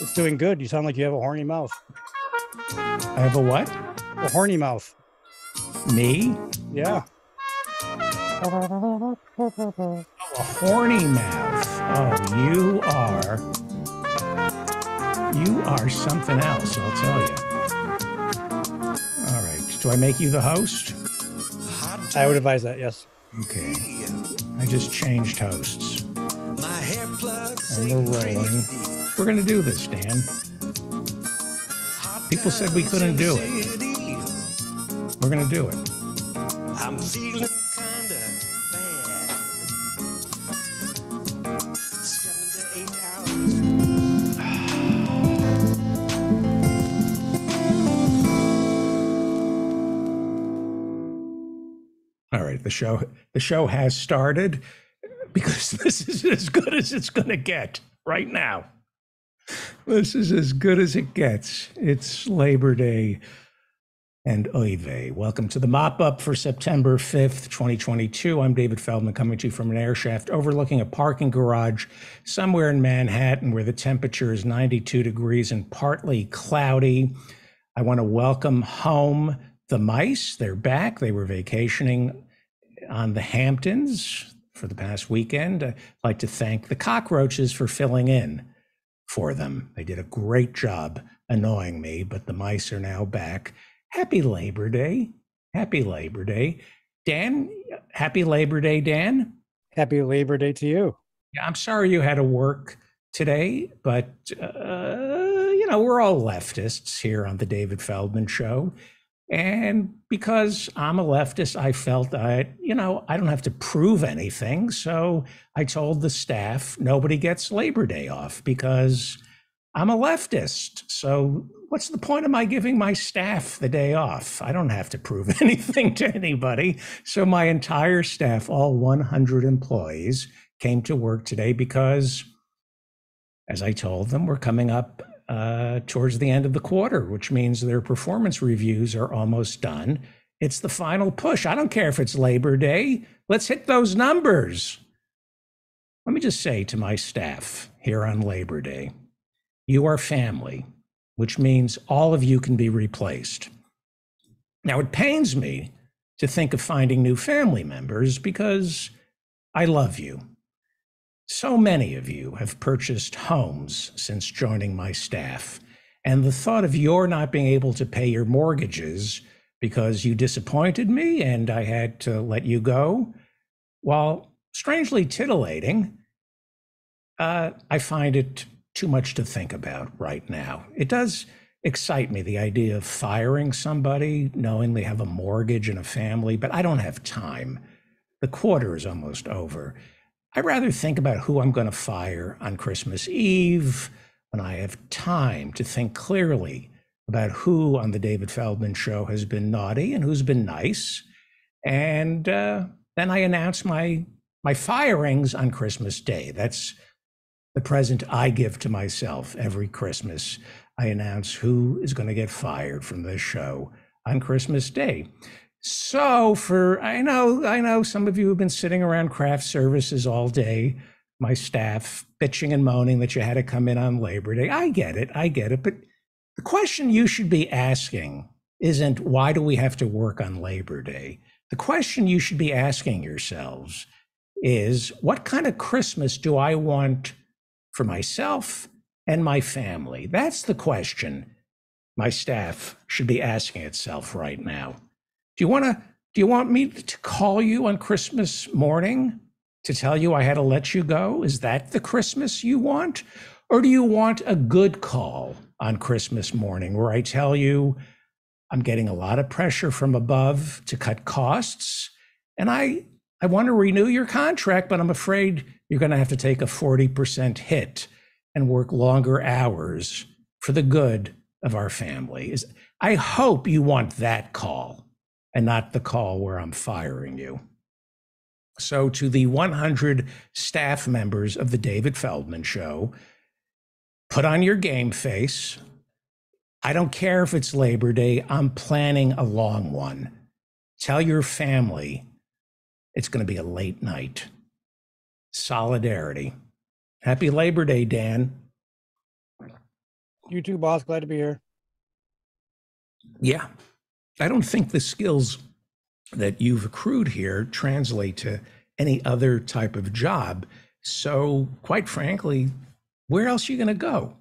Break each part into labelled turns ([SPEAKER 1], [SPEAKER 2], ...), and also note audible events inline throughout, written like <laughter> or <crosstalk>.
[SPEAKER 1] It's doing good. You sound like you have a horny mouth.
[SPEAKER 2] I have a what?
[SPEAKER 1] A horny mouth.
[SPEAKER 2] Me?
[SPEAKER 1] Yeah.
[SPEAKER 2] Oh, a horny mouth. Oh, you are. You are something else, I'll tell you. All right. Do I make you the host?
[SPEAKER 1] I would advise that. Yes.
[SPEAKER 2] Okay. I just changed hosts. And we're rolling. We're going to do this, Dan. People said we couldn't do it. We're going to do it.
[SPEAKER 3] I'm feeling kinda bad. Seven to eight hours.
[SPEAKER 2] All right, the show the show has started because <laughs> this is as good as it's going to get right now. This is as good as it gets. It's Labor Day and oy vey. Welcome to the mop up for September 5th, 2022. I'm David Feldman coming to you from an air shaft overlooking a parking garage somewhere in Manhattan where the temperature is 92 degrees and partly cloudy. I want to welcome home the mice. They're back. They were vacationing on the Hamptons for the past weekend. I'd like to thank the cockroaches for filling in for them. They did a great job annoying me, but the mice are now back. Happy Labor Day. Happy Labor Day. Dan, happy Labor Day, Dan.
[SPEAKER 1] Happy Labor Day to you.
[SPEAKER 2] Yeah, I'm sorry you had to work today, but uh, you know, we're all leftists here on the David Feldman show. And because I'm a leftist, I felt that, you know, I don't have to prove anything. So I told the staff nobody gets Labor Day off because I'm a leftist. So what's the point of my giving my staff the day off? I don't have to prove <laughs> anything to anybody. So my entire staff, all 100 employees, came to work today because, as I told them, we're coming up Uh, towards the end of the quarter, which means their performance reviews are almost done. It's the final push. I don't care if it's Labor Day. Let's hit those numbers. Let me just say to my staff here on Labor Day you are family, which means all of you can be replaced. Now, it pains me to think of finding new family members because I love you. So many of you have purchased homes since joining my staff, and the thought of your not being able to pay your mortgages because you disappointed me and I had to let you go, while strangely titillating, uh, I find it too much to think about right now. It does excite me, the idea of firing somebody knowing they have a mortgage and a family, but I don't have time. The quarter is almost over. I'd rather think about who I'm going to fire on Christmas Eve when I have time to think clearly about who on the David Feldman show has been naughty and who's been nice. And uh, then I announce my my firings on Christmas Day. That's the present I give to myself every Christmas. I announce who is going to get fired from this show on Christmas Day. So for I know I know some of you have been sitting around craft services all day, my staff bitching and moaning that you had to come in on Labor Day. I get it. I get it, but the question you should be asking isn't why do we have to work on Labor Day? The question you should be asking yourselves is what kind of Christmas do I want for myself and my family? That's the question my staff should be asking itself right now. Do you want to do you want me to call you on Christmas morning to tell you I had to let you go? Is that the Christmas you want? Or do you want a good call on Christmas morning where I tell you I'm getting a lot of pressure from above to cut costs and I I want to renew your contract, but I'm afraid you're going to have to take a 40% hit and work longer hours for the good of our family. Is I hope you want that call and not the call where I'm firing you. So, to the 100 staff members of the David Feldman Show, put on your game face. I don't care if it's Labor Day, I'm planning a long one. Tell your family it's going to be a late night. Solidarity. Happy Labor Day, Dan.
[SPEAKER 1] You too, boss. Glad to be here.
[SPEAKER 2] Yeah. I don't think the skills that you've accrued here translate to any other type of job. So, quite frankly, where else are you going to go?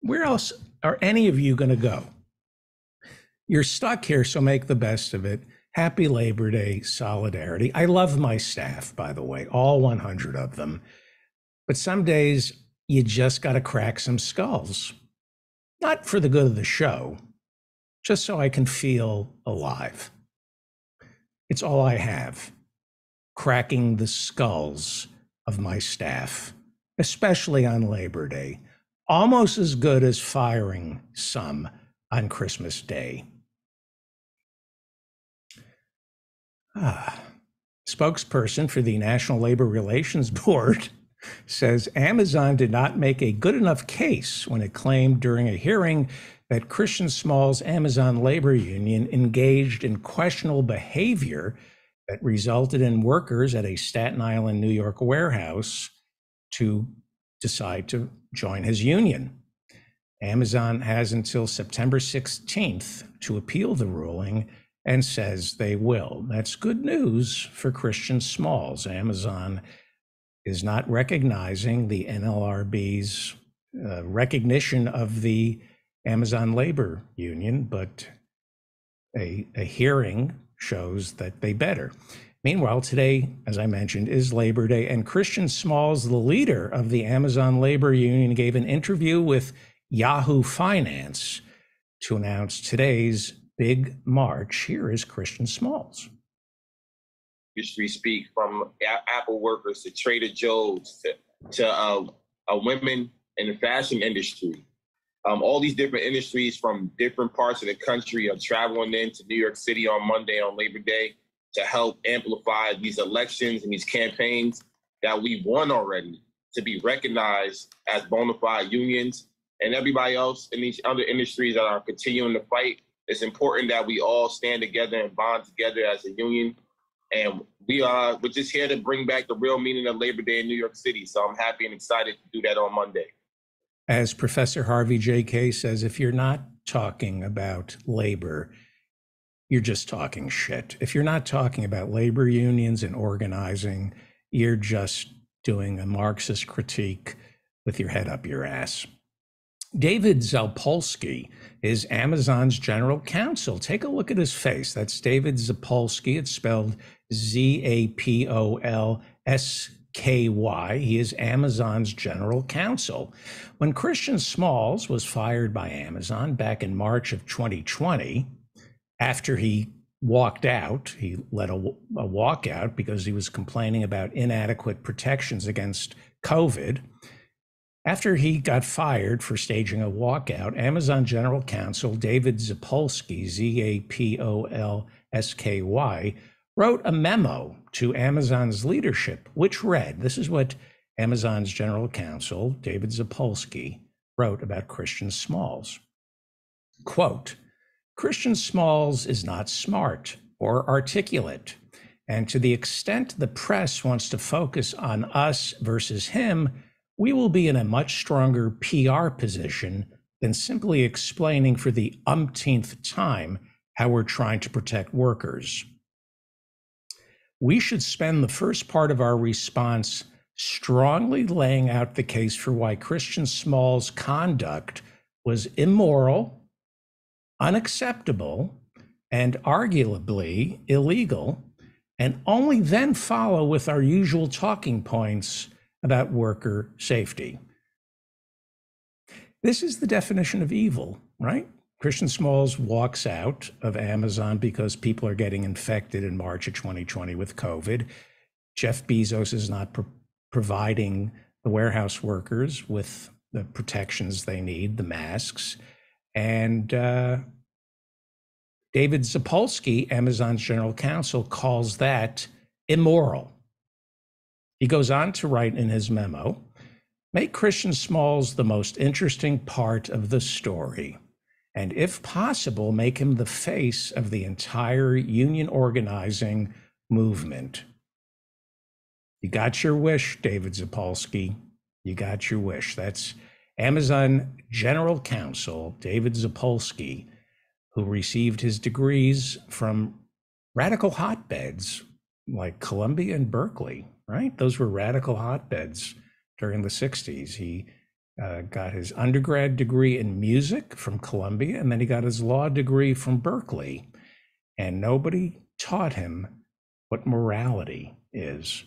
[SPEAKER 2] Where else are any of you going to go? You're stuck here, so make the best of it. Happy Labor Day solidarity. I love my staff, by the way, all 100 of them. But some days you just got to crack some skulls. Not for the good of the show, just so I can feel alive. It's all I have cracking the skulls of my staff, especially on Labor Day, almost as good as firing some on Christmas Day. Ah. Spokesperson for the National Labor Relations <laughs> Board says Amazon did not make a good enough case when it claimed during a hearing that Christian Smalls' Amazon labor union engaged in questionable behavior that resulted in workers at a Staten Island, New York warehouse to decide to join his union. Amazon has until September 16th to appeal the ruling and says they will. That's good news for Christian Smalls. Amazon is not recognizing the NLRB's uh, recognition of the Amazon labor union, but a, a hearing shows that they better. Meanwhile, today, as I mentioned, is Labor Day, and Christian Smalls, the leader of the Amazon labor union, gave an interview with Yahoo Finance to announce today's big march. Here is Christian Smalls.
[SPEAKER 4] Industry speak from Apple workers to Trader Joe's to, to uh, women in the fashion industry. Um, all these different industries from different parts of the country are traveling into New York City on Monday on Labor Day to help amplify these elections and these campaigns that we've won already to be recognized as bona fide unions and everybody else in these other industries that are continuing to fight. It's important that we all stand together and bond together as a union. And we are we're just here to bring back the real meaning of Labor Day in New York City. So I'm happy and excited to do that on Monday.
[SPEAKER 2] As Professor Harvey J. Kaye says, if you're not talking about labor, you're just talking shit. If you're not talking about labor unions and organizing, you're just doing a Marxist critique with your head up your ass. David Zapolsky is Amazon's general counsel. Take a look at his face. That's David Zapolsky. It's spelled Z A P O L S K Y. He is Amazon's general counsel. When Christian Smalls was fired by Amazon back in March of 2020, after he walked out, he led a, a walkout because he was complaining about inadequate protections against COVID. After he got fired for staging a walkout, Amazon General Counsel David Zapolsky, Z A P O L S K Y, wrote a memo to Amazon's leadership, which read this is what Amazon's General Counsel David Zapolsky wrote about Christian Smalls. Quote, Christian Smalls is not smart or articulate. And to the extent the press wants to focus on us versus him, we will be in a much stronger PR position than simply explaining for the umpteenth time how we're trying to protect workers. We should spend the first part of our response strongly laying out the case for why Christian Smalls' conduct was immoral, unacceptable, and arguably illegal, and only then follow with our usual talking points about worker safety. This is the definition of evil, right? Christian Smalls walks out of Amazon because people are getting infected in March of 2020 with COVID. Jeff Bezos is not pro- providing the warehouse workers with the protections they need, the masks. And uh, David Zapolsky, Amazon's general counsel, calls that immoral. He goes on to write in his memo make Christian Smalls the most interesting part of the story. And if possible, make him the face of the entire union organizing movement. You got your wish, David Zapolsky. You got your wish. That's Amazon General Counsel David Zapolsky, who received his degrees from radical hotbeds like Columbia and Berkeley, right? Those were radical hotbeds during the 60s. He uh, got his undergrad degree in music from Columbia, and then he got his law degree from Berkeley. And nobody taught him what morality is.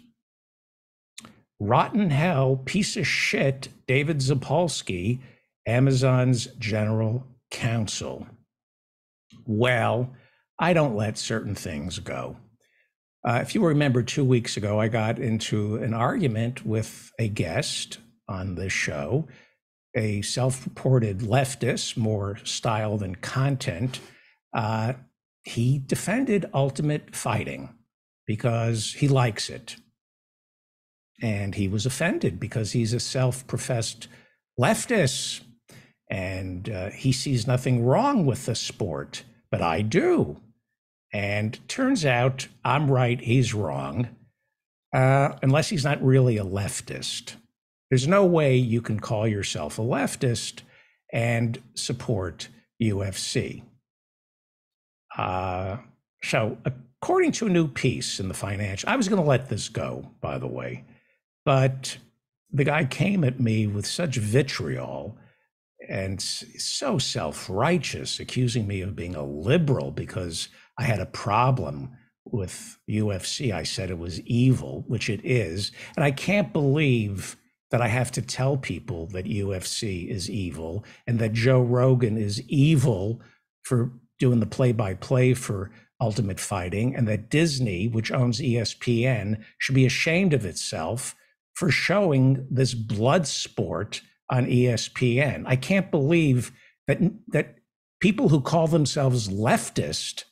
[SPEAKER 2] Rotten hell, piece of shit, David Zapolsky, Amazon's general counsel. Well, I don't let certain things go. Uh, if you remember, two weeks ago, I got into an argument with a guest on this show, a self reported leftist, more style than content. Uh, he defended ultimate fighting because he likes it. And he was offended because he's a self professed leftist and uh, he sees nothing wrong with the sport, but I do. And turns out I'm right, he's wrong, uh, unless he's not really a leftist. There's no way you can call yourself a leftist and support UFC. Uh, so, according to a new piece in the financial, I was going to let this go, by the way, but the guy came at me with such vitriol and so self righteous, accusing me of being a liberal because I had a problem with UFC. I said it was evil, which it is. And I can't believe that I have to tell people that UFC is evil and that Joe Rogan is evil for doing the play by play for Ultimate Fighting, and that Disney, which owns ESPN, should be ashamed of itself for showing this blood sport on ESPN. I can't believe that that people who call themselves leftist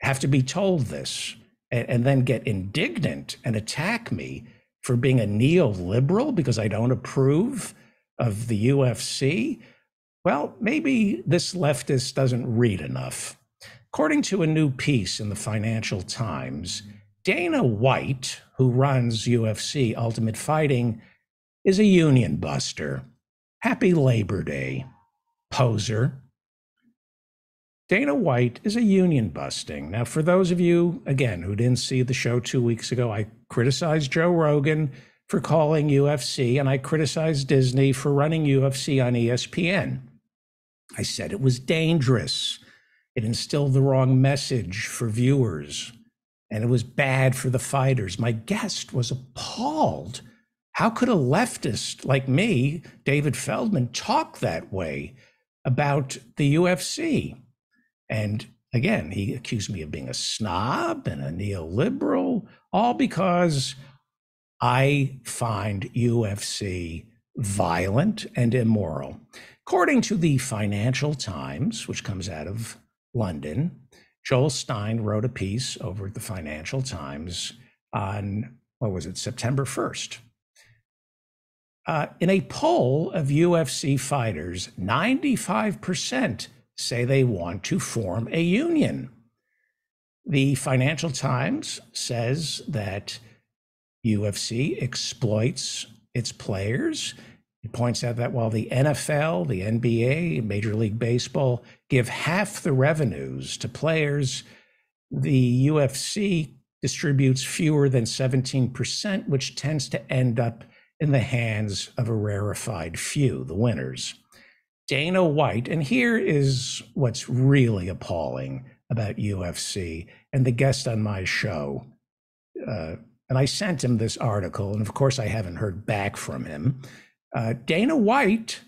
[SPEAKER 2] have to be told this and, and then get indignant and attack me for being a neoliberal because I don't approve of the UFC. Well, maybe this leftist doesn't read enough. According to a new piece in the Financial Times, Dana White, who runs UFC Ultimate Fighting, is a union buster. Happy Labor Day, poser. Dana White is a union busting. Now, for those of you, again, who didn't see the show two weeks ago, I criticized Joe Rogan for calling UFC and I criticized Disney for running UFC on ESPN. I said it was dangerous. It instilled the wrong message for viewers and it was bad for the fighters. My guest was appalled how could a leftist like me, David Feldman, talk that way about the UFC? And again, he accused me of being a snob and a neoliberal, all because I find UFC violent and immoral. According to the Financial Times, which comes out of London, Joel Stein wrote a piece over at the Financial Times on, what was it, September 1st. Uh, in a poll of UFC fighters, 95% say they want to form a union. The Financial Times says that UFC exploits its players. It points out that while the NFL, the NBA, Major League Baseball give half the revenues to players, the UFC distributes fewer than 17%, which tends to end up in the hands of a rarefied few, the winners. Dana White, and here is what's really appalling about UFC and the guest on my show. Uh, and I sent him this article, and of course, I haven't heard back from him. Uh, Dana White,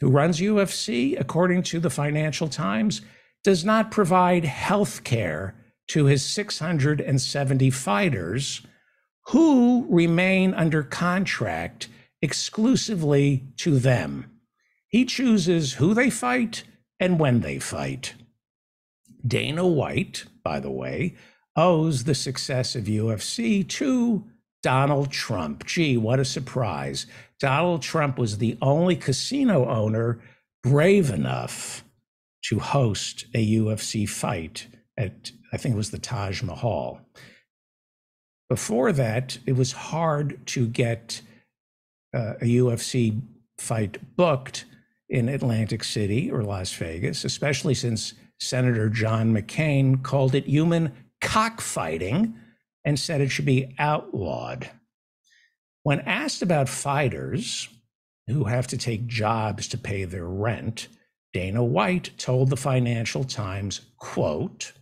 [SPEAKER 2] who runs UFC, according to the Financial Times, does not provide health care to his 670 fighters who remain under contract exclusively to them. He chooses who they fight and when they fight. Dana White, by the way, owes the success of UFC to Donald Trump. Gee, what a surprise. Donald Trump was the only casino owner brave enough to host a UFC fight at, I think it was the Taj Mahal. Before that, it was hard to get uh, a UFC fight booked in Atlantic City or Las Vegas, especially since Senator John McCain called it human cockfighting and said it should be outlawed. When asked about fighters who have to take jobs to pay their rent, Dana White told the Financial Times, quote,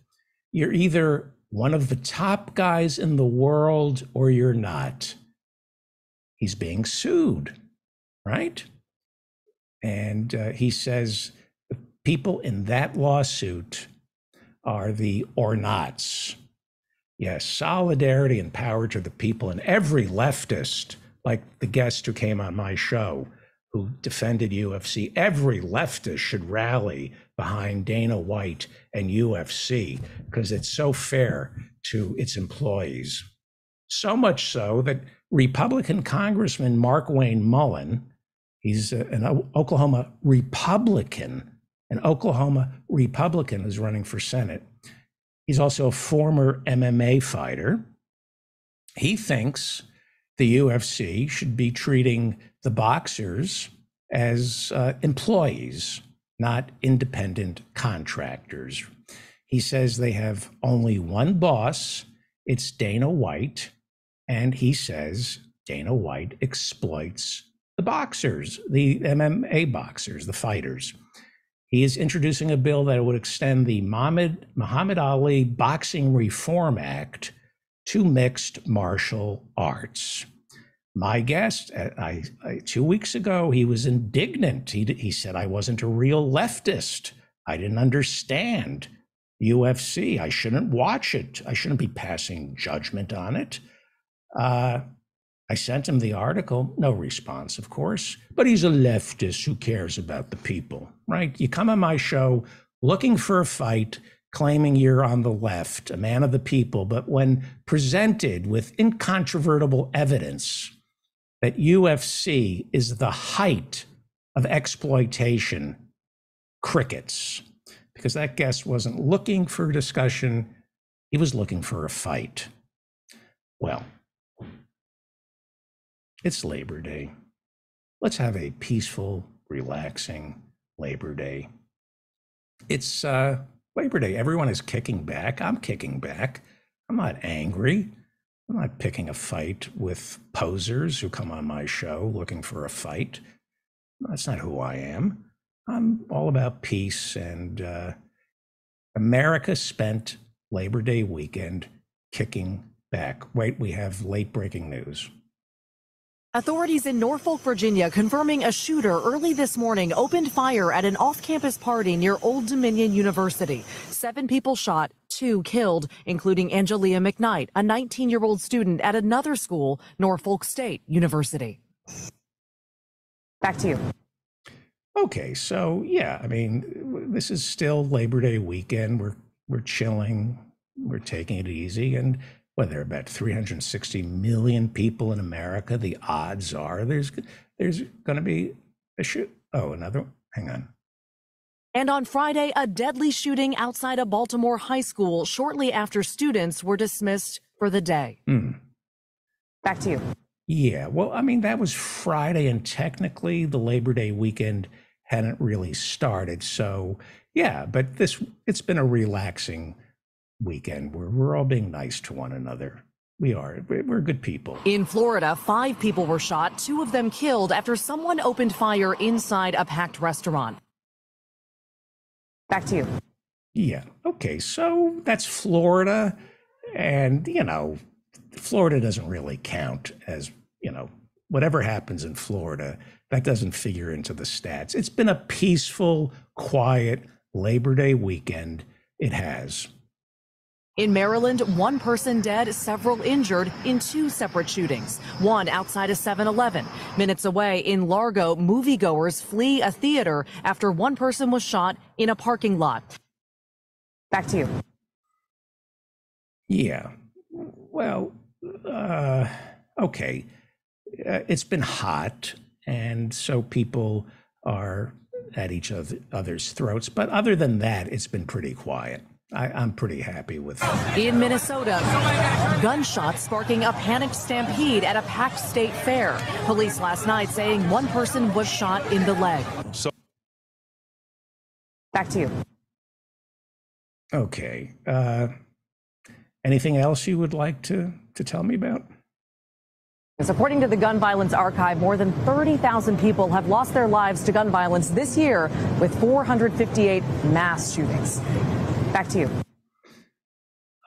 [SPEAKER 2] "You're either one of the top guys in the world or you're not." He's being sued, right? And uh, he says the people in that lawsuit are the or nots. Yes, solidarity and power to the people. And every leftist, like the guest who came on my show, who defended UFC, every leftist should rally behind Dana White and UFC because it's so fair to its employees. So much so that Republican Congressman Markwayne Mullin, he's an Oklahoma Republican, an Oklahoma Republican who's running for Senate. He's also a former MMA fighter. He thinks the UFC should be treating the boxers as uh, employees, not independent contractors. He says they have only one boss, it's Dana White, and he says Dana White exploits the boxers, the MMA boxers, the fighters. He is introducing a bill that would extend the Muhammad, Muhammad Ali Boxing Reform Act to mixed martial arts. My guest, uh, I, I, two weeks ago, he was indignant. He, he said I wasn't a real leftist. I didn't understand UFC. I shouldn't watch it. I shouldn't be passing judgment on it. Uh, I sent him the article, no response, of course, but he's a leftist who cares about the people, right? You come on my show looking for a fight, claiming you're on the left, a man of the people, but when presented with incontrovertible evidence that UFC is the height of exploitation, crickets, because that guest wasn't looking for discussion, he was looking for a fight. Well, it's Labor Day. Let's have a peaceful, relaxing Labor Day. It's uh, Labor Day. Everyone is kicking back. I'm kicking back. I'm not angry. I'm not picking a fight with posers who come on my show looking for a fight. That's not who I am. I'm all about peace. And uh, America spent Labor Day weekend kicking back. Wait, we have late breaking news.
[SPEAKER 5] Authorities in Norfolk, Virginia, confirming a shooter early this morning opened fire at an off campus party near Old Dominion University. Seven people shot, two killed, including Angelia McKnight, a 19 year old student at another school, Norfolk State University. Back to you.
[SPEAKER 2] Okay, so yeah, I mean, this is still Labor Day weekend. We're we're chilling, we're taking it easy, and well, there are about 360 million people in America. The odds are there's there's going to be a shoot. Oh, another. one. Hang on.
[SPEAKER 5] And on Friday, a deadly shooting outside a Baltimore high school shortly after students were dismissed for the day.
[SPEAKER 2] Hmm.
[SPEAKER 5] Back to you.
[SPEAKER 2] Yeah, well, I mean, that was Friday, and technically the Labor Day weekend hadn't really started. So, yeah, but this, it's been a relaxing weekend where we're all being nice to one another. We are, we're we're good people.
[SPEAKER 5] In Florida, five people were shot, two of them killed after someone opened fire inside a packed restaurant. Back to you.
[SPEAKER 2] Yeah, okay, so that's Florida. And, you know, Florida doesn't really count as, you know, whatever happens in Florida, that doesn't figure into the stats. It's been a peaceful, quiet Labor Day weekend. It has.
[SPEAKER 5] In Maryland, one person dead, several injured in two separate shootings. One outside a 7 Eleven. Minutes away in Largo, moviegoers flee a theater after one person was shot in a parking lot. Back to you.
[SPEAKER 2] Yeah. Well, uh, okay. Uh, it's been hot, and so people are at each other, other's throats. But other than that, it's been pretty quiet. I, I'm pretty happy with
[SPEAKER 5] In Minnesota, gunshots sparking a panicked stampede at a packed state fair. Police last night saying one person was shot in the leg. So back to you.
[SPEAKER 2] Okay. Uh, anything else you would like to, to tell me about?
[SPEAKER 5] According to the Gun Violence Archive, more than 30,000 people have lost their lives to gun violence this year, with 458 mass shootings. Back to you.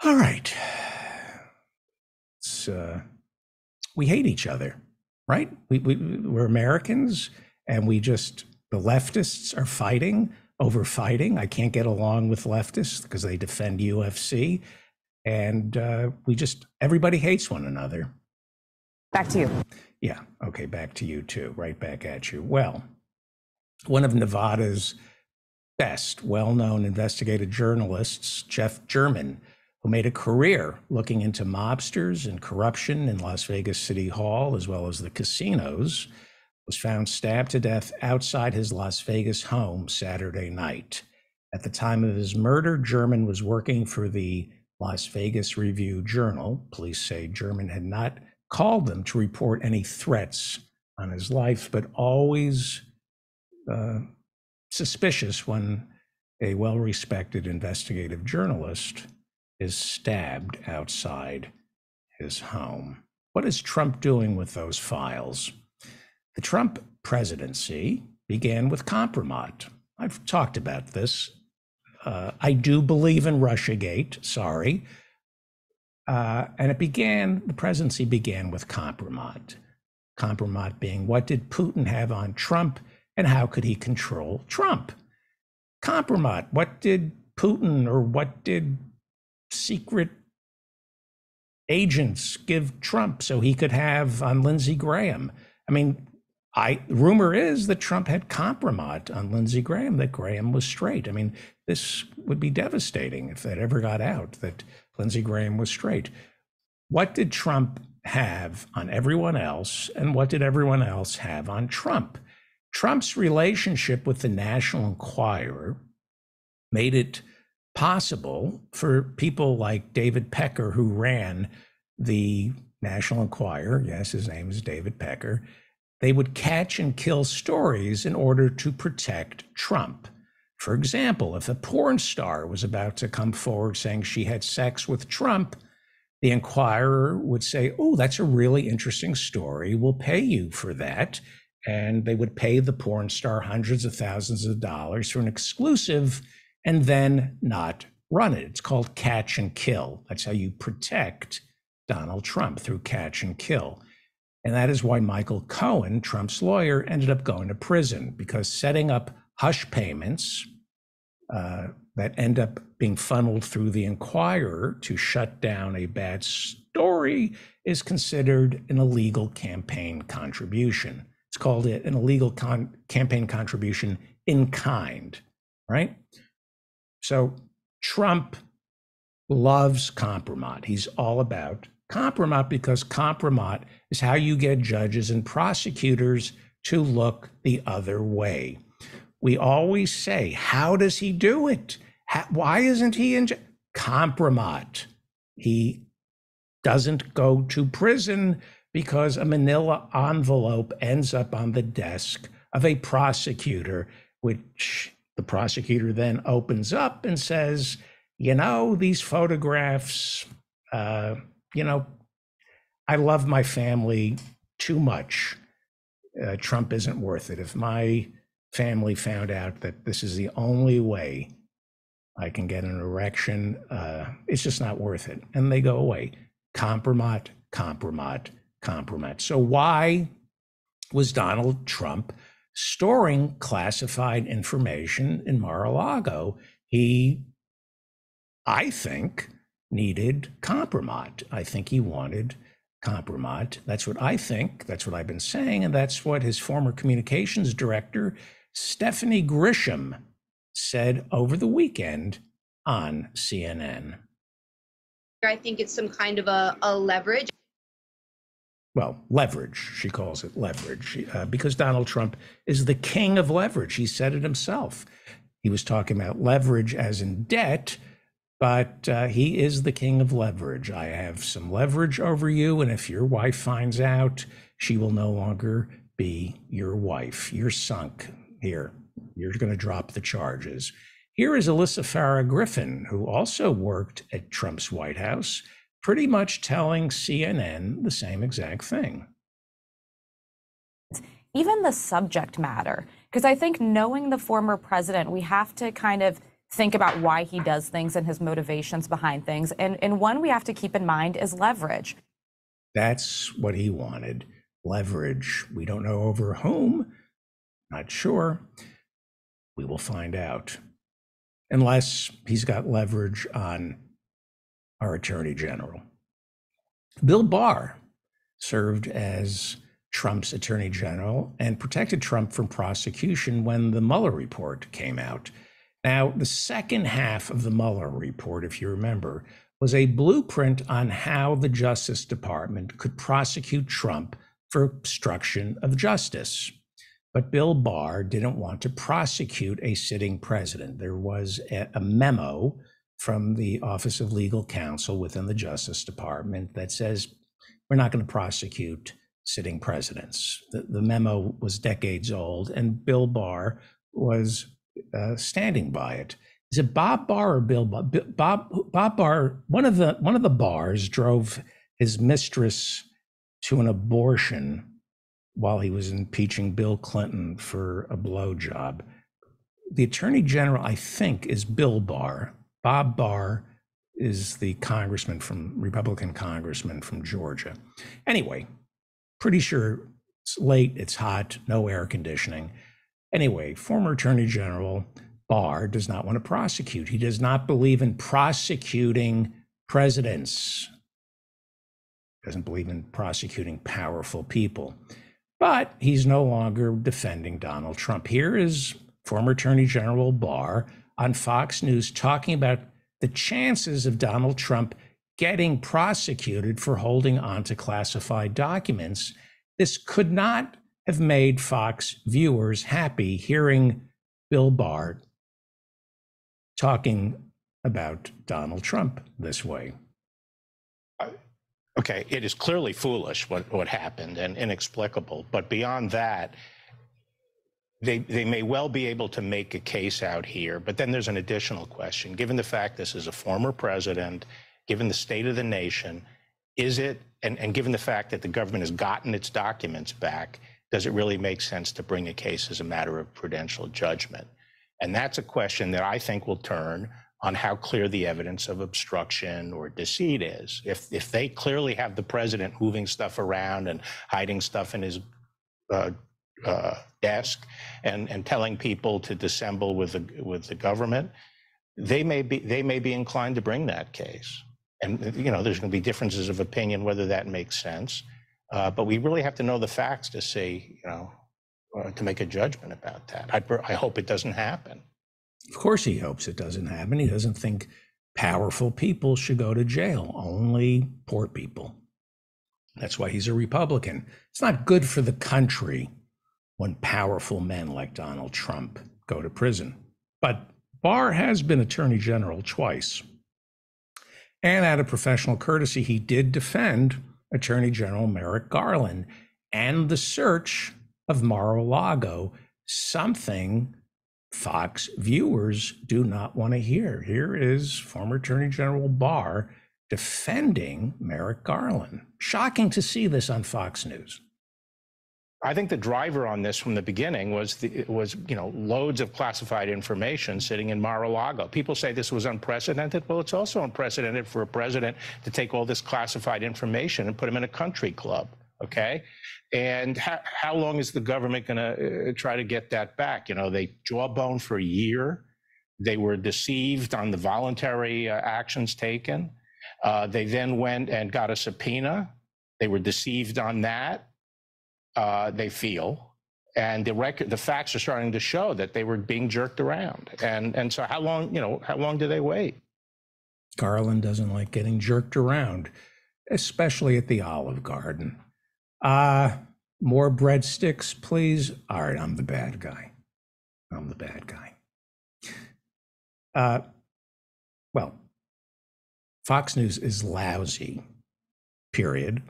[SPEAKER 2] All right. It's, uh, we hate each other, right? We, we, we're Americans and we just, the leftists are fighting over fighting. I can't get along with leftists because they defend UFC. And uh, we just, everybody hates one another.
[SPEAKER 5] Back to you.
[SPEAKER 2] Yeah. Okay. Back to you too. Right back at you. Well, one of Nevada's best well known investigative journalists, Jeff German, who made a career looking into mobsters and corruption in Las Vegas City Hall, as well as the casinos, was found stabbed to death outside his Las Vegas home Saturday night. At the time of his murder, German was working for the Las Vegas Review Journal. Police say German had not called them to report any threats on his life, but always uh, suspicious when a well respected investigative journalist is stabbed outside his home. What is Trump doing with those files? The Trump presidency began with compromise. I've talked about this. Uh, I do believe in Russiagate, sorry. Uh, and it began, the presidency began with compromise. Compromise being what did Putin have on Trump and how could he control Trump? Compromise, what did Putin or what did secret agents give Trump so he could have on Lindsey Graham? I mean, I rumor is that Trump had compromised on Lindsey Graham, that Graham was straight. I mean, this would be devastating if that ever got out that Lindsey Graham was straight. What did Trump have on everyone else, and what did everyone else have on Trump? Trump's relationship with the National Enquirer made it possible for people like David Pecker, who ran the National Enquirer, yes, his name is David Pecker, they would catch and kill stories in order to protect Trump. For example, if a porn star was about to come forward saying she had sex with Trump, the Enquirer would say, Oh, that's a really interesting story. We'll pay you for that. And they would pay the porn star hundreds of thousands of dollars for an exclusive and then not run it. It's called catch and kill. That's how you protect Donald Trump through catch and kill. And that is why Michael Cohen, Trump's lawyer, ended up going to prison because setting up hush payments uh, that end up being funneled through the Enquirer to shut down a bad story is considered an illegal campaign contribution. It's called it an illegal con- campaign contribution in kind, right? So Trump loves compromise. He's all about compromise because compromise is how you get judges and prosecutors to look the other way. We always say, how does he do it? How, why isn't he in compromise? He doesn't go to prison because a manila envelope ends up on the desk of a prosecutor, which the prosecutor then opens up and says, you know, these photographs, uh, you know, I love my family too much. Uh, Trump isn't worth it. If my family found out that this is the only way I can get an erection, uh, it's just not worth it. And they go away. Compromat, compromise, compromise. So, why was Donald Trump storing classified information in Mar a Lago? He, I think, needed compromise. I think he wanted compromise. That's what I think. That's what I've been saying. And that's what his former communications director, Stephanie Grisham, said over the weekend on CNN.
[SPEAKER 6] I think it's some kind of a, a leverage.
[SPEAKER 2] Well, leverage, she calls it leverage, uh, because Donald Trump is the king of leverage. He said it himself. He was talking about leverage as in debt, but uh, he is the king of leverage. I have some leverage over you, and if your wife finds out, she will no longer be your wife. You're sunk here. You're going to drop the charges. Here is Alyssa Farah Griffin, who also worked at Trump's White House, pretty much telling CNN the same exact thing.
[SPEAKER 7] even the subject matter. Because I think knowing the former president, we have to kind of think about why he does things and his motivations behind things. And, and one we have to keep in mind is leverage.
[SPEAKER 2] That's what he wanted leverage. We don't know over whom, not sure. We will find out. Unless he's got leverage on our attorney general. Bill Barr served as Trump's attorney general and protected Trump from prosecution when the Mueller report came out. Now, the second half of the Mueller report, if you remember, was a blueprint on how the Justice Department could prosecute Trump for obstruction of justice. But Bill Barr didn't want to prosecute a sitting president. There was a, a memo from the Office of Legal Counsel within the Justice Department that says we're not going to prosecute sitting presidents. The, the memo was decades old, and Bill Barr was uh, standing by it. Is it Bob Barr or Bill Barr? Bob Bob Barr. One of the one of the Barrs drove his mistress to an abortion while he was impeaching Bill Clinton for a blowjob. The Attorney General, I think, is Bill Barr. Bob Barr is the congressman from Republican congressman from Georgia. Anyway, pretty sure it's late, it's hot, no air conditioning. Anyway, former Attorney General Barr does not want to prosecute. He does not believe in prosecuting presidents. Doesn't believe in prosecuting powerful people. But he's no longer defending Donald Trump. Here is former Attorney General Barr on Fox News talking about the chances of Donald Trump getting prosecuted for holding onto classified documents. This could not have made Fox viewers happy hearing Bill Barr talking about Donald Trump this way.
[SPEAKER 8] Okay, it is clearly foolish what, what happened and inexplicable. But beyond that, they, they may well be able to make a case out here. But then there's an additional question. Given the fact this is a former president, given the state of the nation, is it, and, and given the fact that the government has gotten its documents back, does it really make sense to bring a case as a matter of prudential judgment? And that's a question that I think will turn on how clear the evidence of obstruction or deceit is. If, if they clearly have the president moving stuff around and hiding stuff in his uh, uh, desk and, and telling people to dissemble with the, with the government, they may be they may be inclined to bring that case. And you know, there's going to be differences of opinion whether that makes sense. Uh, but we really have to know the facts to say, you know, uh, to make a judgment about that. I, I hope it doesn't happen.
[SPEAKER 2] Of course, he hopes it doesn't happen. He doesn't think powerful people should go to jail, only poor people. That's why he's a Republican. It's not good for the country when powerful men like Donald Trump go to prison. But Barr has been Attorney General twice. And out of professional courtesy, he did defend Attorney General Merrick Garland and the search of Mar a Lago, something Fox viewers do not want to hear. Here is former Attorney General Barr defending Merrick Garland. Shocking to see this on Fox News.
[SPEAKER 8] I think the driver on this from the beginning was the, was you know loads of classified information sitting in Mar-a-Lago. People say this was unprecedented. Well, it's also unprecedented for a president to take all this classified information and put him in a country club. Okay, and how, how long is the government going to uh, try to get that back? You know, they jawbone for a year. They were deceived on the voluntary uh, actions taken. Uh, they then went and got a subpoena. They were deceived on that uh, they feel, and the record, the facts are starting to show that they were being jerked around. And and so, how long, you know, how long do they wait?
[SPEAKER 2] Garland doesn't like getting jerked around, especially at the Olive Garden. Uh, more breadsticks, please. All right, I'm the bad guy. I'm the bad guy. Uh, well, Fox News is lousy, period,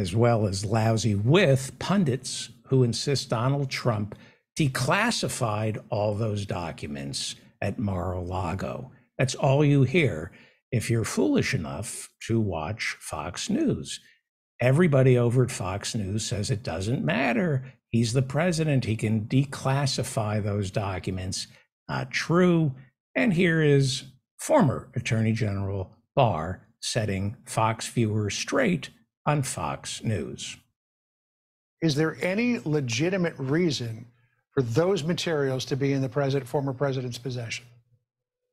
[SPEAKER 2] as well as lousy with pundits who insist Donald Trump declassified all those documents at Mar a Lago. That's all you hear if you're foolish enough to watch Fox News. Everybody over at Fox News says it doesn't matter. He's the president. He can declassify those documents. Not true. And here is former Attorney General Barr setting Fox viewers straight on Fox News.
[SPEAKER 9] Is there any legitimate reason for those materials to be in the president, former president's possession?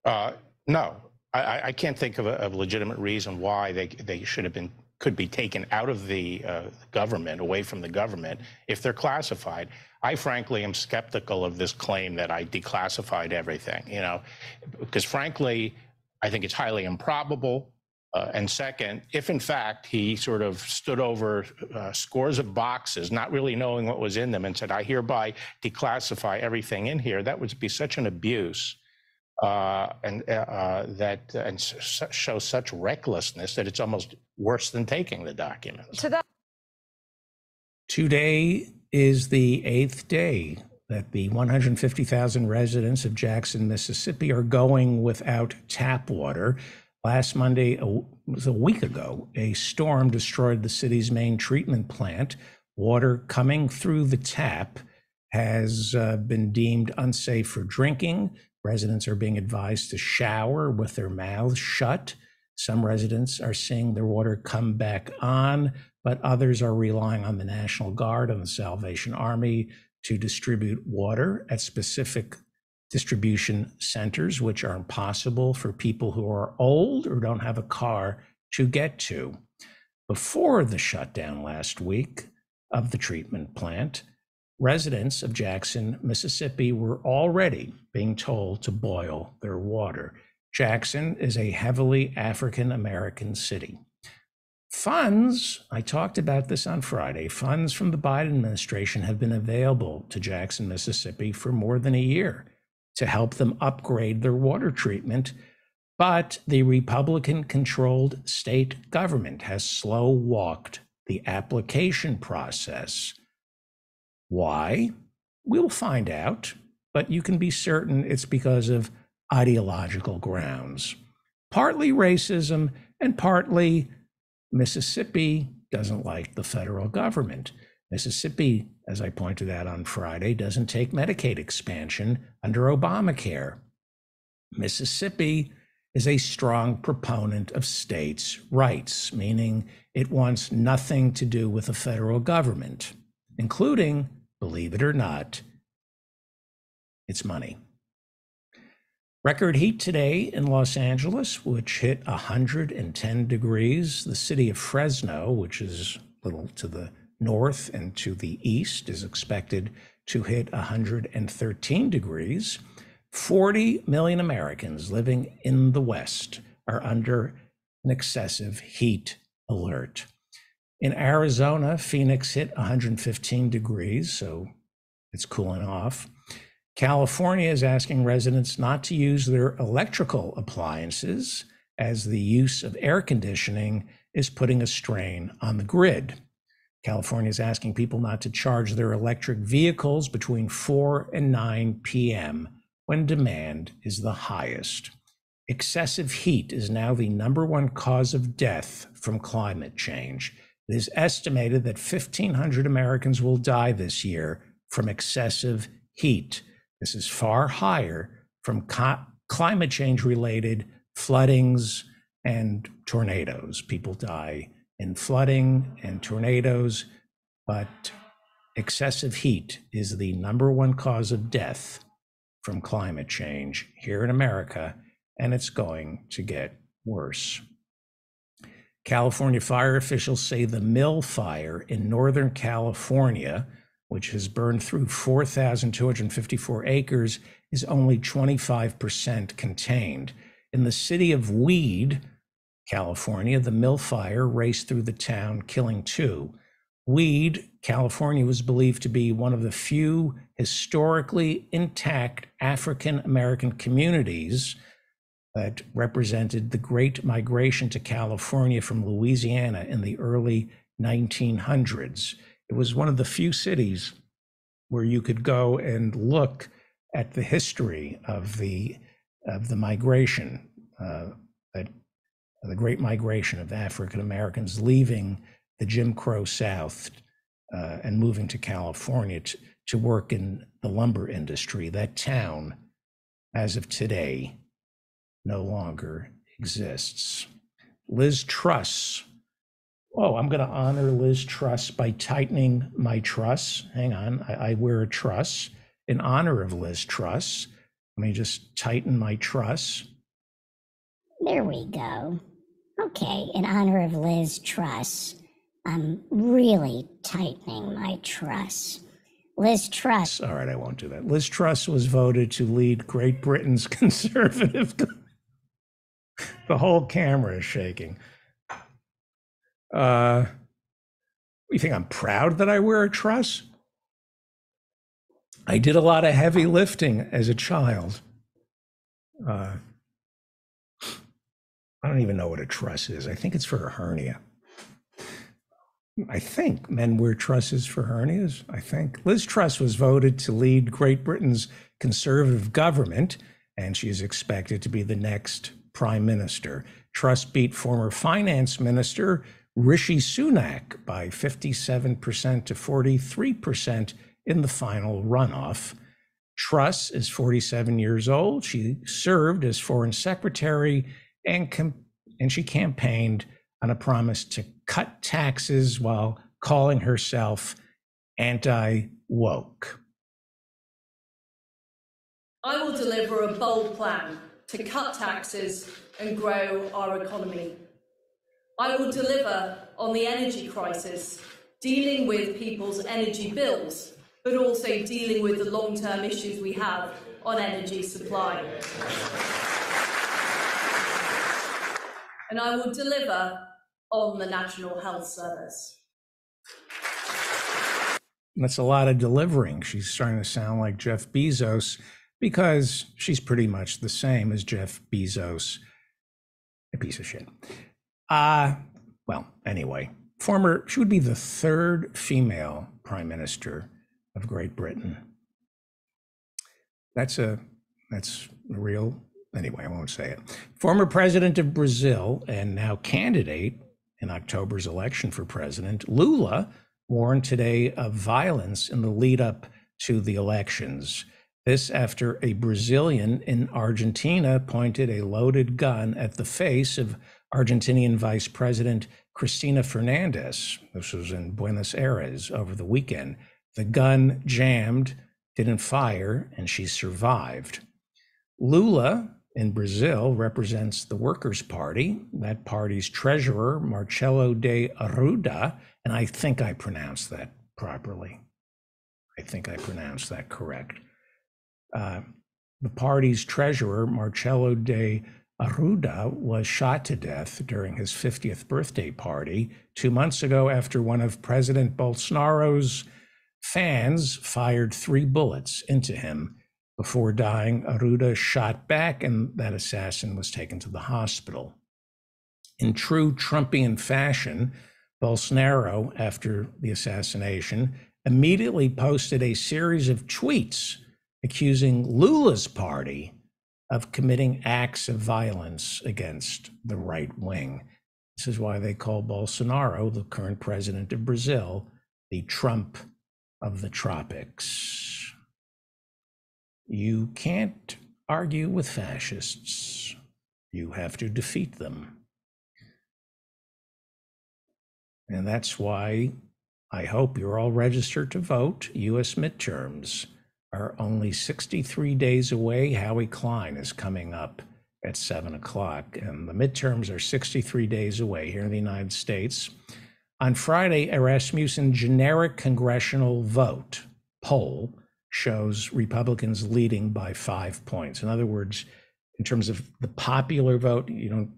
[SPEAKER 8] Uh, no, I, I can't think of a, a, legitimate reason why they they should have been could be taken out of the uh, government, away from the government, if they're classified. I frankly am skeptical of this claim that I declassified everything. You know, because frankly, I think it's highly improbable. Uh, and second, if in fact he sort of stood over uh, scores of boxes, not really knowing what was in them, and said, I hereby declassify everything in here, that would be such an abuse uh, and uh, that and show such recklessness that it's almost worse than taking the documents.
[SPEAKER 7] To that.
[SPEAKER 2] Today is the eighth day that the 150,000 residents of Jackson, Mississippi, are going without tap water. Last Monday, it was a week ago, a storm destroyed the city's main treatment plant. Water coming through the tap has uh, been deemed unsafe for drinking. Residents are being advised to shower with their mouths shut. Some residents are seeing their water come back on, but others are relying on the National Guard and the Salvation Army to distribute water at specific distribution centers, which are impossible for people who are old or don't have a car to get to. Before the shutdown last week of the treatment plant, Residents of Jackson, Mississippi were already being told to boil their water. Jackson is a heavily African American city. Funds, I talked about this on Friday, funds from the Biden administration have been available to Jackson, Mississippi for more than a year to help them upgrade their water treatment. But the Republican controlled state government has slow walked the application process why? We'll find out, but you can be certain it's because of ideological grounds. Partly racism and partly Mississippi doesn't like the federal government. Mississippi, as I pointed out on Friday, doesn't take Medicaid expansion under Obamacare. Mississippi is a strong proponent of states' rights, meaning it wants nothing to do with the federal government, including Believe it or not, it's money. Record heat today in Los Angeles, which hit 110 degrees. The city of Fresno, which is a little to the north and to the east, is expected to hit 113 degrees. 40 million Americans living in the West are under an excessive heat alert. In Arizona, Phoenix hit 115 degrees, so it's cooling off. California is asking residents not to use their electrical appliances as the use of air conditioning is putting a strain on the grid. California is asking people not to charge their electric vehicles between 4 and 9 p.m. when demand is the highest. Excessive heat is now the number one cause of death from climate change. It is estimated that 1,500 Americans will die this year from excessive heat. This is far higher from co- climate change related floodings and tornadoes. People die in flooding and tornadoes, but excessive heat is the number one cause of death from climate change here in America, and it's going to get worse. California fire officials say the mill fire in Northern California, which has burned through 4,254 acres, is only 25% contained. In the city of Weed, California, the mill fire raced through the town, killing two. Weed, California, was believed to be one of the few historically intact African American communities that represented the great migration to California from Louisiana in the early 1900s. It was one of the few cities where you could go and look at the history of the of the migration, uh, the Great Migration of African Americans leaving the Jim Crow South uh, and moving to California to, to work in the lumber industry. That town, as of today, no longer exists. Liz Truss. Oh, I'm going to honor Liz Truss by tightening my truss. Hang on, I, I wear a truss in honor of Liz Truss. Let me just tighten my truss.
[SPEAKER 10] There we go. Okay, in honor of Liz Truss, I'm really tightening my truss. Liz Truss.
[SPEAKER 2] All right, I won't do that. Liz Truss was voted to lead Great Britain's <laughs> conservative. the whole camera is shaking. Uh, you think I'm proud that I wear a truss? I did a lot of heavy lifting as a child. Uh, I don't even know what a truss is. I think it's for a hernia. I think men wear trusses for hernias. I think Liz Truss was voted to lead Great Britain's conservative government, and she is expected to be the next prime minister. Truss beat former finance minister Rishi Sunak by 57% to 43% in the final runoff. Truss is 47 years old. She served as foreign secretary and, com- and she campaigned on a promise to cut taxes while calling herself anti woke.
[SPEAKER 11] I will deliver a bold plan to cut taxes and grow our economy. I will deliver on the energy crisis, dealing with people's energy bills, but also dealing with the long term issues we have on energy supply. And I will deliver on the National Health Service.
[SPEAKER 2] That's a lot of delivering. She's starting to sound like Jeff Bezos because she's pretty much the same as Jeff Bezos, a piece of shit. Uh, well, anyway, former, she would be the third female prime minister of Great Britain. That's a, that's a real, anyway, I won't say it. Former president of Brazil and now candidate in October's election for president, Lula warned today of violence in the lead up to the elections. This after a Brazilian in Argentina pointed a loaded gun at the face of Argentinian Vice President Cristina Fernandez. This was in Buenos Aires over the weekend. The gun jammed, didn't fire, and she survived. Lula in Brazil represents the Workers' Party. That party's treasurer, Marcelo de Arruda, and I think I pronounced that properly. I think I pronounced that correct. Uh, the party's treasurer, Marcelo de Arruda, was shot to death during his 50th birthday party two months ago after one of President Bolsonaro's fans fired three bullets into him before dying, Arruda shot back, and that assassin was taken to the hospital. In true Trumpian fashion, Bolsonaro, after the assassination, immediately posted a series of tweets accusing Lula's party of committing acts of violence against the right wing. This is why they call Bolsonaro, the current president of Brazil, the Trump of the tropics. You can't argue with fascists. You have to defeat them. And that's why I hope you're all registered to vote. US midterms are only 63 days away. Howie Klein is coming up at 7 o'clock, and the midterms are 63 days away here in the United States. On Friday, a Rasmussen generic congressional vote poll shows Republicans leading by five points. In other words, in terms of the popular vote, you don't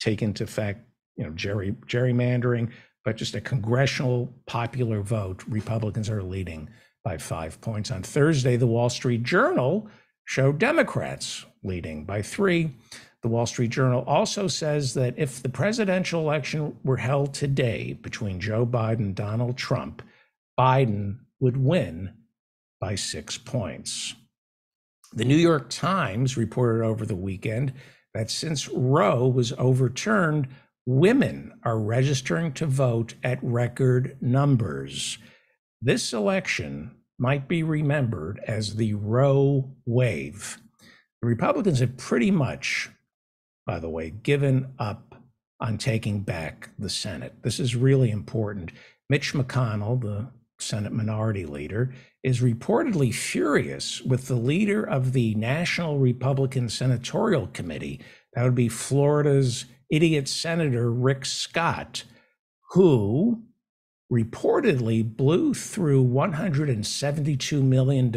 [SPEAKER 2] take into fact, you know, gerry, gerrymandering, but just a congressional popular vote, Republicans are leading by five points. On Thursday, the Wall Street Journal showed Democrats leading by three. The Wall Street Journal also says that if the presidential election were held today between Joe Biden and Donald Trump, Biden would win by six points. The New York Times reported over the weekend that since Roe was overturned, women are registering to vote at record numbers. This election might be remembered as the Roe wave. The Republicans have pretty much, by the way, given up on taking back the Senate. This is really important. Mitch McConnell, the Senate Minority Leader, is reportedly furious with the leader of the National Republican Senatorial Committee. That would be Florida's idiot Senator Rick Scott, who reportedly blew through $172 million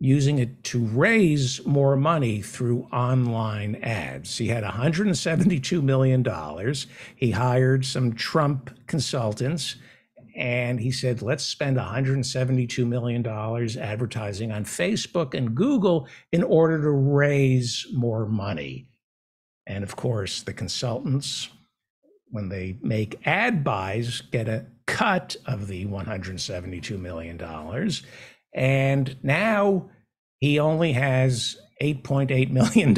[SPEAKER 2] using it to raise more money through online ads. He had $172 million. He hired some Trump consultants and he said, let's spend $172 million advertising on Facebook and Google in order to raise more money. And of course, the consultants, when they make ad buys, get a cut of the $172 million. And now he only has $8.8 million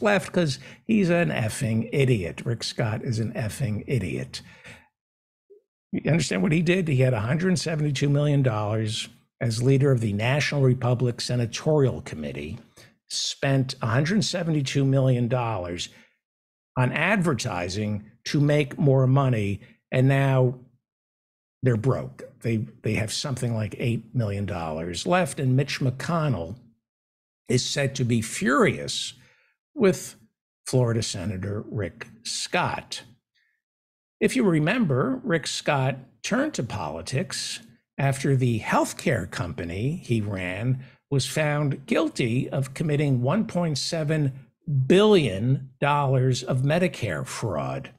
[SPEAKER 2] left because he's an effing idiot. Rick Scott is an effing idiot. You understand what he did? He had $172 million as leader of the National Republic Senatorial Committee, spent $172 million on advertising to make more money, and now they're broke. They they have something like $8 million left, and Mitch McConnell is said to be furious with Florida Senator Rick Scott. If you remember, Rick Scott turned to politics after the healthcare company he ran was found guilty of committing $1.7 billion of Medicare fraud.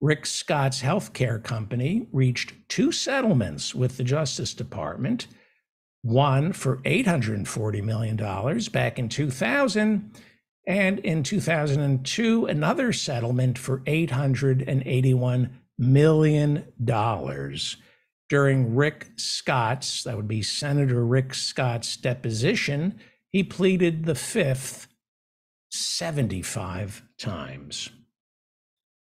[SPEAKER 2] Rick Scott's healthcare company reached two settlements with the Justice Department one for $840 million back in 2000 and in 2002, another settlement for $881 million during Rick Scott's, that would be Senator Rick Scott's deposition. He pleaded the fifth 75 times.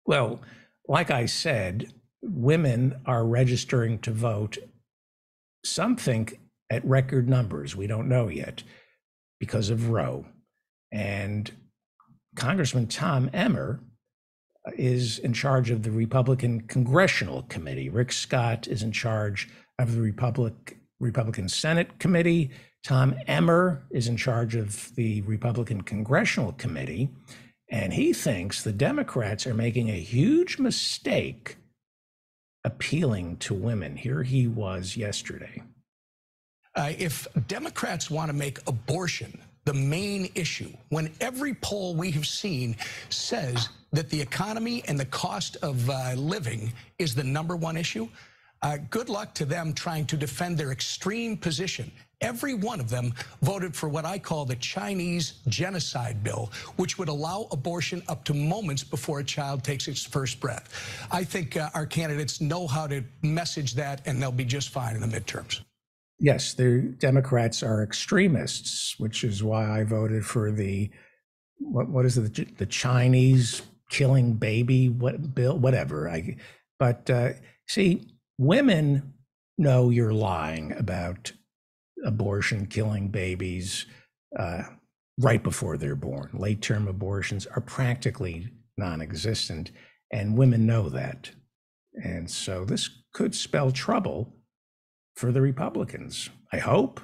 [SPEAKER 2] Well, like I said, women are registering to vote. Some think at record numbers. We don't know yet because of Roe. And Congressman Tom Emmer is in charge of the Republican Congressional Committee. Rick Scott is in charge of the Republic, Republican Senate Committee. Tom Emmer is in charge of the Republican Congressional Committee. And he thinks the Democrats are making a huge mistake appealing to women. Here he was yesterday.
[SPEAKER 12] Uh, if Democrats want to make abortion the main issue when every poll we have seen says that the economy and the cost of uh, living is the number one issue. Uh, good luck to them trying to defend their extreme position. Every one of them voted for what I call the Chinese genocide bill, which would allow abortion up to moments before a child takes its first breath. I think uh, our candidates know how to message that, and they'll be just fine in the midterms.
[SPEAKER 2] Yes, the Democrats are extremists, which is why I voted for the what what is it the, the Chinese killing baby what bill whatever. I but uh, see, women know you're lying about abortion, killing babies uh, right before they're born. Late term abortions are practically non-existent, and women know that, and so this could spell trouble for the Republicans. I hope.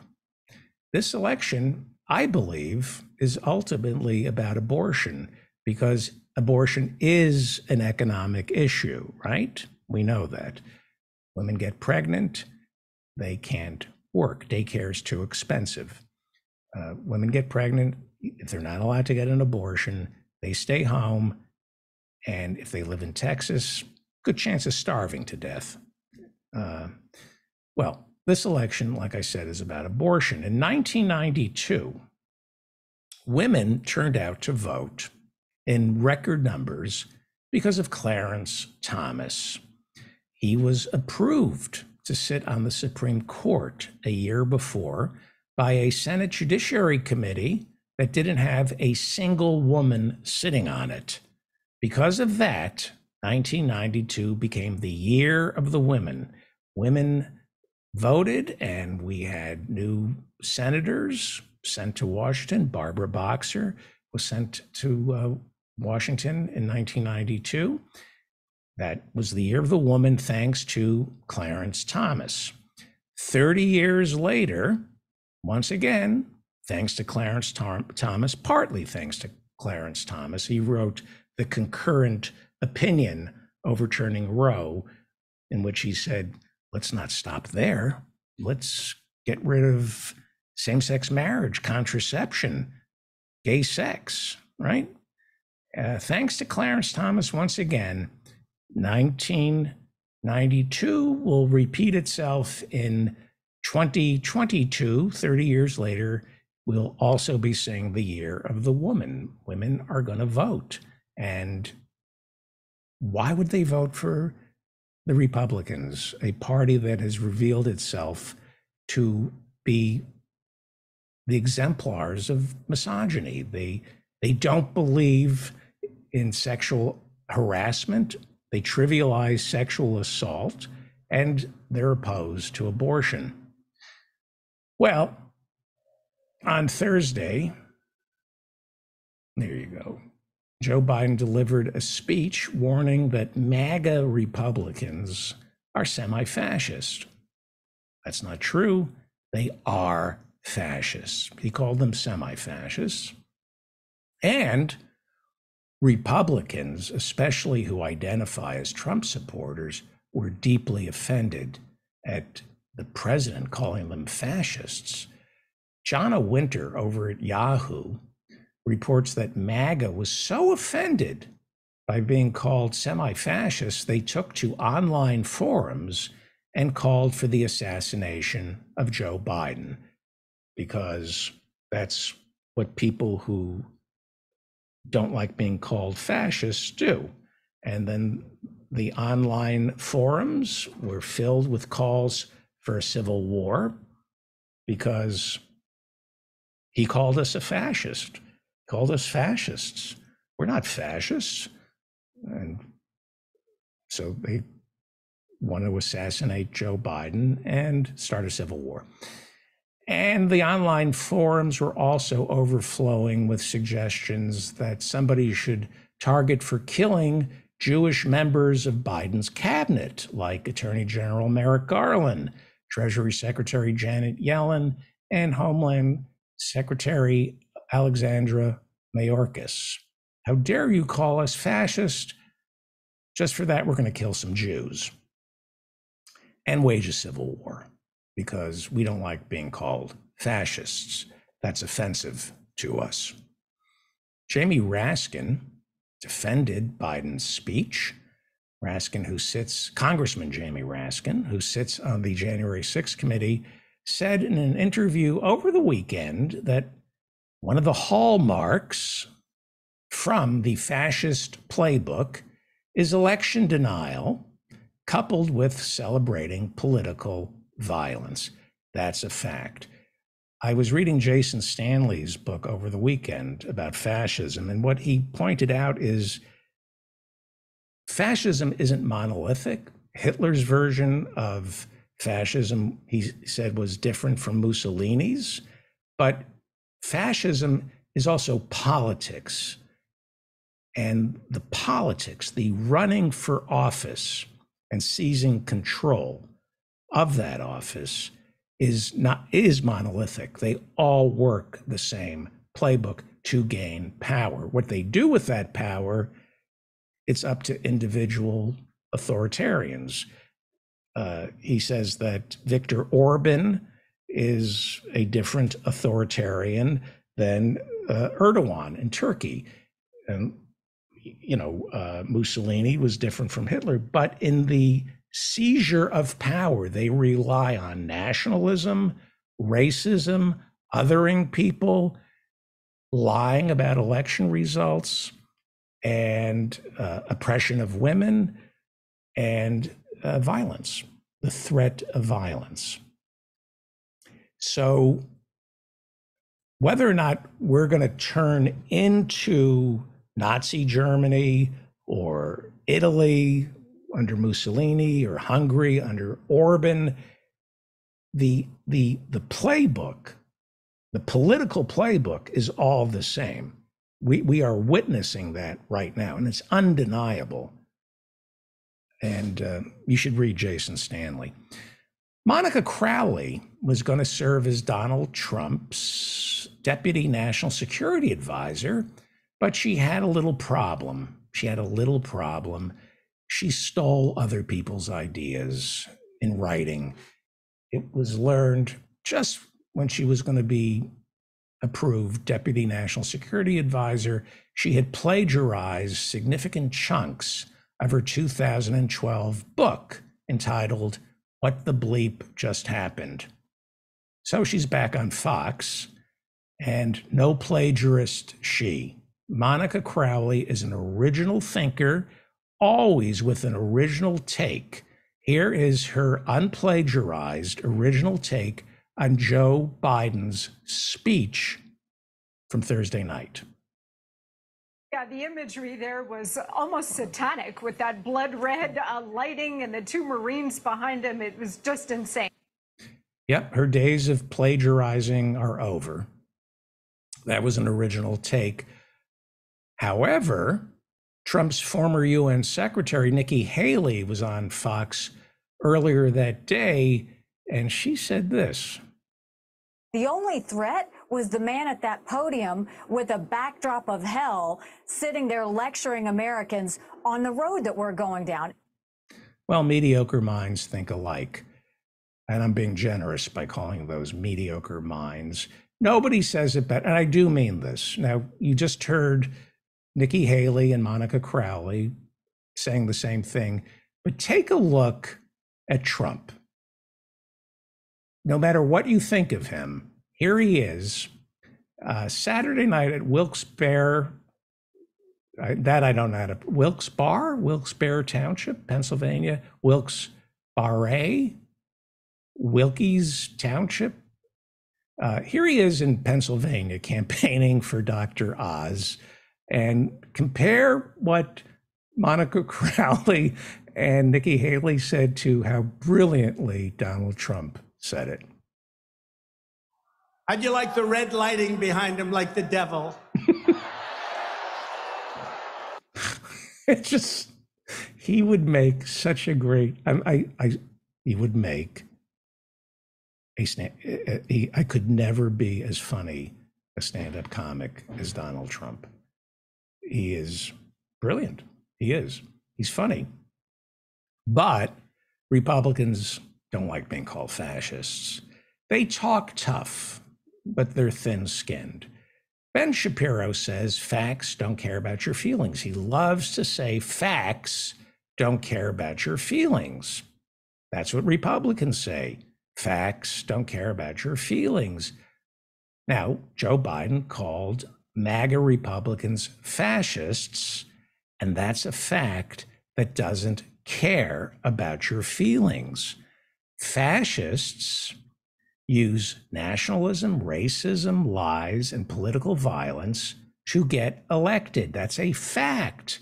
[SPEAKER 2] This election, I believe, is ultimately about abortion because abortion is an economic issue, right? We know that. Women get pregnant, they can't work. Daycare is too expensive. Uh, women get pregnant, if they're not allowed to get an abortion, they stay home. And if they live in Texas, good chance of starving to death. Uh, well, this election, like I said, is about abortion. In 1992, women turned out to vote in record numbers because of Clarence Thomas. He was approved to sit on the Supreme Court a year before by a Senate Judiciary Committee that didn't have a single woman sitting on it. Because of that, 1992 became the year of the women. Women voted, and we had new senators sent to Washington. Barbara Boxer was sent to uh, Washington in 1992. That was the year of the woman, thanks to Clarence Thomas. 30 years later, once again, thanks to Clarence Thomas, partly thanks to Clarence Thomas, he wrote the concurrent opinion overturning Roe, in which he said, let's not stop there. Let's get rid of same sex marriage, contraception, gay sex, right? Uh, thanks to Clarence Thomas, once again, 1992 will repeat itself in 2022, 30 years later. We'll also be seeing the year of the woman. Women are going to vote. And why would they vote for the Republicans, a party that has revealed itself to be the exemplars of misogyny? They they don't believe in sexual harassment. They trivialize sexual assault, and they're opposed to abortion. Well, on Thursday, there you go. Joe Biden delivered a speech warning that MAGA Republicans are semi fascist. That's not true. They are fascists. He called them semi fascists. And Republicans, especially who identify as Trump supporters, were deeply offended at the president calling them fascists. Jana Winter over at Yahoo reports that MAGA was so offended by being called semi fascist, they took to online forums and called for the assassination of Joe Biden, because that's what people who don't like being called fascists do. And then the online forums were filled with calls for a civil war because he called us a fascist, called us fascists. We're not fascists. And so they want to assassinate Joe Biden and start a civil war. And the online forums were also overflowing with suggestions that somebody should target for killing Jewish members of Biden's cabinet, like Attorney General Merrick Garland, Treasury Secretary Janet Yellen, and Homeland Secretary Alejandro Mayorkas. How dare you call us fascist? Just for that, we're going to kill some Jews and wage a civil war because we don't like being called fascists. That's offensive to us. Jamie Raskin defended Biden's speech. Raskin, who sits, Congressman Jamie Raskin, who sits on the January 6th committee, said in an interview over the weekend that one of the hallmarks from the fascist playbook is election denial coupled with celebrating political violence. That's a fact. I was reading Jason Stanley's book over the weekend about fascism, and what he pointed out is fascism isn't monolithic. Hitler's version of fascism, he said, was different from Mussolini's, but fascism is also politics. And the politics, the running for office and seizing control of that office is not is monolithic. They all work the same playbook to gain power. What they do with that power, it's up to individual authoritarians. Uh, he says that Viktor Orban is a different authoritarian than uh, Erdogan in Turkey. And, you know, uh, Mussolini was different from Hitler. But in the seizure of power. They rely on nationalism, racism, othering people. lying about election results and uh, oppression of women and uh, violence, the threat of violence. So, whether or not we're going to turn into Nazi Germany or Italy under Mussolini or Hungary under Orban, the the the playbook, the political playbook is all the same. We we are witnessing that right now, and it's undeniable. And uh, you should read Jason Stanley. Monica Crowley was going to serve as Donald Trump's deputy national security advisor, but she had a little problem. She had a little problem. She stole other people's ideas in writing. It was learned just when she was going to be approved deputy national security advisor, she had plagiarized significant chunks of her 2012 book entitled What the Bleep Just Happened. So she's back on Fox, and no plagiarist she. Monica Crowley is an original thinker, always with an original take. Here is her unplagiarized original take on Joe Biden's speech from Thursday night.
[SPEAKER 13] Yeah, the imagery there was almost satanic with that blood red uh, lighting and the two Marines behind him. It was just insane.
[SPEAKER 2] Yep, her days of plagiarizing are over. That was an original take. However, Trump's former UN Secretary, Nikki Haley, was on Fox earlier that day, and she said this.
[SPEAKER 14] The only threat was the man at that podium with a backdrop of hell sitting there lecturing Americans on the road that we're going down.
[SPEAKER 2] Well, mediocre minds think alike. And I'm being generous by calling those mediocre minds. Nobody says it better. And I do mean this. Now, you just heard Nikki Haley and Monica Crowley saying the same thing. But take a look at Trump. No matter what you think of him, here he is, uh, Saturday night at Wilkes-Barre. I, that I don't know how to. Wilkes-Barre, Wilkes-Barre Township, Pennsylvania. Wilkes-Barre, Wilkes Township. Uh, here he is in Pennsylvania <laughs> campaigning for Dr. Oz. And compare what Monica <laughs> Crowley and Nikki Haley said to how brilliantly Donald Trump said it.
[SPEAKER 15] How'd you like the red lighting behind him like the devil? <laughs>
[SPEAKER 2] it just, he would make such a great, I, I, I he would make a stand, he, I could never be as funny a stand up comic as Donald Trump. He is brilliant. He is. He's funny. But Republicans don't like being called fascists. They talk tough, but they're thin skinned. Ben Shapiro says facts don't care about your feelings. He loves to say facts don't care about your feelings. That's what Republicans say. Facts don't care about your feelings. Now, Joe Biden called MAGA Republicans fascists, and that's a fact that doesn't care about your feelings. Fascists use nationalism, racism, lies, and political violence to get elected. That's a fact.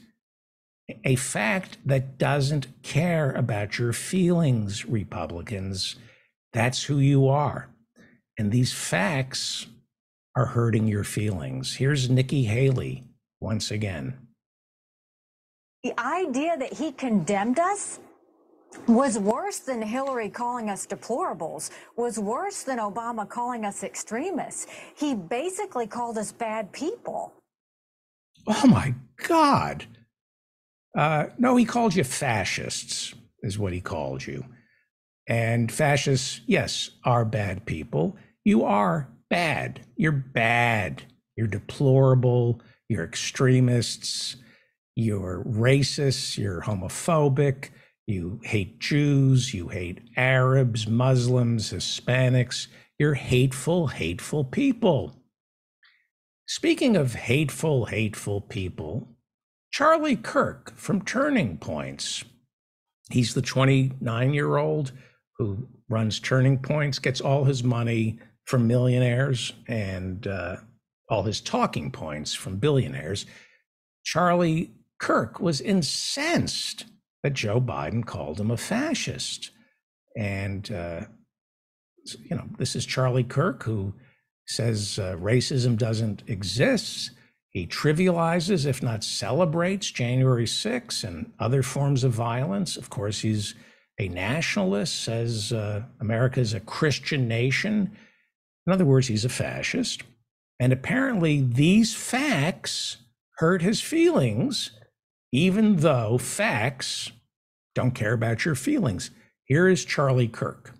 [SPEAKER 2] A fact that doesn't care about your feelings, Republicans. That's who you are. And these facts are hurting your feelings. Here's Nikki Haley once again.
[SPEAKER 14] The idea that he condemned us was worse than Hillary calling us deplorables, was worse than Obama calling us extremists. He basically called us bad people.
[SPEAKER 2] Oh my God. Uh, no, he called you fascists, is what he called you. And fascists, yes, are bad people. You are bad. You're bad. You're deplorable. You're extremists. You're racist. You're homophobic. You hate Jews. You hate Arabs, Muslims, Hispanics. You're hateful, hateful people. Speaking of hateful, hateful people, Charlie Kirk from Turning Points. He's the 29 year old who runs Turning Points, gets all his money from millionaires and uh, all his talking points from billionaires. Charlie Kirk was incensed that Joe Biden called him a fascist. And, uh, you know, this is Charlie Kirk who says uh, racism doesn't exist. He trivializes, if not celebrates, January 6th and other forms of violence. Of course, he's a nationalist, says uh, America is a Christian nation. In other words, he's a fascist. And apparently, these facts hurt his feelings, even though facts don't care about your feelings. Here is Charlie Kirk.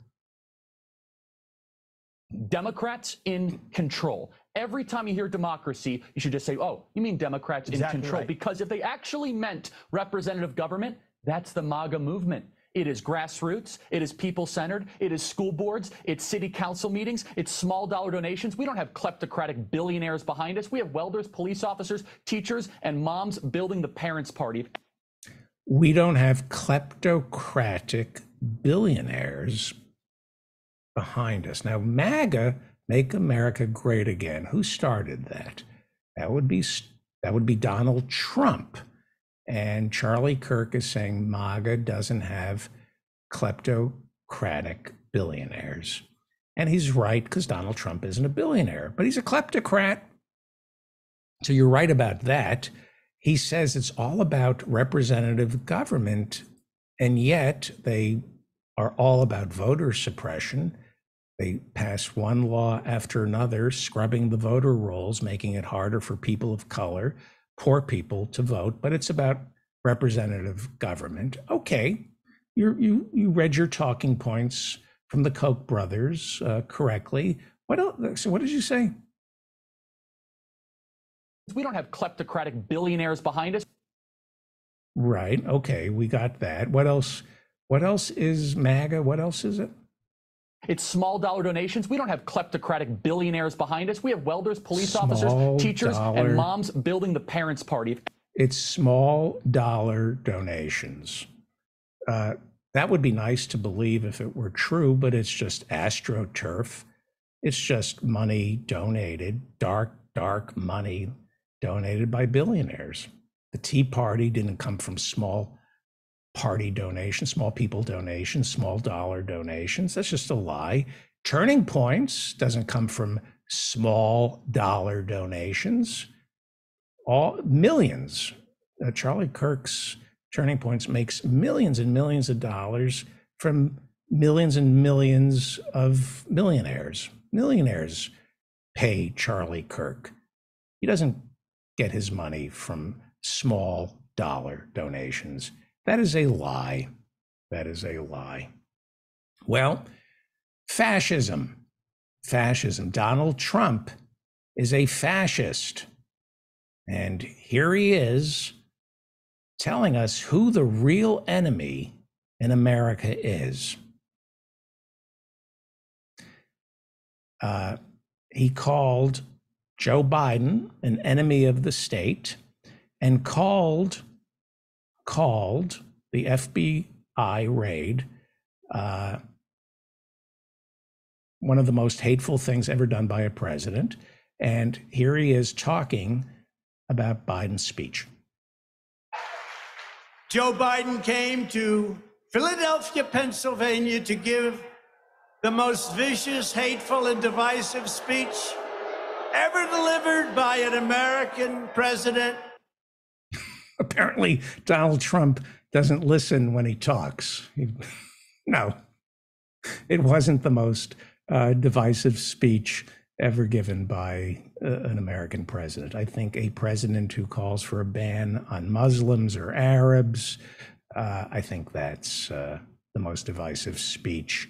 [SPEAKER 16] Democrats in control. Every time you hear democracy, you should just say, oh, you mean Democrats
[SPEAKER 17] Exactly
[SPEAKER 16] in control.
[SPEAKER 17] right.
[SPEAKER 16] Because if they actually meant representative government, that's the MAGA movement. It is grassroots. It is people centered. It is school boards. It's city council meetings. It's small dollar donations. We don't have kleptocratic billionaires behind us. We have welders, police officers, teachers, and moms building the parents' party.
[SPEAKER 2] We don't have kleptocratic billionaires behind us. Now, MAGA, Make America Great Again. Who started that? That would be that would be Donald Trump. And Charlie Kirk is saying MAGA doesn't have kleptocratic billionaires. And he's right because Donald Trump isn't a billionaire, but he's a kleptocrat. So you're right about that. He says it's all about representative government, and yet they are all about voter suppression. They pass one law after another, scrubbing the voter rolls, making it harder for people of color, poor people to vote. But it's about representative government. Okay, you you you read your talking points from the Koch brothers uh, correctly. What else? So what did you say?
[SPEAKER 16] We don't have kleptocratic billionaires behind us.
[SPEAKER 2] Right. Okay, we got that. What else? What else is MAGA? What else is it?
[SPEAKER 16] It's small dollar donations. We don't have kleptocratic billionaires behind us. We have welders, police
[SPEAKER 2] Small
[SPEAKER 16] officers, teachers,
[SPEAKER 2] dollar-
[SPEAKER 16] and moms building the parents' party.
[SPEAKER 2] It's small dollar donations. Uh, that would be nice to believe if it were true, but it's just astroturf. It's just money donated, dark, dark money donated by billionaires. The Tea Party didn't come from small party donations, small people donations, small dollar donations. That's just a lie. Turning Points doesn't come from small dollar donations. All millions. Uh, Charlie Kirk's Turning Points makes millions and millions of dollars from millions and millions of millionaires. Millionaires pay Charlie Kirk. He doesn't get his money from small dollar donations. That is a lie. That is a lie. Well, fascism. Fascism. Donald Trump is a fascist. And here he is telling us who the real enemy in America is. Uh, he called Joe Biden an enemy of the state and called called the FBI raid uh, one of the most hateful things ever done by a president. And here he is talking about Biden's speech.
[SPEAKER 15] Joe Biden came to Philadelphia, Pennsylvania to give the most vicious, hateful, and divisive speech ever delivered by an American president.
[SPEAKER 2] Apparently, Donald Trump doesn't listen when he talks. He- no, it wasn't the most uh, divisive speech ever given by uh, an American president. I think a president who calls for a ban on Muslims or Arabs, uh, I think that's uh, the most divisive speech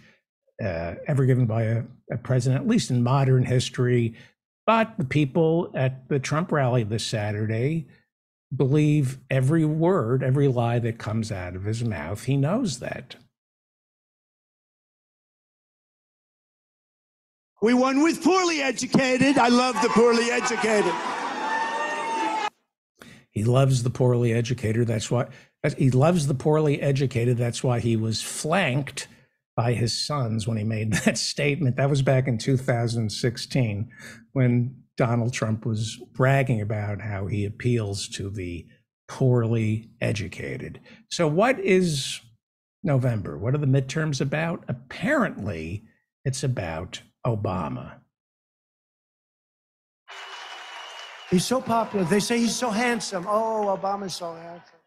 [SPEAKER 2] uh, ever given by a, a president, at least in modern history. But the people at the Trump rally this Saturday believe every word, every lie that comes out of his mouth. He knows that.
[SPEAKER 15] We won with poorly educated. I love the poorly educated.
[SPEAKER 2] He loves the poorly educated. That's why he loves the poorly educated. That's why he was flanked by his sons when he made <laughs> that statement. That was back in 2016 when Donald Trump was bragging about how he appeals to the poorly educated. So, what is November? What are the midterms about? Apparently, it's about Obama.
[SPEAKER 15] He's so popular. They say he's so handsome. Oh, Obama's so handsome.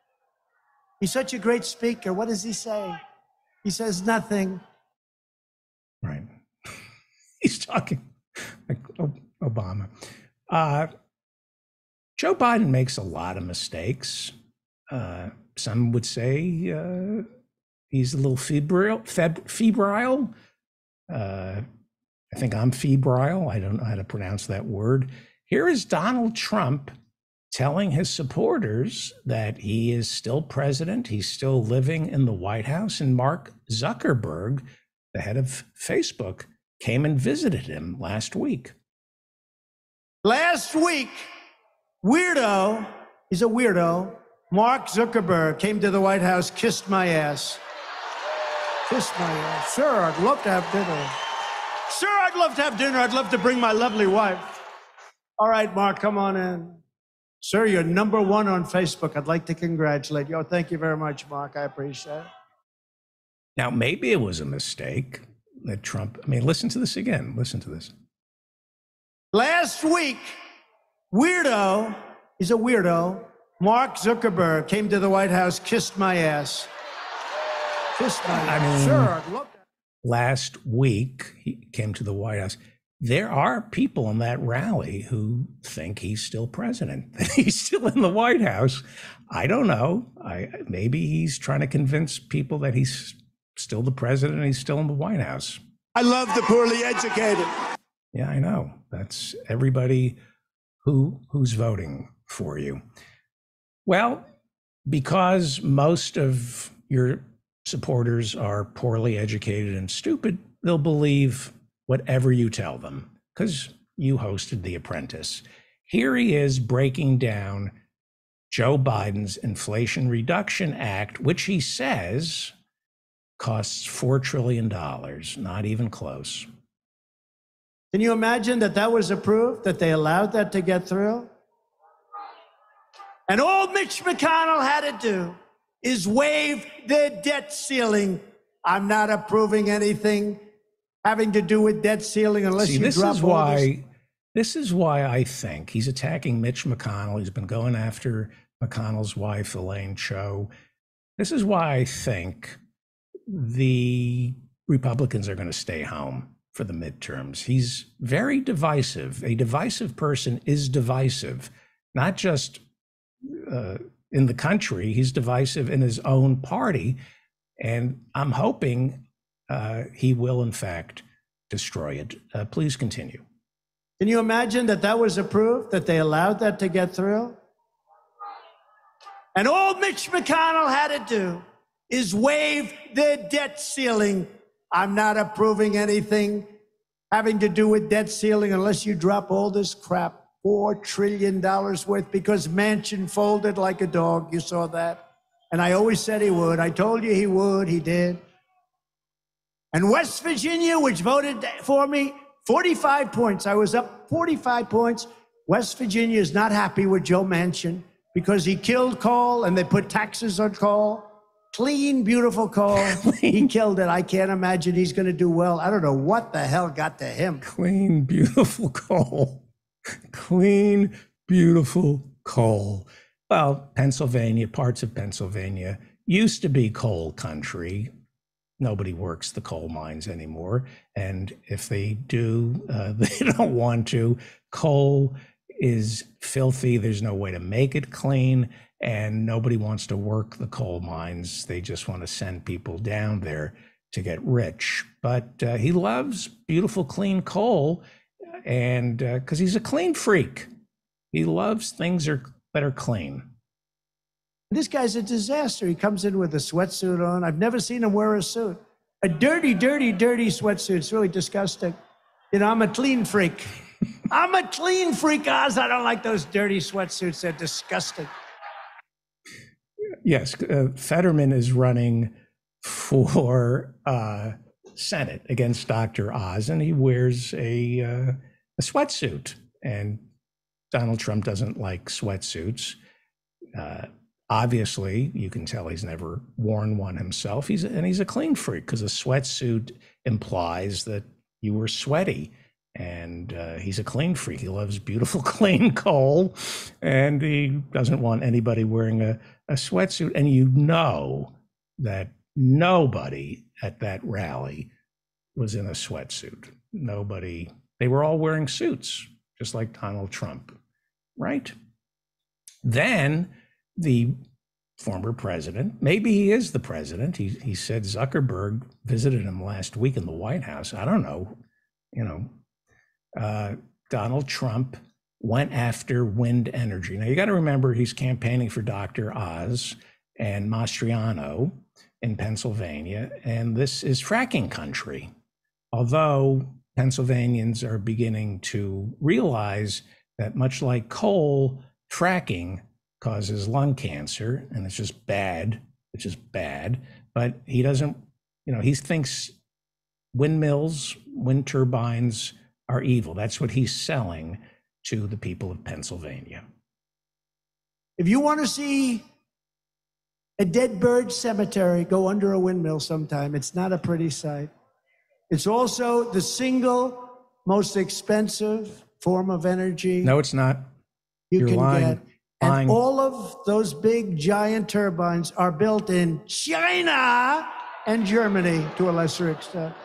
[SPEAKER 15] He's such a great speaker. What does he say? He says nothing.
[SPEAKER 2] Right. <laughs> He's talking like oh, Obama. Uh, Joe Biden makes a lot of mistakes. Uh, some would say uh, he's a little febrile. Feb, febrile. Uh, I think I'm febrile. I don't know how to pronounce that word. Here is Donald Trump telling his supporters that he is still president, he's still living in the White House, and Mark Zuckerberg, the head of Facebook, came and visited him last week.
[SPEAKER 15] Last week, weirdo, he's a weirdo, Mark Zuckerberg came to the White House, kissed my ass. Kissed my ass. Sir, I'd love to have dinner. Sir, I'd love to have dinner. I'd love to bring my lovely wife. All right, Mark, come on in. Sir, you're number one on Facebook. I'd like to congratulate you. Oh, thank you very much, Mark. I appreciate it.
[SPEAKER 2] Now, maybe it was a mistake that Trump, I mean, listen to this again. Listen to this.
[SPEAKER 15] Last week, weirdo, he's a weirdo, Mark Zuckerberg came to the White House, kissed my ass. Kissed my
[SPEAKER 2] I
[SPEAKER 15] ass.
[SPEAKER 2] mean,
[SPEAKER 15] Sir, I'd love to.
[SPEAKER 2] Last week, he came to the White House there are people in that rally who think he's still president, that <laughs> he's still in the White House. I don't know. I maybe he's trying to convince people that he's still the president and he's still in the White House.
[SPEAKER 15] I love the poorly educated.
[SPEAKER 2] Yeah, I know. That's everybody who who's voting for you. Well, because most of your supporters are poorly educated and stupid, they'll believe whatever you tell them, because you hosted The Apprentice. Here he is breaking down Joe Biden's Inflation Reduction Act, which he says costs $4 trillion, not even close.
[SPEAKER 15] Can you imagine that that was approved, that they allowed that to get through? And all Mitch McConnell had to do is waive the debt ceiling. I'm not approving anything having to do with debt ceiling unless
[SPEAKER 2] See,
[SPEAKER 15] you
[SPEAKER 2] this
[SPEAKER 15] drop
[SPEAKER 2] is why
[SPEAKER 15] this.
[SPEAKER 2] this is why I think he's attacking Mitch McConnell. He's been going after McConnell's wife, Elaine Chao. This is why I think the Republicans are going to stay home for the midterms. He's very divisive. A divisive person is divisive, not just uh, in the country, he's divisive in his own party. And I'm hoping uh, he will, in fact, destroy it. Uh, please continue.
[SPEAKER 15] Can you imagine that that was approved, that they allowed that to get through? And all Mitch McConnell had to do is waive the debt ceiling. I'm not approving anything having to do with debt ceiling unless you drop all this crap. Four trillion dollars worth because Manchin folded like a dog. You saw that. And I always said he would. I told you he would. He did. And West Virginia, which voted for me, 45 points. I was up 45 points. West Virginia is not happy with Joe Manchin because he killed coal and they put taxes on coal. Clean, beautiful coal. <laughs> he killed it. I can't imagine he's going to do well. I don't know what the hell got to him.
[SPEAKER 2] Clean, beautiful coal. Clean, beautiful coal. Well, Pennsylvania, parts of Pennsylvania used to be coal country. Nobody works the coal mines anymore. And if they do, uh, <laughs> they don't want to. Coal is filthy. There's no way to make it clean. And nobody wants to work the coal mines. They just want to send people down there to get rich. But uh, he loves beautiful, clean coal. And because uh, he's a clean freak, he loves things are, that are clean.
[SPEAKER 15] This guy's a disaster. He comes in with a sweatsuit on. I've never seen him wear a suit. A dirty, dirty, dirty sweatsuit. It's really disgusting. You know, I'm a clean freak. <laughs> I'm a clean freak, Oz. I don't like those dirty sweatsuits. They're disgusting.
[SPEAKER 2] Yes, uh, Fetterman is running for uh, Senate against Dr. Oz, and he wears a, uh, a sweatsuit. And Donald Trump doesn't like sweatsuits. Uh, obviously, you can tell he's never worn one himself. He's and he's a clean freak because a sweatsuit implies that you were sweaty. And uh, he's a clean freak. He loves beautiful, <laughs> clean coal, and he doesn't want anybody wearing a, a sweatsuit. And you know that nobody at that rally was in a sweatsuit. Nobody. They were all wearing suits, just like Donald Trump, right? Then the former president, maybe he is the president. He, he said Zuckerberg visited him last week in the White House. I don't know. You know, uh, Donald Trump went after wind energy. Now, you got to remember he's campaigning for Dr. Oz and Mastriano in Pennsylvania, and this is fracking country. Although Pennsylvanians are beginning to realize that, much like coal, fracking causes lung cancer, and it's just bad. It's just bad. But he doesn't, you know, he thinks windmills, wind turbines are evil. That's what he's selling to the people of Pennsylvania.
[SPEAKER 15] If you want to see a dead bird cemetery go under a windmill sometime, it's not a pretty sight. It's also the single most expensive form of energy
[SPEAKER 2] No, it's not.
[SPEAKER 15] you
[SPEAKER 2] You're
[SPEAKER 15] can
[SPEAKER 2] lying.
[SPEAKER 15] get.
[SPEAKER 2] Lying.
[SPEAKER 15] And all of those big giant turbines are built in China and Germany to a lesser extent.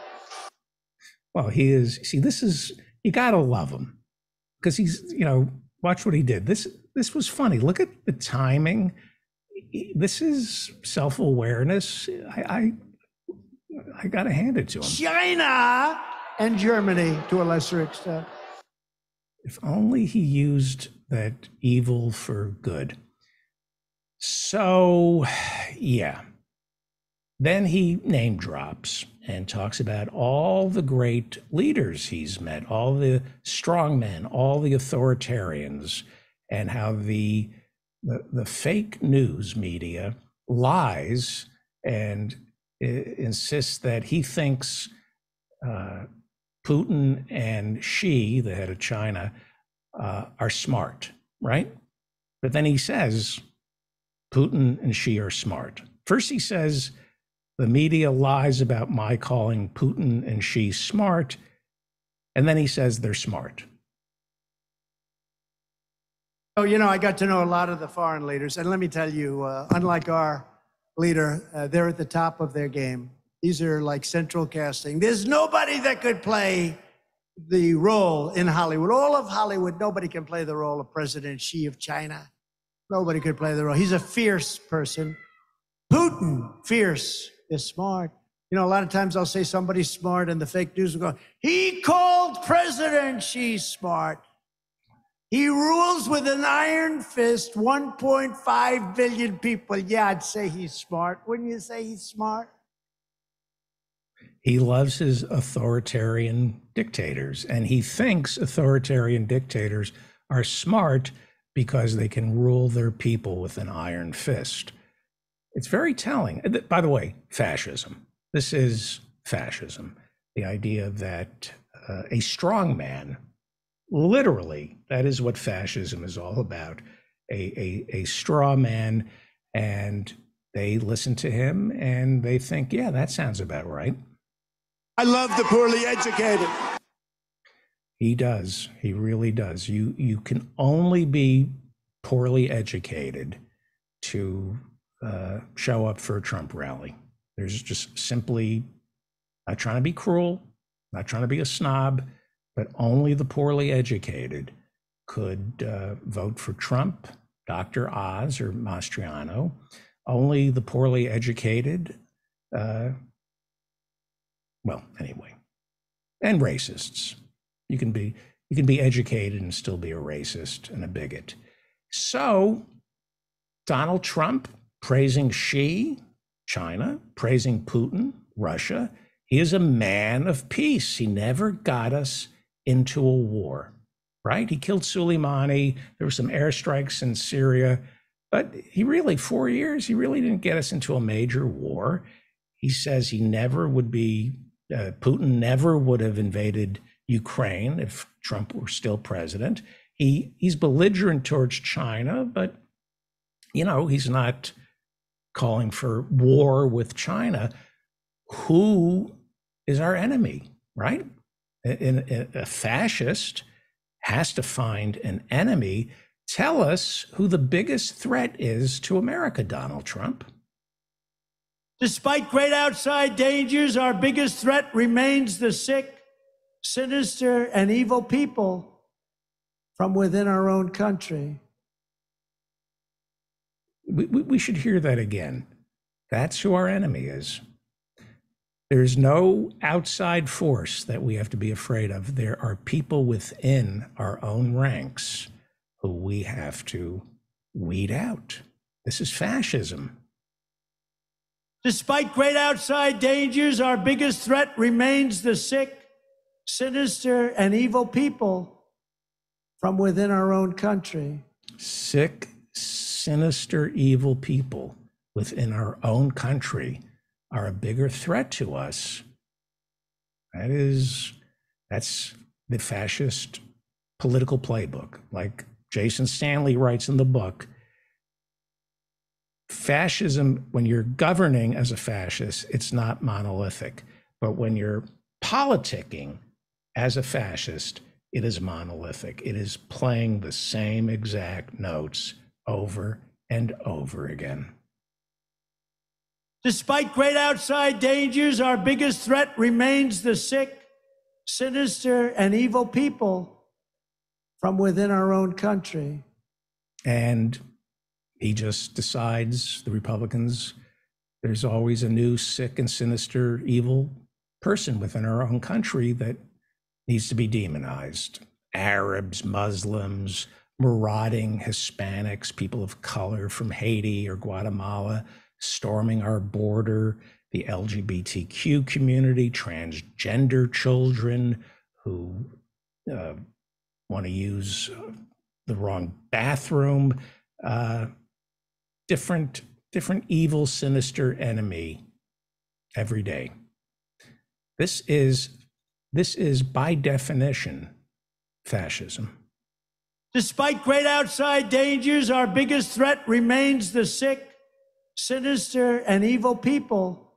[SPEAKER 2] Well, he is. See, this is you gotta love him because he's. You know, watch what he did. This this was funny. Look at the timing. This is self awareness. I, I I gotta hand it to him.
[SPEAKER 15] China and Germany to a lesser extent.
[SPEAKER 2] If only he used that evil for good. So, yeah. Then he name drops and talks about all the great leaders he's met, all the strong men, all the authoritarians, and how the the, the fake news media lies and i- insists that he thinks uh, Putin and Xi, the head of China, uh, are smart, right? But then he says Putin and Xi are smart. First, he says the media lies about my calling Putin and Xi smart. And then he says they're smart.
[SPEAKER 15] Oh, you know, I got to know a lot of the foreign leaders, and let me tell you, uh, unlike our leader, uh, they're at the top of their game. These are like central casting. There's nobody that could play the role in Hollywood. All of Hollywood, nobody can play the role of President Xi of China. Nobody could play the role. He's a fierce person. Putin, fierce, is smart. You know, a lot of times I'll say somebody's smart, and the fake news will go, he called President Xi smart. He rules with an iron fist 1.5 billion people. Yeah, I'd say he's smart. Wouldn't you say he's smart?
[SPEAKER 2] He loves his authoritarian dictators, and he thinks authoritarian dictators are smart because they can rule their people with an iron fist. It's very telling. By the way, fascism. This is fascism. The idea that uh, a strong man, literally, that is what fascism is all about a, a, a straw man, and they listen to him and they think, yeah, that sounds about right.
[SPEAKER 17] I love the poorly educated.
[SPEAKER 2] He does. He really does. You you can only be poorly educated to uh, show up for a Trump rally. There's just simply not trying to be cruel, not trying to be a snob, but only the poorly educated could uh, vote for Trump, Dr. Oz or Mastriano. Only the poorly educated. Uh, well, anyway, and racists. You can be you can be educated and still be a racist and a bigot. So Donald Trump praising Xi, China, praising Putin, Russia. He is a man of peace. He never got us into a war, right? He killed Soleimani. There were some airstrikes in Syria, but he really, four years, he really didn't get us into a major war. He says he never would be, uh, Putin never would have invaded Ukraine if Trump were still president. He he's belligerent towards China, but you know he's not calling for war with China. Who is our enemy, right? A, a fascist has to find an enemy. Tell us who the biggest threat is to America, Donald Trump.
[SPEAKER 15] Despite great outside dangers, our biggest threat remains the sick, sinister, and evil people from within our own country.
[SPEAKER 2] We, we, we should hear that again. That's who our enemy is. There's no outside force that we have to be afraid of. There are people within our own ranks who we have to weed out. This is fascism.
[SPEAKER 15] Despite great outside dangers, our biggest threat remains the sick, sinister, and evil people from within our own country.
[SPEAKER 2] Sick, sinister, evil people within our own country are a bigger threat to us. That is, that's the fascist political playbook. Like Jason Stanley writes in the book, fascism, when you're governing as a fascist, it's not monolithic. But when you're politicking as a fascist, it is monolithic. It is playing the same exact notes over and over again.
[SPEAKER 15] Despite great outside dangers, our biggest threat remains the sick, sinister, and evil people from within our own country.
[SPEAKER 2] And he just decides, the Republicans, there's always a new sick and sinister, evil person within our own country that needs to be demonized. Arabs, Muslims, marauding Hispanics, people of color from Haiti or Guatemala storming our border, the LGBTQ community, transgender children who uh, want to use the wrong bathroom, uh, different different evil, sinister enemy every day. This is this is by definition fascism.
[SPEAKER 15] Despite great outside dangers, our biggest threat remains the sick, sinister, and evil people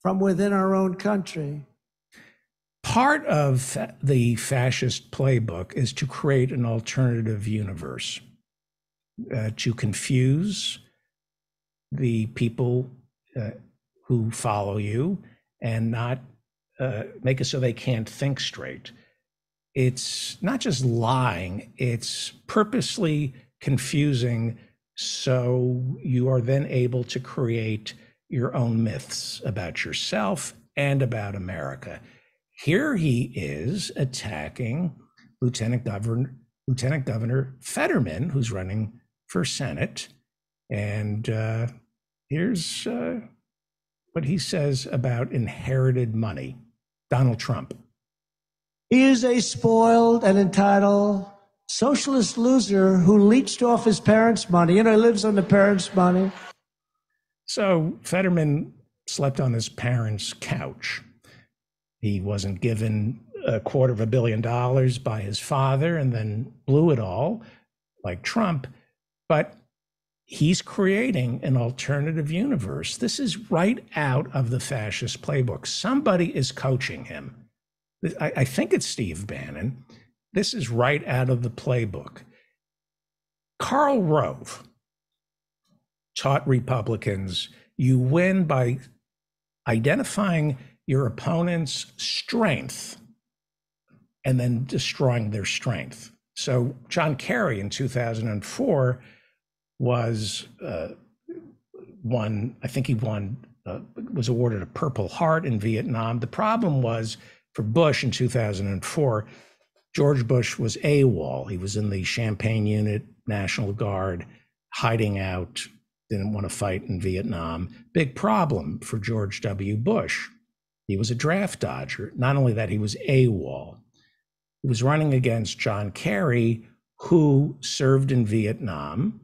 [SPEAKER 15] from within our own country.
[SPEAKER 2] Part of the fascist playbook is to create an alternative universe, uh, to confuse the people uh, who follow you and not uh, make it so they can't think straight. It's not just lying, it's purposely confusing so you are then able to create your own myths about yourself and about America. Here he is attacking Lieutenant Governor Lieutenant Governor Fetterman, who's running for Senate, and uh, here's uh, what he says about inherited money. Donald Trump.
[SPEAKER 15] He is a spoiled and entitled socialist loser who leached off his parents' money. You know, he lives on the parents' money.
[SPEAKER 2] So Fetterman slept on his parents' couch. He wasn't given a quarter of a billion dollars by his father and then blew it all like Trump. But he's creating an alternative universe. This is right out of the fascist playbook. Somebody is coaching him. I, I think it's Steve Bannon. This is right out of the playbook. Karl Rove taught Republicans you win by identifying your opponent's strength and then destroying their strength. So, John Kerry in 2004 was uh, won, I think he won, uh, was awarded a Purple Heart in Vietnam. The problem was for Bush in 2004, George Bush was AWOL. He was in the Champagne Unit, National Guard, hiding out, didn't want to fight in Vietnam. Big problem for George W. Bush. He was a draft dodger. Not only that, he was AWOL. He was running against John Kerry, who served in Vietnam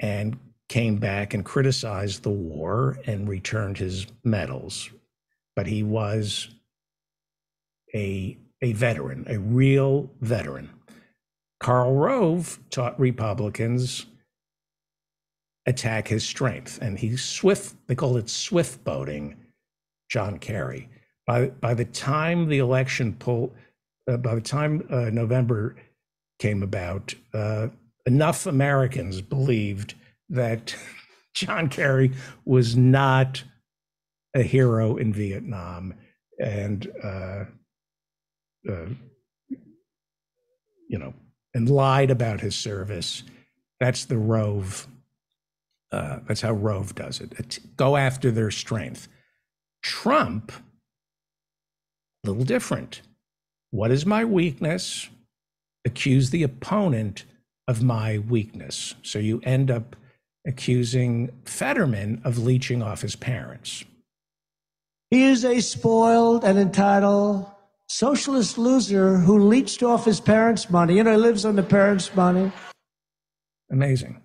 [SPEAKER 2] and came back and criticized the war and returned his medals. But he was a, a veteran, a real veteran. Karl Rove taught Republicans attack his strength, and he swift, they call it swift boating John Kerry. By, by the time the election poll, uh, by the time uh, November came about, uh, enough Americans believed that <laughs> John Kerry was not a hero in Vietnam and, uh, you know, and lied about his service. That's the Rove. Uh, that's how Rove does it. It's go after their strength. Trump, a little different. What is my weakness? Accuse the opponent of my weakness. So you end up accusing Fetterman of leeching off his parents.
[SPEAKER 15] He is a spoiled and entitled socialist loser who leached off his parents' money. You know, he lives on the parents' money.
[SPEAKER 2] Amazing.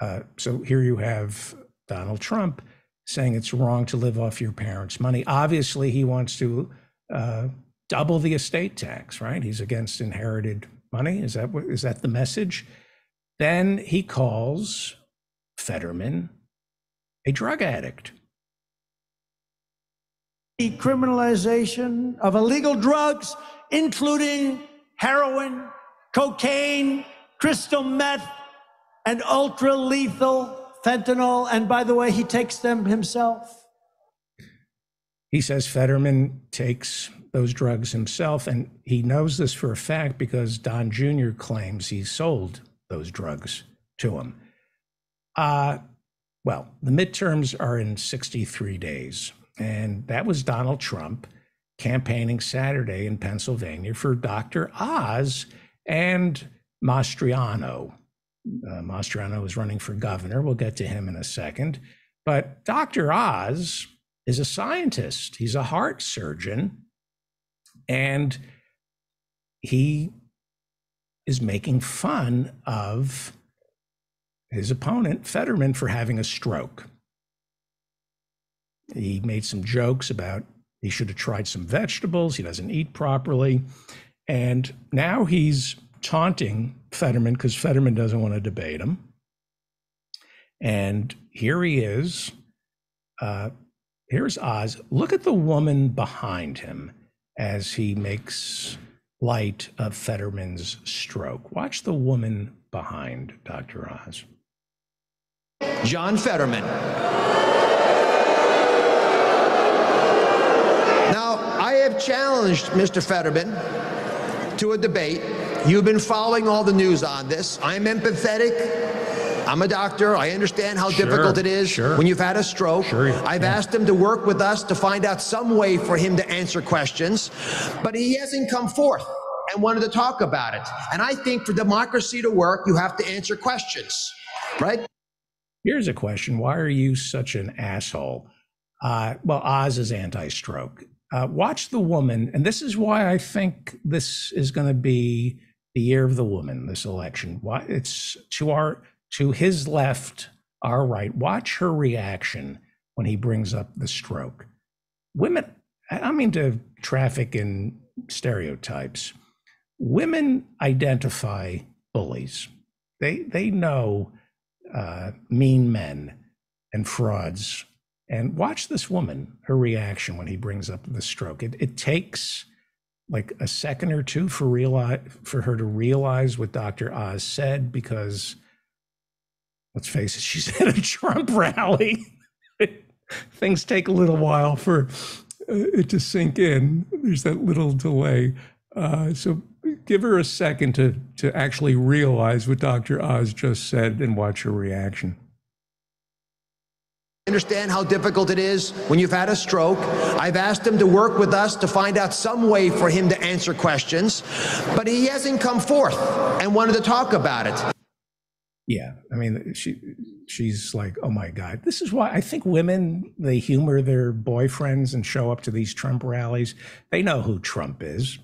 [SPEAKER 2] Uh, so here you have Donald Trump saying it's wrong to live off your parents' money. Obviously, he wants to uh, double the estate tax, right? He's against inherited money. Is that what, is that the message? Then he calls Fetterman a drug addict.
[SPEAKER 15] Decriminalization of illegal drugs, including heroin, cocaine, crystal meth, and ultra lethal fentanyl. And by the way, he takes them himself.
[SPEAKER 2] He says Fetterman takes those drugs himself, and he knows this for a fact because Don Jr. claims he sold those drugs to him. Uh, well, the midterms are in 63 days, and that was Donald Trump campaigning Saturday in Pennsylvania for Dr. Oz and Mastriano. Uh, Mastriano is running for governor. We'll get to him in a second. But Dr. Oz is a scientist, he's a heart surgeon, and he is making fun of his opponent, Fetterman, for having a stroke. He made some jokes about he should have tried some vegetables, he doesn't eat properly. And now he's taunting Fetterman because Fetterman doesn't want to debate him. And here he is. Uh, here's Oz. Look at the woman behind him as he makes light of Fetterman's stroke. Watch the woman behind Dr. Oz.
[SPEAKER 18] John Fetterman. Have challenged Mr. Fetterman to a debate. You've been following all the news on this. I'm empathetic. I'm a doctor. I understand how
[SPEAKER 2] Sure,
[SPEAKER 18] difficult it is
[SPEAKER 2] sure.
[SPEAKER 18] when you've had a stroke.
[SPEAKER 2] Sure,
[SPEAKER 18] I've
[SPEAKER 2] yeah.
[SPEAKER 18] asked him to work with us to find out some way for him to answer questions, but he hasn't come forth and wanted to talk about it. And I think for democracy to work, you have to answer questions, right?
[SPEAKER 2] Here's a question Why are you such an asshole? Uh, well, Oz is anti stroke. Uh, watch the woman, and this is why I think this is going to be the year of the woman, this election. Why it's to our to his left, our right. Watch her reaction when he brings up the stroke. Women, I mean to traffic in stereotypes. Women identify bullies. They they know uh, mean men and frauds. And watch this woman, her reaction when he brings up the stroke. It, it takes like a second or two for realize for her to realize what Dr. Oz said because let's face it, <laughs> she's at a Trump rally. <laughs> Things take a little while for uh, it to sink in. There's that little delay. Uh, so give her a second to to actually realize what Dr. Oz just said and watch her reaction.
[SPEAKER 18] Understand how difficult it is when you've had a stroke. I've asked him to work with us to find out some way for him to answer questions, but he hasn't come forth and wanted to talk about it.
[SPEAKER 2] Yeah, I mean, she she's like, oh my god, this is why I think women they humor their boyfriends and show up to these Trump rallies. They know who Trump is.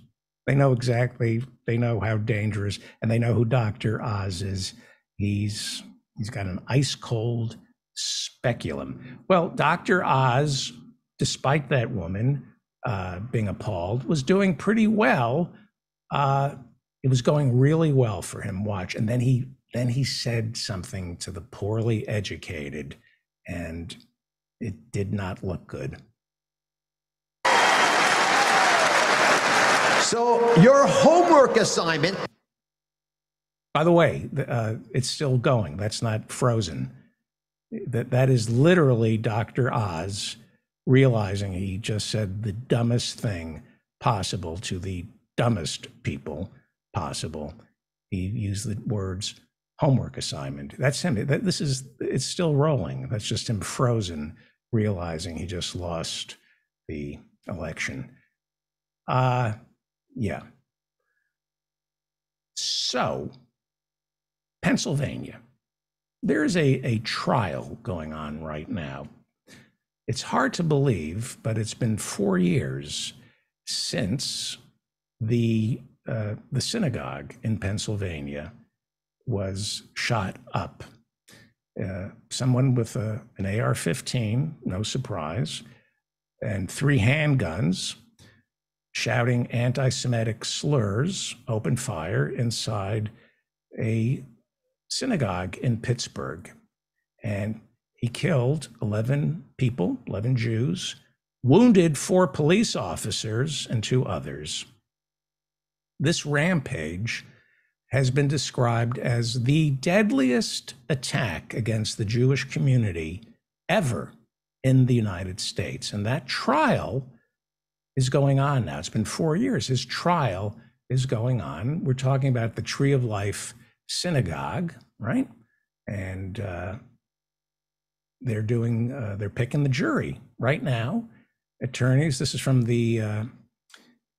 [SPEAKER 2] They know exactly. They know how dangerous, and they know who Doctor Oz is. He's he's got an ice cold speculum. Well, Doctor Oz, despite that woman uh, being appalled, was doing pretty well. Uh, it was going really well for him. Watch, and then he then he said something to the poorly educated, and it did not look good.
[SPEAKER 18] So, your homework assignment.
[SPEAKER 2] By the way, uh, it's still going. That's not frozen. That that is literally Dr. Oz realizing he just said the dumbest thing possible to the dumbest people possible. He used the words homework assignment. That's him. That, this is it's still rolling. That's just him frozen, realizing he just lost the election. Uh yeah. So, Pennsylvania. There's a, a trial going on right now. It's hard to believe, but it's been four years since the uh, the synagogue in Pennsylvania was shot up. Uh, someone with a, an AR 15, no surprise, and three handguns shouting anti Semitic slurs, opened fire inside a synagogue in Pittsburgh. And he killed 11 people, 11 Jews, wounded four police officers and two others. This rampage has been described as the deadliest attack against the Jewish community ever in the United States. And that trial is going on now. It's been four years. His trial is going on. We're talking about the Tree of Life Synagogue, right? And uh, they're doing, uh, they're picking the jury right now. Attorneys, this is from the uh,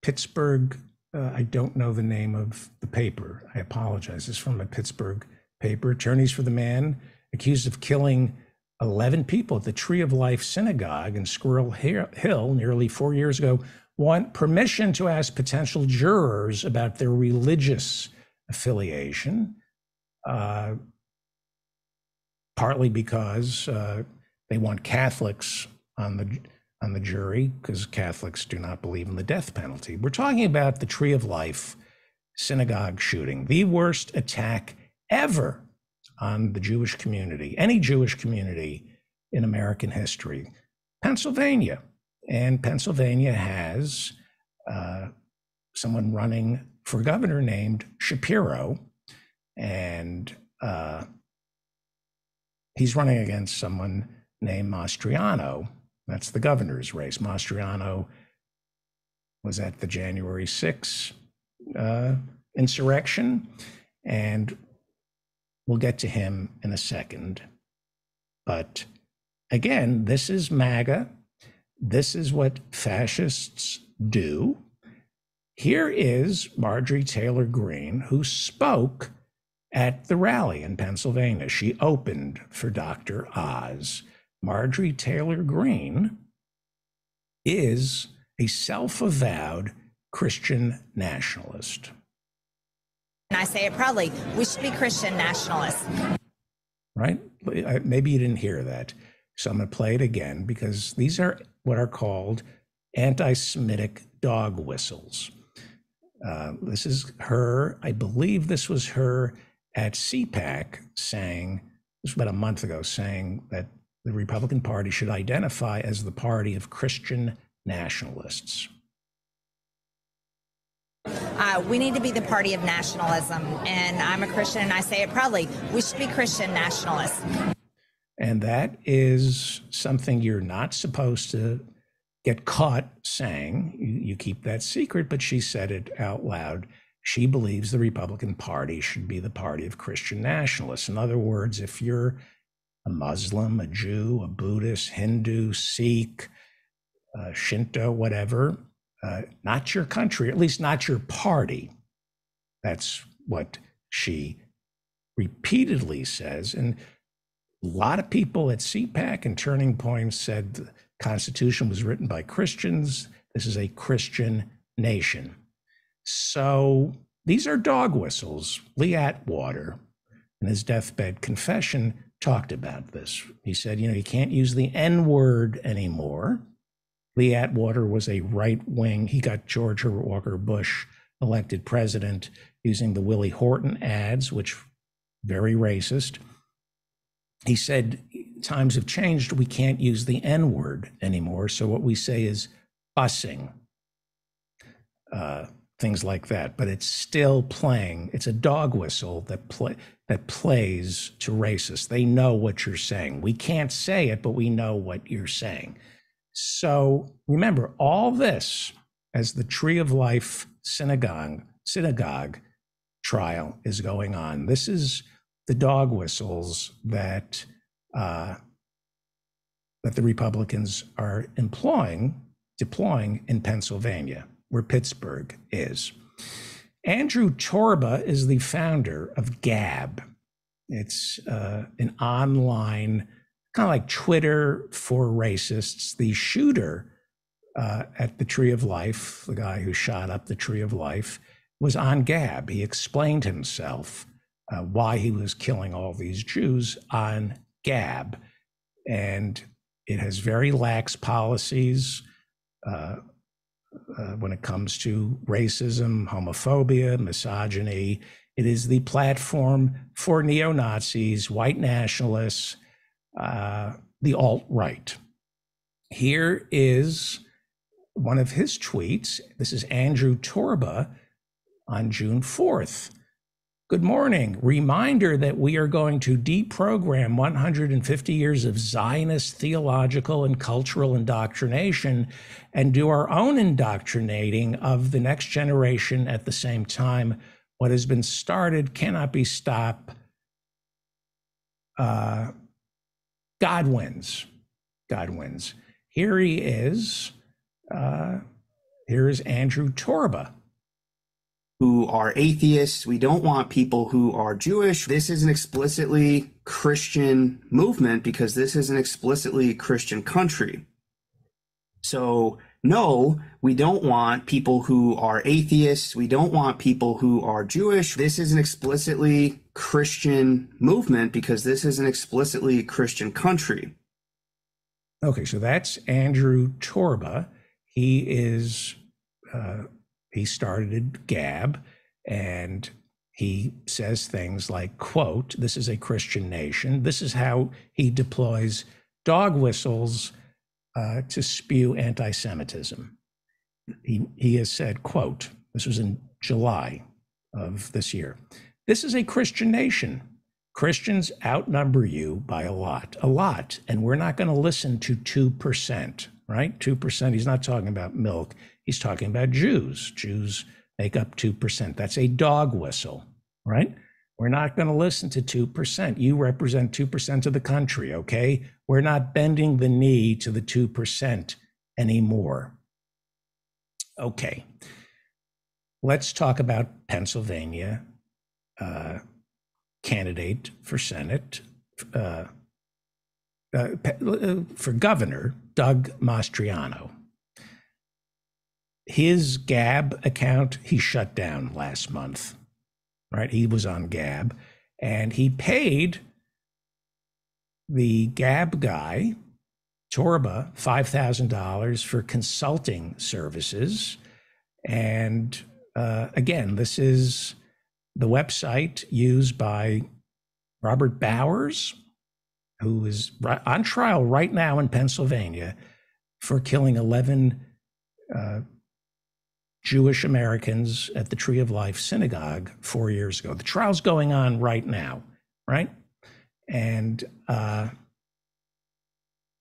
[SPEAKER 2] Pittsburgh, uh, I don't know the name of the paper. I apologize. It's from a Pittsburgh paper. Attorneys for the man accused of killing 11 people at the Tree of Life Synagogue in Squirrel Hill nearly four years ago want permission to ask potential jurors about their religious affiliation, uh, partly because uh, they want Catholics on the on the jury because Catholics do not believe in the death penalty. We're talking about the Tree of Life synagogue shooting, the worst attack ever on the Jewish community, any Jewish community in American history. Pennsylvania. And Pennsylvania has uh, someone running for governor named Shapiro. And uh, he's running against someone named Mastriano. That's the governor's race. Mastriano was at the January 6th uh, insurrection and We'll get to him in a second. But again, this is MAGA. This is what fascists do. Here is Marjorie Taylor Greene, who spoke at the rally in Pennsylvania. She opened for Dr. Oz. Marjorie Taylor Greene is a self avowed Christian nationalist
[SPEAKER 19] and I say it proudly, we should be Christian nationalists.
[SPEAKER 2] Right? Maybe you didn't hear that. So I'm going to play it again because these are what are called anti Semitic dog whistles. Uh, this is her, I believe this was her at CPAC saying, this was about a month ago, saying that the Republican Party should identify as the party of Christian nationalists.
[SPEAKER 19] Uh, we need to be the party of nationalism. And I'm a Christian and I say it proudly. We should be Christian nationalists.
[SPEAKER 2] And that is something you're not supposed to get caught saying. You, you keep that secret, but she said it out loud. She believes the Republican Party should be the party of Christian nationalists. In other words, if you're a Muslim, a Jew, a Buddhist, Hindu, Sikh, uh, Shinto, whatever, uh, not your country, at least not your party. That's what she repeatedly says. And a lot of people at CPAC and Turning Point said the Constitution was written by Christians. This is a Christian nation. So these are dog whistles. Lee Atwater, in his deathbed confession, talked about this. He said, you know, you can't use the N word anymore. Lee Atwater was a right wing, he got George Herbert Walker Bush elected president using the Willie Horton ads, which very racist. He said, times have changed. We can't use the N word anymore. So what we say is busing, uh, things like that. But it's still playing. It's a dog whistle that play that plays to racists. They know what you're saying. We can't say it, but we know what you're saying. So remember all this as the Tree of Life synagogue synagogue trial is going on. This is the dog whistles that uh, that the Republicans are employing, deploying in Pennsylvania, where Pittsburgh is. Andrew Torba is the founder of Gab. It's uh, an online, kind of like Twitter for racists. The shooter uh, at the Tree of Life, the guy who shot up the Tree of Life, was on Gab. He explained himself uh, why he was killing all these Jews on Gab. And it has very lax policies uh, uh, when it comes to racism, homophobia, misogyny. It is the platform for neo Nazis, white nationalists, uh, the alt right. Here is one of his tweets. This is Andrew Torba on June 4th. Good morning. Reminder that we are going to deprogram 150 years of Zionist theological and cultural indoctrination and do our own indoctrinating of the next generation at the same time. What has been started cannot be stopped. Uh, God wins. God wins. Here he is. Uh, here is Andrew Torba
[SPEAKER 20] who are atheists. We don't want people who are Jewish. This is an explicitly Christian movement because this is an explicitly Christian country. So, no, we don't want people who are atheists. We don't want people who are Jewish. This is an explicitly Christian movement because this is an explicitly Christian country.
[SPEAKER 2] Okay, so that's Andrew Torba. He is uh, he started Gab and he says things like, quote, this is a Christian nation. This is how he deploys dog whistles uh, to spew anti-Semitism. He, he has said, quote, this was in July of this year. This is a Christian nation. Christians outnumber you by a lot, a lot. And we're not going to listen to 2%, right? 2%. He's not talking about milk. He's talking about Jews. Jews make up 2%. That's a dog whistle, right? We're not going to listen to 2%. You represent 2% of the country, okay? We're not bending the knee to the 2% anymore. Okay. Let's talk about Pennsylvania uh, candidate for Senate, uh, uh, uh for governor, Doug Mastriano his Gab account he shut down last month. Right, he was on Gab, and he paid the Gab guy, Torba, five thousand dollars for consulting services. And uh, again, this is the website used by Robert Bowers, who is on trial right now in Pennsylvania for killing 11 uh, Jewish Americans at the Tree of Life Synagogue four years ago. The trial's going on right now, right? And uh,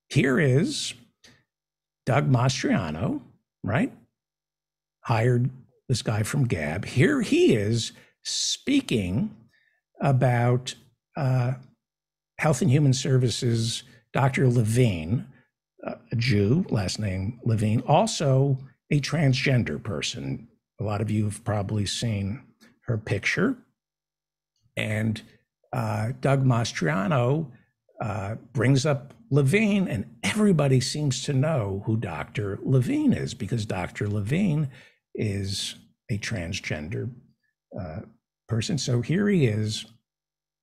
[SPEAKER 2] here is Doug Mastriano, right? Hired this guy from Gab. Here he is speaking about uh, Health and Human Services, Dr. Levine, a Jew, last name Levine, also a transgender person. A lot of you have probably seen her picture. And uh, Doug Mastriano uh, brings up Levine, and everybody seems to know who Dr. Levine is because Dr. Levine is a transgender uh, person. So here he is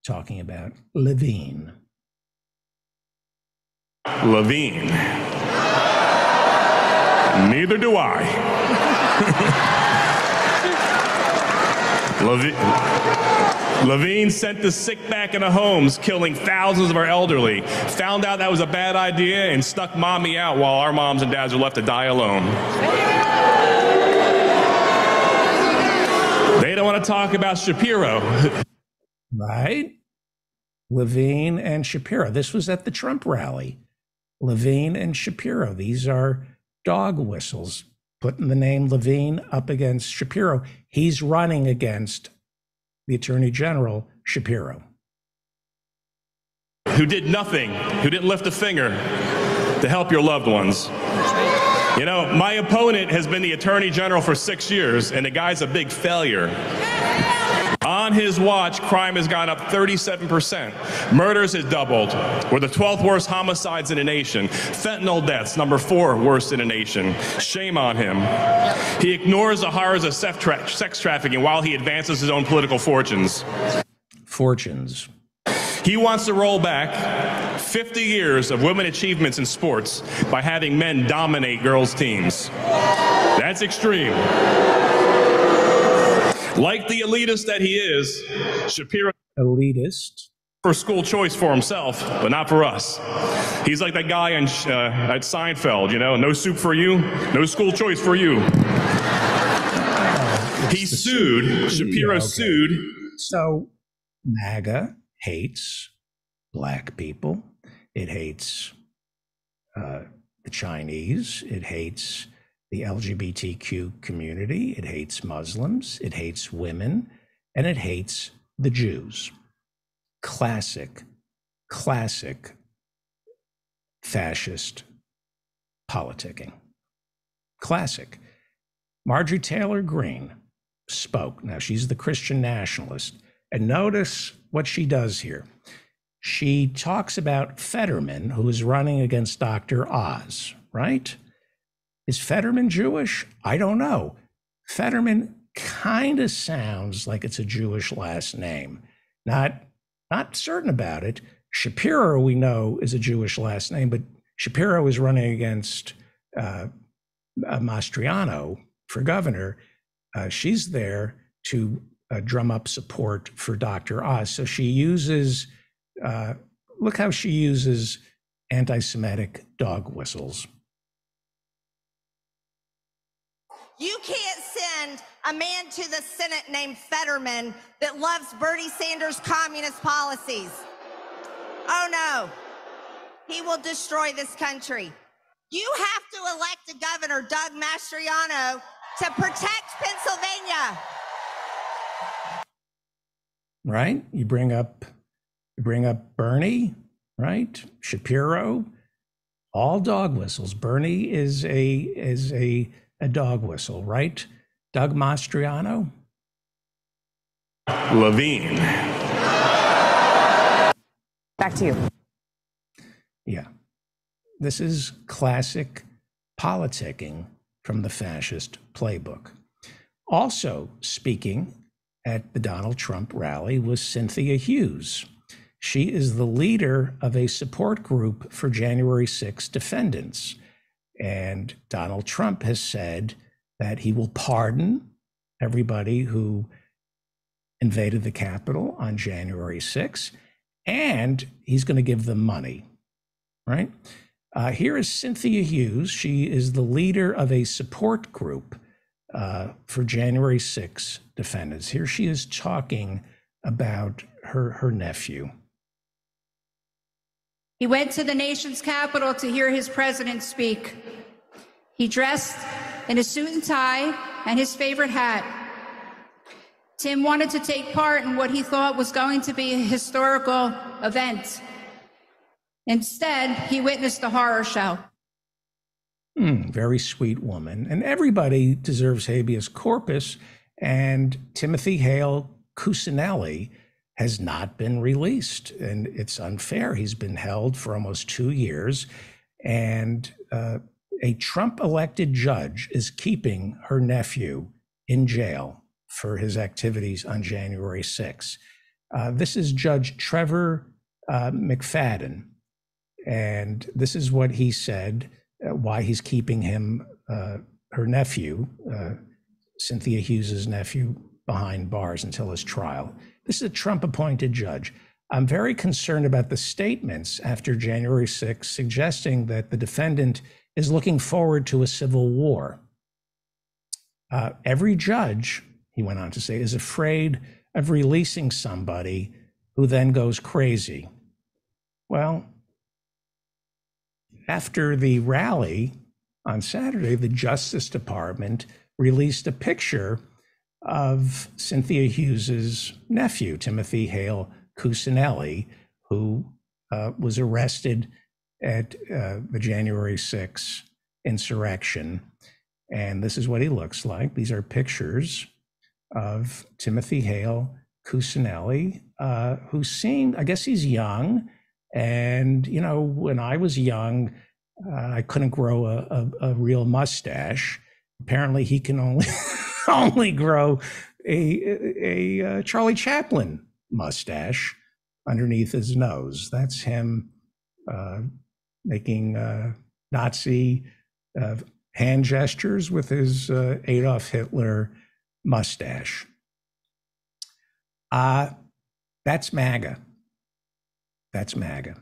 [SPEAKER 2] talking about Levine.
[SPEAKER 21] Levine. Neither do I. <laughs> Levine, Levine sent the sick back into homes, killing thousands of our elderly. Found out that was a bad idea and stuck mommy out while our moms and dads were left to die alone. They don't want to talk about Shapiro. <laughs>
[SPEAKER 2] right? Levine and Shapiro. This was at the Trump rally. Levine and Shapiro. These are dog whistles, putting the name Levine up against Shapiro. He's running against the Attorney General, Shapiro.
[SPEAKER 21] Who did nothing, who didn't lift a finger to help your loved ones. You know, my opponent has been the Attorney General for six years, and the guy's a big failure. On his watch, crime has gone up 37%. Murders has doubled. We're the 12th worst homicides in the nation. Fentanyl deaths, number four worst in the nation. Shame on him. He ignores the horrors of sex, tra- sex trafficking while he advances his own political fortunes.
[SPEAKER 2] Fortunes.
[SPEAKER 21] He wants to roll back 50 years of women achievements in sports by having men dominate girls' teams. That's extreme. Like the elitist that he is, Shapiro
[SPEAKER 2] elitist
[SPEAKER 21] for school choice for himself, but not for us. He's like that guy in, uh, at Seinfeld, you know, no soup for you, no school choice for you. he sued. Shapiro
[SPEAKER 2] Yeah, okay.
[SPEAKER 21] sued.
[SPEAKER 2] So MAGA hates black people. It hates uh, the Chinese. It hates the LGBTQ community. It hates Muslims. It hates women. And it hates the Jews. Classic, classic fascist politicking. Classic. Marjorie Taylor Greene spoke. Now, she's the Christian nationalist. And notice what she does here. She talks about Fetterman, who is running against Dr. Oz, right? Is Fetterman Jewish? I don't know. Fetterman kind of sounds like it's a Jewish last name. Not, not certain about it. Shapiro, we know, is a Jewish last name, but Shapiro is running against uh, uh, Mastriano for governor. Uh, she's there to uh, drum up support for Dr. Oz. So she uses, uh, look how she uses anti Semitic dog whistles.
[SPEAKER 19] You can't send a man to the Senate named Fetterman that loves Bernie Sanders' communist policies. Oh no, he will destroy this country. You have to elect a governor, Doug Mastriano, to protect Pennsylvania.
[SPEAKER 2] right? You bring up you bring up Bernie, right? Shapiro, all dog whistles. Bernie is a is a a dog whistle, right? Doug Mastriano,
[SPEAKER 21] Levine.
[SPEAKER 7] Back to you.
[SPEAKER 2] yeah. This is classic politicking from the fascist playbook. Also speaking at the Donald Trump rally was Cynthia Hughes. She is the leader of a support group for January 6 defendants. And Donald Trump has said that he will pardon everybody who invaded the Capitol on January 6, and he's going to give them money, right? Uh, here is Cynthia Hughes. She is the leader of a support group uh, for January 6 defendants. Here she is talking about her, her nephew.
[SPEAKER 22] He went to the nation's capital to hear his president speak. He dressed in a suit and tie and his favorite hat. Tim wanted to take part in what he thought was going to be a historical event. Instead, he witnessed a horror show.
[SPEAKER 2] Hmm, very sweet woman. And everybody deserves habeas corpus. And Timothy Hale Cusanelli has not been released. And it's unfair. He's been held for almost two years. And uh, a Trump elected judge is keeping her nephew in jail for his activities on January 6. Uh, this is Judge Trevor uh, McFadden, and this is what he said uh, why he's keeping him, uh, her nephew, uh, Cynthia Hughes's nephew, behind bars until his trial. This is a Trump appointed judge. I'm very concerned about the statements after January 6 suggesting that the defendant is looking forward to a civil war. Uh, every judge, he went on to say, is afraid of releasing somebody who then goes crazy. Well, after the rally on Saturday, the Justice Department released a picture of Cynthia Hughes's nephew, Timothy Hale Cusanelli, who uh, was arrested at uh, the January 6 insurrection. And this is what he looks like. These are pictures of Timothy Hale Cusanelli, uh, who seemed, I guess he's young. And, you know, when I was young, uh, I couldn't grow a, a, a, real mustache. Apparently, he can only <laughs> only grow a, a, a uh, Charlie Chaplin mustache underneath his nose. That's him uh, making uh, Nazi uh, hand gestures with his uh, Adolf Hitler mustache. Uh, that's MAGA. That's MAGA.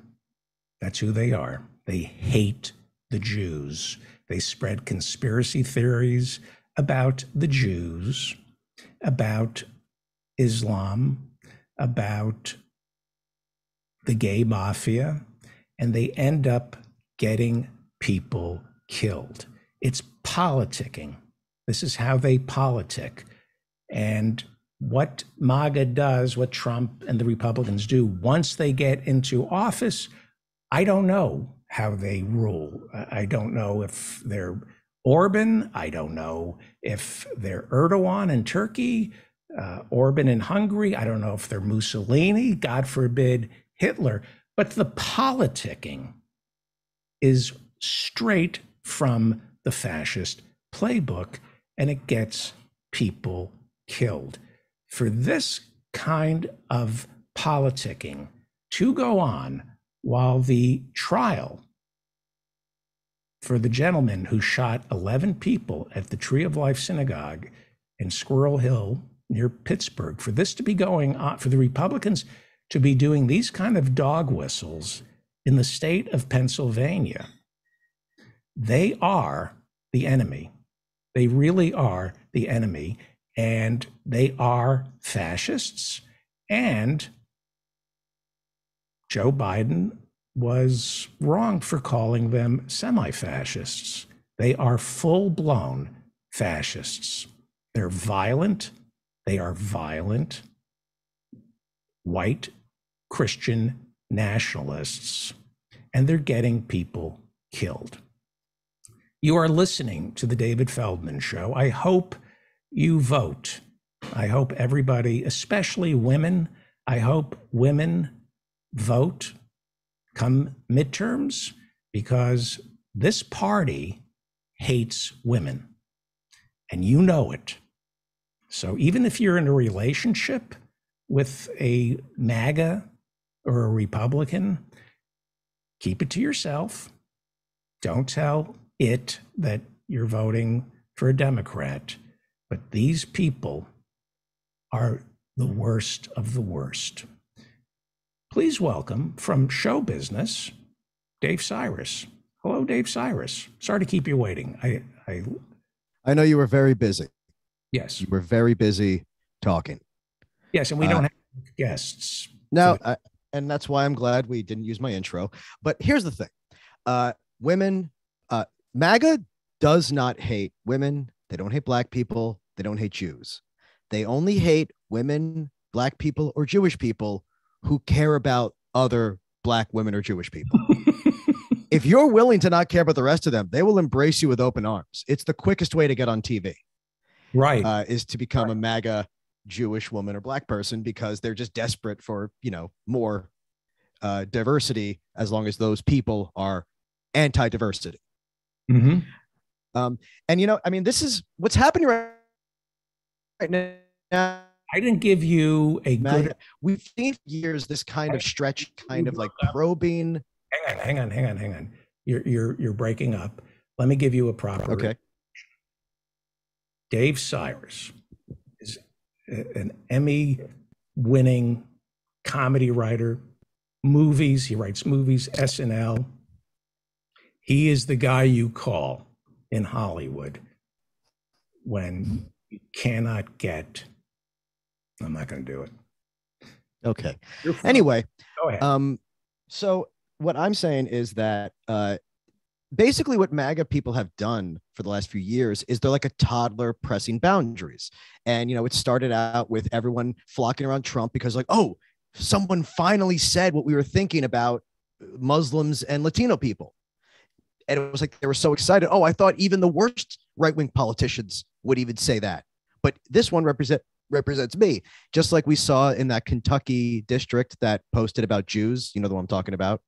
[SPEAKER 2] That's who they are. They hate the Jews. They spread conspiracy theories about the Jews, about Islam, about the gay mafia, and they end up getting people killed. It's politicking. This is how they politic. And what MAGA does, what Trump and the Republicans do once they get into office, I don't know how they rule. I don't know if they're Orban. I don't know if they're Erdogan in Turkey, uh, Orban in Hungary. I don't know if they're Mussolini, God forbid, Hitler. But the politicking is straight from the fascist playbook, and it gets people killed. For this kind of politicking to go on while the trial for the gentleman who shot 11 people at the Tree of Life Synagogue in Squirrel Hill near Pittsburgh, for this to be going on, for the Republicans to be doing these kind of dog whistles in the state of Pennsylvania, they are the enemy. They really are the enemy. And they are fascists. And Joe Biden was wrong for calling them semi fascists. They are full blown fascists. They're violent. They are violent white Christian nationalists, and they're getting people killed. You are listening to the David Feldman Show. I hope you vote. I hope everybody, especially women, I hope women vote come midterms because this party hates women and you know it. So even if you're in a relationship with a MAGA or a Republican, keep it to yourself. Don't tell it that you're voting for a Democrat. But these people are the worst of the worst. Please welcome from show business, Dave Sirus. Hello, Dave Sirus. Sorry to keep you waiting. I, I,
[SPEAKER 23] I know you were very busy.
[SPEAKER 2] Yes,
[SPEAKER 23] you were very busy talking.
[SPEAKER 2] Yes, and we don't uh, have guests.
[SPEAKER 23] No, I, and that's why I'm glad we didn't use my intro. But here's the thing: uh, women, uh, MAGA does not hate women. They don't hate black people. They don't hate Jews. They only hate women, black people, or Jewish people who care about other black women or Jewish people. <laughs> if you're willing to not care about the rest of them, they will embrace you with open arms. It's the quickest way to get on TV.
[SPEAKER 2] Right.
[SPEAKER 23] Uh, is to become right. a MAGA Jewish woman or black person because they're just desperate for, you know, more uh, diversity as long as those people are anti diversity.
[SPEAKER 2] Mm-hmm.
[SPEAKER 23] Um, and, you know, I mean, this is what's happening right right now.
[SPEAKER 2] I didn't give you a good.
[SPEAKER 23] We've seen years this kind of stretch, kind of like probing.
[SPEAKER 2] Hang on, hang on, hang on, hang on. You're you're you're breaking up. Let me give you a proper.
[SPEAKER 23] Okay.
[SPEAKER 2] Dave Sirus is an Emmy-winning comedy writer, movies. He writes movies, SNL. He is the guy you call in Hollywood when you cannot get. I'm not going to do it.
[SPEAKER 23] Okay. Anyway,
[SPEAKER 2] Go ahead.
[SPEAKER 23] um, so what I'm saying is that uh, basically what MAGA people have done for the last few years is they're like a toddler pressing boundaries. And, you know, it started out with everyone flocking around Trump because, like, oh, someone finally said what we were thinking about Muslims and Latino people. And it was like they were so excited. Oh, I thought even the worst right wing politicians would even say that. But this one represent represents me, just like we saw in that Kentucky district that posted about Jews. You know the one I'm talking about,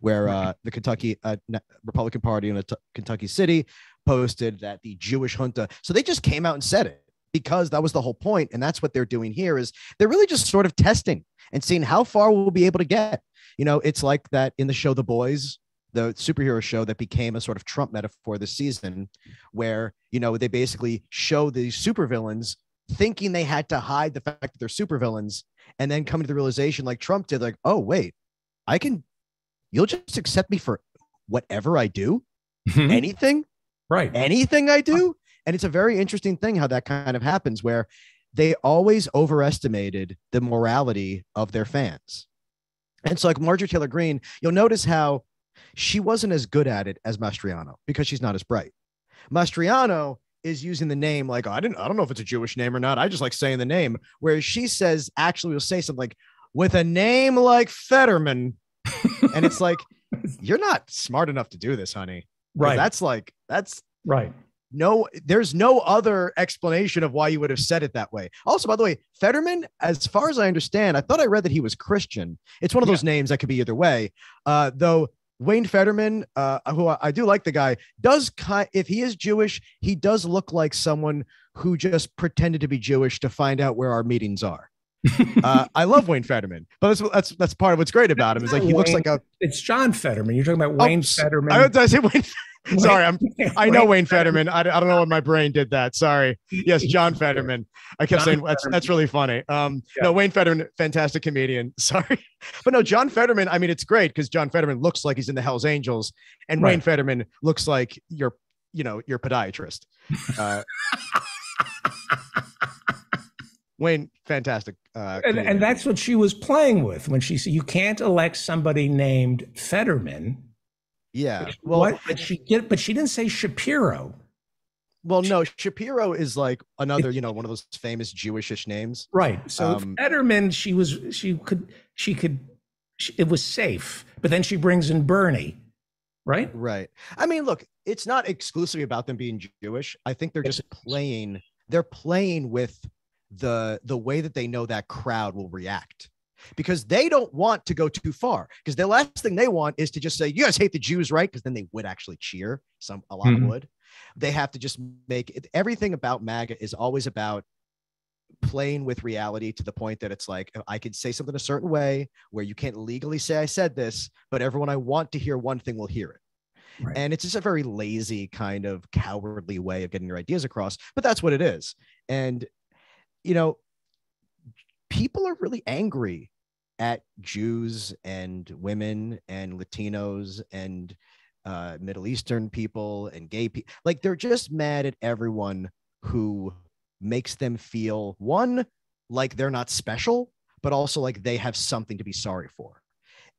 [SPEAKER 23] where uh, the Kentucky uh, Republican Party in a t- Kentucky city posted that the Jewish junta. So they just came out and said it because that was the whole point, and that's what they're doing here. Is they're really just sort of testing and seeing how far we'll be able to get. You know, it's like that in the show The Boys, the superhero show that became a sort of Trump metaphor this season, where you know they basically show the supervillains thinking they had to hide the fact that they're supervillains, and then coming to the realization, like Trump did, like, oh wait, I can, you'll just accept me for whatever I do, mm-hmm. anything,
[SPEAKER 2] right,
[SPEAKER 23] anything I do, and it's a very interesting thing how that kind of happens, where they always overestimated the morality of their fans. And so, like Marjorie Taylor Greene, you'll notice how she wasn't as good at it as Mastriano because she's not as bright. Mastriano is using the name like, I didn't, I don't know if it's a Jewish name or not. I just like saying the name. Whereas she says, actually, will say something like, with a name like Fetterman. <laughs> and it's like, you're not smart enough to do this, honey.
[SPEAKER 2] Right.
[SPEAKER 23] That's like, that's
[SPEAKER 2] right.
[SPEAKER 23] no, there's no other explanation of why you would have said it that way. Also, by the way, Fetterman, as far as I understand, I thought I read that he was Christian. It's one of those names that could be either way. Uh, though Wayne Fetterman, uh, who I, I do like the guy, does kind if he is Jewish, he does look like someone who just pretended to be Jewish to find out where our meetings are. <laughs> uh, I love Wayne Fetterman, but that's that's that's part of what's great about him is like he looks like a
[SPEAKER 2] It's John Fetterman. You're talking about Wayne
[SPEAKER 23] s-
[SPEAKER 2] Fetterman.
[SPEAKER 23] I, I say Wayne? <laughs> Sorry, I'm. I know
[SPEAKER 2] Wayne
[SPEAKER 23] Wayne Fetterman. I, I don't know what my brain did that. Sorry. Yes, <laughs> John Fetterman. I kept
[SPEAKER 2] John
[SPEAKER 23] saying that's that's really funny. Um, no, Wayne Fetterman, fantastic comedian. <laughs> Sorry, but no, John Fetterman. I mean, it's great because John Fetterman looks like he's in the Hell's Angels, and Wayne
[SPEAKER 2] Right.
[SPEAKER 23] Fetterman looks like your, you know, your podiatrist. Uh, Wayne, fantastic. Uh,
[SPEAKER 2] and, and that's what she was playing with when she said, "You can't elect somebody named Fetterman."
[SPEAKER 23] Yeah. Well,
[SPEAKER 2] what? But she did. But she didn't say Shapiro.
[SPEAKER 23] well, no, Shapiro is like another, you know, one of those famous Jewishish names.
[SPEAKER 2] Right. So
[SPEAKER 23] Um,
[SPEAKER 2] Fetterman, she was. She could. She could. She, it was safe. But then she brings in Bernie. Right.
[SPEAKER 23] Right. I mean, look, it's not exclusively about them being Jewish. I think they're just playing. They're playing with the the way that they know that crowd will react because they don't want to go too far because the last thing they want is to just say you guys hate the jews right? Because then they would actually cheer some a lot
[SPEAKER 2] Mhm.
[SPEAKER 23] would. They have to just make it everything about maga is always about playing with reality to the point that it's like i could say something a certain way where you can't legally say i said this but everyone i want to hear one thing will hear it. And it's just a very lazy kind of cowardly way of getting your ideas across but that's what it is. And you know people are really angry at jews and women and latinos and uh, middle eastern people and gay people like they're just mad at everyone who makes them feel one like they're not special but also like they have something to be sorry for.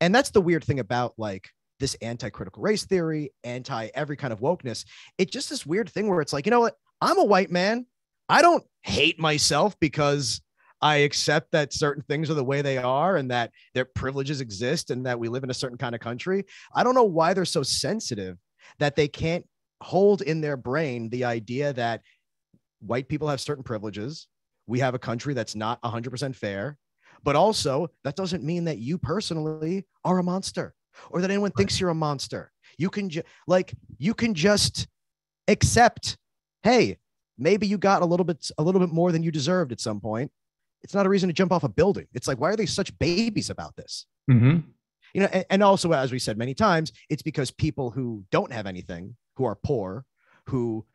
[SPEAKER 23] And that's the weird thing about like this anti-critical race theory anti every kind of wokeness. It's just this weird thing where it's like you know what? I'm a white man. I don't hate myself because i accept that certain things are the way they are and that their privileges exist and that we live in a certain kind of country i don't know why they're so sensitive that they can't hold in their brain the idea that white people have certain privileges we have a country that's not 100% fair but also that doesn't mean that you personally are a monster or that anyone thinks you're a monster you can just like you can just accept hey maybe you got a little bit a little bit more than you deserved at some point. It's not a reason to jump off a building. It's like, why are they such babies about this?
[SPEAKER 2] Mm-hmm.
[SPEAKER 23] You know, and, and also, as we said many times, it's because people who don't have anything, who are poor, who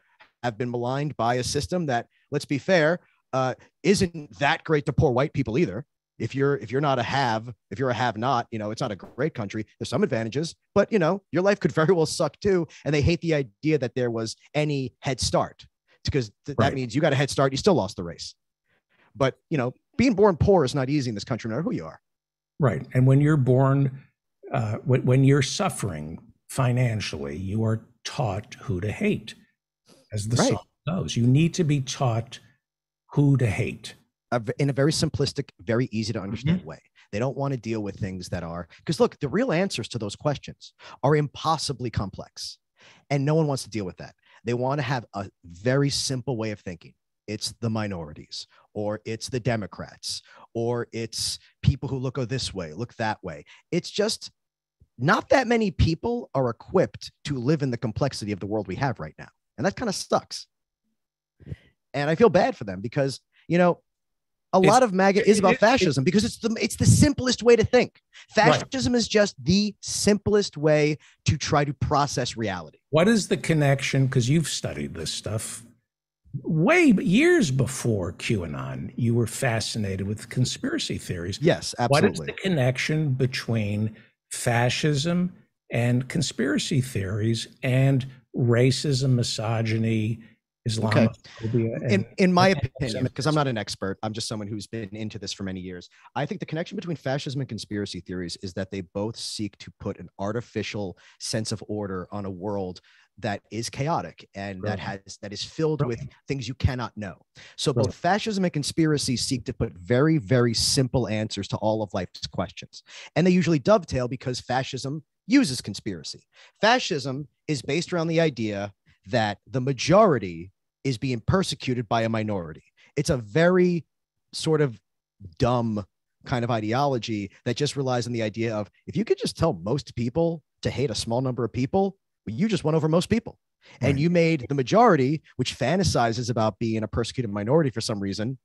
[SPEAKER 23] have been maligned by a system that, let's be fair, uh, isn't that great to poor white people either. If you're if you're not a have, if you're a have not, you know, it's not a great country. There's some advantages, but you know, your life could <laughs> very well suck too. And they hate the idea that there was any head start because th-
[SPEAKER 2] Right.
[SPEAKER 23] that means you got a head start, you still lost the race. But you know, being born poor is not easy in this country, no matter who you are.
[SPEAKER 2] Right. And when you're born, uh, when, when you're suffering financially, you are taught who to hate, as the
[SPEAKER 23] Right.
[SPEAKER 2] song goes. You need to be taught who to hate.
[SPEAKER 23] in a very simplistic, very easy to understand way. They don't want to deal with things that are because look, the real answers to those questions are impossibly complex, and no one wants to deal with that. They want to have a very simple way of thinking. It's the minorities, or it's the Democrats, or it's people who look oh, this way, look that way. It's just not that many people are equipped to live in the complexity of the world we have right now. And that kind of sucks. And I feel bad for them because, you know, a
[SPEAKER 2] It's-
[SPEAKER 23] lot of MAGA is about
[SPEAKER 2] it- it-
[SPEAKER 23] fascism because it's the it's the simplest way to think.
[SPEAKER 2] Right.
[SPEAKER 23] Fascism is just the simplest way to try to process reality.
[SPEAKER 2] What is the connection? Because you've studied this stuff way years before QAnon. You were fascinated with conspiracy theories.
[SPEAKER 23] Yes, absolutely.
[SPEAKER 2] What is the connection between fascism and conspiracy theories and racism, misogyny, Islamophobia?
[SPEAKER 23] in,
[SPEAKER 2] and-
[SPEAKER 23] in my
[SPEAKER 2] and
[SPEAKER 23] opinion, because I'm not an expert, I'm just someone who's been into this for many years. I think the connection between fascism and conspiracy theories is that they both seek to put an artificial sense of order on a world that is chaotic and that has that is filled with things you cannot know. So both fascism and conspiracy seek to put very very simple answers to all of life's questions. And they usually dovetail because fascism uses conspiracy. Fascism is based around the idea that the majority is being persecuted by a minority. It's a very sort of dumb kind of ideology that just relies on the idea of if you could just tell most people to hate a small number of people, well, you just won over most people. And you made the majority, which fantasizes about being a persecuted minority for some reason,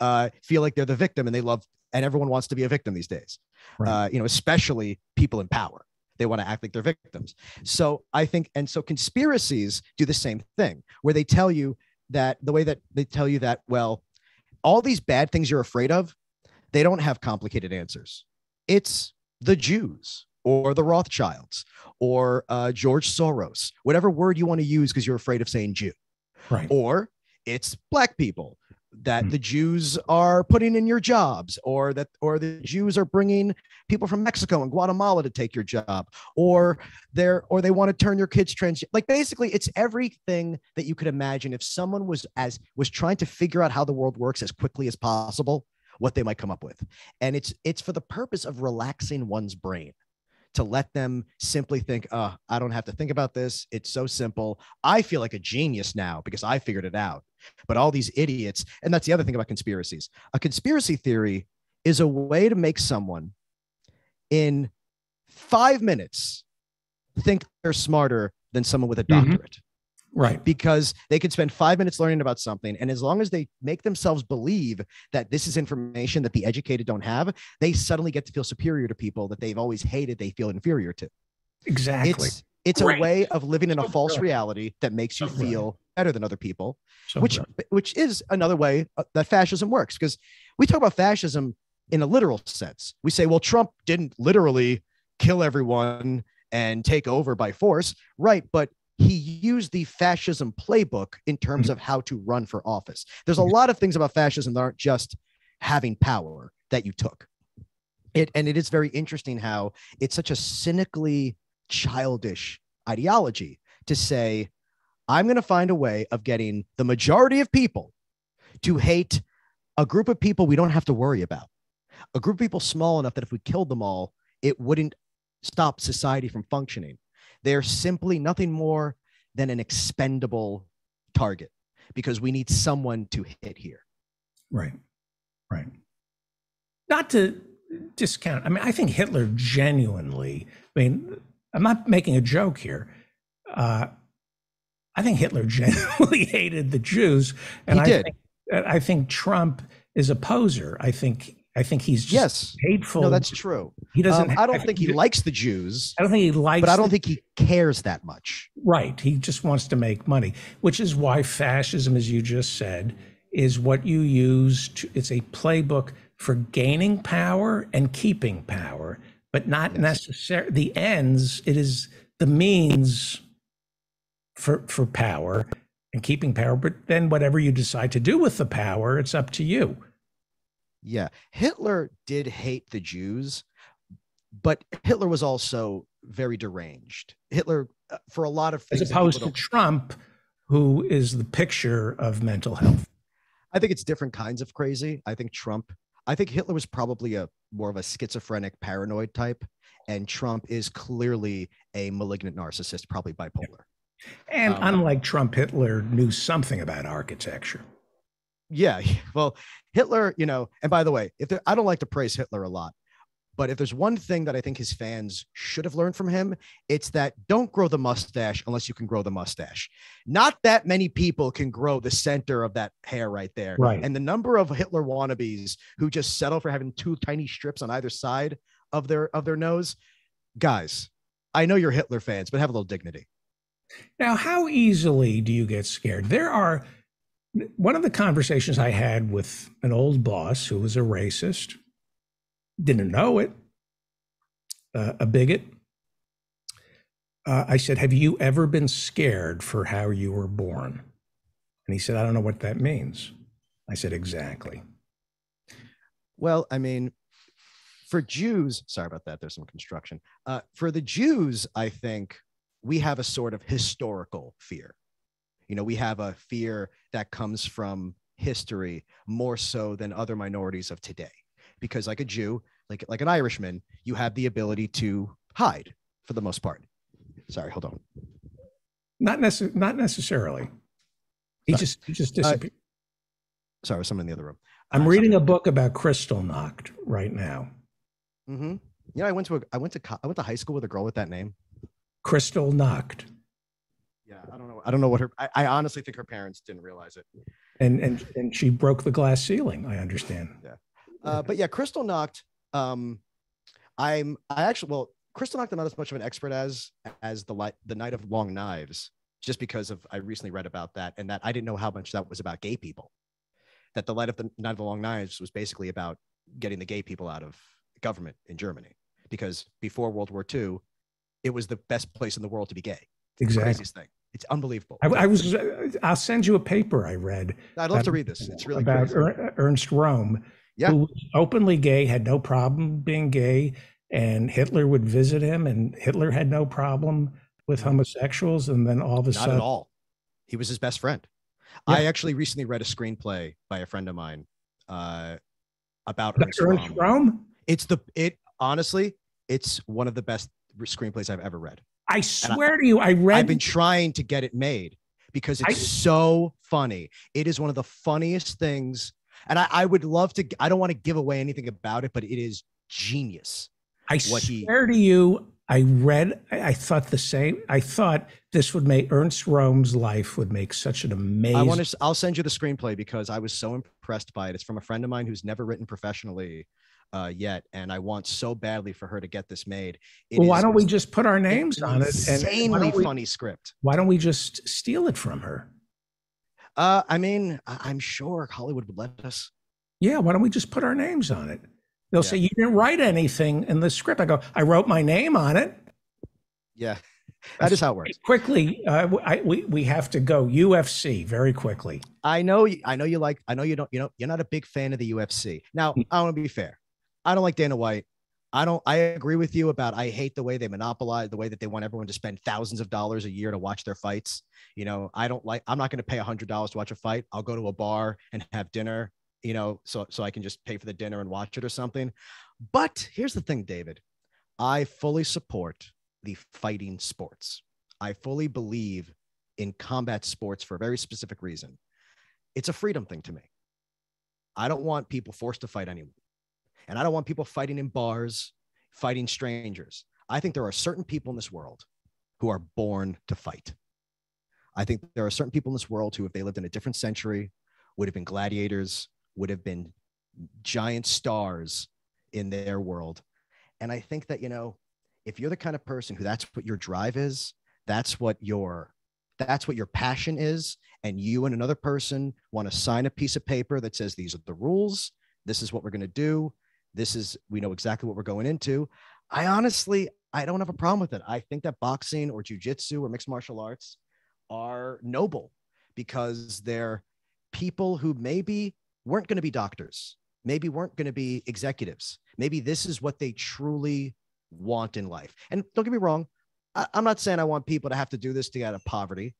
[SPEAKER 23] uh, feel like they're the victim and they love, and everyone wants to be a victim these days. Uh, you know, especially people in power. They want to act like they're victims. So I think, and so conspiracies do the same thing, where they tell you that the way that they tell you that, well, all these bad things you're afraid of, they don't have complicated answers. It's the Jews or the Rothschilds or uh, George Soros, whatever word you want to use because you're afraid of saying Jew.
[SPEAKER 2] Right.
[SPEAKER 23] Or it's black people that the Jews are putting in your jobs, or that, or the Jews are bringing people from Mexico and Guatemala to take your job, or they're, or they want to turn your kids trans. Like basically, it's everything that you could imagine if someone was as was trying to figure out how the world works as quickly as possible, what they might come up with, and it's it's for the purpose of relaxing one's brain to let them simply think, uh, I don't have to think about this. It's so simple. I feel like a genius now because I figured it out. But all these idiots, and that's the other thing about conspiracies. A conspiracy theory is a way to make someone in five minutes think they're smarter than someone with a doctorate.
[SPEAKER 2] Right.
[SPEAKER 23] Because they can spend five minutes learning about something. And as long as they make themselves believe that this is information that the educated don't have, they suddenly get to feel superior to people that they've always hated, they feel inferior to.
[SPEAKER 2] Exactly.
[SPEAKER 23] It's, it's
[SPEAKER 2] Great.
[SPEAKER 23] a way of living in a
[SPEAKER 2] So
[SPEAKER 23] false
[SPEAKER 2] brilliant.
[SPEAKER 23] reality that makes you
[SPEAKER 2] So brilliant.
[SPEAKER 23] feel better than other people,
[SPEAKER 2] So
[SPEAKER 23] which
[SPEAKER 2] brilliant.
[SPEAKER 23] which is another way uh, that fascism works. Because we talk about fascism in a literal sense. We say, well, Trump didn't literally kill everyone and take over by force, right? But he used the fascism playbook in
[SPEAKER 2] Mm-hmm.
[SPEAKER 23] terms of how to run for office. There's a lot of things about fascism that aren't just having power that you took. It and it is very interesting how it's such a cynically childish ideology to say, I'm going to find a way of getting the majority of people to hate a group of people we don't have to worry about. A group of people small enough that if we killed them all, it wouldn't stop society from functioning. They're simply nothing more than an expendable target because we need someone to hit here.
[SPEAKER 2] Right. Right. Not to discount, I mean, I think Hitler genuinely, I mean, I'm not making a joke here. Uh, I think Hitler <laughs> genuinely hated the Jews, and
[SPEAKER 23] He
[SPEAKER 2] I
[SPEAKER 23] did.
[SPEAKER 2] Think, I think Trump is a poser. I think I think he's just
[SPEAKER 23] Yes.
[SPEAKER 2] hateful.
[SPEAKER 23] No, that's true.
[SPEAKER 2] He doesn't.
[SPEAKER 23] Um, I don't think he likes the Jews.
[SPEAKER 2] I don't think he likes.
[SPEAKER 23] but I don't
[SPEAKER 2] the-
[SPEAKER 23] think he cares that much.
[SPEAKER 2] Right. He just wants to make money, which is why fascism, as you just said, is what you use. To, it's a playbook for gaining power and keeping power, but not necessarily the ends. It is the means for for power and keeping power. But then whatever you decide to do with the power, it's up to you.
[SPEAKER 23] Yeah. Hitler did hate the Jews, but Hitler was also very deranged. Hitler, uh, for a lot of things,
[SPEAKER 2] As opposed to Trump, who is the picture of mental health.
[SPEAKER 23] I think it's different kinds of crazy. I think Trump, I think Hitler was probably a more of a schizophrenic, paranoid type, and Trump is clearly a malignant narcissist, probably bipolar.
[SPEAKER 2] And
[SPEAKER 23] Um,
[SPEAKER 2] unlike Trump, Hitler knew something about architecture.
[SPEAKER 23] Yeah. <laughs> Well, Hitler, you know, and by the way, if there, I don't like to praise Hitler a lot, but if there's one thing that I think his fans should have learned from him, it's that don't grow the mustache unless you can grow the mustache. Not that many people can grow the center of that hair right there.
[SPEAKER 2] Right.
[SPEAKER 23] And the number of Hitler wannabes who just settle for having two tiny strips on either side of their of their nose, guys, I know you're Hitler fans, but have a little dignity.
[SPEAKER 2] Now, how easily do you get scared? There are one of the conversations I had with an old boss who was a racist, didn't know it, uh, a bigot. Uh, I said, Have you ever been scared for how you were born? And he said, I don't know what that means. I said, Exactly.
[SPEAKER 23] Well, I mean, for Jews, sorry about that. There's some construction. Uh, for the Jews, I think we have a sort of historical fear. You know, we have a fear that comes from history more so than other minorities of today. Because, like a Jew, like like an Irishman, you have the ability to hide for the most part. Sorry, hold on.
[SPEAKER 2] Not, necess- not necessarily. He
[SPEAKER 23] Sorry.
[SPEAKER 2] just, he just
[SPEAKER 23] Uh,
[SPEAKER 2] disappeared.
[SPEAKER 23] Sorry, someone in the other room.
[SPEAKER 2] I'm reading a book about Kristallnacht right now.
[SPEAKER 23] Mm-hmm. You know, I went to a, I went to I went to high school with a girl with that name.
[SPEAKER 2] Kristallnacht.
[SPEAKER 23] Yeah, I don't know. I don't know what her. I, I honestly think her parents didn't realize it.
[SPEAKER 2] And, and, and she broke the glass ceiling, I understand.
[SPEAKER 23] Yeah. Uh, but yeah, Kristallnacht. Um, I'm I actually well, Kristallnacht. I'm not as much of an expert as as the light the Night of Long Knives, just because of I recently read about that and that I didn't know how much that was about gay people. That the light of the Night of the Long Knives was basically about getting the gay people out of government in Germany, because before World War II, it was the best place in the world to be gay.
[SPEAKER 2] Exactly.
[SPEAKER 23] craziest thing. It's unbelievable.
[SPEAKER 2] I, I was. I'll send you a paper I read.
[SPEAKER 23] I'd love to read this. It's really
[SPEAKER 2] about
[SPEAKER 23] crazy.
[SPEAKER 2] Er- Ernst Röhm,
[SPEAKER 23] Yeah.
[SPEAKER 2] who was openly gay, had no problem being gay, and Hitler would visit him, and Hitler had no problem with homosexuals, and then all of a
[SPEAKER 23] Not
[SPEAKER 2] sudden,
[SPEAKER 23] at all. He was his best friend. I actually recently read a screenplay by a friend of mine uh, about
[SPEAKER 2] About
[SPEAKER 23] Ernst
[SPEAKER 2] Ernst
[SPEAKER 23] Röhm.
[SPEAKER 2] Röhm?
[SPEAKER 23] It's the it honestly, it's one of the best screenplays I've ever read.
[SPEAKER 2] I swear to you, I read.
[SPEAKER 23] I've been trying to get it made because it's
[SPEAKER 2] I-
[SPEAKER 23] so funny. It is one of the funniest things, and I, I would love to. I don't want to give away anything about it, but it is genius.
[SPEAKER 2] I
[SPEAKER 23] what he-
[SPEAKER 2] swear to you, I read. I, I thought the same. I thought this would make Ernst Röhm's life would make such an amazing.
[SPEAKER 23] I want to. I'll send you the screenplay because I was so impressed by it. It's from a friend of mine who's never written professionally uh, yet, and I want so badly for her to get this made. It
[SPEAKER 2] well, why don't we just put our names on it?
[SPEAKER 23] Insanely
[SPEAKER 2] we-
[SPEAKER 23] funny script.
[SPEAKER 2] Why don't we just steal it from her?
[SPEAKER 23] Uh, I mean, I- I'm sure Hollywood would let us.
[SPEAKER 2] Yeah, why don't we just put our names on it? They'll say you didn't write anything in the script. I go, I wrote my name on it.
[SPEAKER 23] Yeah, <laughs> that is how it works.
[SPEAKER 2] Quickly, uh, I, we we have to go UFC very quickly.
[SPEAKER 23] I know. you- I know you like. I know you don't. You know, you're not a big fan of the UFC. Now, I want to be fair. I don't like Dana White. I don't. I agree with you about. I hate the way they monopolize the way that they want everyone to spend thousands of dollars a year to watch their fights. You know, I don't like. I'm not going to pay a hundred dollars to watch a fight. I'll go to a bar and have dinner. You know, so so I can just pay for the dinner and watch it or something. But here's the thing, David. I fully support the fighting sports. I fully believe in combat sports for a very specific reason. It's a freedom thing to me. I don't want people forced to fight anyone. And I don't want people fighting in bars, fighting strangers. I think there are certain people in this world who are born to fight. I think there are certain people in this world who, if they lived in a different century, would have been gladiators, would have been giant stars in their world. And I think that, you know, if you're the kind of person who that's what your drive is, that's what your that's what your passion is and you and another person want to sign a piece of paper that says these are the rules this is what we're going to do this is we know exactly what we're going into i honestly i don't have a problem with it i think that boxing or jujitsu or mixed martial arts are noble because they're people who maybe weren't going to be doctors maybe weren't going to be executives maybe this is what they truly want in life and don't get me wrong I, I'm not saying I want people to have to do this to get out of poverty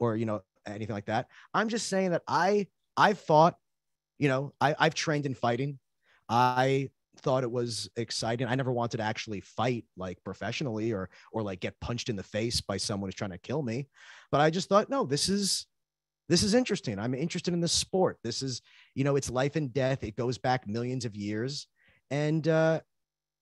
[SPEAKER 23] or, you know, anything like that. I'm just saying that I, I've thought, you know, I, I've trained in fighting. I thought it was exciting. I never wanted to actually fight like professionally or, or like get punched in the face by someone who's trying to kill me. But I just thought, no, this is, this is interesting. I'm interested in this sport. This is, you know, it's life and death. It goes back millions of years. And uh,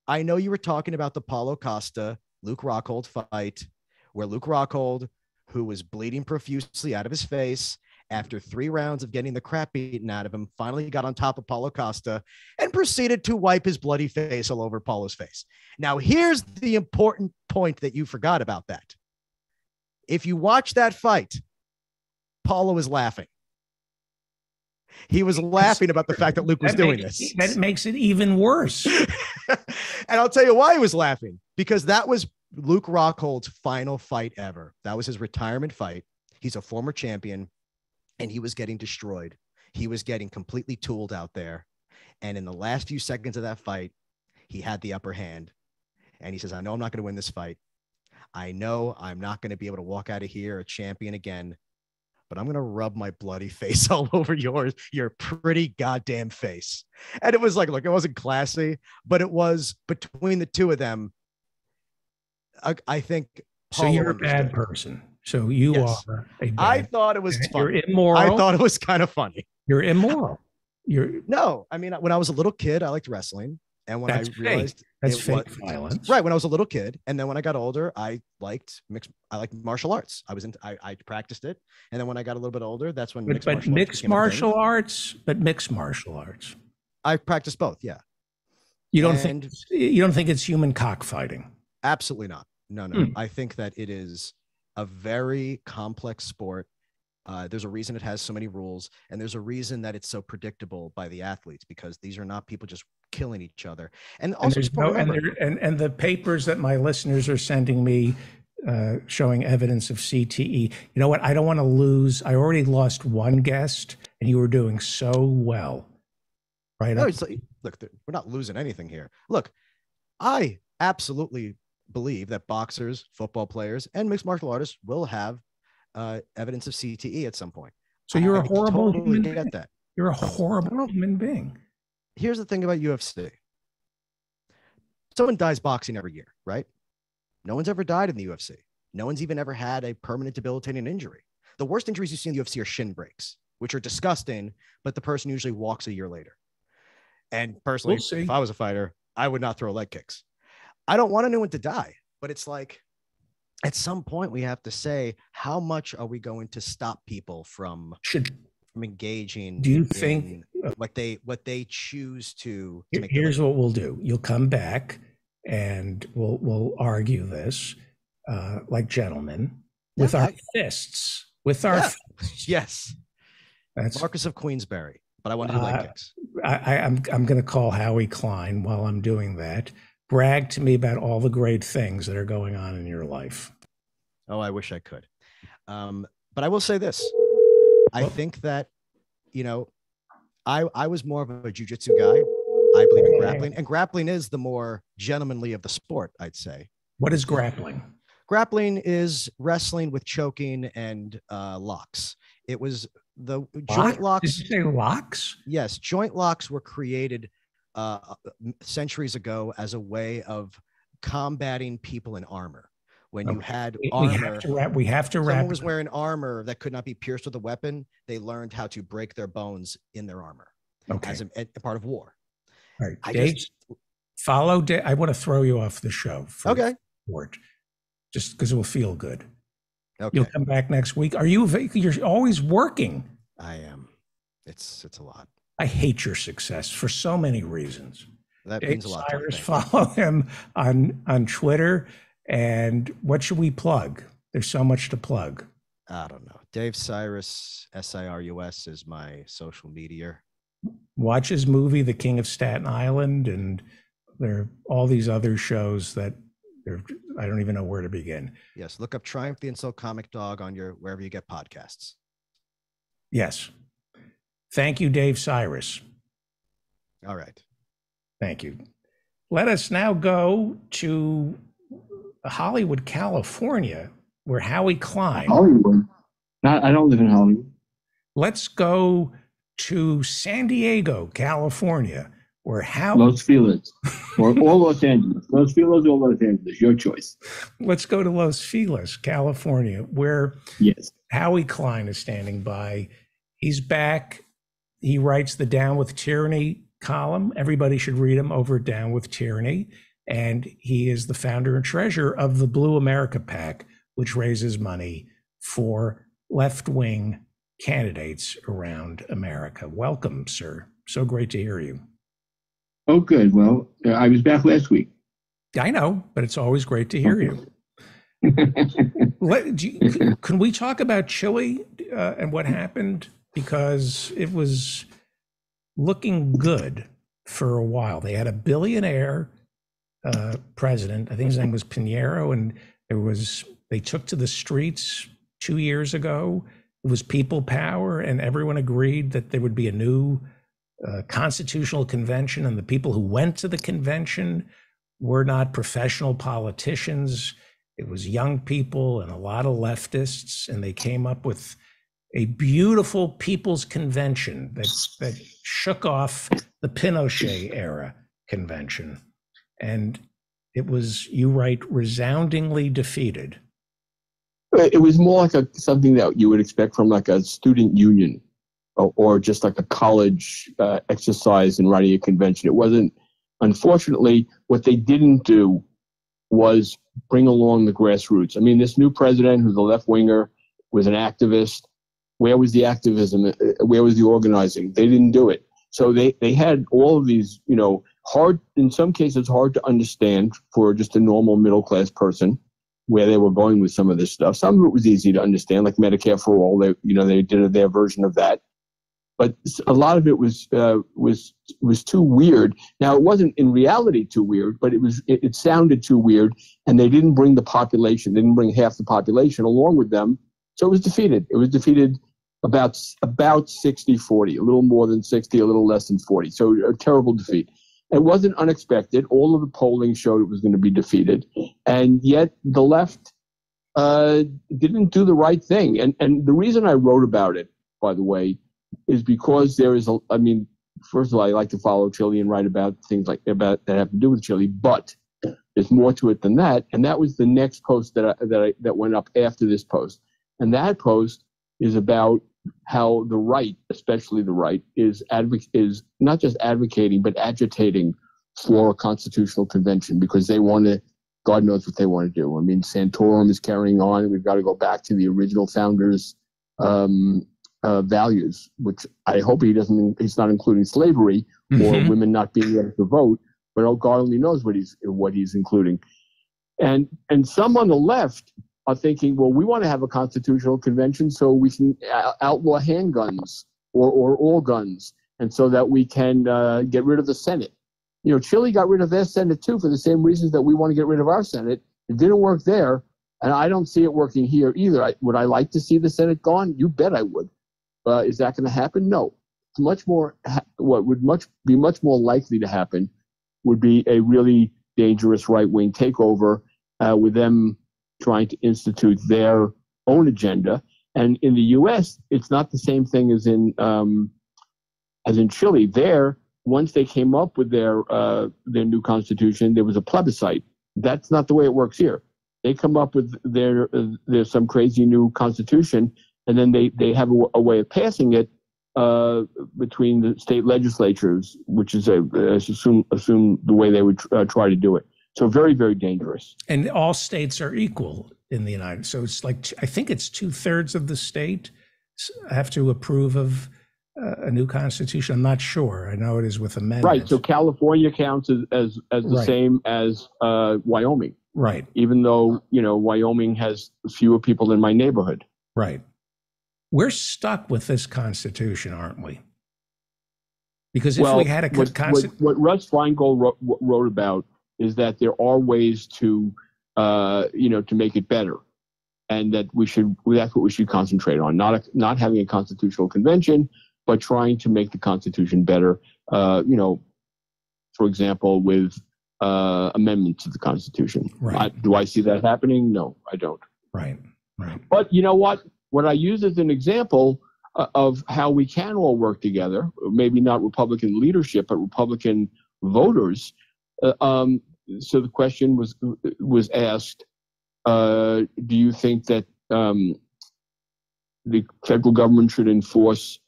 [SPEAKER 23] I know you were talking about the Paulo Costa Luke Rockhold fight, where Luke Rockhold, who was bleeding profusely out of his face after three rounds of getting the crap beaten out of him, finally got on top of Paulo Costa and proceeded to wipe his bloody face all over Paulo's face. Now, here's the important point that you forgot about that. If you watch that fight, Paulo was laughing. He was laughing about the fact that Luke was
[SPEAKER 2] That
[SPEAKER 23] doing
[SPEAKER 2] makes-
[SPEAKER 23] this.
[SPEAKER 2] That makes it even worse. <laughs>
[SPEAKER 23] and I'll tell you why he was laughing because that was Luke Rockhold's final fight ever. That was his retirement fight. He's a former champion and he was getting destroyed. He was getting completely tooled out there. And in the last few seconds of that fight, he had the upper hand. And he says, I know I'm not going to win this fight. I know I'm not going to be able to walk out of here a champion again, but I'm going to rub my bloody <laughs> face all over yours, your pretty goddamn face. And it was like, look, it wasn't classy, but it was between the two of them. I, I think.
[SPEAKER 2] So you're a bad person. So you
[SPEAKER 23] Yes.
[SPEAKER 2] are a.
[SPEAKER 23] I thought it was
[SPEAKER 2] You're
[SPEAKER 23] funny.
[SPEAKER 2] immoral.
[SPEAKER 23] I thought it was kind of funny.
[SPEAKER 2] You're immoral. <laughs> You're
[SPEAKER 23] No, I mean, when I was a little kid, I liked wrestling. And when
[SPEAKER 2] That's
[SPEAKER 23] I
[SPEAKER 2] fake.
[SPEAKER 23] realized
[SPEAKER 2] That's fake
[SPEAKER 23] was-
[SPEAKER 2] violence.
[SPEAKER 23] right when I was a little kid, and then when I got older, I liked mixed. I liked martial arts. I was in. I, I practiced it, and then when I got a little bit older, that's when
[SPEAKER 2] but,
[SPEAKER 23] mixed
[SPEAKER 2] but
[SPEAKER 23] martial arts
[SPEAKER 2] mixed
[SPEAKER 23] became a thing.
[SPEAKER 2] martial arts, but mixed martial arts.
[SPEAKER 23] I practiced both. Yeah,
[SPEAKER 2] You don't
[SPEAKER 23] And-
[SPEAKER 2] think you don't think it's human cockfighting.
[SPEAKER 23] absolutely not. No, no.
[SPEAKER 2] Hmm.
[SPEAKER 23] I think that it is a very complex sport. Uh, there's a reason it has so many rules, and there's a reason that it's so predictable by the athletes because these are not people just killing each other. And
[SPEAKER 2] And
[SPEAKER 23] also,
[SPEAKER 2] there's no, and, there, and and the papers that my listeners are sending me uh, showing evidence of CTE. You know what? I don't want to lose. I already lost one guest, and you were doing so well. Right?
[SPEAKER 23] No, like, look, we're not losing anything here. Look, I absolutely believe that boxers, football players, and mixed martial artists will have uh, evidence of CTE at some point.
[SPEAKER 2] So you're
[SPEAKER 23] a
[SPEAKER 2] a horrible
[SPEAKER 23] totally
[SPEAKER 2] human
[SPEAKER 23] get
[SPEAKER 2] being.
[SPEAKER 23] that.
[SPEAKER 2] You're a horrible human being.
[SPEAKER 23] Here's the thing about UFC. Someone dies boxing every year, right? No one's ever died in the UFC. No one's even ever had a permanent debilitating injury. The worst injuries you see in the UFC are shin breaks, which are disgusting, but the person usually walks a year later. And personally,
[SPEAKER 2] We'll
[SPEAKER 23] if I was a fighter, I would not throw leg kicks. I don't want anyone to die, but it's like at some point we have to say how much are we going to stop people from
[SPEAKER 2] Should
[SPEAKER 23] from engaging
[SPEAKER 2] Do you
[SPEAKER 23] in
[SPEAKER 2] think-
[SPEAKER 23] what they what they choose to, to
[SPEAKER 2] Here's what we'll do. You'll come back and we'll we'll argue this uh, like gentlemen with
[SPEAKER 23] Yeah,
[SPEAKER 2] our
[SPEAKER 23] I-
[SPEAKER 2] fists. With our
[SPEAKER 23] Yeah.
[SPEAKER 2] fists. <laughs>
[SPEAKER 23] yes
[SPEAKER 2] That's
[SPEAKER 23] Marquess of Queensberry, but I want to do leg
[SPEAKER 2] Uh,
[SPEAKER 23] kicks.
[SPEAKER 2] I, I, I'm I'm going to call Howie Klein while I'm doing that. Brag to me about all the great things that are going on in your life.
[SPEAKER 23] Oh, I wish I could. Um, but I will say this: I think that you know, I I was more of a jujitsu guy. I believe in grappling, and grappling is the more gentlemanly of the sport, I'd say.
[SPEAKER 2] What is grappling?
[SPEAKER 23] Grappling is wrestling with choking and uh, locks. It was the
[SPEAKER 2] Lock?
[SPEAKER 23] joint locks.
[SPEAKER 2] Did you say locks?
[SPEAKER 23] Yes, joint locks were created uh, centuries ago as a way of combating people in armor. When you had
[SPEAKER 2] We- we have
[SPEAKER 23] armor,
[SPEAKER 2] to wrap- we have to
[SPEAKER 23] someone
[SPEAKER 2] wrap-
[SPEAKER 23] was wearing armor that could not be pierced with a weapon. They learned how to break their bones in their armor
[SPEAKER 2] Okay.
[SPEAKER 23] as a, a part of war.
[SPEAKER 2] All right,
[SPEAKER 23] I
[SPEAKER 2] Dave,
[SPEAKER 23] just-
[SPEAKER 2] follow. Da- I want to throw you off the show. For
[SPEAKER 23] Okay.
[SPEAKER 2] Just because it will feel good.
[SPEAKER 23] Okay.
[SPEAKER 2] You'll come back next week. Are you? You're always working.
[SPEAKER 23] I am. It's it's a lot.
[SPEAKER 2] I hate your success for so many reasons.
[SPEAKER 23] That
[SPEAKER 2] Dave
[SPEAKER 23] means a lot. Sirus,
[SPEAKER 2] follow him on on Twitter. And what should we plug? There's so much to plug.
[SPEAKER 23] I don't know. Dave Sirus, S I R U S, is my social media.
[SPEAKER 2] Watch his movie, The King of Staten Island, and there are all these other shows that. I don't even know where to begin.
[SPEAKER 23] Yes, look up Triumph the Insult Comic Dog on your wherever you get podcasts.
[SPEAKER 2] Yes. Thank you, Dave Sirus.
[SPEAKER 23] All right.
[SPEAKER 2] Thank you. Let us now go to Hollywood, California, where Howie Klein.
[SPEAKER 24] Hollywood. Not, I don't live in Hollywood.
[SPEAKER 2] Let's go to San Diego, California, where Howie.
[SPEAKER 24] Los Feliz. or, or Los Angeles. Los Feliz or Los Angeles. Your choice.
[SPEAKER 2] Let's go to Los Feliz, California, where
[SPEAKER 24] Yes.
[SPEAKER 2] Howie Klein is standing by. He's back. He writes the Down with Tyranny column. Everybody should read him over Down with Tyranny. And he is the founder and treasurer of the Blue America PAC, which raises money for left wing candidates around America. Welcome, sir. So great to hear you.
[SPEAKER 24] Oh, good. Well, uh, I was back last week.
[SPEAKER 2] I know, but it's always great to hear you. Let, you can we talk about Chile uh, and what happened? Because it was looking good for a while. They had a billionaire uh, president. I think his name was Piñera, and there was they took to the streets two years ago. It was people power, and everyone agreed that there would be a new uh, constitutional convention, and the people who went to the convention were not professional politicians. It was young people and a lot of leftists, and they came up with a beautiful people's convention that, that shook off the Pinochet era convention. And it was, you write, resoundingly defeated.
[SPEAKER 24] It was more like a something that you would expect from like a student union, or, or just like a college uh, exercise in writing a convention. It wasn't. Unfortunately, what they didn't do was bring along the grassroots. I mean, this new president, who's a left winger, was an activist. Where was the activism? Uh, Where was the organizing? They didn't do it. So they, they had all of these, you know, hard, in some cases, hard to understand for just a normal middle class person where they were going with some of this stuff. Some of it was easy to understand, like Medicare for all. They, you know, they did their version of that, but a lot of it was uh, was was too weird. Now it wasn't in reality too weird, but it was it, it sounded too weird, and they didn't bring the population. They didn't bring half the population along with them, so it was defeated. It was defeated about about 60 40 a little more than 60 a little less than 40 so a terrible defeat. It wasn't unexpected. All of the polling showed it was going to be defeated. And yet the left uh, didn't do the right thing. And and the reason i wrote about it by the way is because there is a i mean first of all i like to follow chile and write about things like about that have to do with chile but there's more to it than that. And that was the next post that I, that I, that went up after this post and that post is about how the right, especially the right, is advoc- is not just advocating but agitating for a constitutional convention because they want to. God knows what they want to do. I mean, Santorum is carrying on. We've got to go back to the original founders' um, uh, values, which I hope he doesn't. He's not including slavery or
[SPEAKER 25] Mhm.
[SPEAKER 24] women not being able to vote, but oh, God only knows what he's what he's including. And and some on the left are thinking, well, we want to have a constitutional convention so we can uh, outlaw handguns or, or all guns, and so that we can uh, get rid of the Senate. You know, Chile got rid of their Senate too for the same reasons that we want to get rid of our Senate. It didn't work there, and I don't see it working here either. I, would I like to see the Senate gone? You bet I would. Uh, is that going to happen? No. Much more. What would much be much more likely to happen would be a really dangerous right wing takeover uh, with them trying to institute their own agenda. And in the U.S., it's not the same thing as in um, as in Chile. There, once they came up with their uh, their new constitution, there was a plebiscite. That's not the way it works here. They come up with their there's some crazy new constitution, and then they they have a, a way of passing it uh, between the state legislatures, which is a assume assume the way they would uh, try to do it. So very very dangerous.
[SPEAKER 2] And all states are equal in the United. States. So it's like I think it's two thirds of the state have to approve of uh, a new constitution. I'm not sure. I know it is with amendments.
[SPEAKER 24] Right. So California counts as as, as the
[SPEAKER 2] Right.
[SPEAKER 24] same as uh, Wyoming,
[SPEAKER 2] right,
[SPEAKER 24] even though you know Wyoming has fewer people in my neighborhood.
[SPEAKER 2] right. We're stuck with this constitution, aren't we? Because if
[SPEAKER 24] well,
[SPEAKER 2] we had a
[SPEAKER 24] what,
[SPEAKER 2] constitution,
[SPEAKER 24] what, what Russ Feingold wrote, wrote about is that there are ways to, uh, you know, to make it better, and that we should that's what we should concentrate on. Not a, not having a constitutional convention, but trying to make the Constitution better. Uh, you know, for example, with uh, amendments to the Constitution.
[SPEAKER 2] Right.
[SPEAKER 24] I, do I see that happening? No, I don't.
[SPEAKER 2] right, right.
[SPEAKER 24] But you know what? What I use as an example uh, of how we can all work together, maybe not Republican leadership, but Republican voters. Uh, um, so the question was was asked: uh, Do you think that um, the federal government should enforce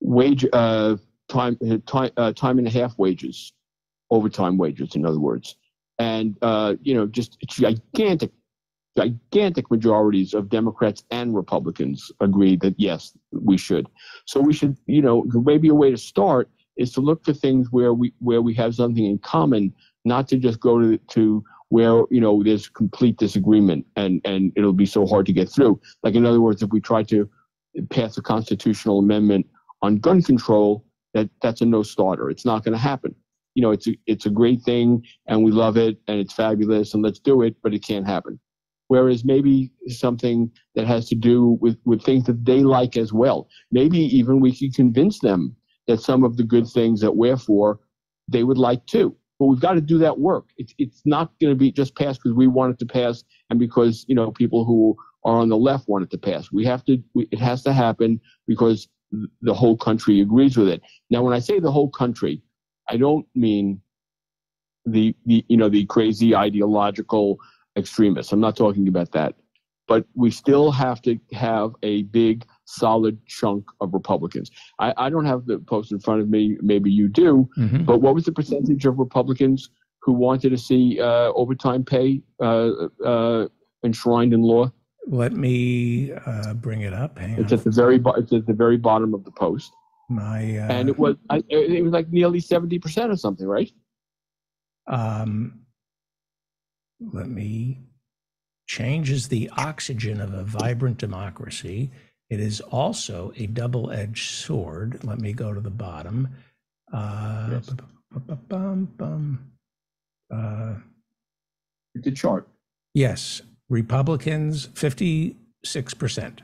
[SPEAKER 24] wage uh, time time uh, time and a half wages, overtime wages, in other words, and uh, you know just gigantic gigantic majorities of Democrats and Republicans agree that yes, we should. So we should, you know, maybe a way to start is to look for things where we where we have something in common, not to just go to to where you know there's complete disagreement and and it'll be so hard to get through. Like in other words, if we try to pass a constitutional amendment on gun control, that that's a no starter. It's not going to happen. You know, it's a, it's a great thing and we love it and it's fabulous and let's do it, but it can't happen whereas maybe something that has to do with, with things that they like as well. Maybe even we can convince them that some of the good things that we're for, they would like too. But we've got to do that work. It's it's not going to be just passed because we want it to pass and because you know people who are on the left want it to pass. We have to. We, it has to happen because the whole country agrees with it. Now, when I say the whole country, I don't mean the, the you know the crazy ideological extremists. I'm not talking about that. But we still have to have a big, solid chunk of Republicans. I, I don't have the post in front of me. Maybe you do.
[SPEAKER 2] Mhm.
[SPEAKER 24] But what was the percentage of Republicans who wanted to see uh, overtime pay uh, uh, enshrined in law?
[SPEAKER 2] Let me uh, bring it up. Hang
[SPEAKER 24] It's
[SPEAKER 2] on.
[SPEAKER 24] at the very bo- it's at the very bottom of the post,
[SPEAKER 2] My uh,
[SPEAKER 24] and it was I, it was like nearly seventy percent or something, right?
[SPEAKER 2] um, let me changes the oxygen of a vibrant democracy. It is also a double-edged sword. Let me go to the bottom. Uh, bum, bum, uh,
[SPEAKER 24] a chart.
[SPEAKER 2] yes, Republicans fifty-six percent.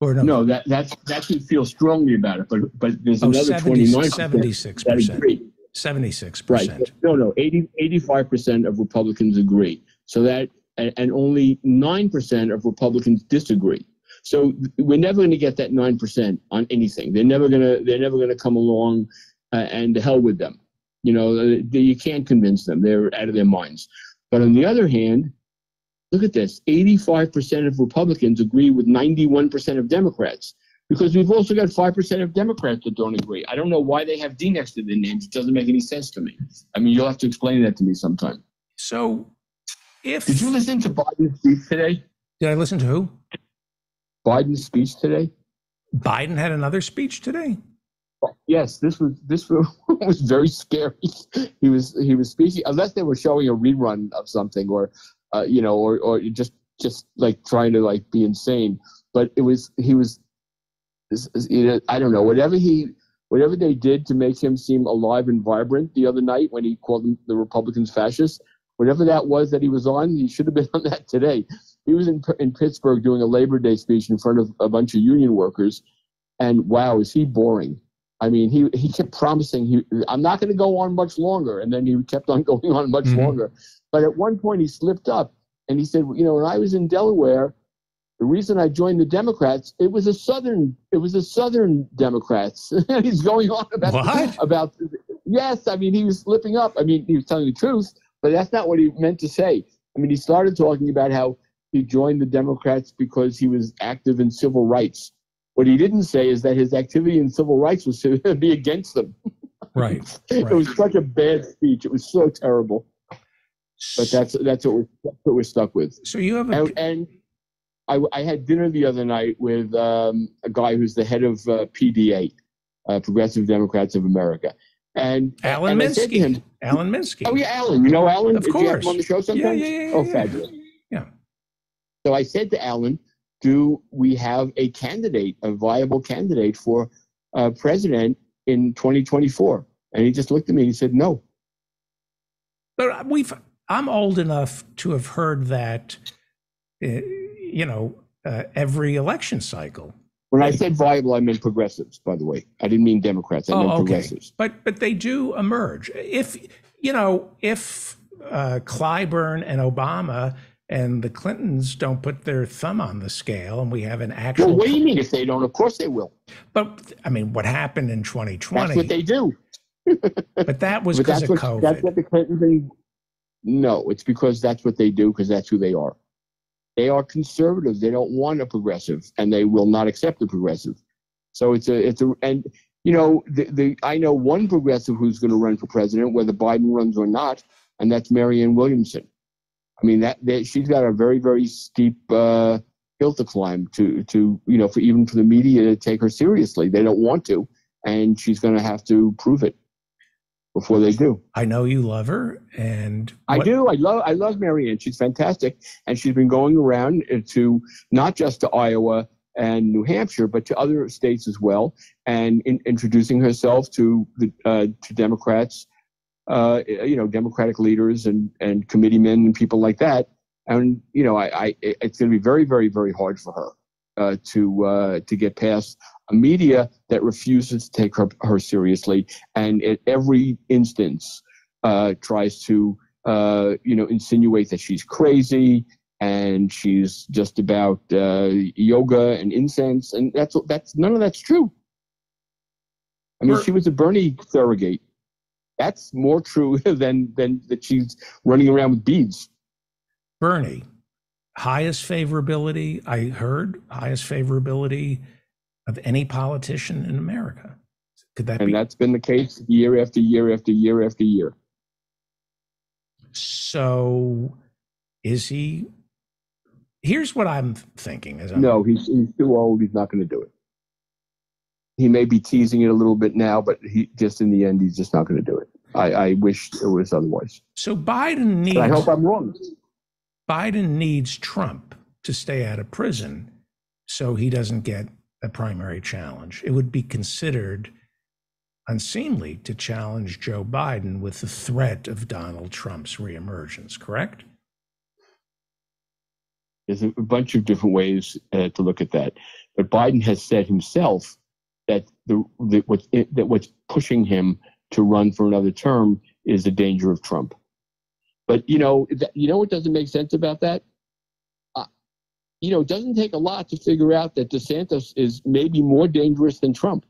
[SPEAKER 2] Or no,
[SPEAKER 24] No, that that's that should feel strongly about it, but but there's
[SPEAKER 2] Oh,
[SPEAKER 24] another
[SPEAKER 2] 70
[SPEAKER 24] twenty nine
[SPEAKER 2] 76%. seventy-six
[SPEAKER 24] Right.
[SPEAKER 2] percent.
[SPEAKER 24] No, no, 80, 85% of Republicans agree. So that, and, and only 9% of Republicans disagree. So we're never going to get that 9% on anything. They're never going to, they're never going to come along uh, and hell with them. You know, they, you can't convince them. They're out of their minds. But on the other hand, look at this 85% of Republicans agree with 91% of Democrats because we've also got 5% of Democrats that don't agree. I don't know why they have D next to their names. It doesn't make any sense to me. I mean, you'll have to explain that to me sometime.
[SPEAKER 2] So, if
[SPEAKER 24] Did you listen to Biden's speech today?
[SPEAKER 2] Did I listen to who?
[SPEAKER 24] Biden's speech today?
[SPEAKER 2] Biden had another speech today.
[SPEAKER 24] Yes, this was this <laughs> was, was very scary. He was he was speaking unless they were showing a rerun of something or uh, you know or or just just like trying to like be insane. But it was he was you know, I don't know whatever he whatever they did to make him seem alive and vibrant the other night when he called them the Republicans fascists. Whatever that was that he was on, he should have been <laughs> on that today. He was in in Pittsburgh doing a Labor Day speech in front of a bunch of union workers, and wow, is he boring! I mean, he he kept promising he I'm not going to go on much longer, and then he kept on <laughs> going on much
[SPEAKER 2] Mhm.
[SPEAKER 24] longer. But at one point, he slipped up and he said, you know, when I was in Delaware, the reason I joined the Democrats, it was a southern, it was the Southern Democrats. <laughs> He's going on about
[SPEAKER 2] What?
[SPEAKER 24] about. Yes, I mean he was slipping up. I mean he was telling the truth, but that's not what he meant to say. I mean he started talking about how he joined the Democrats because he was active in civil rights. What he didn't say is that his activity in civil rights was <laughs> to be against them.
[SPEAKER 2] Right. right. <laughs>
[SPEAKER 24] It was such a bad speech. It was so terrible. But that's that's what we're, that's what we're stuck with.
[SPEAKER 2] So you have a
[SPEAKER 24] and, and I, I had dinner the other night with um, a guy who's the head of uh, PDA, uh, Progressive Democrats of America, and
[SPEAKER 2] Alan
[SPEAKER 24] and I said to
[SPEAKER 2] Minsky.
[SPEAKER 24] him,
[SPEAKER 2] Alan Minsky.
[SPEAKER 24] Oh yeah, Alan. You know Alan?
[SPEAKER 2] Of
[SPEAKER 24] Did you have
[SPEAKER 2] course.
[SPEAKER 24] him on the show
[SPEAKER 2] Yeah,
[SPEAKER 24] sometimes?
[SPEAKER 2] yeah, yeah,
[SPEAKER 24] oh,
[SPEAKER 2] yeah.
[SPEAKER 24] fabulous.
[SPEAKER 2] Yeah.
[SPEAKER 24] So I said to Alan, "Do we have a candidate, a viable candidate for uh, president in 2024?" And he just looked at me and he said, "No."
[SPEAKER 2] But we've I'm old enough to have heard that, uh, you know, uh, every election cycle.
[SPEAKER 24] When I said viable, I meant progressives. By the way, I didn't mean Democrats. I meant
[SPEAKER 2] Oh, okay.
[SPEAKER 24] progressives.
[SPEAKER 2] But but they do emerge. If you know, if uh, Clyburn and Obama and the Clintons don't put their thumb on the scale, and we have an actual.
[SPEAKER 24] Well, what do you mean if they don't? Of course they will.
[SPEAKER 2] But I mean, what happened in 2020?
[SPEAKER 24] That's what they do. <laughs>
[SPEAKER 2] but that was because of
[SPEAKER 24] what,
[SPEAKER 2] COVID.
[SPEAKER 24] That's what the Clintons no, it's because that's what they do because that's who they are. They are conservative. They don't want a progressive, and they will not accept a progressive. So it's a it's a and you know the, the I know one progressive who's going to run for president, whether Biden runs or not, and that's Marianne Williamson. I mean that, that she's got a very very steep uh, hill to climb to to you know for even for the media to take her seriously. They don't want to, and she's going to have to prove it before they do.
[SPEAKER 2] I know you love her, and
[SPEAKER 24] I do. I love. I love Marianne. She's fantastic, and she's been going around uh, to not just to Iowa and New Hampshire, but to other states as well, and in, introducing herself to the uh, to Democrats, uh, you know, Democratic leaders and and committeemen and people like that. And you know, I, I it's going to be very, very, very hard for her uh, to uh, to get past a media that refuses to take her her seriously, and at every instance uh, tries to uh, you know insinuate that she's crazy and she's just about uh, yoga and incense, and that's that's none of that's true. I mean, she was a Bernie surrogate. That's more true <laughs> than than that she's running around with beads.
[SPEAKER 2] Bernie, highest favorability I heard, highest favorability of any politician in America. Could that
[SPEAKER 24] and
[SPEAKER 2] be?
[SPEAKER 24] that's been the case year after year after year after year.
[SPEAKER 2] So, is he? Here's what I'm thinking. As I'm,
[SPEAKER 24] No, he's he's too old. He's not going to do it. He may be teasing it a little bit now, but he just in the end, he's just not going to do it. I, I wish it was otherwise.
[SPEAKER 2] So Biden needs.
[SPEAKER 24] But I hope I'm wrong.
[SPEAKER 2] Biden needs Trump to stay out of prison, so he doesn't get a primary challenge. It would be considered unseemly to challenge Joe Biden with the threat of Donald Trump's reemergence. Correct?
[SPEAKER 24] There's a bunch of different ways uh, to look at that, but Biden has said himself that the, the what's that what's pushing him to run for another term is the danger of Trump. But you know, that, you know what doesn't make sense about that? You know, it doesn't take a lot to figure out that DeSantis is maybe more dangerous than Trump.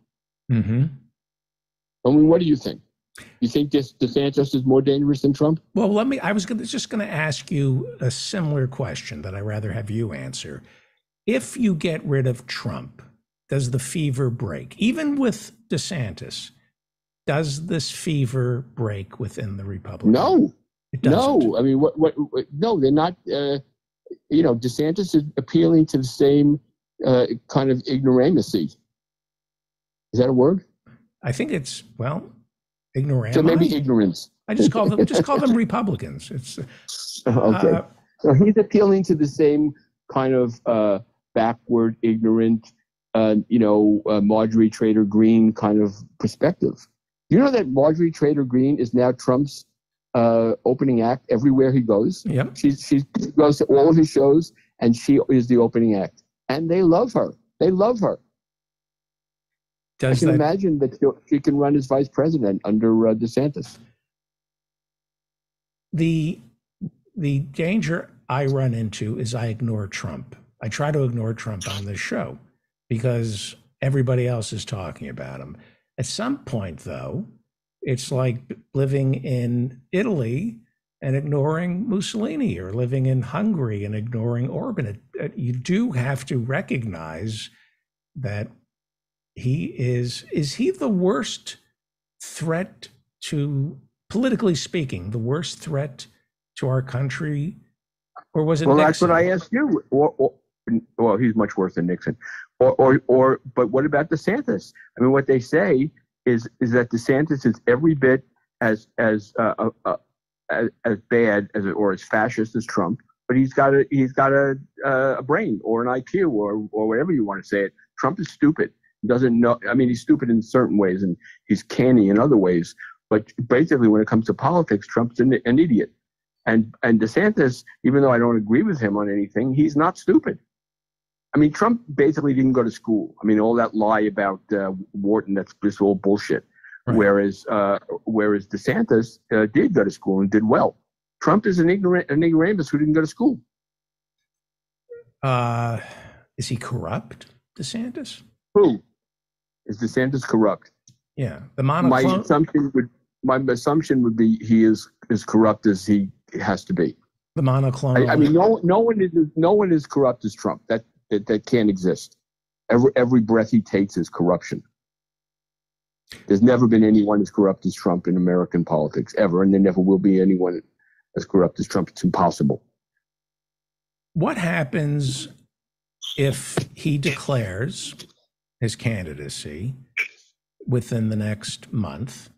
[SPEAKER 2] Mm-hmm.
[SPEAKER 24] I mean, what do you think? You think this DeSantis is more dangerous than Trump?
[SPEAKER 2] Well, let me. I was gonna, just going to ask you a similar question that I rather have you answer. If you get rid of Trump, does the fever break? Even with DeSantis, does this fever break within the Republican?
[SPEAKER 24] No,
[SPEAKER 2] it doesn't.
[SPEAKER 24] no. I mean, what, what? what no, they're not. Uh, you know, DeSantis is appealing to the same uh, kind of ignoramucy. Is that a word?
[SPEAKER 2] I think it's well, ignorant.
[SPEAKER 24] So maybe ignorance.
[SPEAKER 2] I just call them just call them <laughs> Republicans. It's
[SPEAKER 24] okay.
[SPEAKER 2] uh,
[SPEAKER 24] so he's appealing to the same kind of uh, backward, ignorant, uh, you know, uh, Marjorie Trader Greene kind of perspective. You know that Marjorie Trader Greene is now Trump's uh, opening act everywhere he goes.
[SPEAKER 2] Yep.
[SPEAKER 24] She she goes to all of his shows, and she is the opening act, and they love her. They love her.
[SPEAKER 2] Does
[SPEAKER 24] I can
[SPEAKER 2] that-
[SPEAKER 24] imagine that she'll- can run as vice president under uh, DeSantis.
[SPEAKER 2] the the danger I run into is I ignore Trump. I try to ignore Trump on this show because everybody else is talking about him. At some point, though, it's like living in Italy and ignoring Mussolini or living in Hungary and ignoring Orban. It- it- you do have to recognize that he is is he the worst threat to politically speaking the worst threat to our country, or was it?
[SPEAKER 24] Well,
[SPEAKER 2] Nixon?
[SPEAKER 24] that's what I asked you. Or, or, well, he's much worse than Nixon. Or, or, or, but what about DeSantis? I mean, what they say is is that DeSantis is every bit as as uh, uh, uh, as, as bad as or as fascist as Trump, but he's got a he's got a uh, a brain or an IQ or or whatever you want to say it. Trump is stupid. He doesn't know. I mean, he's stupid in certain ways and he's canny in other ways. But basically, when it comes to politics, Trump's an, an idiot. And and DeSantis, even though I don't agree with him on anything, he's not stupid. I mean, Trump basically didn't go to school. I mean, all that lie about uh, Wharton, that's just all bullshit. Whereas, uh, whereas DeSantis uh, did go to school and did well. Trump is an ignorant, an ignoramus who didn't go to school.
[SPEAKER 2] Uh, is he corrupt, DeSantis?
[SPEAKER 24] Who is DeSantis corrupt?
[SPEAKER 2] Yeah, the
[SPEAKER 24] My assumption would, my assumption would be he is as corrupt as he has to be.
[SPEAKER 2] The monoclonal.
[SPEAKER 24] I, I mean, no, no one is, no one is corrupt as Trump. That that, that can't exist. Every every breath he takes is corruption. There's never been anyone as corrupt as Trump in American politics ever, and there never will be anyone as corrupt as Trump. It's impossible.
[SPEAKER 2] What happens if he declares his candidacy within the next month?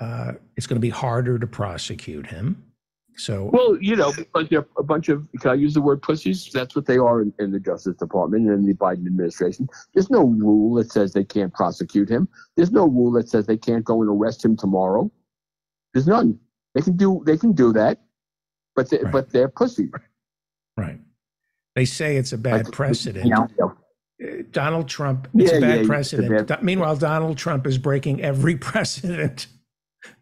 [SPEAKER 2] Uh, it's going to be harder to prosecute him. So,
[SPEAKER 24] Well, you know, because they're a bunch of, can I use the word pussies? That's what they are in, in the Justice Department and in the Biden administration. There's no rule that says they can't prosecute him. There's no rule that says they can't go and arrest him tomorrow. There's none. They can do they can do that, but they, but they're pussies.
[SPEAKER 2] right. They say it's a bad precedent.
[SPEAKER 24] Yeah.
[SPEAKER 2] Uh, Donald Trump, it's
[SPEAKER 24] Yeah,
[SPEAKER 2] a bad
[SPEAKER 24] yeah, it's a
[SPEAKER 2] precedent.
[SPEAKER 24] bad-
[SPEAKER 2] Do- Meanwhile, Donald Trump is breaking every <laughs> precedent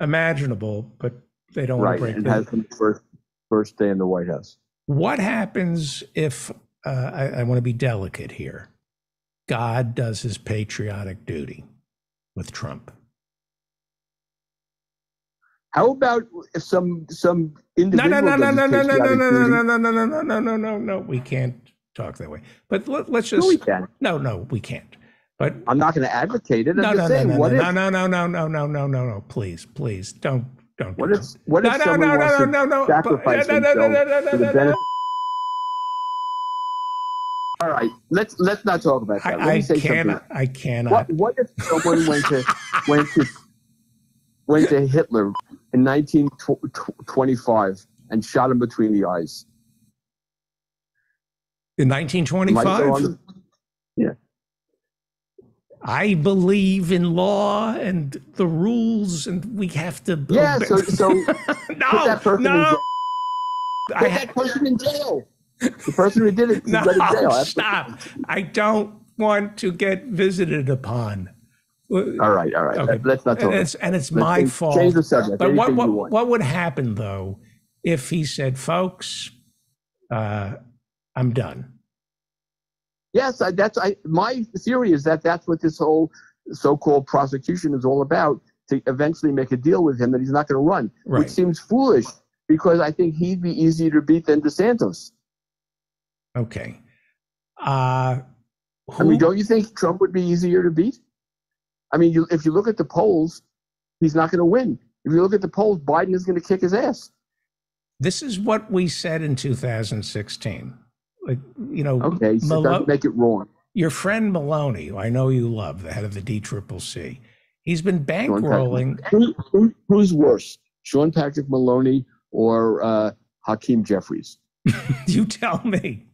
[SPEAKER 2] imaginable, but they don't want
[SPEAKER 24] Right,
[SPEAKER 2] to break
[SPEAKER 24] and has him first first day in the White House.
[SPEAKER 2] What happens if uh, I, I want to be delicate here? God does his patriotic duty with Trump.
[SPEAKER 24] How about if some some individual
[SPEAKER 2] no, no, no, no, no, no, no, no, no, no, no, no, no, no, no, no, no. We can't talk that way. But let, let's just.
[SPEAKER 24] No, we can.
[SPEAKER 2] No, no, we can't. But
[SPEAKER 24] I'm not going to advocate it. I'm
[SPEAKER 2] no,
[SPEAKER 24] just
[SPEAKER 2] no, no,
[SPEAKER 24] saying,
[SPEAKER 2] no,
[SPEAKER 24] what
[SPEAKER 2] no,
[SPEAKER 24] if?
[SPEAKER 2] no, no, no, no, no, no, no, no. Please, please, don't, don't.
[SPEAKER 24] What if what if someone wants to sacrifice
[SPEAKER 2] no,
[SPEAKER 24] for the benefit? All right, let's let's not talk about that. Let
[SPEAKER 2] I,
[SPEAKER 24] me say
[SPEAKER 2] cannot.
[SPEAKER 24] something.
[SPEAKER 2] I cannot.
[SPEAKER 24] What what if someone went to <laughs> went to went to Hitler in 1925 and shot him between the eyes?
[SPEAKER 2] In
[SPEAKER 24] Am I still on
[SPEAKER 2] 1925,
[SPEAKER 24] the- Yeah.
[SPEAKER 2] I believe in law and the rules, and we have to.
[SPEAKER 24] Yeah, so so <laughs>
[SPEAKER 2] no,
[SPEAKER 24] put that person in
[SPEAKER 2] no.
[SPEAKER 24] jail.
[SPEAKER 2] I
[SPEAKER 24] Put
[SPEAKER 2] ha-
[SPEAKER 24] that person in jail. The person who did it <laughs>
[SPEAKER 2] no,
[SPEAKER 24] jail.
[SPEAKER 2] Stop. I don't want to get visited upon.
[SPEAKER 24] All right, all right.
[SPEAKER 2] Okay.
[SPEAKER 24] Let's not talk.
[SPEAKER 2] And it's, and it's my
[SPEAKER 24] change-
[SPEAKER 2] fault.
[SPEAKER 24] Change the subject.
[SPEAKER 2] But what,
[SPEAKER 24] Anything
[SPEAKER 2] what, what would happen, though, if he said, folks, uh, I'm done?
[SPEAKER 24] Yes, I, that's I. My theory is that that's what this whole so-called prosecution is all about to eventually make a deal with him that he's not going to run,
[SPEAKER 2] Right.
[SPEAKER 24] which seems foolish because I think he'd be easier to beat than DeSantis.
[SPEAKER 2] Okay. Uh,
[SPEAKER 24] I mean, don't you think Trump would be easier to beat? I mean, you, if you look at the polls, he's not going to win. If you look at the polls, Biden is going to kick his ass.
[SPEAKER 2] This is what we said in 2016. Like, you know,
[SPEAKER 24] Okay, so
[SPEAKER 2] Malo-
[SPEAKER 24] doesn't make it wrong.
[SPEAKER 2] your friend Maloney, who I know you love, the head of the DCCC, he's been bankrolling.
[SPEAKER 24] Who, who, who's worse, Sean Patrick Maloney or uh, Hakeem Jeffries? <laughs>
[SPEAKER 2] you tell me.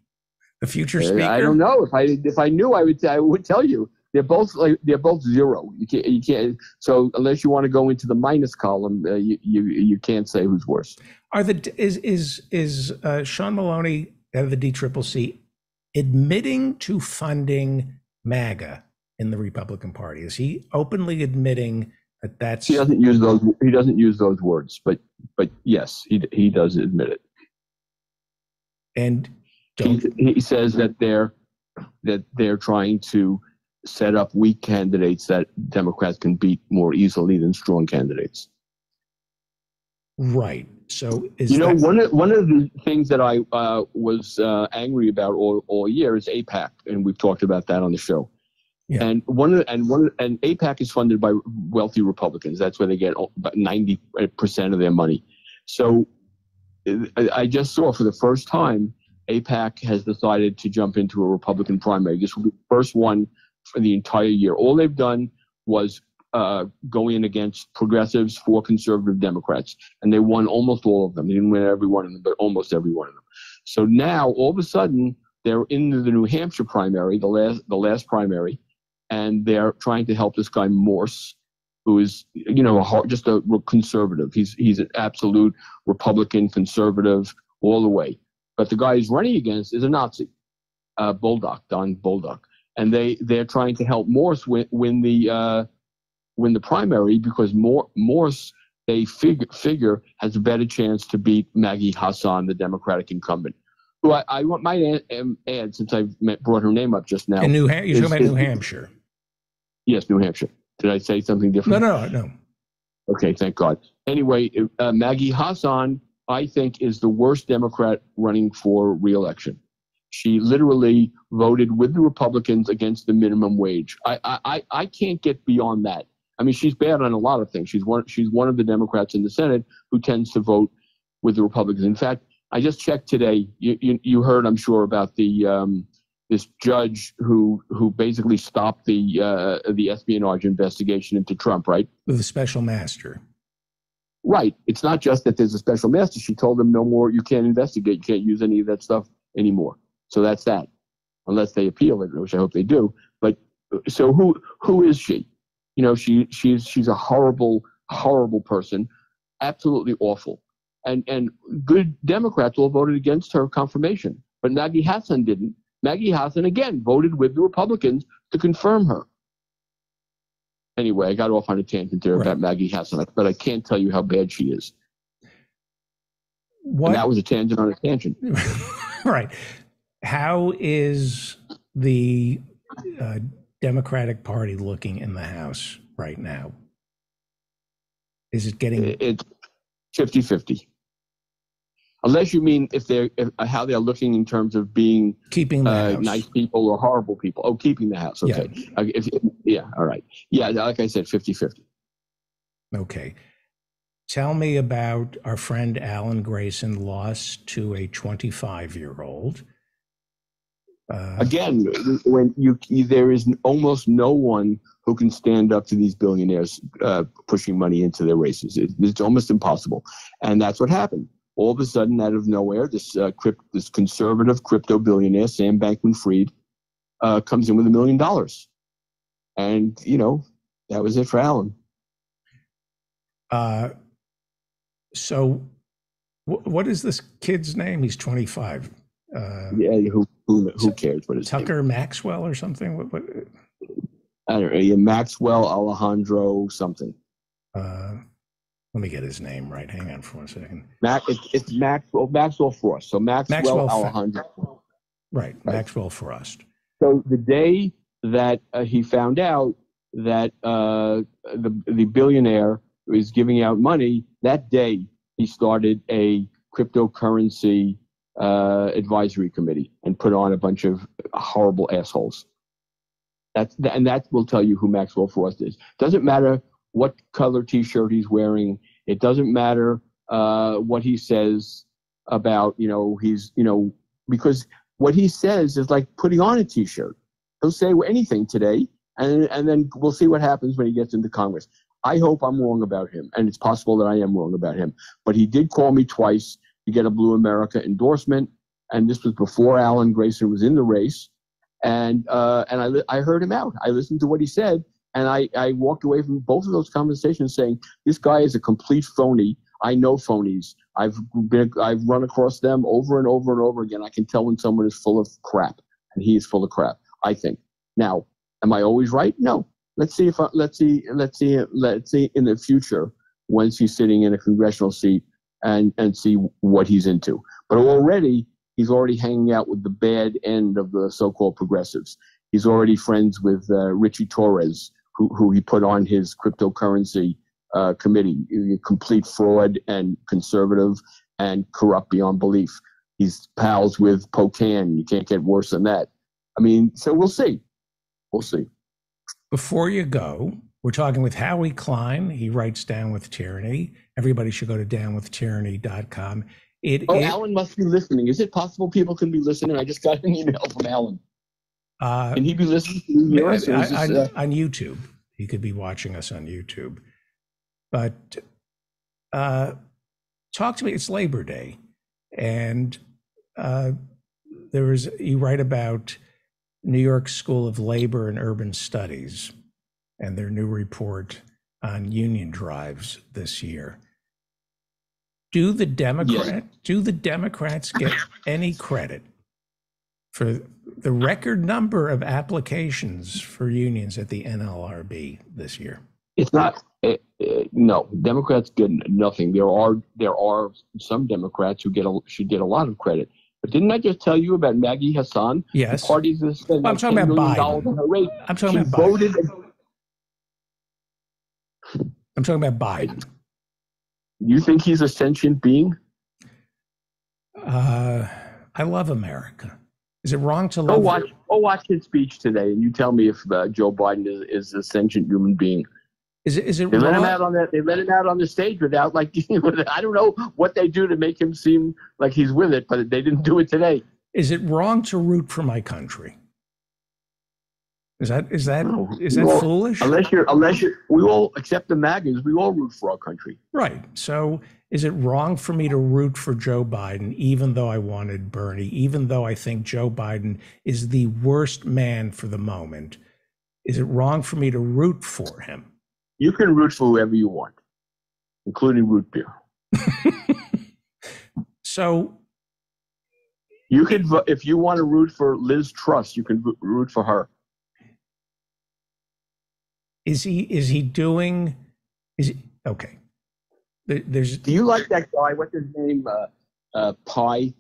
[SPEAKER 2] The future
[SPEAKER 24] Uh,
[SPEAKER 2] speaker.
[SPEAKER 24] I don't know. If I if I knew, I would I would tell you. They're both like they're both zero. You can't you can't. So unless you want to go into the minus column, uh, you, you you can't say who's worse.
[SPEAKER 2] Are the is is is uh, Sean Maloney of the DCCC admitting to funding MAGA in the Republican Party? Is he openly admitting that that's
[SPEAKER 24] He doesn't use those. He doesn't use those words, but but yes, he he does admit it.
[SPEAKER 2] and
[SPEAKER 24] He, he says that they're that they're trying to set up weak candidates that Democrats can beat more easily than strong candidates.
[SPEAKER 2] Right? So is
[SPEAKER 24] you know,
[SPEAKER 2] that,
[SPEAKER 24] one of one of the things that I uh, was uh, angry about all, all year is AIPAC, and we've talked about that on the show. And one of, and one and AIPAC is funded by wealthy Republicans. That's where they get about ninety percent of their money. So I I just saw for the first time, AIPAC has decided to jump into a Republican primary. This will be the first one for the entire year. All they've done was uh, go in against progressives for conservative Democrats, and they won almost all of them. They didn't win every one of them, but almost every one of them. So now, all of a sudden, they're in the New Hampshire primary, the last the last primary, and they're trying to help this guy Morse, who is you know a hard, just a conservative. He's he's an absolute Republican conservative all the way. But the guy he's running against is a Nazi, uh, Bolduc, Don Bolduc, and they they're trying to help Morse win, win the uh, win the primary because Mor- Morse they figure figure has a better chance to beat Maggie Hassan, the Democratic incumbent. Who I, I want might add, since I brought her name up just now.
[SPEAKER 2] In New Ham- you're talking about New Hampshire.
[SPEAKER 24] Yes, New Hampshire. Did I say something different?
[SPEAKER 2] no, no. No.
[SPEAKER 24] Okay, thank God. Anyway, uh, Maggie Hassan, I think, is the worst Democrat running for reelection. She literally voted with the Republicans against the minimum wage. I, I, I- I can't get beyond that. I mean, she's bad on a lot of things. She's one, she's one of the Democrats in the Senate who tends to vote with the Republicans. In fact, I just checked today. You, you, you heard, I'm sure, about the um, this judge who who basically stopped the uh, the espionage investigation into Trump, right?
[SPEAKER 2] With a special master.
[SPEAKER 24] Right. It's not just that there's a special master. She told them no more. You can't investigate. You can't use any of that stuff anymore. So that's that, unless they appeal it, which I hope they do. But so who who is she? You know, she she's she's a horrible horrible person, absolutely awful. And and good Democrats all voted against her confirmation, but Maggie Hassan didn't. Maggie Hassan again voted with the Republicans to confirm her. Anyway, I got off on a tangent there about Maggie Hassan, but I can't tell you how bad she is.
[SPEAKER 2] What?
[SPEAKER 24] And that was a tangent on a tangent. <laughs>
[SPEAKER 2] right. How is the uh, Democratic Party looking in the House right now? Is it getting
[SPEAKER 24] It's 50 50. Unless you mean if they're if, uh, how they're looking in terms of being
[SPEAKER 2] keeping the
[SPEAKER 24] uh,
[SPEAKER 2] House.
[SPEAKER 24] nice people or horrible people. Oh, keeping the house.
[SPEAKER 2] Yeah.
[SPEAKER 24] Okay. Uh, if, yeah. All right. Yeah. Like I said, 50 50.
[SPEAKER 2] Okay. Tell me about our friend Alan Grayson lost to a 25 year old. Uh,
[SPEAKER 24] Again, when you, you there is almost no one who can stand up to these billionaires uh, pushing money into their races. It, it's almost impossible, and that's what happened. All of a sudden, out of nowhere, this uh, crypt, this conservative crypto billionaire Sam Bankman-Fried uh, comes in with a million dollars, and you know that was it for Alan.
[SPEAKER 2] Uh, so, wh- what is this kid's name? He's 25. Uh,
[SPEAKER 24] Yeah, who who, who cares what his
[SPEAKER 2] Tucker Maxwell or something? What, what,
[SPEAKER 24] I don't know, yeah, Maxwell Alejandro something.
[SPEAKER 2] uh, let me get his name right. Hang on for one second.
[SPEAKER 24] Mac, it's, it's Maxwell Maxwell Frost. So Maxwell,
[SPEAKER 2] Maxwell Fa-
[SPEAKER 24] Alejandro.
[SPEAKER 2] Right, Maxwell Frost.
[SPEAKER 24] So the day that uh, he found out that uh, the the billionaire was giving out money, that day he started a cryptocurrency uh, advisory committee and put on a bunch of horrible assholes. That's and that will tell you who Maxwell Frost is. Doesn't matter what color T-shirt he's wearing. It doesn't matter uh, what he says about you know he's you know because what he says is like putting on a T-shirt. He'll say anything today, and and then we'll see what happens when he gets into Congress. I hope I'm wrong about him, and it's possible that I am wrong about him. But he did call me twice get a Blue America endorsement, and this was before Alan Grayson was in the race. And uh, and I li- I heard him out. I listened to what he said, and I I walked away from both of those conversations saying this guy is a complete phony. I know phonies. I've been I've run across them over and over and over again. I can tell when someone is full of crap, and he is full of crap. I think. Now, am I always right? No. Let's see if I, let's see let's see let's see in the future once he's sitting in a congressional seat and and see what he's into. But already he's already hanging out with the bad end of the so-called progressives. He's already friends with uh, Richie Torres, who who he put on his cryptocurrency uh, committee. Complete fraud and conservative and corrupt beyond belief. He's pals with Pocan. You can't get worse than that. I mean, so we'll see. We'll see.
[SPEAKER 2] Before you go, We're talking with Howie Klein. He writes Down with Tyranny. Everybody should go to downwithtyranny.com. It,
[SPEAKER 24] Oh,
[SPEAKER 2] it-
[SPEAKER 24] Alan must be listening. Is it possible people can be listening? I just got an email from Alan.
[SPEAKER 2] uh,
[SPEAKER 24] Can he be listening to us,
[SPEAKER 2] on,
[SPEAKER 24] this,
[SPEAKER 2] on-
[SPEAKER 24] uh,
[SPEAKER 2] on YouTube. He could be watching us on YouTube. But uh, talk to me. It's Labor Day, and uh, there was you write about New York School of Labor and Urban Studies and their new report on union drives this year. Do the Democrat do the Democrats get any credit for the record number of applications for unions at the NLRB this year?
[SPEAKER 24] It's not. Uh, uh, no, Democrats get nothing. There are there are some Democrats who get a, should get a lot of credit. But didn't I just tell you about Maggie Hassan?
[SPEAKER 2] Yes.
[SPEAKER 24] The parties that spent
[SPEAKER 2] I'm
[SPEAKER 24] like
[SPEAKER 2] talking
[SPEAKER 24] 10
[SPEAKER 2] about Biden.
[SPEAKER 24] dollars on her race.
[SPEAKER 2] I'm talking
[SPEAKER 24] She
[SPEAKER 2] about Biden.
[SPEAKER 24] voted.
[SPEAKER 2] I'm talking about Biden.
[SPEAKER 24] You think he's a sentient being?
[SPEAKER 2] Uh, I love America. Is it wrong to
[SPEAKER 24] Go
[SPEAKER 2] love?
[SPEAKER 24] watch. Go watch his speech today, and you tell me if uh, Joe Biden is, is a sentient human being.
[SPEAKER 2] Is it? Is it
[SPEAKER 24] They let him out on that. They let him out on the stage without like. <laughs> I don't know what they do to make him seem like he's with it, but they didn't do it today.
[SPEAKER 2] Is it wrong to root for my country? Is that is that is that
[SPEAKER 24] all-
[SPEAKER 2] foolish?
[SPEAKER 24] Unless you're, unless you're, we all except the MAGAs, we all root for our country.
[SPEAKER 2] Right. So is it wrong for me to root for Joe Biden, even though I wanted Bernie, even though I think Joe Biden is the worst man for the moment? Is it wrong for me to root for him?
[SPEAKER 24] You can root for whoever you want, including root beer. <laughs>
[SPEAKER 2] So
[SPEAKER 24] You could, vo- if you want to root for Liz Truss, you can root for her.
[SPEAKER 2] Is he is he doing is he okay. There- There's
[SPEAKER 24] Do you like that guy? What's his name? Uh, uh, Pie.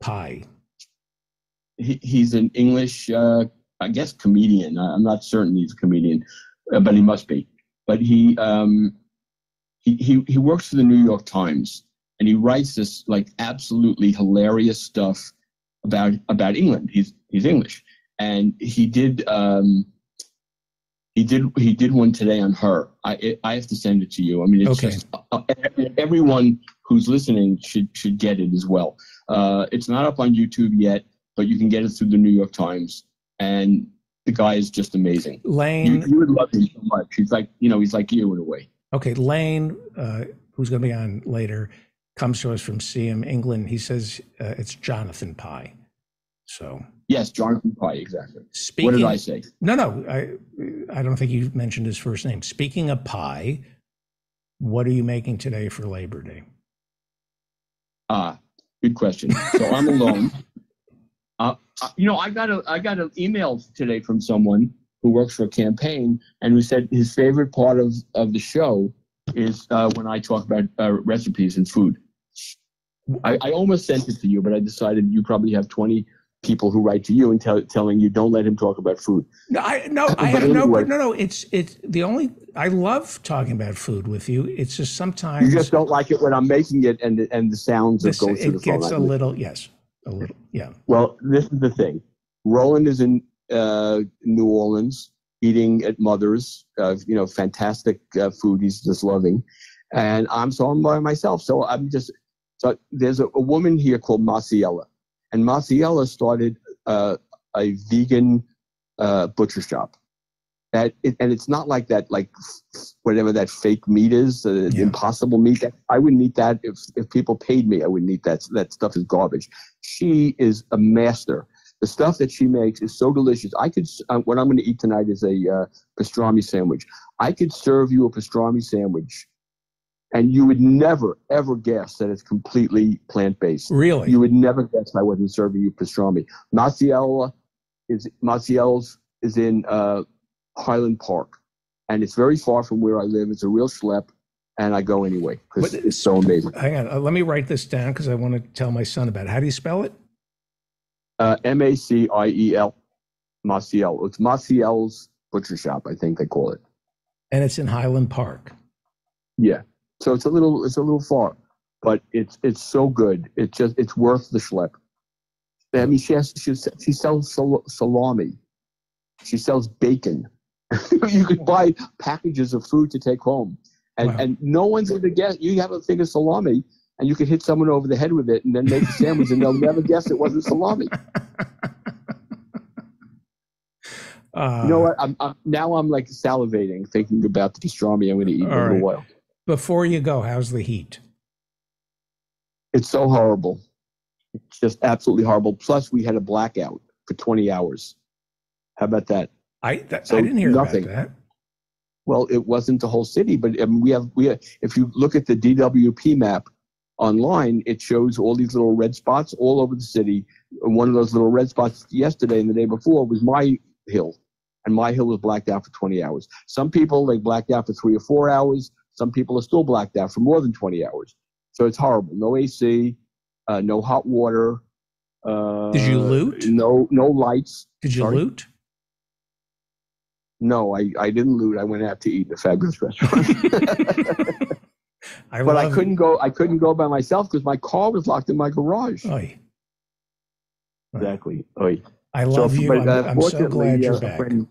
[SPEAKER 2] pie.
[SPEAKER 24] He, he's an English, uh, I guess, comedian. I'm not certain he's a comedian, uh, but he must be. But he, um, he, he, he works for the New York Times, and he writes this like absolutely hilarious stuff about about England. He's he's English, and he did um, he did he did one today on her. I it, I have to send it to you. I mean, it's
[SPEAKER 2] Okay.
[SPEAKER 24] just uh, everyone who's listening should should get it as well. Uh, it's not up on YouTube yet, but you can get it through the New York Times, and the guy is just amazing. You,
[SPEAKER 2] Lane
[SPEAKER 24] you would love him so much. He's like you know he's like you in a way.
[SPEAKER 2] Okay, Lane, uh, who's going to be on later, comes to us from Seaham England. He says uh, it's Jonathan Pie. So
[SPEAKER 24] Yes, Jonathan Pie, exactly.
[SPEAKER 2] speaking,
[SPEAKER 24] what did I say?
[SPEAKER 2] No, no, I, I don't think you mentioned his first name. Speaking of pie, what are you making today for Labor Day?
[SPEAKER 24] Ah, good question. So I'm alone. <laughs> Uh, uh, you know, I got a I got an email today from someone who works for a campaign and who said his favorite part of of the show is uh, when I talk about uh, recipes and food. I, I almost sent it to you, but I decided you probably have 20 people who write to you and tell, telling you don't let him talk about food.
[SPEAKER 2] No, I no, I have no,
[SPEAKER 24] anyway.
[SPEAKER 2] no, no. It's it's the only. I love talking about food with you. It's just sometimes
[SPEAKER 24] You just don't like it when I'm making it and the, and the sounds
[SPEAKER 2] this,
[SPEAKER 24] go through the phone.
[SPEAKER 2] it gets a little yes, a little yeah.
[SPEAKER 24] Well, this is the thing. Roland is in uh, New Orleans eating at Mother's, uh, you know, fantastic uh, food he's just loving. And I'm so I'm by myself. So I'm just, so there's a, a woman here called Marciella. And Marciella started uh, a vegan uh, butcher shop. That it, and it's not like that, like whatever that fake meat is, uh, impossible meat. That, I wouldn't eat that if, if people paid me. I wouldn't eat that. That stuff is garbage. She is a master. The stuff that she makes is so delicious. I could. Uh, what I'm going to eat tonight is a uh, pastrami sandwich. I could serve you a pastrami sandwich, and you would never ever guess that it's completely plant based.
[SPEAKER 2] Really?
[SPEAKER 24] You would never guess I wasn't serving you pastrami. Marciella is Marciella's is in uh, Highland Park, and it's very far from where I live. It's a real schlep, and I go anyway because it's so amazing.
[SPEAKER 2] Hang on, uh, let me write this down because I want to tell my son about it. How do you spell it?
[SPEAKER 24] Uh, M A C I E L, Maciel. It's Maciel's Butcher Shop, I think they call it.
[SPEAKER 2] And it's in Highland Park.
[SPEAKER 24] Yeah. So it's a little, it's a little far, but it's it's so good. It's just it's worth the schlep. I mean, she has she she sells sal- salami, She sells bacon. <laughs> you could buy packages of food to take home, and
[SPEAKER 2] Wow.
[SPEAKER 24] and no one's going to guess. You have a thing of salami, and you could hit someone over the head with it, and then make a sandwich, and they'll never guess it wasn't salami.
[SPEAKER 2] Uh, <laughs>
[SPEAKER 24] you know what? I'm, I'm now I'm like salivating thinking about the pastrami I'm going to eat in a
[SPEAKER 2] right.
[SPEAKER 24] while.
[SPEAKER 2] Before you go, how's the heat?
[SPEAKER 24] It's so horrible. It's just absolutely horrible. Plus, we had a blackout for 20 hours. How about that?
[SPEAKER 2] I that,
[SPEAKER 24] So
[SPEAKER 2] I didn't hear
[SPEAKER 24] nothing.
[SPEAKER 2] about that.
[SPEAKER 24] Well, it wasn't the whole city, but um, we have we. Have, if you look at the DWP map online, it shows all these little red spots all over the city. And one of those little red spots yesterday and the day before was my hill, and my hill was blacked out for 20 hours. Some people they blacked out for three or four hours. Some people are still blacked out for more than 20 hours. So it's horrible. No AC, uh, no hot water. Uh,
[SPEAKER 2] Did you loot?
[SPEAKER 24] No, no lights.
[SPEAKER 2] Did you
[SPEAKER 24] Sorry?
[SPEAKER 2] loot?
[SPEAKER 24] No, I, I didn't loot. I went out to eat in a fabulous restaurant. <laughs>
[SPEAKER 2] I
[SPEAKER 24] but I couldn't go. I couldn't go by myself because my car was locked in my garage.
[SPEAKER 2] Oy.
[SPEAKER 24] Exactly. Oy.
[SPEAKER 2] I love you.
[SPEAKER 24] but,
[SPEAKER 2] I'm- I'm so glad you're
[SPEAKER 24] uh,
[SPEAKER 2] back.
[SPEAKER 24] friend-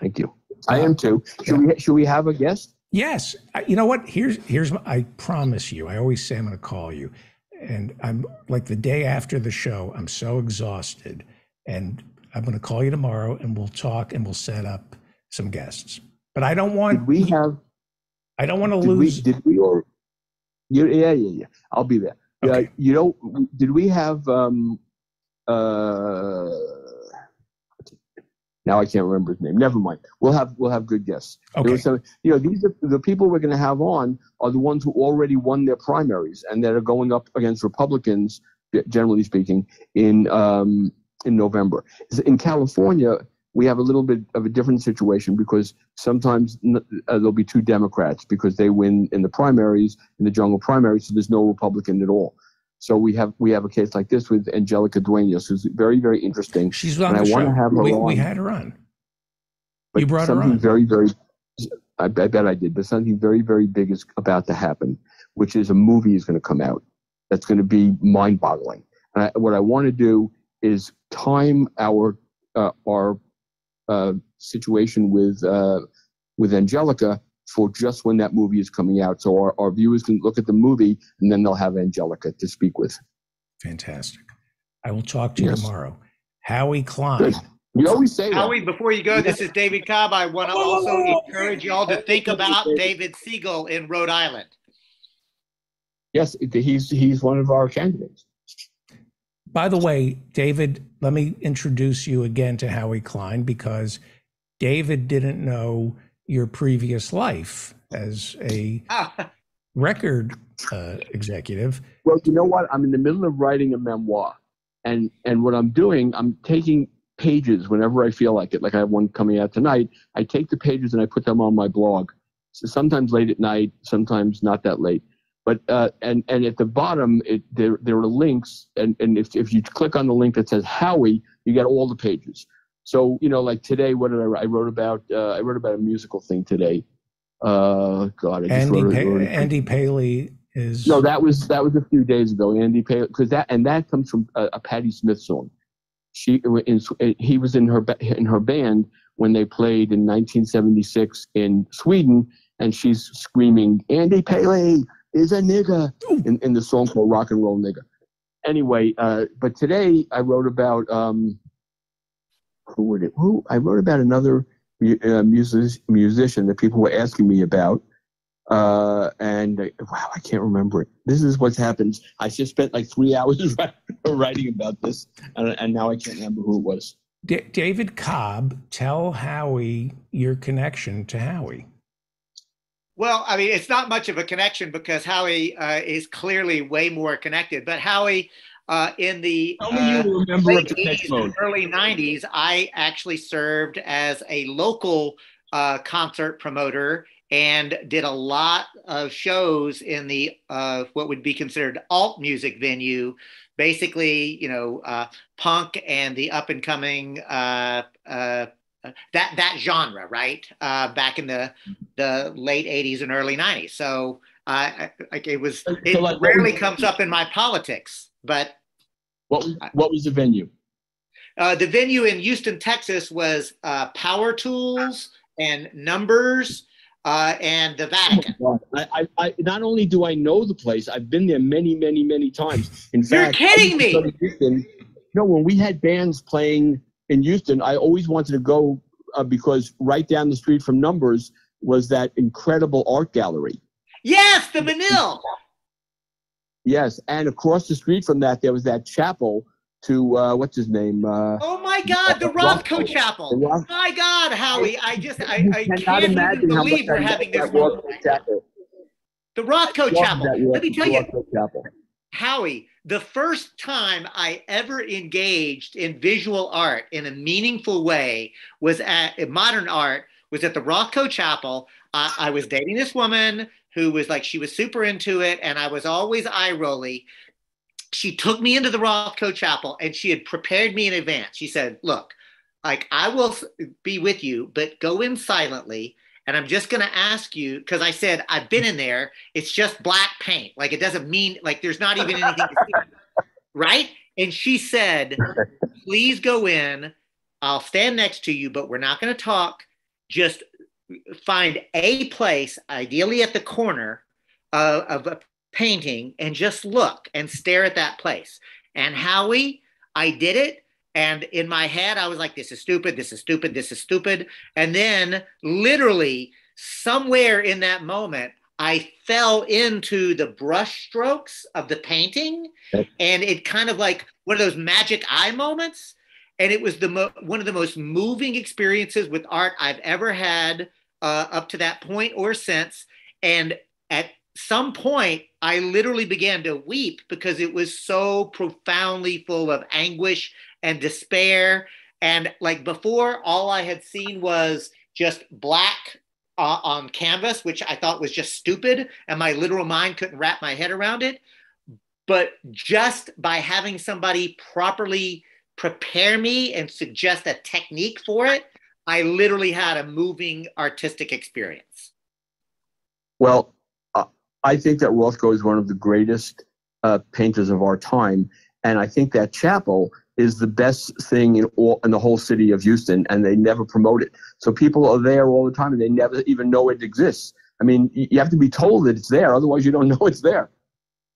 [SPEAKER 24] thank you. I am too. Should we? Should we have a guest?
[SPEAKER 2] Yes. I- You know what? Here's here's my, I promise you. I always say I'm going to call you, and I'm like the day after the show. I'm so exhausted, and I'm going to call you tomorrow, and we'll talk, and we'll set up some guests. But I don't want.
[SPEAKER 24] Did we have?
[SPEAKER 2] I don't want to
[SPEAKER 24] Did we?
[SPEAKER 2] lose.
[SPEAKER 24] Did we or? You, yeah, yeah, yeah. I'll be there. Yeah. You know, did we have? um uh Now I can't remember his name. Never mind. We'll have we'll have good guests.
[SPEAKER 2] Okay.
[SPEAKER 24] some- you know, these are the people we're going to have on are the ones who already won their primaries and that are going up against Republicans, generally speaking, in um, in November. In California, we have a little bit of a different situation because sometimes uh, there'll be two Democrats because they win in the primaries in the jungle primaries, so there's no Republican at all. So we have we have a case like this with Angelica Duenas, who's very very interesting.
[SPEAKER 2] She's on
[SPEAKER 24] and
[SPEAKER 2] the
[SPEAKER 24] I want
[SPEAKER 2] show.
[SPEAKER 24] to have her
[SPEAKER 2] we,
[SPEAKER 24] on.
[SPEAKER 2] we had her on.
[SPEAKER 24] But
[SPEAKER 2] You brought her
[SPEAKER 24] something
[SPEAKER 2] on.
[SPEAKER 24] very, very, I, I bet I did, but something very, very big is about to happen, which is a movie is going to come out that's going to be mind boggling. And I, what I want to do is time our, uh, our uh, situation with, uh, with Angelica for just when that movie is coming out. So our, our viewers can look at the movie and then they'll have Angelica to speak with.
[SPEAKER 2] Fantastic. I will talk to you
[SPEAKER 24] Yes.
[SPEAKER 2] tomorrow. Howie Klein.
[SPEAKER 24] Good. You always say that.
[SPEAKER 25] Howie, before you go, this is David Cobb. I want to also encourage y'all to think about David Segal in Rhode Island.
[SPEAKER 24] Yes, he's, he's one of our candidates.
[SPEAKER 2] By the way, David, let me introduce you again to Howie Klein because David didn't know your previous life as a <laughs> record uh, executive.
[SPEAKER 24] Well, you know what? I'm in the middle of writing a memoir, and and what I'm doing, I'm taking pages whenever I feel like it. Like I have one coming out tonight. I take the pages and I put them on my blog. So sometimes late at night, sometimes not that late. But uh, and and at the bottom, it, there there are links, and and if if you click on the link that says Howie, you get all the pages. So you know, like today, what did I write? I wrote about uh, I wrote about a musical thing today. Uh, God, I just
[SPEAKER 2] Andy,
[SPEAKER 24] wrote, it-
[SPEAKER 2] pa-. Andy Paley is
[SPEAKER 24] No, that was that was a few days ago. Andy Paley, because that and that comes from a, a Patti Smith song. She in, he was in her in her band when they played in 1976 in Sweden, and she's screaming, "Andy Paley is a nigga" in, in the song called "Rock and Roll Nigga." Anyway, uh, but today I wrote about um, who would it? Who I wrote about another mu- uh, music, musician that people were asking me about uh, and uh, wow, I can't remember it. This is what's happened. I just spent like three <laughs> hours writing about this, and, and now I can't remember who it was.
[SPEAKER 2] D- David Cobb. Tell Howie your connection to Howie.
[SPEAKER 25] Well, I mean, it's not much of a connection because Howie uh, is clearly way more connected. But Howie, uh, in the uh,
[SPEAKER 24] were a member
[SPEAKER 25] late
[SPEAKER 24] the
[SPEAKER 25] 80s and early 90s, I actually served as a local uh, concert promoter and did a lot of shows in the uh, what would be considered alt music venue. Basically, you know, uh, punk and the up and coming uh, uh, that that genre, right? Uh, back in the the late '80s and early '90s. So, uh, I- like it was, it
[SPEAKER 24] So, like,
[SPEAKER 25] rarely comes up in my politics, but
[SPEAKER 24] What was, what was the venue?
[SPEAKER 25] Uh, the venue in Houston, Texas was uh, Power Tools and Numbers uh, and the Vatican.
[SPEAKER 24] I, I, I, not only do I know the place, I've been there many, many, many times. In
[SPEAKER 25] You're
[SPEAKER 24] fact,
[SPEAKER 25] kidding
[SPEAKER 24] I used to
[SPEAKER 25] me!
[SPEAKER 24] Houston. No, when we had bands playing in Houston, I always wanted to go uh, because right down the street from Numbers was that incredible art gallery.
[SPEAKER 25] Yes, the Menil.
[SPEAKER 24] Yes, and across the street from that, there was that chapel to uh, what's his name? Uh,
[SPEAKER 25] Oh my God, the Rothko Chapel.
[SPEAKER 24] The Roth-
[SPEAKER 25] My God, Howie, I just, I, I can't even believe we're having this.
[SPEAKER 24] that Rothko chapel.
[SPEAKER 25] The Rothko Chapel. Let me tell you,
[SPEAKER 24] chapel.
[SPEAKER 25] Howie, the first time I ever engaged in visual art in a meaningful way was at modern art was at the Rothko Chapel. Uh, I was dating this woman who was like she was super into it, and I was always eye rolly. She took me into the Rothko Chapel, and she had prepared me in advance. She said, "Look, like I will be with you, but go in silently." And I'm just going to ask you because I said I've been in there. It's just black paint. Like it doesn't mean like there's not even anything to see. <laughs> Right? And she said, please go in. I'll stand next to you, but we're not going to talk. Just find a place, ideally at the corner of, of a painting, and just look and stare at that place. And Howie, I did it. And in my head, I was like, this is stupid, this is stupid, this is stupid. And then, literally, somewhere in that moment, I fell into the brush strokes of the painting. And it kind of like one of those magic eye moments. And it was the mo- one of the most moving experiences with art I've ever had uh, up to that point or since. And at some point, I literally began to weep because it was so profoundly full of anguish and despair. And like before, all I had seen was just black uh, on canvas, which I thought was just stupid, and my literal mind couldn't wrap my head around it. But just by having somebody properly prepare me and suggest a technique for it, I literally had a moving artistic experience.
[SPEAKER 24] Well, uh, I think that Rothko is one of the greatest uh, painters of our time, and I think that chapel is the best thing in all in the whole city of Houston, and they never promote it. So people are there all the time, and they never even know it exists. I mean, you have to be told that it's there, otherwise you don't <laughs> know it's there.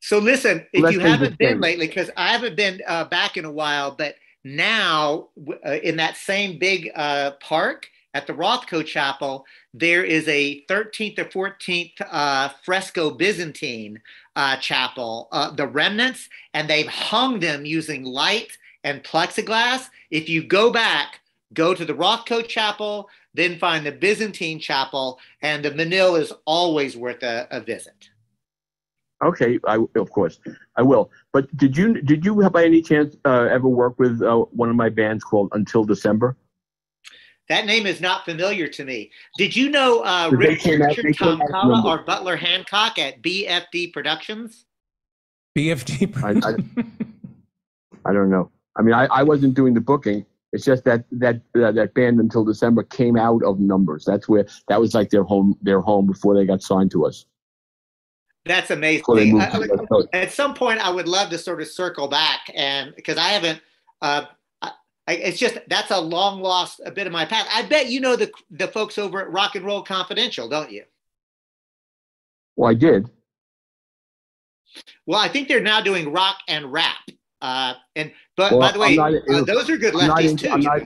[SPEAKER 25] So listen, if you haven't been lately, because I haven't been uh, back in a while, but now uh, in that same big uh, park at the Rothko Chapel, there is a 13th or 14th uh, fresco Byzantine uh, chapel, uh, the remnants, and they've hung them using light and plexiglass. If you go back, go to the Rothko Chapel, then find the Byzantine Chapel, and the Menil is always worth a, a visit.
[SPEAKER 24] Okay, I of course I will. But did you did you by any chance uh, ever work with uh, one of my bands called Until December?
[SPEAKER 25] That name is not familiar to me. Did you know uh,
[SPEAKER 24] They
[SPEAKER 25] Richard,
[SPEAKER 24] came out-
[SPEAKER 25] Richard
[SPEAKER 24] came out
[SPEAKER 25] Tomkala or Butler Hancock at BFD Productions?
[SPEAKER 2] BFD.
[SPEAKER 24] I, I, I don't know. I mean, I, I wasn't doing the booking. It's just that that uh, that band Until December came out of Numbers. That's where that was like their home their home before they got signed to us.
[SPEAKER 25] That's amazing. I- at some point, I would love to sort of circle back and because I haven't. Uh, I, it's just that's a long lost a bit of my past. I bet you know the the folks over at Rock and Roll Confidential, don't you?
[SPEAKER 24] Well, I did.
[SPEAKER 25] Well, I think they're now doing rock and rap. Uh, and but
[SPEAKER 24] Well,
[SPEAKER 25] by the way,
[SPEAKER 24] not-
[SPEAKER 25] uh, those are good
[SPEAKER 24] I'm
[SPEAKER 25] lefties
[SPEAKER 24] into-
[SPEAKER 25] too.
[SPEAKER 24] Not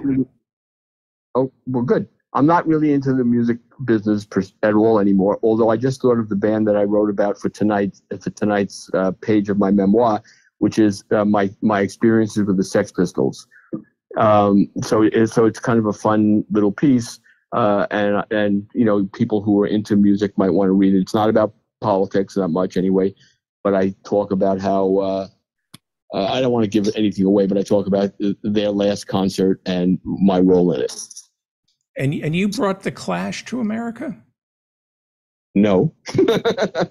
[SPEAKER 24] oh, well, good. I'm not really into the music business at all anymore. Although I just thought of the band that I wrote about for tonight for tonight's uh, page of my memoir, which is uh, my my experiences with the Sex Pistols. Um, so it, so it's kind of a fun little piece, uh, and and you know people who are into music might want to read it. It's not about politics that much anyway, but I talk about how. Uh, uh, I don't want to give anything away, but I talk about their last concert and my role in it.
[SPEAKER 2] And and you brought the Clash to America.
[SPEAKER 24] No,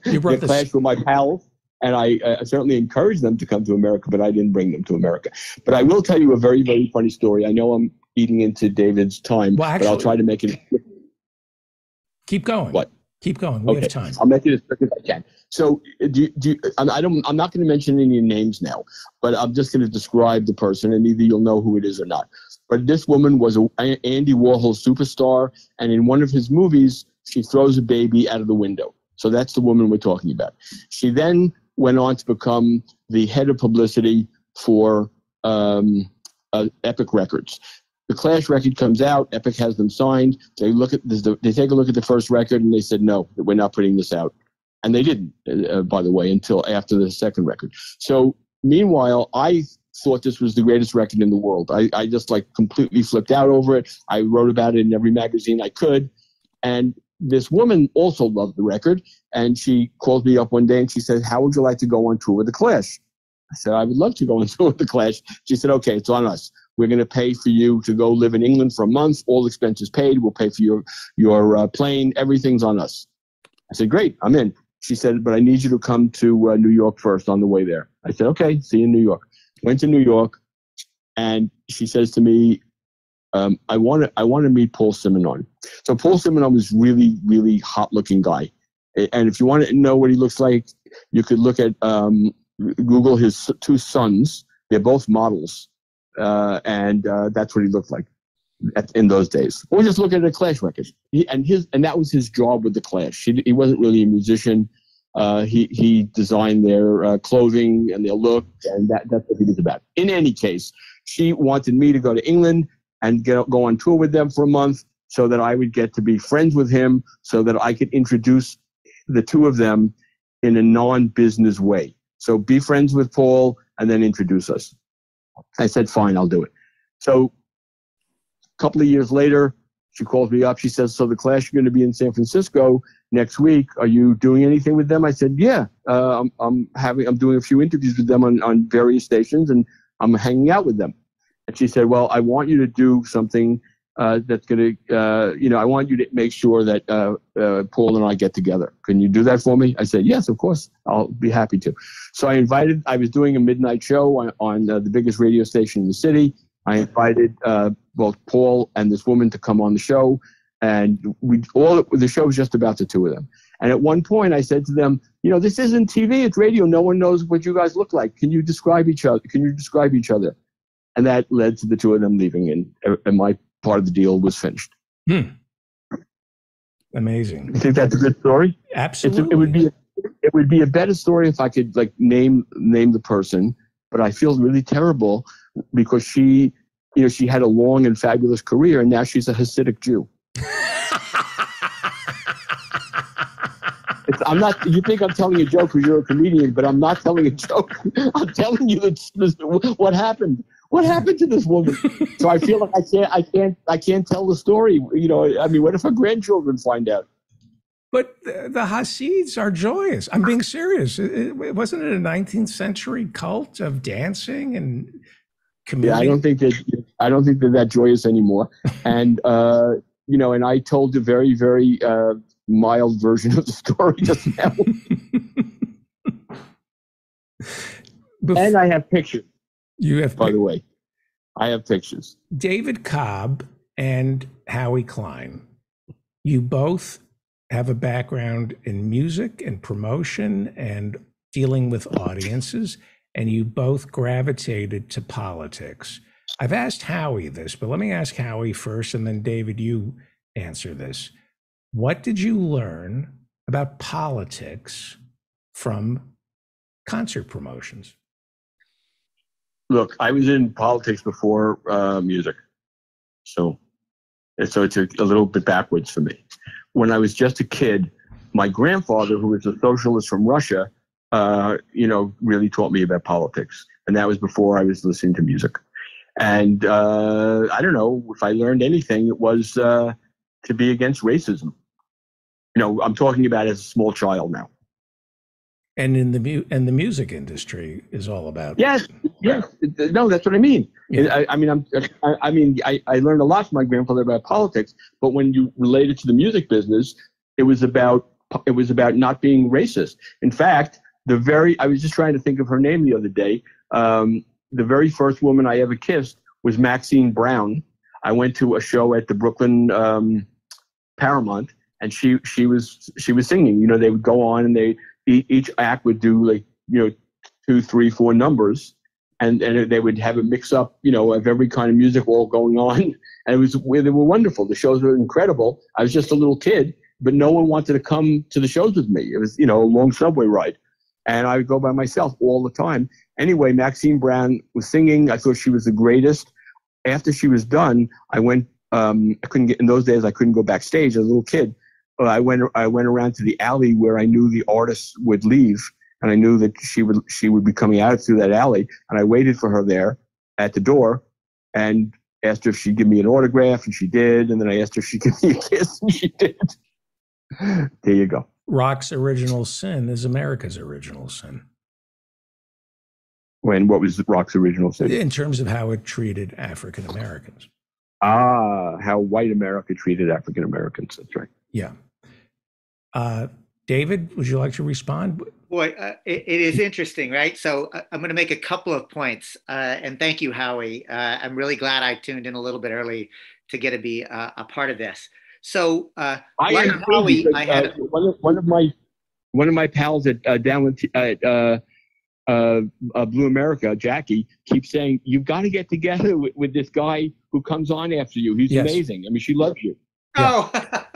[SPEAKER 2] You brought
[SPEAKER 24] the Clash with my pals, and I uh, certainly encouraged them to come to America, but I didn't bring them to America. But I will tell you a very, very funny story. I know I'm eating into David's time,
[SPEAKER 2] Well,
[SPEAKER 24] but I'll try to make it.
[SPEAKER 2] Keep going.
[SPEAKER 24] What?
[SPEAKER 2] Keep going. We have time.
[SPEAKER 24] I'll make it as quick as I can. So, uh, do, do I don't. I'm not going to mention any names now, but I'm just going to describe the person, and either you'll know who it is or not. But this woman was a Andy Warhol superstar, and in one of his movies, she throws a baby out of the window. So that's the woman we're talking about. She then went on to become the head of publicity for um, uh, Epic Records. The Clash record comes out. Epic has them signed. They look at they take a look at the first record and they said no, we're not putting this out, and they didn't. Uh, by the way, until after the second record. So meanwhile, I thought this was the greatest record in the world. I, I just like completely flipped out over it. I wrote about it in every magazine I could, and this woman also loved the record, and she called me up one day and she said, "How would you like to go on tour with the Clash?" I said, I would love to go on <laughs> tour with the Clash. She said, okay, it's on us. We're going to pay for you to go live in England for a month. All expenses paid. We'll pay for your your uh, plane. Everything's on us. I said, great, I'm in. She said, but I need you to come to uh, New York first on the way there. I said, okay, see you in New York. Went to New York, and she says to me, um, I want to I want to meet Paul Simonon. So Paul Simonon was really really hot looking guy, and if you want to know what he looks like, you could look at um, Google his two sons. They're both models, uh, and uh, that's what he looked like at, in those days. Or just look at a Clash record. He, and his and that was his job with the Clash. He, he wasn't really a musician. Uh, he he designed their uh, clothing and their look, and that that's what he was about. In any case, she wanted me to go to England and get, go on tour with them for a month, so that I would get to be friends with him, so that I could introduce the two of them in a non-business way. So be friends with Paul and then introduce us. I said, fine, I'll do it. So a couple of years later, she calls me up. She says, so the Clash are going to be in San Francisco next week. Are you doing anything with them? I said, yeah, uh, I'm, I'm having, I'm doing a few interviews with them on, on various stations and I'm hanging out with them. And she said, well, I want you to do something uh, that's going to, uh, you know, I want you to make sure that uh, uh, Paul and I get together. Can you do that for me? I said, yes, of course. I'll be happy to. So I invited, I was doing a midnight show on, on uh, the biggest radio station in the city. I invited uh, both Paul and this woman to come on the show. And we all, the show was just about the two of them. And at one point I said to them, you know, this isn't TV, it's radio. No one knows what you guys look like. Can you describe each other? Can you describe each other? And that led to the two of them leaving and, and my part of the deal was finished.
[SPEAKER 2] Hmm. Amazing.
[SPEAKER 24] You think that's a good story?
[SPEAKER 2] Absolutely.
[SPEAKER 24] A, it would be it would be a better story if I could like name name the person, but I feel really terrible because she, you know, she had a long and fabulous career, and now she's a Hasidic Jew. It's, I'm not. You think I'm telling a joke because you're a comedian, but I'm not telling a joke. <laughs> I'm telling you that this, what happened. What happened to this woman? So I feel like I can't. I can't. I can't tell the story. You know. I mean, what if her grandchildren find out?
[SPEAKER 2] But the, the Hasids are joyous. I'm being serious. It, it- wasn't it a 19th century cult of dancing and
[SPEAKER 24] Yeah. I don't think that I don't think they're that joyous anymore. And uh, you know, and I told a very, very uh, mild version of the story just now. <laughs> and I have pictures.
[SPEAKER 2] You have,
[SPEAKER 24] by the way, I have pictures.
[SPEAKER 2] David Cobb and Howie Klein, you both have a background in music and promotion and dealing with audiences, and you both gravitated to politics. I've asked Howie this, but let me ask Howie first, and then David, you answer this. What did you learn about politics from concert promotions?
[SPEAKER 24] Look, I was in politics before uh, music, so so it's a, a little bit backwards for me. When I was just a kid, my grandfather, who was a socialist from Russia, uh, you know, really taught me about politics, and that was before I was listening to music. And uh, I don't know if I learned anything. It was uh, to be against racism. You know, I'm talking about as a small child now.
[SPEAKER 2] And in the mu- and the music industry is all about
[SPEAKER 24] Yes, yes. No, that's what I mean. I, I mean, I'm, I, I mean, I, I learned a lot from my grandfather about politics, but when you relate it to the music business, it was about it was about not being racist. In fact, the very I was just trying to think of her name the other day. Um, the very first woman I ever kissed was Maxine Brown. I went to a show at the Brooklyn um, Paramount, and she she was she was singing. You know, they would go on and they each act would do like you know two, three, four numbers, and and they would have a mix up, you know, of every kind of music all going on, <laughs> and it was they were wonderful. The shows were incredible. I was just a little kid, but no one wanted to come to the shows with me. It was you know a long subway ride, and I would go by myself all the time. Anyway, Maxine Brown was singing. I thought she was the greatest. After she was done, I went. Um, I couldn't get in those days. I couldn't go backstage as a little kid. But I went. I went around to the alley where I knew the artist would leave, and I knew that she would she would be coming out through that alley. And I waited for her there at the door, and asked her if she'd give me an autograph, and she did. And then I asked her if she'd <laughs> give me a kiss, and she did. <laughs> there you go.
[SPEAKER 2] Rock's original sin is America's original sin.
[SPEAKER 24] When what was Rock's original sin?
[SPEAKER 2] In terms of how it treated African Americans.
[SPEAKER 24] Ah, how white America treated African Americans. That's right.
[SPEAKER 2] Yeah. Uh, David, would you like to respond?
[SPEAKER 25] Boy, uh, it, it is interesting, right? So uh, I'm going to make a couple of points, uh, and thank you, Howie. Uh, I'm really glad I tuned in a little bit early to get to be uh, a part of this. So, uh,
[SPEAKER 24] I
[SPEAKER 25] like
[SPEAKER 24] am
[SPEAKER 25] Howie,
[SPEAKER 24] because,
[SPEAKER 25] I had
[SPEAKER 24] uh, one, of, one of my one of my pals at uh, down with at uh, uh, uh, Blue America, Jackie, keeps saying you've got to get together with, with this guy who comes on after you. He's
[SPEAKER 2] Yes.
[SPEAKER 24] amazing. I mean, she loves you.
[SPEAKER 25] Oh, <laughs>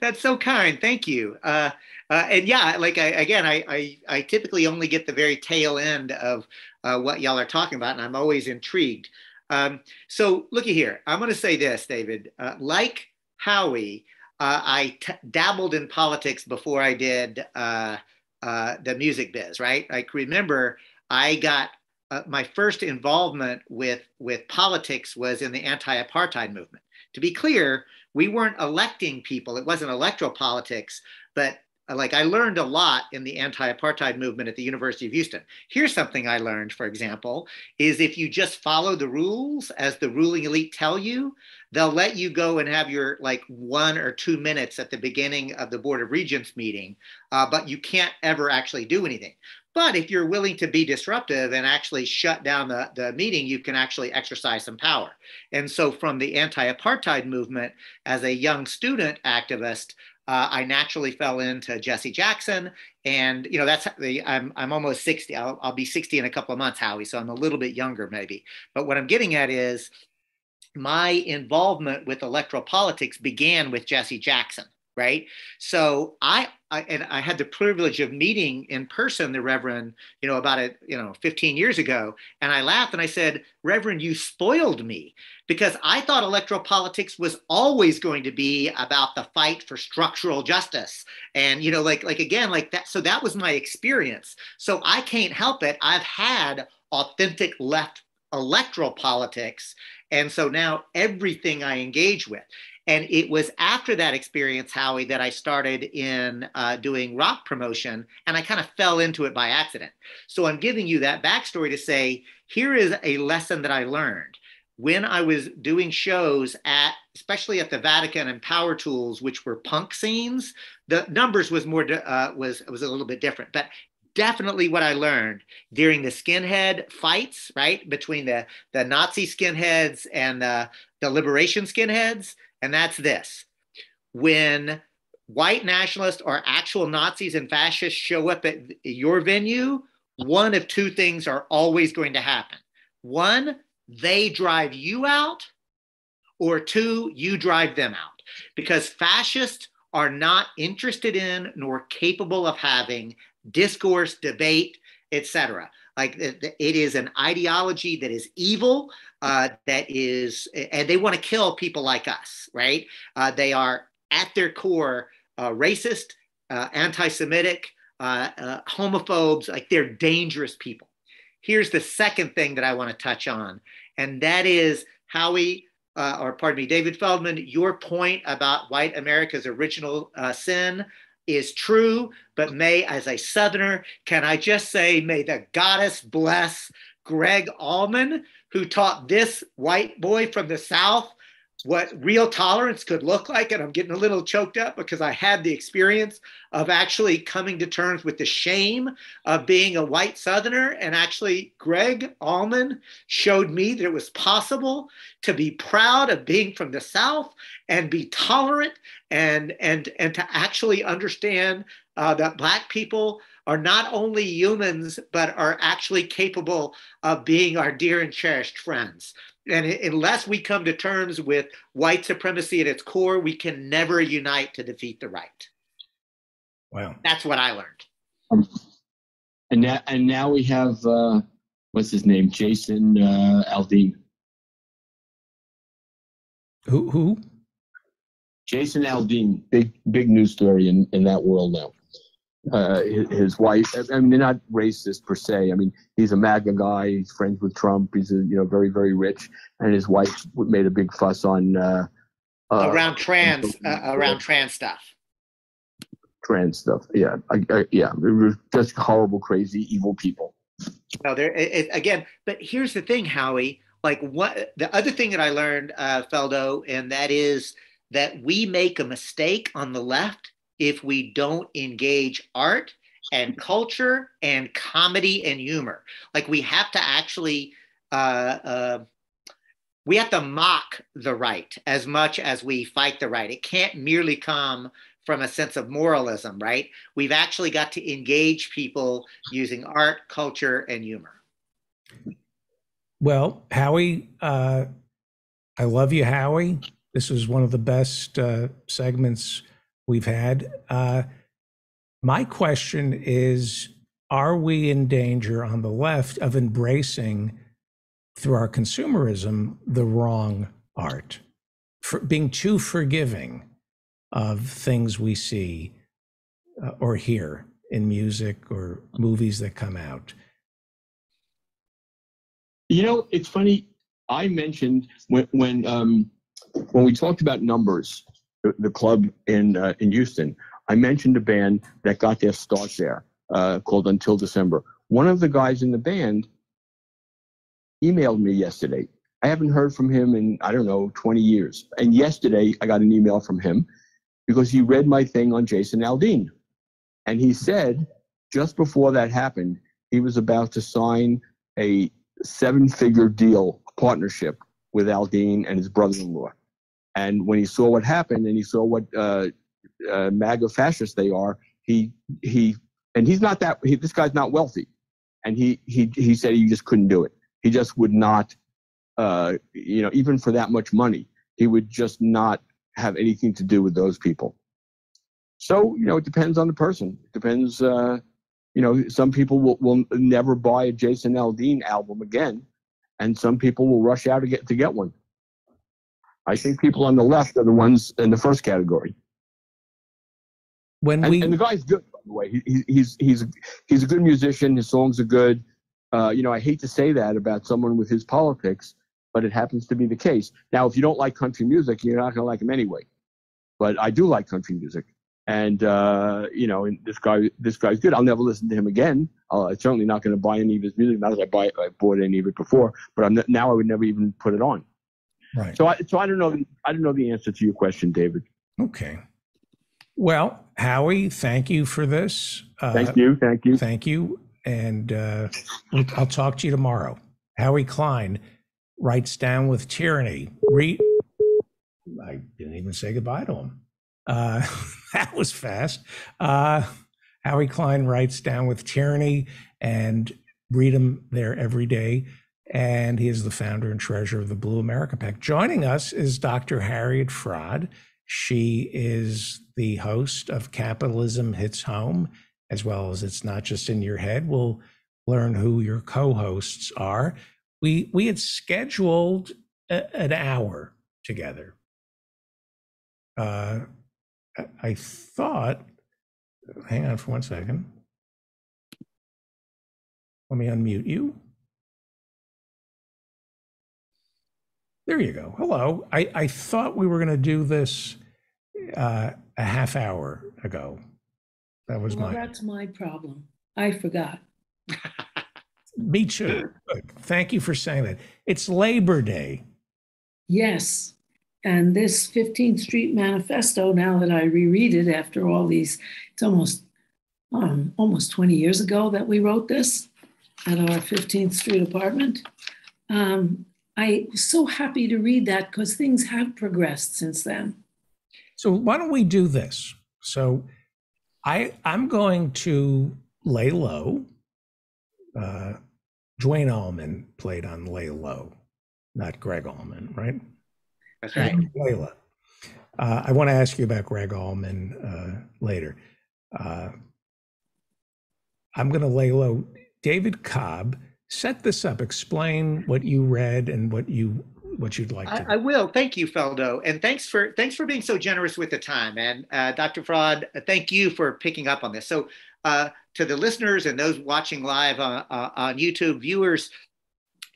[SPEAKER 25] that's so kind. Thank you. Uh, uh, and yeah, like I, again, I, I, I typically only get the very tail end of uh, what y'all are talking about, and I'm always intrigued. Um, so looky here. I'm going to say this, David. Uh, like Howie, uh, I t- dabbled in politics before I did uh, the music biz, right? Like remember, I got my first involvement with with politics was in the anti-apartheid movement. To be clear, we weren't electing people; it wasn't electoral politics, but uh, like I learned a lot in the anti-apartheid movement at the University of Houston. Here's something I learned, for example, is if you just follow the rules as the ruling elite tell you, they'll let you go and have your like one or two minutes at the beginning of the Board of Regents meeting, uh, but you can't ever actually do anything. But if you're willing to be disruptive and actually shut down the, the meeting, you can actually exercise some power. And so, from the anti apartheid movement, as a young student activist, uh, I naturally fell into Jesse Jackson. And, you know, that's the, I'm, I'm almost 60. I'll, I'll be 60 in a couple of months, Howie. So I'm a little bit younger, maybe. But what I'm getting at is my involvement with electoral politics began with Jesse Jackson, right? So I, I and I had the privilege of meeting in person the Reverend, you know, about it, you know, 15 years ago, and I laughed and I said, Reverend, you spoiled me because I thought electoral politics was always going to be about the fight for structural justice, and you know, like like again, like that. So that was my experience. So I can't help it. I've had authentic left electoral politics. And so now everything I engage with. And it was after that experience, Howie, that I started in uh, doing rock promotion and I kind of fell into it by accident. So I'm giving you that backstory to say here is a lesson that I learned when I was doing shows at, especially at the Vatican and Power Tools, which were punk scenes. The numbers was more uh, was was a little bit different, but definitely what I learned during the skinhead fights, right, between the the Nazi skinheads and the the liberation skinheads, and that's this: when white nationalists or actual Nazis and fascists show up at your venue, one of two things are always going to happen. One, they drive you out, or two, you drive them out. Because fascists are not interested in nor capable of having discourse, debate, etc. Like it is an ideology that is evil, uh, that is, and they want to kill people like us, right? Uh, they are at their core uh, racist, uh, anti-Semitic, uh, uh, homophobes. Like they're dangerous people. Here's the second thing that I want to touch on, and that is Howie, or pardon me, David Feldman. Your point about white America's original sin is true, but may, as a Southerner, can I just say, may the goddess bless Gregg Allman, who taught this white boy from the South what real tolerance could look like. And I'm getting a little choked up because I had the experience of actually coming to terms with the shame of being a white Southerner. And actually, Gregg Allman showed me that it was possible to be proud of being from the South and be tolerant and, and, and to actually understand uh, that Black people are not only humans, but are actually capable of being our dear and cherished friends. And unless we come to terms with white supremacy at its core, we can never unite to defeat the right.
[SPEAKER 2] Wow.
[SPEAKER 25] That's what I learned.
[SPEAKER 24] And now, and now we have, uh, what's his name? Jason uh, Aldean.
[SPEAKER 2] Who? Who?
[SPEAKER 24] Jason Aldean. Big, big news story in, in that world now uh, his wife. I mean, they're not racist per se. I mean, he's a MAGA guy. He's friends with Trump. He's a, you know very very rich, and his wife made a big fuss on uh,
[SPEAKER 25] uh, around trans <laughs> uh, around trans stuff.
[SPEAKER 24] Trans stuff, yeah, I, I, yeah, just horrible, crazy, evil people.
[SPEAKER 25] No, there it, again. But here's the thing, Howie. Like what the other thing that I learned, uh, Feldo, and that is that we make a mistake on the left if we don't engage art and culture and comedy and humor. Like we have to actually, uh, uh, we have to mock the right as much as we fight the right. It can't merely come from a sense of moralism, right? We've actually got to engage people using art, culture, and humor.
[SPEAKER 2] Well, Howie, uh, I love you, Howie. This was one of the best uh, segments we've had. Uh, my question is Are we in danger on the left of embracing, through our consumerism, the wrong art? For being too forgiving of things we see uh, or hear in music or movies that come out?
[SPEAKER 24] You know, it's funny. I mentioned when when um, when we talked about numbers the, club in uh, in Houston. I mentioned a band that got their start there uh, called Until December. One of the guys in the band emailed me yesterday. I haven't heard from him in I don't know 20 years. And yesterday I got an email from him because he read my thing on Jason Aldean, and he said just before that happened he was about to sign a seven-figure deal partnership with Aldean and his brother-in-law. And when he saw what happened and he saw what uh, uh, MAGA fascists they are, he he and he's not that. He, this guy's not wealthy, and he he he said he just couldn't do it. He just would not, uh, you know, even for that much money, he would just not have anything to do with those people. So you know, it depends on the person. It depends. Uh, you know, some people will, will never buy a Jason Aldean album again, and some people will rush out to get to get one. I think people on the left are the ones in the first category.
[SPEAKER 2] When
[SPEAKER 24] and,
[SPEAKER 2] we
[SPEAKER 24] and the guy's good, by the way. He, he's he's he's a good musician. His songs are good. Uh, you know, I hate to say that about someone with his politics, but it happens to be the case. Now, if you don't like country music, you're not going to like him anyway. But I do like country music, and uh, you know, and this guy this guy's good. I'll never listen to him again. Uh, I'm certainly not going to buy any of his music. Not that I buy I bought any of it before, but I'm now I would never even put it on.
[SPEAKER 2] Right.
[SPEAKER 24] So I so I don't know I don't know the answer to your question, David.
[SPEAKER 2] Okay. Well, Howie, thank you for this.
[SPEAKER 24] Uh, thank you. Thank you.
[SPEAKER 2] Thank you. And uh, I'll talk to you tomorrow. Howie Klein writes down with tyranny. Re- I didn't even say goodbye to him. Uh, <laughs> that was fast. Uh, Howie Klein writes down with tyranny and read them there every day and he is the founder and treasurer of the Blue America PAC. Joining us is Dr. Harriet Fraad. She is the host of Capitalism Hits Home, as well as It's Not Just in Your Head. We'll learn who your co-hosts are. We we had scheduled a, an hour together. Uh, I thought. Hang on for one second. Let me unmute you. There you go. Hello. I, I thought we were going to do this uh, a half hour ago. That was
[SPEAKER 26] well,
[SPEAKER 2] my.
[SPEAKER 26] That's my problem. I forgot. <laughs>
[SPEAKER 2] Me too. Good. Thank you for saying that. It's Labor Day.
[SPEAKER 26] Yes. And this 15th Street Manifesto, now that I reread it after all these, it's almost um, almost 20 years ago that we wrote this at our 15th Street apartment. Um, I was so happy to read that because things have progressed since then.
[SPEAKER 2] So why don't we do this? So I I'm going to lay low. Uh, Duane Allman played on Lay Low, not Gregg Allman, right?
[SPEAKER 25] That's right.
[SPEAKER 2] Layla. Uh, I want to ask you about Gregg Allman uh, later. Uh, I'm going to lay low. David Cobb, set this up. Explain what you read and what you what you'd like to.
[SPEAKER 25] I, I will. Thank you, Feldo, and thanks for thanks for being so generous with the time. And uh, Dr. Fraad, thank you for picking up on this. So, uh, to the listeners and those watching live on, uh, on YouTube, viewers,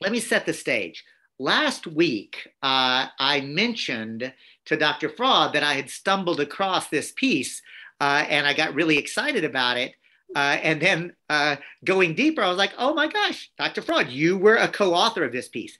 [SPEAKER 25] let me set the stage. Last week, uh, I mentioned to Dr. Fraad that I had stumbled across this piece, uh, and I got really excited about it. Uh, and then uh, going deeper, I was like, oh my gosh, Dr. Fraad, you were a co author of this piece.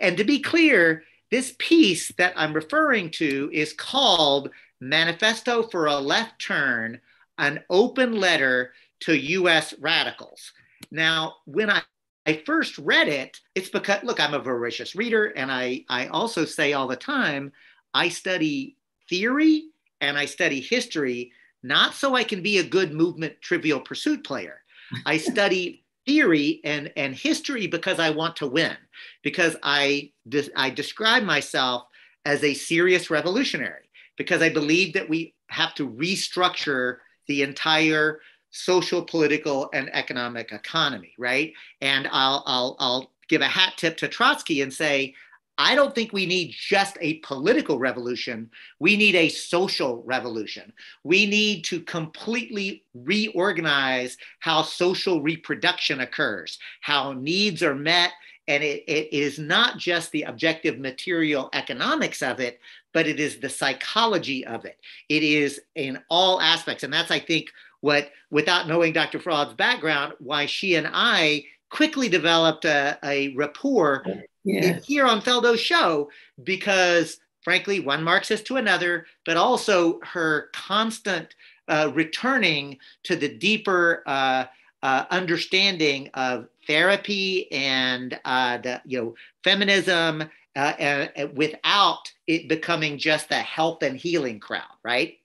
[SPEAKER 25] And to be clear, this piece that I'm referring to is called Manifesto for a Left Turn An Open Letter to US Radicals. Now, when I, I first read it, it's because, look, I'm a voracious reader, and I, I also say all the time, I study theory and I study history not so I can be a good movement trivial pursuit player. I <laughs> study theory and, and history because I want to win, because I, I describe myself as a serious revolutionary, because I believe that we have to restructure the entire social, political, and economic economy, right? And I'll, I'll, I'll give a hat tip to Trotsky and say, I don't think we need just a political revolution. We need a social revolution. We need to completely reorganize how social reproduction occurs, how needs are met. And it, it is not just the objective material economics of it, but it is the psychology of it. It is in all aspects. And that's, I think, what, without knowing Dr. Fraad's background, why she and I quickly developed a, a rapport yeah. here on Feldo's show because, frankly, one Marxist to another, but also her constant uh, returning to the deeper uh, uh, understanding of therapy and uh, the you know feminism, uh, and, and without it becoming just a health and healing crowd, right?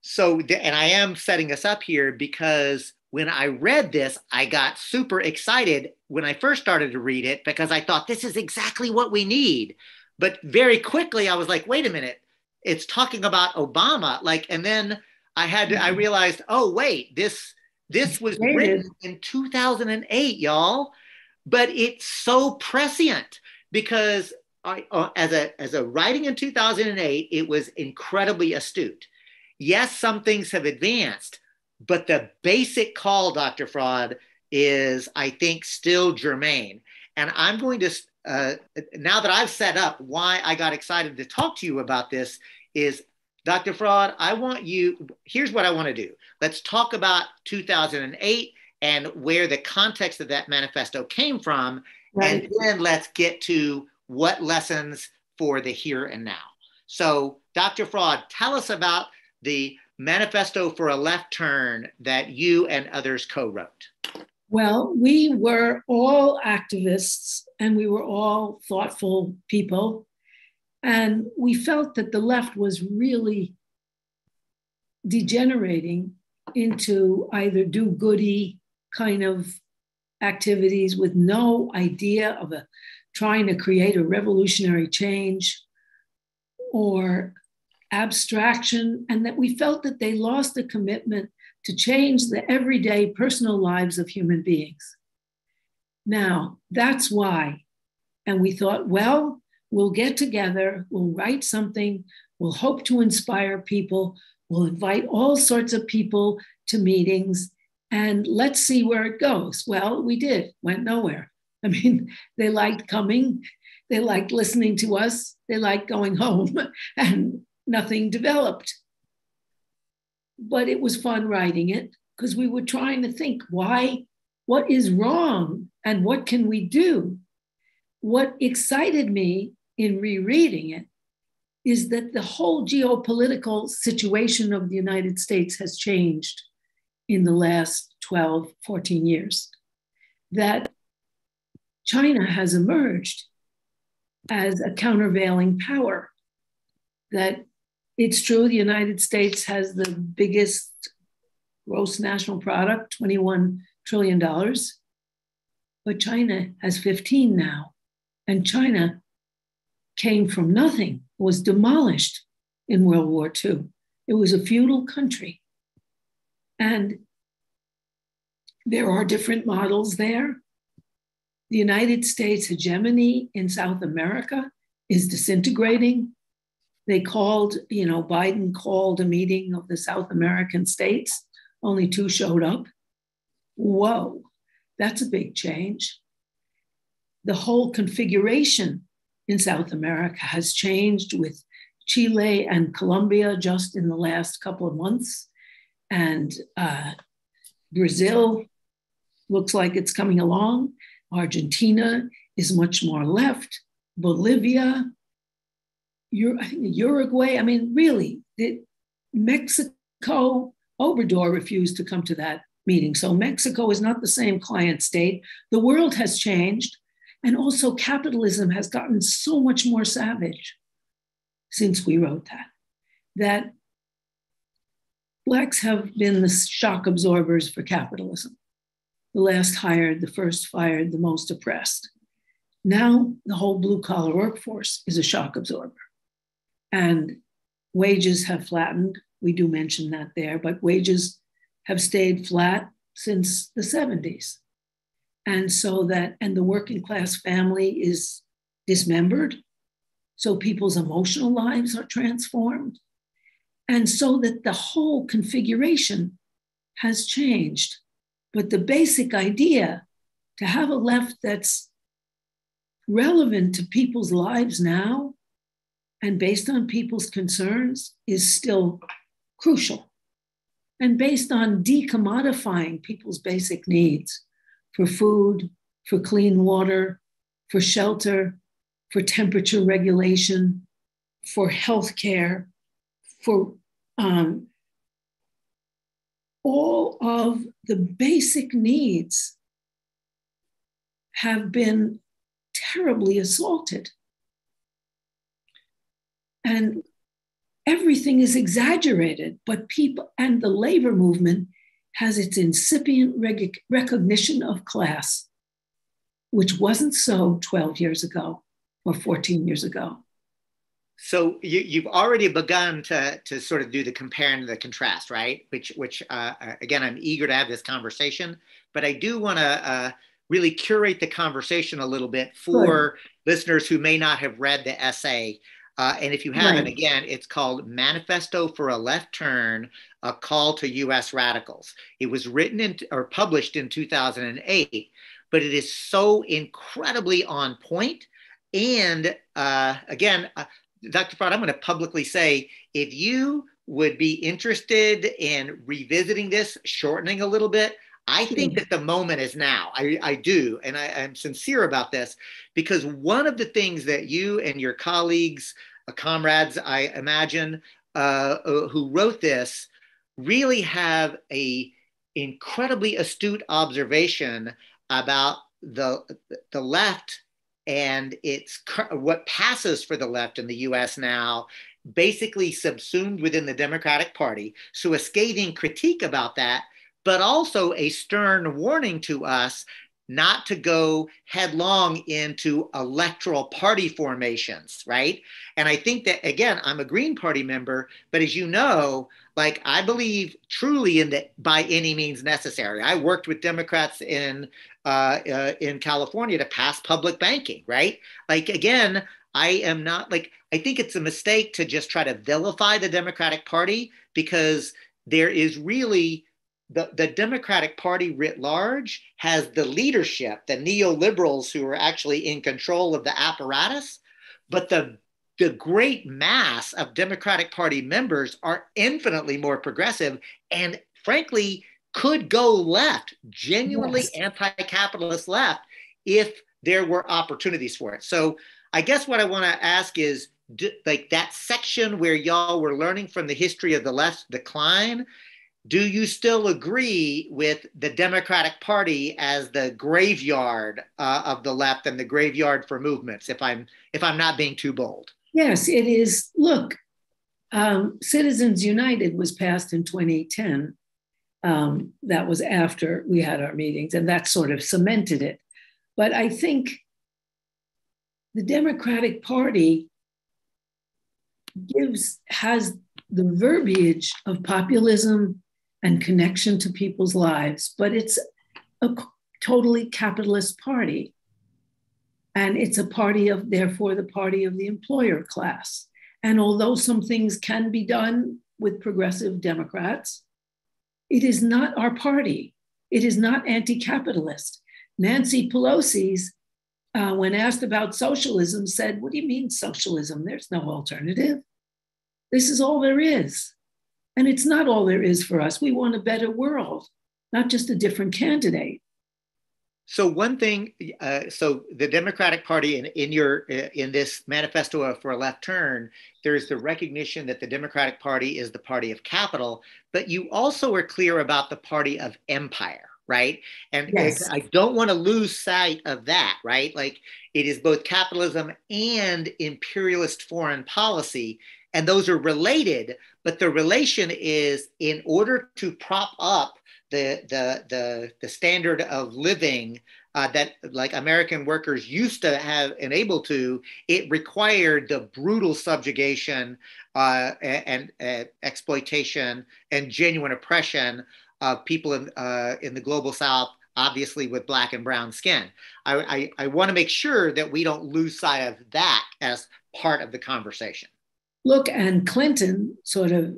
[SPEAKER 25] So, and I am setting us up here because when I read this, I got super excited when I first started to read it because I thought this is exactly what we need. But very quickly, I was like, wait a minute, it's talking about Obama. Like, and then I had to, I mm-hmm. realized, oh, wait, this this was written in 2008, y'all. But it's so prescient because I, uh, as a as a writing in 2008, it was incredibly astute. Yes, some things have advanced, but the basic call, Dr. Fraad, is, I think, still germane. And I'm going to, uh, now that I've set up why I got excited to talk to you about this, is Dr. Fraad, I want you, here's what I want to do. Let's talk about 2008 and where the context of that manifesto came from. Right. And then let's get to what lessons for the here and now. So, Dr. Fraad, tell us about the manifesto for a left turn that you and others co wrote?
[SPEAKER 26] Well, we were all activists and we were all thoughtful people. And we felt that the left was really degenerating into either do goody kind of activities with no idea of a trying to create a revolutionary change or abstraction, and that we felt that they lost the commitment to change the everyday personal lives of human beings. Now, that's why. And we thought, well, we'll get together, we'll write something, we'll hope to inspire people, we'll invite all sorts of people to meetings, and let's see where it goes. Well, we did, went nowhere. <laughs> I mean, they liked coming, they liked listening to us, they liked going home, <laughs> and nothing developed. But it was fun writing it because we were trying to think why, what is wrong and what can we do? What excited me in rereading it is that the whole geopolitical situation of the United States has changed in the last 12, 14 years. That China has emerged as a countervailing power. That it's true, the United States has the biggest gross national product, $21 trillion, but China has 15 now. And China came from nothing, was demolished in World War II. It was a feudal country. And there are different models there. The United States hegemony in South America is disintegrating. They called, you know, Biden called a meeting of the South American states, only two showed up. Whoa, that's a big change. The whole configuration in South America has changed with Chile and Colombia just in the last couple of months. And uh, Brazil looks like it's coming along. Argentina is much more left. Bolivia, Ur- Uruguay, I mean, really, Mexico, Obrador refused to come to that meeting. So Mexico is not the same client state. The world has changed. And also, capitalism has gotten so much more savage since we wrote that, that Blacks have been the shock absorbers for capitalism. The last hired, the first fired, the most oppressed. Now, the whole blue collar workforce is a shock absorber. And wages have flattened. We do mention that there, but wages have stayed flat since the 70s and so that and the working class family is dismembered. So people's emotional lives are transformed. And so that the whole configuration has changed. But the basic idea to have a left that's relevant to people's lives now and based on people's concerns is still crucial and based on decommodifying people's basic needs for food, for clean water, for shelter, for temperature regulation, for health care, for um, all of the basic needs have been terribly assaulted. And everything is exaggerated, but people and the labor movement has its incipient rec- recognition of class, which wasn't so 12 years ago or 14 years ago.
[SPEAKER 25] So you, have already begun to, to sort of do the compare and the contrast, right? Which, which uh, uh, again, I'm eager to have this conversation, but I do want to uh, really curate the conversation a little bit for Good. listeners who may not have read the essay. Uh, and if you haven't, right. again, it's called Manifesto for a Left Turn A Call to US Radicals. It was written in, or published in 2008, but it is so incredibly on point. And uh, again, uh, Dr. Fraad, I'm going to publicly say if you would be interested in revisiting this, shortening a little bit, I think that the moment is now. I, I do. And I, am sincere about this because one of the things that you and your colleagues, uh, comrades, I imagine, uh, uh, who wrote this really have a incredibly astute observation about the, the left and its what passes for the left in the US now basically subsumed within the Democratic Party. So a scathing critique about that but also a stern warning to us not to go headlong into electoral party formations, right? And I think that, again, I'm a Green Party member, but as you know, like I believe truly in that by any means necessary. I worked with Democrats in uh, uh, in California to pass public banking, right? Like again, I am not like I think it's a mistake to just try to vilify the Democratic Party because there is really the, the Democratic Party writ large has the leadership, the neoliberals who are actually in control of the apparatus, but the the great mass of Democratic Party members are infinitely more progressive and frankly could go left, genuinely yes. anti-capitalist left, if there were opportunities for it. So I guess what I want to ask is d- like that section where y'all were learning from the history of the left's decline, do you still agree with the Democratic Party as the graveyard uh, of the left and the graveyard for movements? If I'm if I'm not being too bold.
[SPEAKER 26] Yes, it is. Look, um, Citizens United was passed in 2010. Um, that was after we had our meetings, and that sort of cemented it. But I think the Democratic Party gives has the verbiage of populism and connection to people's lives, but it's a totally capitalist party. And it's a party of, therefore, the party of the employer class. And although some things can be done with progressive Democrats, it is not our party. It is not anti capitalist. Nancy Pelosi's, uh, when asked about socialism, said, What do you mean socialism? There's no alternative. This is all there is. And it's not all there is for us. We want a better world, not just a different candidate.
[SPEAKER 25] So one thing, uh, so the Democratic Party in, in your uh, in this manifesto for a left turn, there's the recognition that the Democratic Party is the party of capital, but you also are clear about the party of empire, right? And yes. I don't want to lose sight of that, right? Like it is both capitalism and imperialist foreign policy and those are related but the relation is in order to prop up the the the, the standard of living uh, that like American workers used to have and able to, it required the brutal subjugation uh, and, and uh, exploitation and genuine oppression of people in, uh, in the global South, obviously with black and brown skin. I, I, I want to make sure that we don't lose sight of that as part of the conversation.
[SPEAKER 26] Look, and Clinton, sort of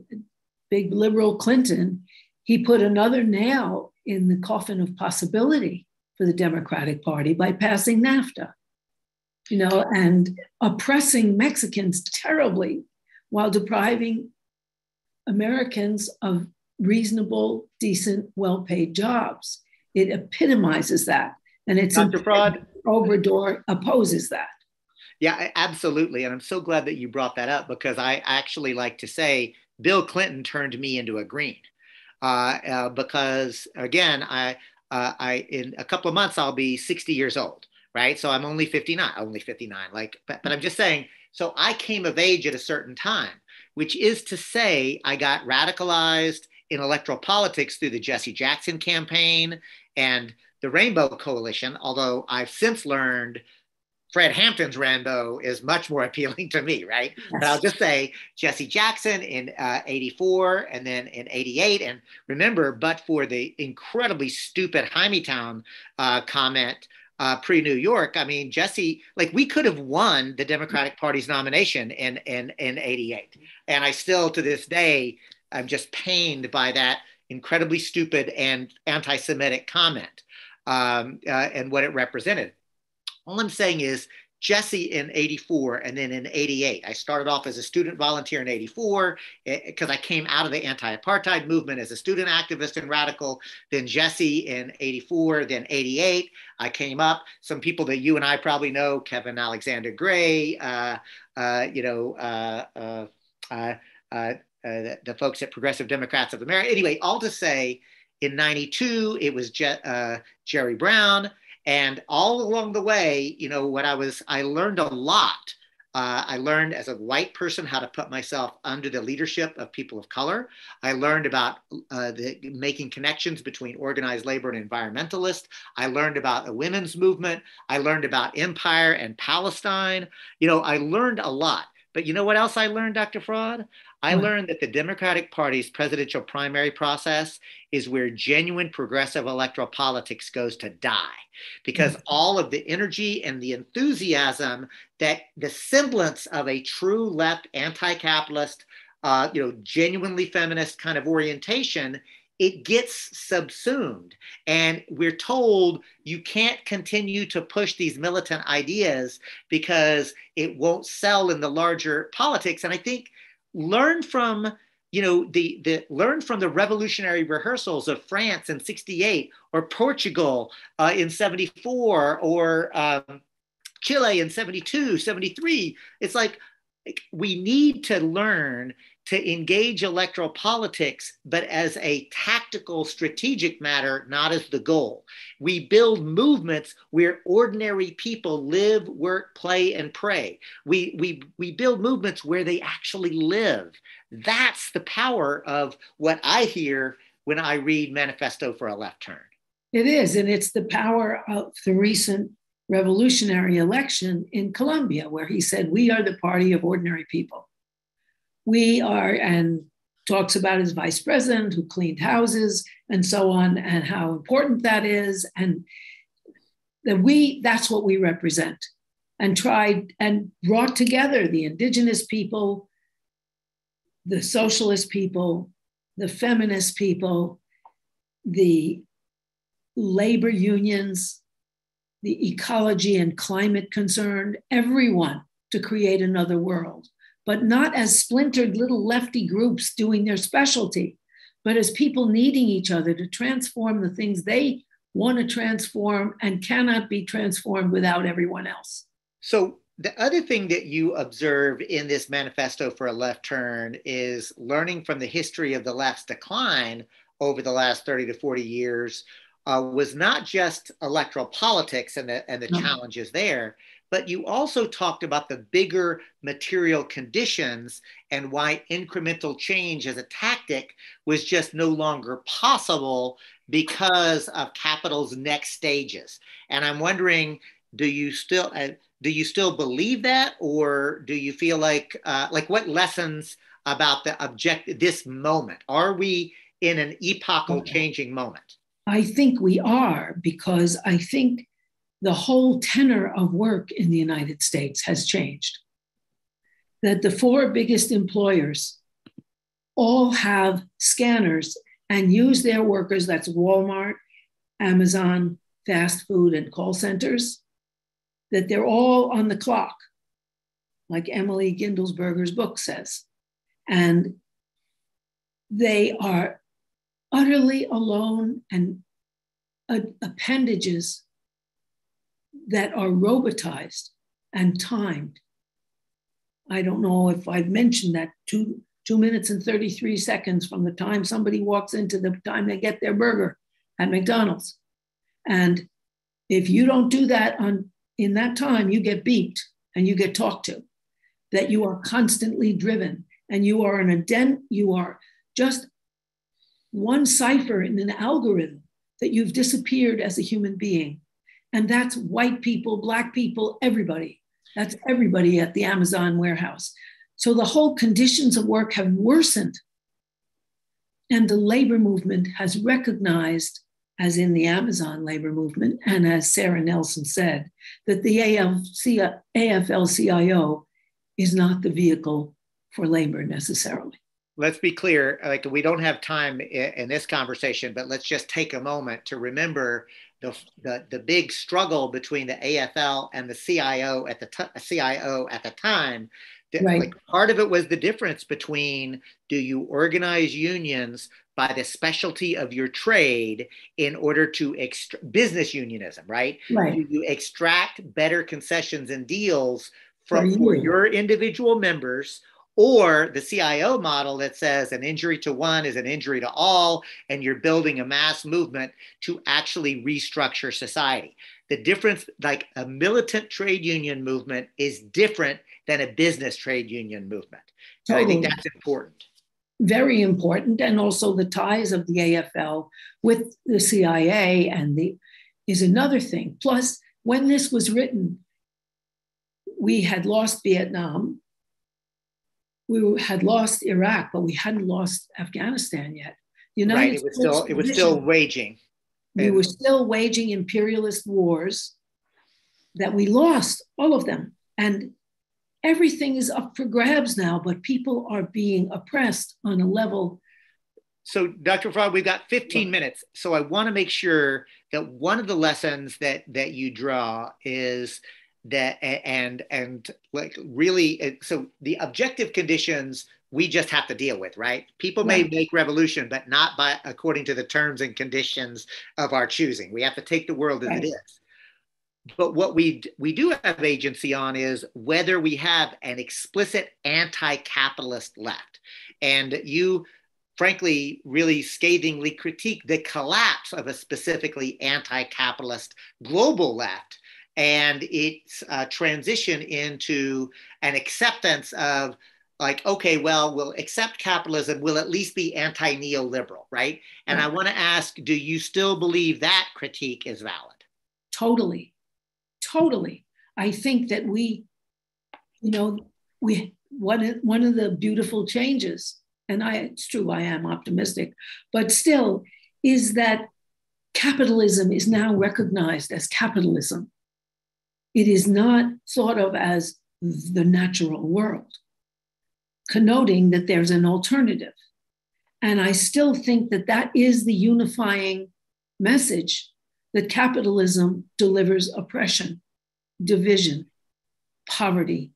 [SPEAKER 26] big liberal Clinton, he put another nail in the coffin of possibility for the Democratic Party by passing NAFTA, you know, and oppressing Mexicans terribly while depriving Americans of reasonable, decent, well paid jobs. It epitomizes that. And it's
[SPEAKER 25] Dr. Fraad.
[SPEAKER 26] Obrador opposes that.
[SPEAKER 25] Yeah, absolutely. And I'm so glad that you brought that up because I actually like to say Bill Clinton turned me into a green. Uh, uh, because again, I, uh, I in a couple of months I'll be 60 years old, right? So I'm only 59, only 59. Like, but, but I'm just saying. So I came of age at a certain time, which is to say, I got radicalized in electoral politics through the Jesse Jackson campaign and the Rainbow Coalition. Although I've since learned Fred Hampton's Rainbow is much more appealing to me, right? Yes. But I'll just say Jesse Jackson in uh, 84 and then in 88. And remember, but for the incredibly stupid Hymietown uh, comment uh, pre New York, I mean, Jesse, like we could have won the Democratic Party's nomination in, in, in 88. And I still, to this day, I'm just pained by that incredibly stupid and anti Semitic comment um, uh, and what it represented. All I'm saying is Jesse in 84 and then in 88. I started off as a student volunteer in 84 because eh, I came out of the anti apartheid movement as a student activist and radical. Then Jesse in 84, then 88. I came up. Some people that you and I probably know Kevin Alexander Gray, uh, uh, you know, uh, uh, uh, uh the, the, folks at Progressive Democrats of America. Anyway, all to say, in 92, it was Je- Jerry Brown. And all along the way, you know, what I was, I learned a lot. Uh, I learned as a white person how to put myself under the leadership of people of color. I learned about uh, the, making connections between organized labor and environmentalists. I learned about a women's movement. I learned about empire and Palestine. You know, I learned a lot. But you know what else I learned, Dr. Fraad? I learned that the Democratic Party's presidential primary process is where genuine progressive electoral politics goes to die because mm-hmm. all of the energy and the enthusiasm that the semblance of a true left anti-capitalist uh, you know genuinely feminist kind of orientation it gets subsumed. And we're told you can't continue to push these militant ideas because it won't sell in the larger politics. And i think learn from you know the the learn from the revolutionary rehearsals of France in 68 or Portugal uh, in 74 or um, Chile in 72 73 it's like we need to learn to engage electoral politics, but as a tactical, strategic matter, not as the goal. We build movements where ordinary people live, work, play, and pray. We, we, we build movements where they actually live. That's the power of what I hear when I read Manifesto for a Left Turn.
[SPEAKER 26] It is, and it's the power of the recent revolutionary election in Colombia, where he said, We are the party of ordinary people. We are, and talks about his vice president who cleaned houses and so on, and how important that is. And that we, that's what we represent. And tried and brought together the indigenous people, the socialist people, the feminist people, the labor unions, the ecology and climate concerned, everyone to create another world, but not as splintered little lefty groups doing their specialty, but as people needing each other to transform the things they want to transform and cannot be transformed without everyone else.
[SPEAKER 25] So, the other thing that you observe in this manifesto for a left turn is learning from the history of the left's decline over the last 30 to 40 years uh, was not just electoral politics and the, and the no. challenges there, but you also talked about the bigger material conditions and why incremental change as a tactic was just no longer possible because of capital's next stages. And I'm wondering, do you still uh, do you still believe that, or do you feel like uh, like what lessons about the object this moment are we in an epochal changing moment?
[SPEAKER 26] I think we are because I think the whole tenor of work in the United States has changed. That the four biggest employers all have scanners and use their workers, that's Walmart, Amazon, fast food, and call centers, that they're all on the clock, like Emily Guendelsberger's book says. And they are utterly alone and appendages that are robotized and timed. I don't know if I've mentioned that two, two minutes and 33 seconds from the time somebody walks into the time they get their burger at McDonald's. And if you don't do that on in that time, you get beeped and you get talked to, that you are constantly driven and you are an aden, you are just one cipher in an algorithm that you've disappeared as a human being. And that's white people, black people, everybody. That's everybody at the Amazon warehouse. So the whole conditions of work have worsened. And the labor movement has recognized, as in the Amazon labor movement, and as Sarah Nelson said, that the AFL CIO is not the vehicle for labor necessarily
[SPEAKER 25] let's be clear like we don't have time in, this conversation but let's just take a moment to remember the, the, the big struggle between the afl and the cio at the t- cio at the time right. like part of it was the difference between do you organize unions by the specialty of your trade in order to ext- business unionism right?
[SPEAKER 26] right
[SPEAKER 25] do you extract better concessions and deals from for your individual members or the CIO model that says an injury to one is an injury to all, and you're building a mass movement to actually restructure society. The difference, like a militant trade union movement, is different than a business trade union movement. So totally. I think that's important.
[SPEAKER 26] Very important, and also the ties of the AFL with the CIA and the is another thing. Plus, when this was written, we had lost Vietnam we had lost Iraq, but we hadn't lost Afghanistan yet.
[SPEAKER 25] The United right, it was States still it was still waging.
[SPEAKER 26] We were still waging imperialist wars that we lost all of them, and everything is up for grabs now. But people are being oppressed on a level.
[SPEAKER 25] So, Dr. Fraad, we've got 15 minutes, so I want to make sure that one of the lessons that that you draw is that and and like really uh, so the objective conditions we just have to deal with right people may right. make revolution but not by according to the terms and conditions of our choosing we have to take the world as right. it is but what we we do have agency on is whether we have an explicit anti-capitalist left and you frankly really scathingly critique the collapse of a specifically anti-capitalist global left and its uh, transition into an acceptance of like okay well we'll accept capitalism we'll at least be anti-neoliberal right? And i want to ask do you still believe that critique is valid?
[SPEAKER 26] Totally. Totally. I think that we you know we one, one of the beautiful changes and I, it's true i am optimistic but still is that capitalism is now recognized as capitalism it is not thought of as the natural world connoting that there's an alternative and i still think that that is the unifying message that capitalism delivers oppression, division, poverty,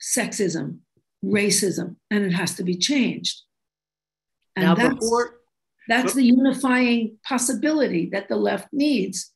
[SPEAKER 26] sexism, racism, and it has to be changed. And
[SPEAKER 25] now
[SPEAKER 26] that's,
[SPEAKER 25] before,
[SPEAKER 26] that's the unifying possibility that the left needs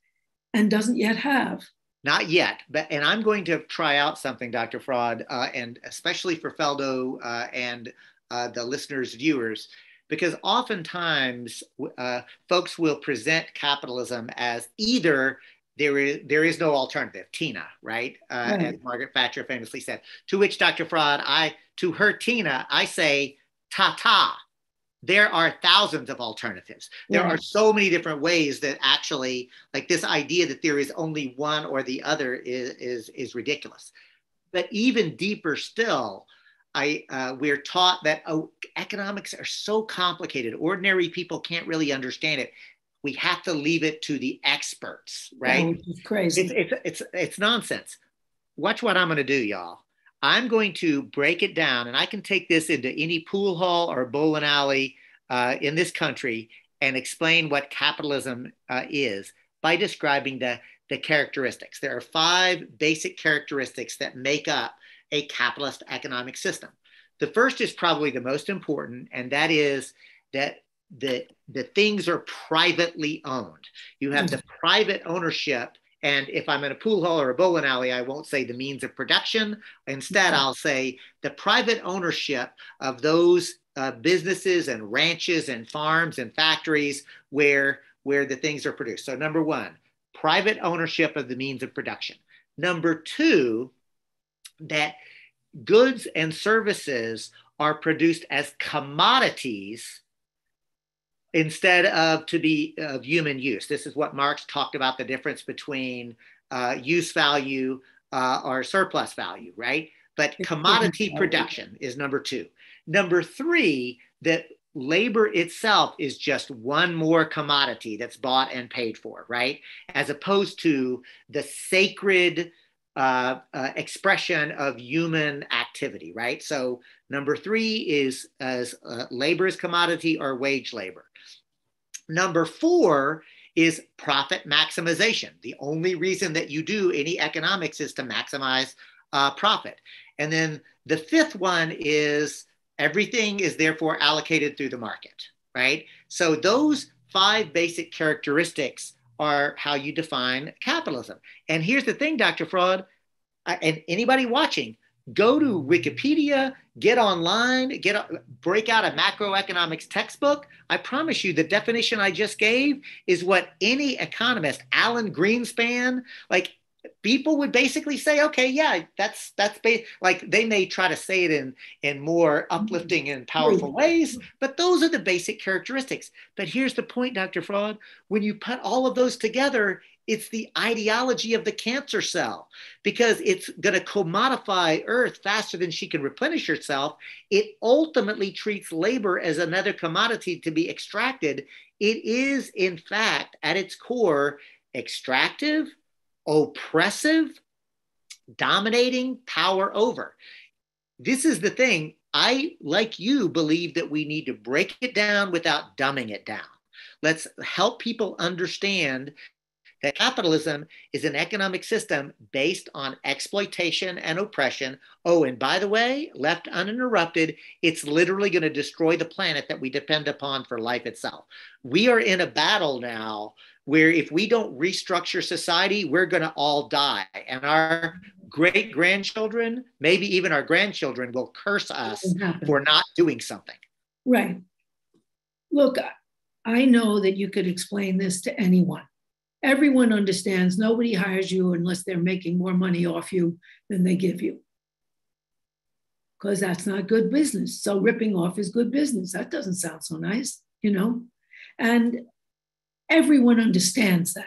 [SPEAKER 26] and doesn't yet have.
[SPEAKER 25] Not yet, but and I'm going to try out something, Dr. Fraad, uh, and especially for Feldo uh, and uh, the listeners, viewers because oftentimes uh, folks will present capitalism as either there is there is no alternative, Tina, right? Uh, right. As Margaret Thatcher famously said. To which Dr. Fraad, I to her Tina, I say ta ta. There are thousands of alternatives. There yeah. are so many different ways that actually, like this idea that there is only one or the other is is, is ridiculous. But even deeper still, I uh, we're taught that oh, economics are so complicated. Ordinary people can't really understand it. We have to leave it to the experts, right?
[SPEAKER 26] Oh, it's crazy.
[SPEAKER 25] It's, it's, it's, it's nonsense. Watch what I'm going to do, y'all. I'm going to break it down, and I can take this into any pool hall or bowling alley uh, in this country and explain what capitalism uh, is by describing the, the characteristics. There are five basic characteristics that make up a capitalist economic system. The first is probably the most important, and that is that the, the things are privately owned. You have the private ownership. And if I'm in a pool hall or a bowling alley, I won't say the means of production. Instead, I'll say the private ownership of those uh, businesses and ranches and farms and factories where, where the things are produced. So, number one, private ownership of the means of production. Number two, that goods and services are produced as commodities instead of to be of human use. This is what Marx talked about the difference between uh, use value uh, or surplus value, right? But commodity production is number two. Number three, that labor itself is just one more commodity that's bought and paid for, right? As opposed to the sacred uh, uh, expression of human activity, right? So number three is as uh, labor is commodity or wage labor. Number four is profit maximization. The only reason that you do any economics is to maximize uh, profit. And then the fifth one is everything is therefore allocated through the market, right? So those five basic characteristics are how you define capitalism. And here's the thing, Dr. Fraad, and anybody watching, go to Wikipedia, get online, get a, break out a macroeconomics textbook. I promise you, the definition I just gave is what any economist, Alan Greenspan, like people would basically say, okay, yeah, that's that's ba-. like they may try to say it in in more uplifting and powerful ways, but those are the basic characteristics. But here's the point, Dr. Fraad: when you put all of those together, it's the ideology of the cancer cell because it's going to commodify Earth faster than she can replenish herself. It ultimately treats labor as another commodity to be extracted. It is, in fact, at its core, extractive, oppressive, dominating power over. This is the thing. I, like you, believe that we need to break it down without dumbing it down. Let's help people understand that capitalism is an economic system based on exploitation and oppression. Oh, and by the way, left uninterrupted, it's literally going to destroy the planet that we depend upon for life itself. We are in a battle now where if we don't restructure society, we're going to all die. And our great grandchildren, maybe even our grandchildren, will curse us for not doing something.
[SPEAKER 26] Right. Look, I know that you could explain this to anyone. Everyone understands nobody hires you unless they're making more money off you than they give you. Because that's not good business. So ripping off is good business. That doesn't sound so nice, you know? And everyone understands that.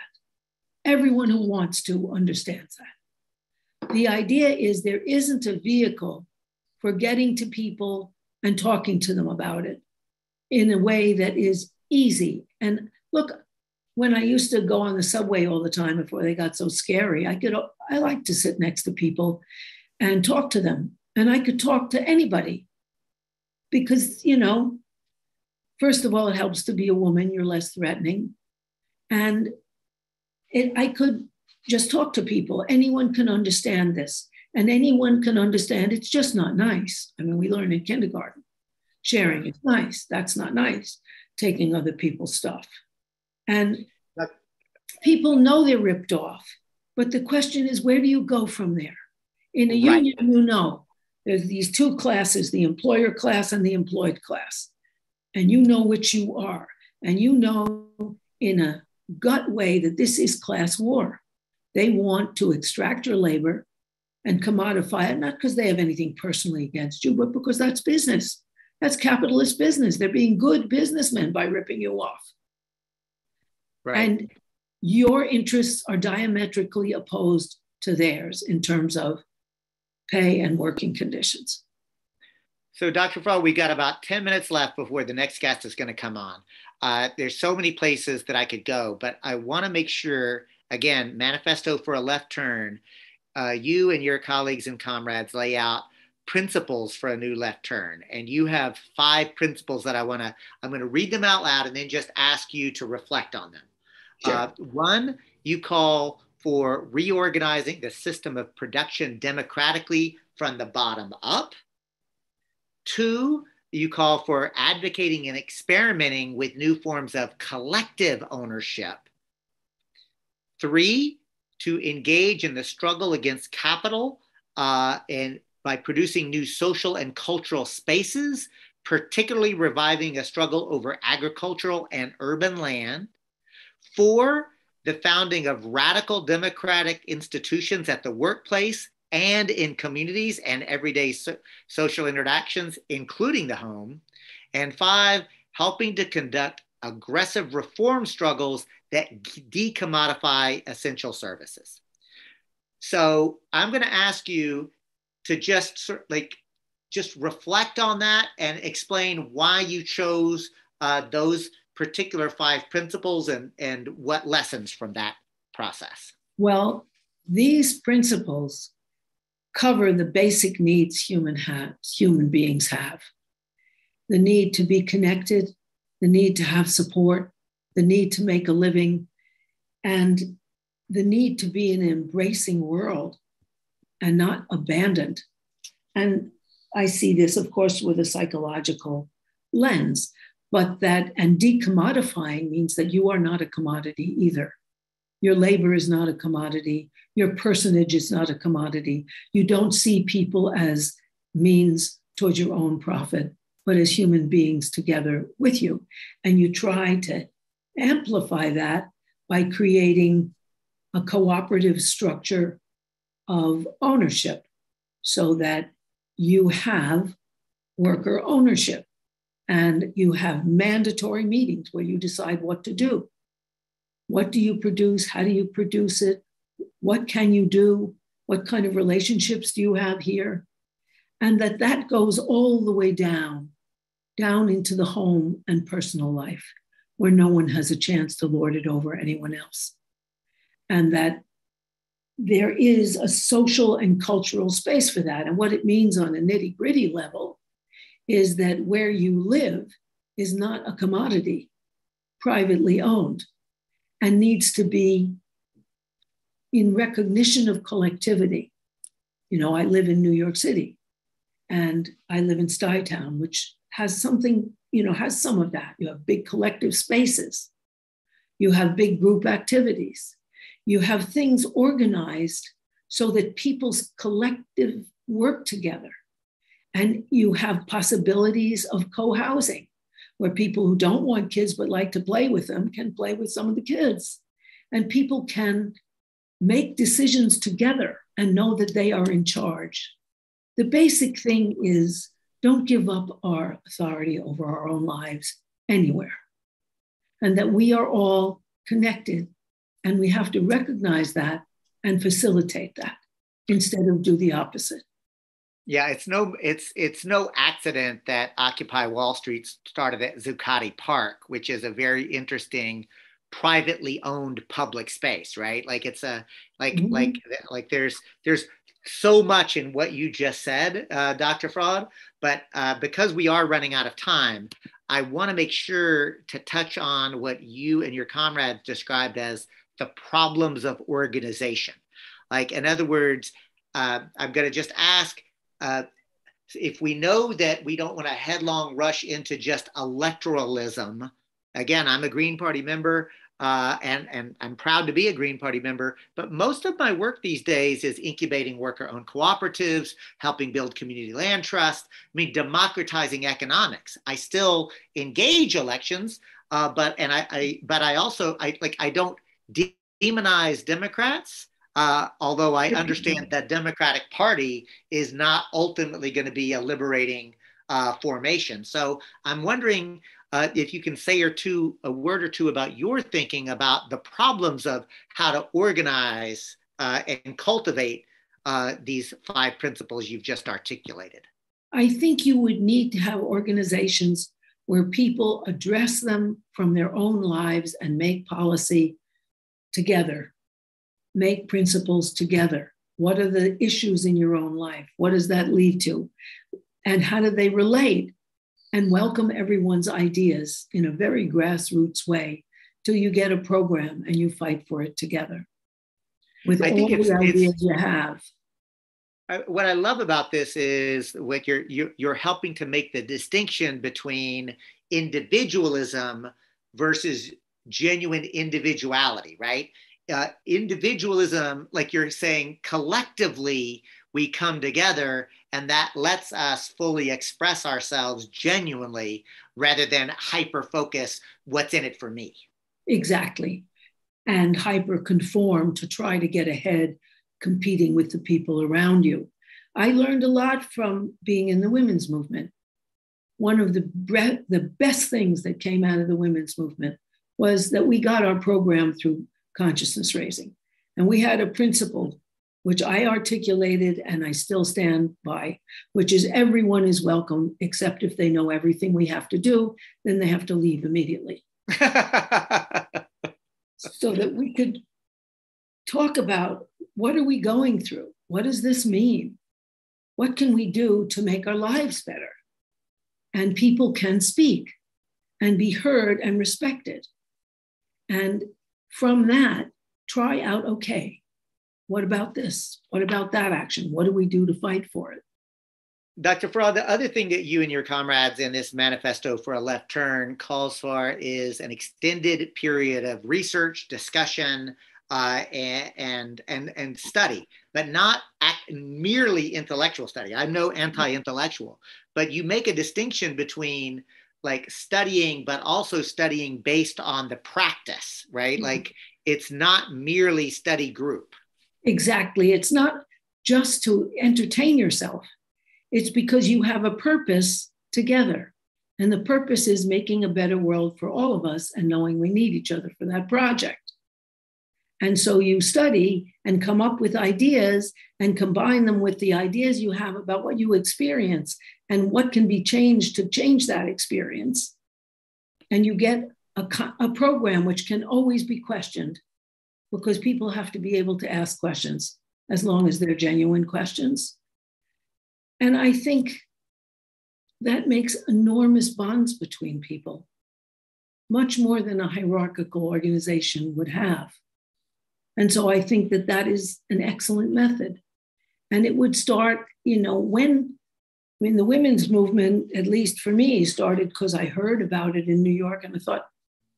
[SPEAKER 26] Everyone who wants to understands that. The idea is there isn't a vehicle for getting to people and talking to them about it in a way that is easy. And look, when I used to go on the subway all the time before they got so scary, I could I like to sit next to people and talk to them. And I could talk to anybody because, you know, first of all, it helps to be a woman, you're less threatening. And it, I could just talk to people. Anyone can understand this, and anyone can understand it's just not nice. I mean, we learn in kindergarten sharing is nice. That's not nice. Taking other people's stuff. And people know they're ripped off. But the question is, where do you go from there? In a right. union, you know, there's these two classes the employer class and the employed class. And you know which you are. And you know in a gut way that this is class war. They want to extract your labor and commodify it, not because they have anything personally against you, but because that's business. That's capitalist business. They're being good businessmen by ripping you off. Right. And your interests are diametrically opposed to theirs in terms of pay and working conditions.
[SPEAKER 25] So, Dr. Fraad, we got about 10 minutes left before the next guest is going to come on. Uh, there's so many places that I could go, but I want to make sure, again, Manifesto for a Left Turn, uh, you and your colleagues and comrades lay out principles for a new left turn. And you have five principles that I want to, I'm going to read them out loud and then just ask you to reflect on them. Sure. Uh, one, you call for reorganizing the system of production democratically from the bottom up. Two, you call for advocating and experimenting with new forms of collective ownership. Three, to engage in the struggle against capital uh, and by producing new social and cultural spaces, particularly reviving a struggle over agricultural and urban land. Four, the founding of radical democratic institutions at the workplace and in communities and everyday so- social interactions, including the home. And five, helping to conduct aggressive reform struggles that decommodify essential services. So I'm going to ask you to just like just reflect on that and explain why you chose uh, those particular five principles and, and what lessons from that process.
[SPEAKER 26] Well, these principles cover the basic needs human has, human beings have. The need to be connected, the need to have support, the need to make a living, and the need to be in an embracing world and not abandoned. And I see this, of course, with a psychological lens, but that, and decommodifying means that you are not a commodity either. Your labor is not a commodity. Your personage is not a commodity. You don't see people as means towards your own profit, but as human beings together with you. And you try to amplify that by creating a cooperative structure of ownership so that you have worker ownership and you have mandatory meetings where you decide what to do. What do you produce? How do you produce it? What can you do? What kind of relationships do you have here? And that that goes all the way down, down into the home and personal life, where no one has a chance to lord it over anyone else. And that there is a social and cultural space for that. And what it means on a nitty gritty level is that where you live is not a commodity privately owned and needs to be in recognition of collectivity. You know, I live in New York City and I live in Stuytown, which has something, you know, has some of that. You have big collective spaces. You have big group activities. You have things organized so that people's collective work together. And you have possibilities of co housing where people who don't want kids but like to play with them can play with some of the kids. And people can make decisions together and know that they are in charge. The basic thing is don't give up our authority over our own lives anywhere. And that we are all connected and we have to recognize that and facilitate that instead of do the opposite.
[SPEAKER 25] Yeah, it's no it's it's no accident that Occupy Wall Street started at Zuccotti Park, which is a very interesting privately owned public space, right? Like it's a like mm-hmm. like like there's there's so much in what you just said, uh, Dr. Fraad, but uh, because we are running out of time, I want to make sure to touch on what you and your comrades described as the problems of organization. Like, in other words, uh, I'm going to just ask uh, if we know that we don't want to headlong rush into just electoralism, again, I'm a Green Party member. Uh, and, and I'm proud to be a Green Party member. But most of my work these days is incubating worker owned cooperatives, helping build community land trust, I mean, democratizing economics. I still engage elections, uh, but and I, I, but I also I like I don't demonize Democrats. Uh, although I understand that Democratic Party is not ultimately going to be a liberating uh, formation. So I'm wondering uh, if you can say or two, a word or two about your thinking about the problems of how to organize uh, and cultivate uh, these five principles you've just articulated.
[SPEAKER 26] I think you would need to have organizations where people address them from their own lives and make policy together make principles together. What are the issues in your own life? What does that lead to? And how do they relate? And welcome everyone's ideas in a very grassroots way till you get a program and you fight for it together with I all the ideas you have.
[SPEAKER 25] I, what I love about this is what you're, you're you're helping to make the distinction between individualism versus genuine individuality, right? uh, individualism, like you're saying, collectively we come together and that lets us fully express ourselves genuinely rather than hyper focus what's in it for me.
[SPEAKER 26] Exactly. And hyper conform to try to get ahead, competing with the people around you. I learned a lot from being in the women's movement. One of the, bre- the best things that came out of the women's movement was that we got our program through consciousness raising. And we had a principle which I articulated and I still stand by, which is everyone is welcome, except if they know everything we have to do, then they have to leave immediately. <laughs> so that we could talk about what are we going through? What does this mean? What can we do to make our lives better? And people can speak and be heard and respected. And from that, try out okay, what about this? What about that action? What do we do to fight for it?
[SPEAKER 25] Dr. Fraad, the other thing that you and your comrades in this manifesto for a left turn calls for is an extended period of research, discussion, uh, and, and, and study, but not merely intellectual study. I'm no anti-intellectual, but you make a distinction between like studying, but also studying based on the practice, right? Mm-hmm. Like it's not merely study group.
[SPEAKER 26] Exactly. It's not just to entertain yourself, it's because you have a purpose together. And the purpose is making a better world for all of us and knowing we need each other for that project. And so you study and come up with ideas and combine them with the ideas you have about what you experience and what can be changed to change that experience. And you get a, a program which can always be questioned because people have to be able to ask questions as long as they're genuine questions. And I think that makes enormous bonds between people, much more than a hierarchical organization would have. And so I think that that is an excellent method. And it would start, you know, when, I mean, the women's movement, at least for me, started because I heard about it in New York and I thought,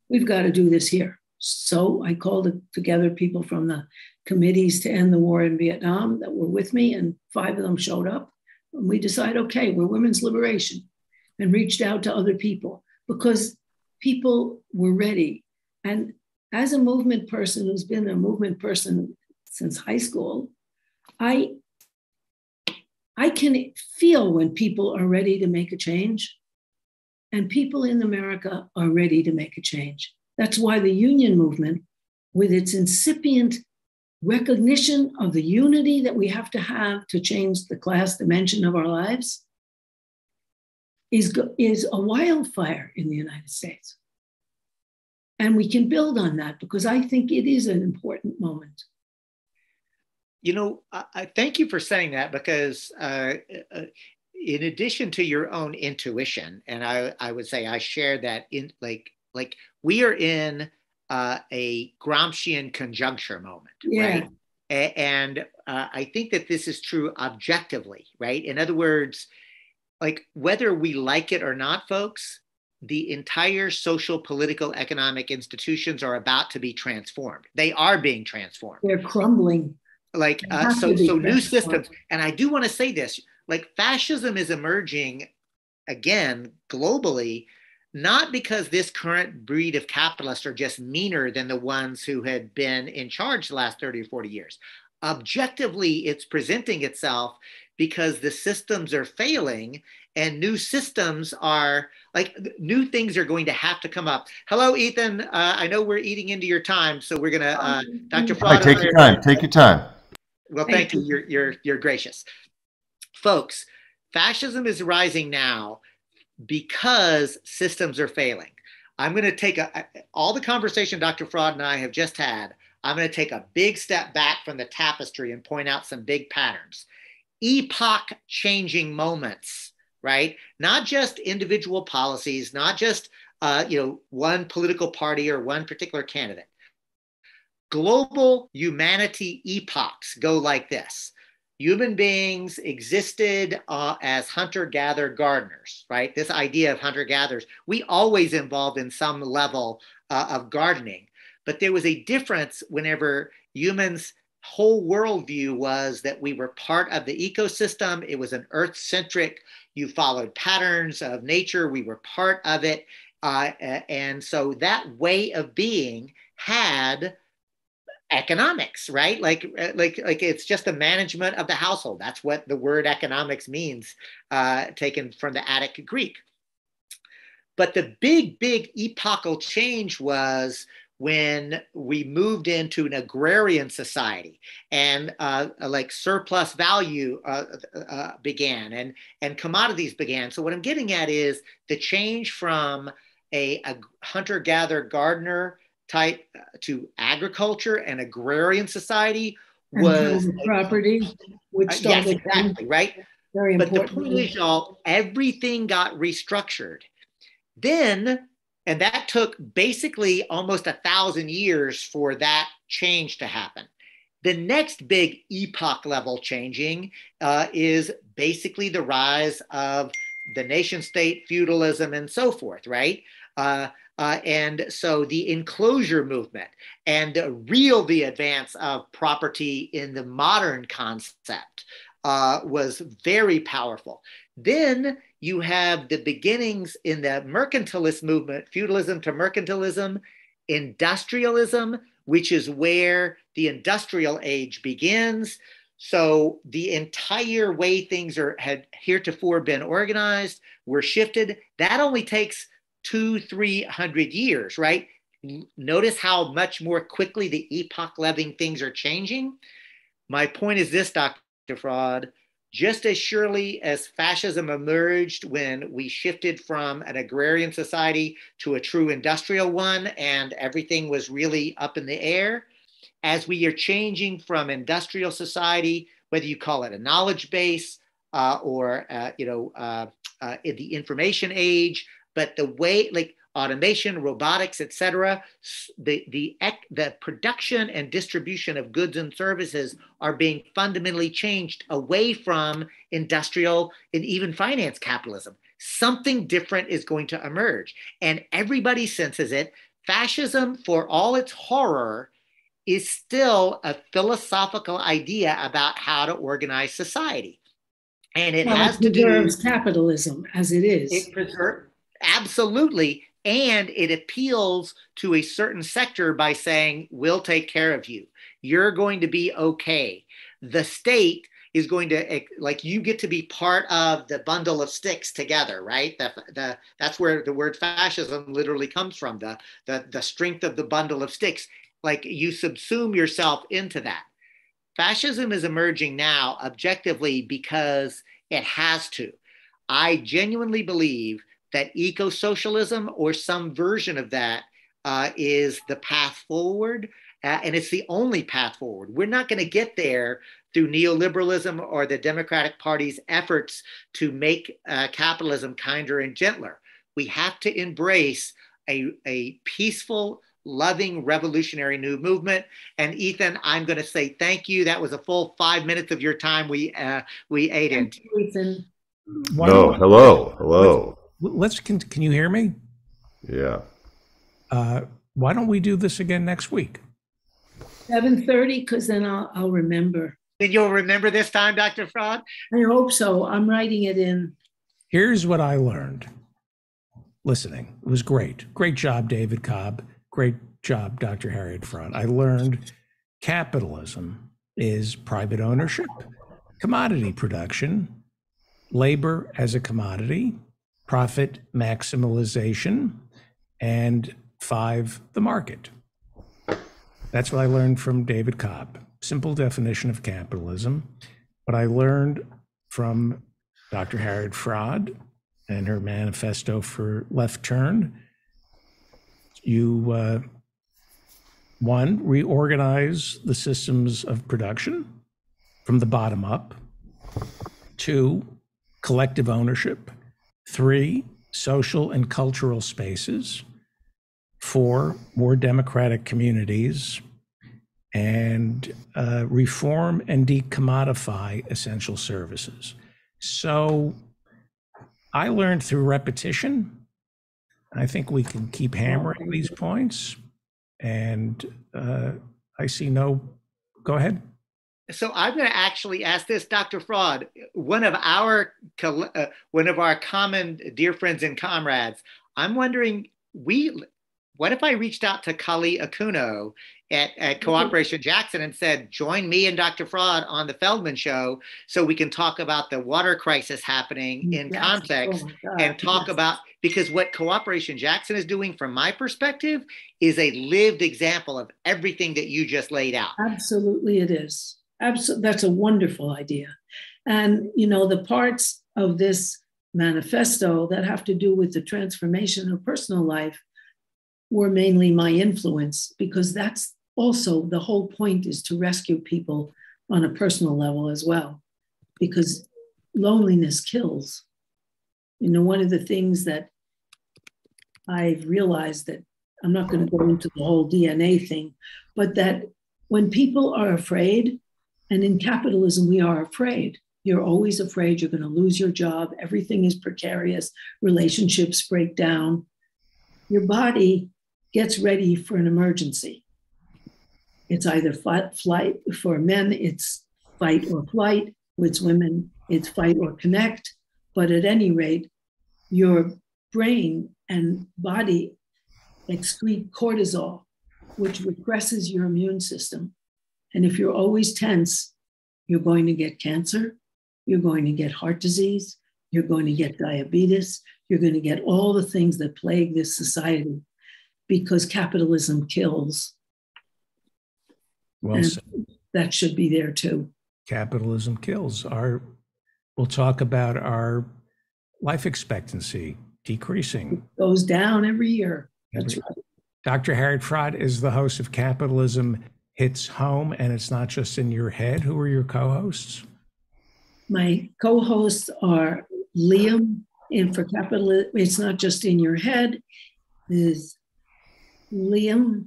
[SPEAKER 26] we've got to do this here. So I called together people from the committees to end the war in Vietnam that were with me, and five of them showed up. And we decided, okay, we're women's liberation, and reached out to other people because people were ready. And as a movement person who's been a movement person since high school, I I can feel when people are ready to make a change. And people in America are ready to make a change. That's why the union movement, with its incipient recognition of the unity that we have to have to change the class dimension of our lives, is, is a wildfire in the United States. And we can build on that because I think it is an important moment.
[SPEAKER 25] You know, I, thank you for saying that because uh, uh, in addition to your own intuition, and I, I would say I share that in like like we are in uh, a Gramscian conjuncture moment, yeah. right? A- and uh, I think that this is true objectively, right? In other words, like whether we like it or not, folks, the entire social, political, economic institutions are about to be transformed. They are being transformed.
[SPEAKER 26] They're crumbling.
[SPEAKER 25] Like uh, so, so new systems. And I do want to say this: like fascism is emerging again globally, not because this current breed of capitalists are just meaner than the ones who had been in charge the last 30 or 40 years. Objectively, it's presenting itself because the systems are failing and new systems are like new things are going to have to come up. Hello, Ethan. Uh, I know we're eating into your time, so we're gonna, uh, Dr.
[SPEAKER 27] Fraad. take your time. Take your time.
[SPEAKER 25] Well, thank, thank you. you. You're you're you're gracious, folks. Fascism is rising now because systems are failing. I'm going to take a, all the conversation Dr. Fraad and I have just had. I'm going to take a big step back from the tapestry and point out some big patterns. Epoch changing moments right? Not just individual policies, not just uh, you know one political party or one particular candidate. Global humanity epochs go like this. Human beings existed uh, as hunter gatherer gardeners, right? This idea of hunter gatherers, we always involved in some level uh, of gardening. But there was a difference whenever humans whole worldview was that we were part of the ecosystem. It was an earth centric you followed patterns of nature, we were part of it. Uh, and so that way of being had economics right? Like like like it's just the management of the household. That's what the word economics means uh, taken from the attic greek. But the big big epochal change was when we moved into an agrarian society and uh, like surplus value uh, uh, began and, and commodities began. So, what I'm getting at is the change from a, a hunter gatherer gardener type uh, to agriculture and agrarian society was
[SPEAKER 26] property, which
[SPEAKER 25] uh, yes, exactly right. Very important. But the point is, y'all, everything got restructured. Then and that took basically almost a thousand years for that change to happen. The next big epoch level changing uh, is basically the rise of the nation state, feudalism, and so forth, right? Uh, uh, and so the enclosure movement and real the advance of property in the modern concept uh, was very powerful. Then you have the beginnings in the mercantilist movement, feudalism to mercantilism, industrialism, which is where the industrial age begins. So the entire way things are had heretofore been organized were shifted. That only takes two, three hundred years, right? Notice how much more quickly the epoch living things are changing. My point is this, Dr. Fraad just as surely as fascism emerged when we shifted from an agrarian society to a true industrial one and everything was really up in the air, as we are changing from industrial society, whether you call it a knowledge base uh, or uh, you know uh, uh in the information age, but the way like automation, robotics, etc. The, the, the production and distribution of goods and services are being fundamentally changed away from industrial and even finance capitalism. Something different is going to emerge, and everybody senses it. fascism, for all its horror, is still a philosophical idea about how to organize society. And it
[SPEAKER 26] Well,
[SPEAKER 25] has
[SPEAKER 26] it
[SPEAKER 25] to do
[SPEAKER 26] preserves capitalism as it is.
[SPEAKER 25] it preserve absolutely, and it appeals to a certain sector by saying, "We'll take care of you. You're going to be okay." The state is going to eh, like you get to be part of the bundle of sticks together, right? The, the that's where the word fascism literally comes from. The the the strength of the bundle of sticks. Like you subsume yourself into that. Fascism is emerging now objectively because it has to. I genuinely believe that eco socialism or some version of that uh, is the path forward. Uh, and it's the only path forward. We're not going to get there through neoliberalism or the Democratic Party's efforts to make uh, capitalism kinder and gentler. We have to embrace a, a peaceful, loving, revolutionary new movement. And Ethan, I'm going to say thank you. That was a full five minutes of your time we uh, we ate into.
[SPEAKER 26] Ethan.
[SPEAKER 27] No,
[SPEAKER 2] don't-
[SPEAKER 27] hello, hello.
[SPEAKER 2] Let's can, can you hear me?
[SPEAKER 27] Yeah.
[SPEAKER 2] Uh, why don't we do this again next week?
[SPEAKER 26] Seven thirty, because then I'll, I'll remember.
[SPEAKER 25] Did you'll remember this time, Dr. Fraad?
[SPEAKER 26] I hope so. I'm writing it in.
[SPEAKER 2] Here's what I learned listening. It was great. Great job, David Cobb. Great job, Dr. Harriet Fraad. I learned capitalism is private ownership, commodity production, labor as a commodity, profit maximalization, and five, the market. That's what I learned from David Cobb. Simple definition of capitalism. What I learned from Dr. Harriet Fraad and her manifesto for Left Turn. You, uh, one, reorganize the systems of production from the bottom up. Two, collective ownership. Three, social and cultural spaces. Four, more democratic communities. And uh, reform and decommodify essential services. So I learned through repetition. I think we can keep hammering these points. And uh, I see no, go ahead.
[SPEAKER 25] So I'm going to actually ask this, Dr. Fraad. One of our uh, one of our common dear friends and comrades. I'm wondering, we what if I reached out to Kali Akuno at, at Cooperation Jackson and said, join me and Dr. Fraad on the Feldman Show so we can talk about the water crisis happening in
[SPEAKER 26] Yes.
[SPEAKER 25] context
[SPEAKER 26] Oh
[SPEAKER 25] and talk
[SPEAKER 26] yes.
[SPEAKER 25] about because what Cooperation Jackson is doing from my perspective is a lived example of everything that you just laid out.
[SPEAKER 26] Absolutely, it is. Absolutely, that's a wonderful idea. And you know, the parts of this manifesto that have to do with the transformation of personal life were mainly my influence because that's also the whole point is to rescue people on a personal level as well because loneliness kills you know one of the things that i've realized that i'm not going to go into the whole dna thing but that when people are afraid and in capitalism we are afraid. You're always afraid you're going to lose your job. Everything is precarious. Relationships break down. Your body gets ready for an emergency. It's either fight, flight for men it's fight or flight. With women it's fight or connect. But at any rate your brain and body excrete cortisol which represses your immune system and if you're always tense you're going to get cancer you're going to get heart disease you're going to get diabetes you're going to get all the things that plague this society because capitalism kills
[SPEAKER 2] Well
[SPEAKER 26] and that should be there too
[SPEAKER 2] Capitalism kills. Our, we'll talk about our life expectancy decreasing.
[SPEAKER 26] goes down every year that's right
[SPEAKER 2] Dr. Harriet Fraad is the host of Capitalism Hits Home, and it's not just in your head. Who are your co hosts?
[SPEAKER 26] My co hosts are Liam, and for capital, it's not just in your head, is Liam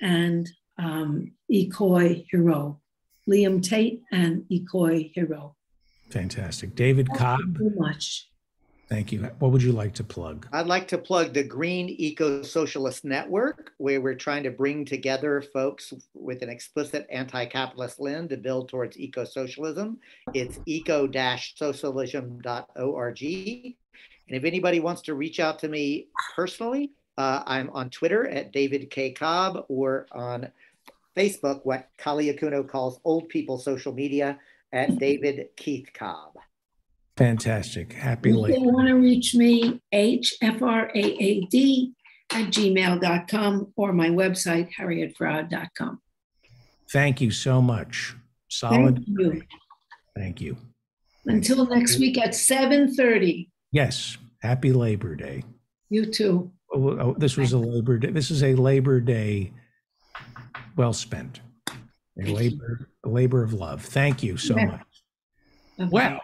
[SPEAKER 26] and um, Ikoi Hiro. Liam Tate and Ikoi Hiro.
[SPEAKER 2] Fantastic. David Cobb.
[SPEAKER 26] Thank you so much.
[SPEAKER 2] Thank you. What would you like to plug?
[SPEAKER 25] I'd like to plug the Green Eco Socialist Network, where we're trying to bring together folks with an explicit anti capitalist lens to build towards eco socialism. It's eco socialism.org. And if anybody wants to reach out to me personally, uh, I'm on Twitter at David K. Cobb or on Facebook, what Kali Akuno calls old people social media at David Keith Cobb.
[SPEAKER 2] Fantastic. Happy
[SPEAKER 26] If
[SPEAKER 2] late.
[SPEAKER 26] they want to reach me, hfraad at gmail.com or my website, harrietfraad.com.
[SPEAKER 2] Thank you so much. Solid.
[SPEAKER 26] Thank you.
[SPEAKER 2] Thank you.
[SPEAKER 26] Until next week at 7.30.
[SPEAKER 2] Yes. Happy Labor Day.
[SPEAKER 26] You too.
[SPEAKER 2] Oh, oh, oh this was a Labor Day. This is a Labor Day well spent. A labor, a labor of love. Thank you so
[SPEAKER 26] Yeah.
[SPEAKER 2] much. Well,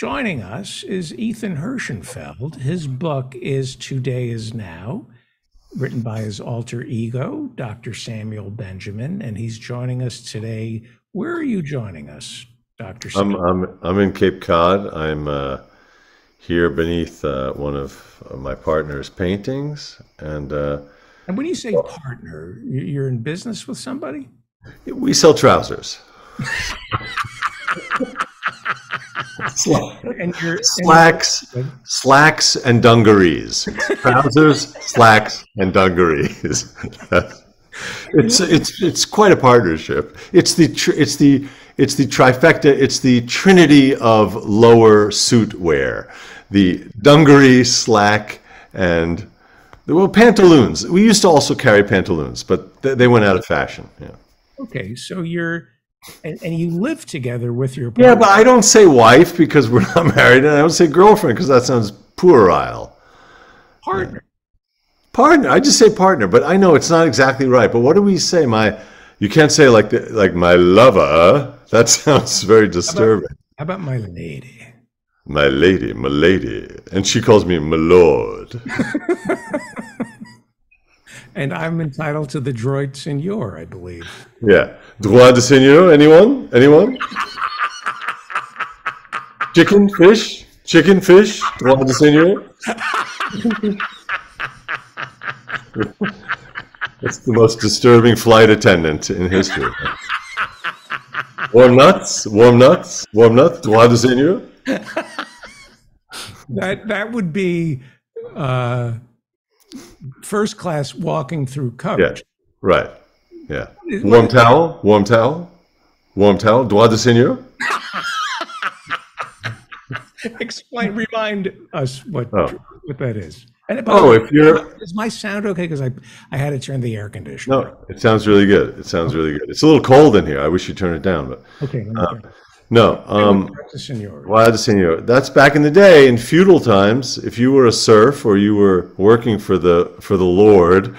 [SPEAKER 2] joining us is Ethan Herschenfeld. His book is Today is Now, written by his alter ego, Dr. Samuel Benjamin, and he's joining us today. Where are you joining us, Dr.
[SPEAKER 27] I'm I'm I'm in Cape Cod. I'm uh, here beneath uh, one of uh, my partner's paintings, and uh,
[SPEAKER 2] and when you say partner, you're in business with somebody?
[SPEAKER 27] we sell trousers. <laughs>
[SPEAKER 2] And you're and-
[SPEAKER 27] slacks, slacks, and dungarees. Trousers, slacks, and dungarees. <laughs> it's mm-hmm. it's it's quite a partnership. It's the tr- it's the it's the trifecta. It's the trinity of lower suit wear: the dungaree, slack, and well pantaloons. We used to also carry pantaloons, but th- they went out of fashion. Yeah.
[SPEAKER 2] Okay, so you're and, and you live together with your partner.
[SPEAKER 27] Yeah, but I don't say wife because we're not <laughs> married, and I don't say girlfriend because that sounds puerile.
[SPEAKER 2] partner.
[SPEAKER 27] Partner. I just say partner, but I know it's not exactly right. But what do we say? My, you can't say like the, like my lover. That <laughs> sounds very disturbing.
[SPEAKER 2] How about my lady?
[SPEAKER 27] My lady, my lady, and she calls me my lord. <laughs>
[SPEAKER 2] And I'm entitled to the droit seigneur, I believe.
[SPEAKER 27] Yeah, droit de seigneur. Anyone? Anyone? Chicken, fish, chicken, fish. Droit de seigneur. That's the most disturbing flight attendant in history. Warm nuts, warm nuts, warm nuts, droit de seigneur.
[SPEAKER 2] That that would be uh, first class walking through
[SPEAKER 27] Yeah,
[SPEAKER 2] coach.
[SPEAKER 27] right. Yeah. Warm towel, warm towel, warm towel, droit de seigneur. <laughs>
[SPEAKER 2] Explain, remind us what
[SPEAKER 27] Oh.
[SPEAKER 2] what that is. And
[SPEAKER 27] Oh, if you're-
[SPEAKER 2] is my sound okay? Because I I had to turn the air conditioner.
[SPEAKER 27] No, it sounds really good. It sounds really good. It's a little cold in here. I wish you turn it down, but
[SPEAKER 2] Okay,
[SPEAKER 27] uh,
[SPEAKER 2] it.
[SPEAKER 27] no. Um,
[SPEAKER 2] Droit de seigneur.
[SPEAKER 27] Droit de seigneur. That's back in the day in feudal times. If you were a serf or you were working for the for the lord,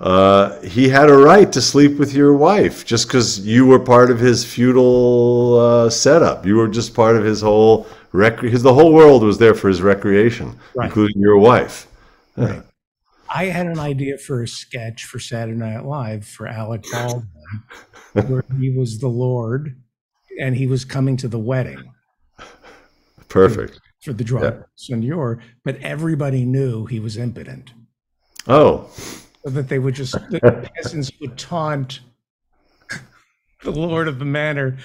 [SPEAKER 27] uh, he had a right to sleep with your wife just because you were part of his feudal uh, setup. You were just part of his whole rec. His the whole world was there for his recreation,
[SPEAKER 2] Right.
[SPEAKER 27] including your wife.
[SPEAKER 2] Right. I had an idea for a sketch for Saturday Night Live for Alec Baldwin, <laughs> where he was the Lord, and he was coming to the wedding
[SPEAKER 27] Perfect.
[SPEAKER 2] for the drug
[SPEAKER 27] Yeah.
[SPEAKER 2] but everybody knew he was impotent,
[SPEAKER 27] Oh,
[SPEAKER 2] so that they would just the peasants would taunt <laughs> the Lord of the Manor.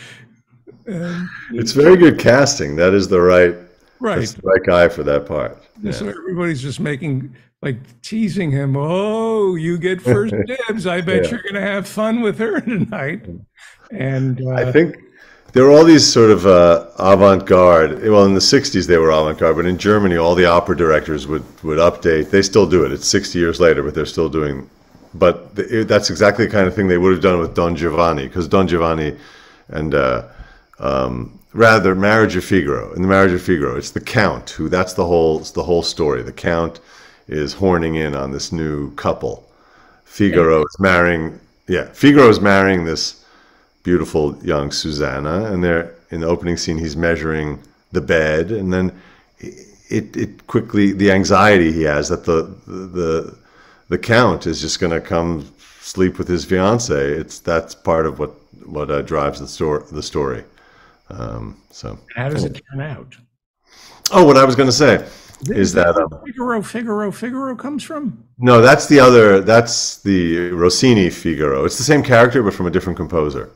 [SPEAKER 2] Um,
[SPEAKER 27] it's very good casting. That is the right.
[SPEAKER 2] Right.
[SPEAKER 27] The right guy for that part.
[SPEAKER 2] And So everybody's just making like teasing him. Oh, you get first <laughs> dibs. I bet
[SPEAKER 27] Yeah.
[SPEAKER 2] you're going to have fun with her tonight. And uh,
[SPEAKER 27] I think there were all these sort of uh, avant-garde. Well, in the '60s they were avant-garde, but in Germany, all the opera directors would would update. They still do it. It's 60 years later, but they're still doing. But th- that's exactly the kind of thing they would have done with Don Giovanni, because Don Giovanni and uh, um, rather Marriage of Figaro. In the Marriage of Figaro, it's the Count who. That's the whole the whole story. The Count is horning in on this new couple. Figaro is marrying. Yeah, Figaro is marrying this beautiful young Susanna, and they're in the opening scene. He's measuring the bed, and then it it quickly the anxiety he has that the the the count is just going to come sleep with his fiance. It's that's part of what what uh, drives the story. The story. Um, so
[SPEAKER 2] how does it turn out?
[SPEAKER 27] Oh, what I was going to say. is that um,
[SPEAKER 2] Figaro, Figaro, Figaro comes from?
[SPEAKER 27] no? That's the other. That's the Rossini Figaro. It's the same character, but from a different composer.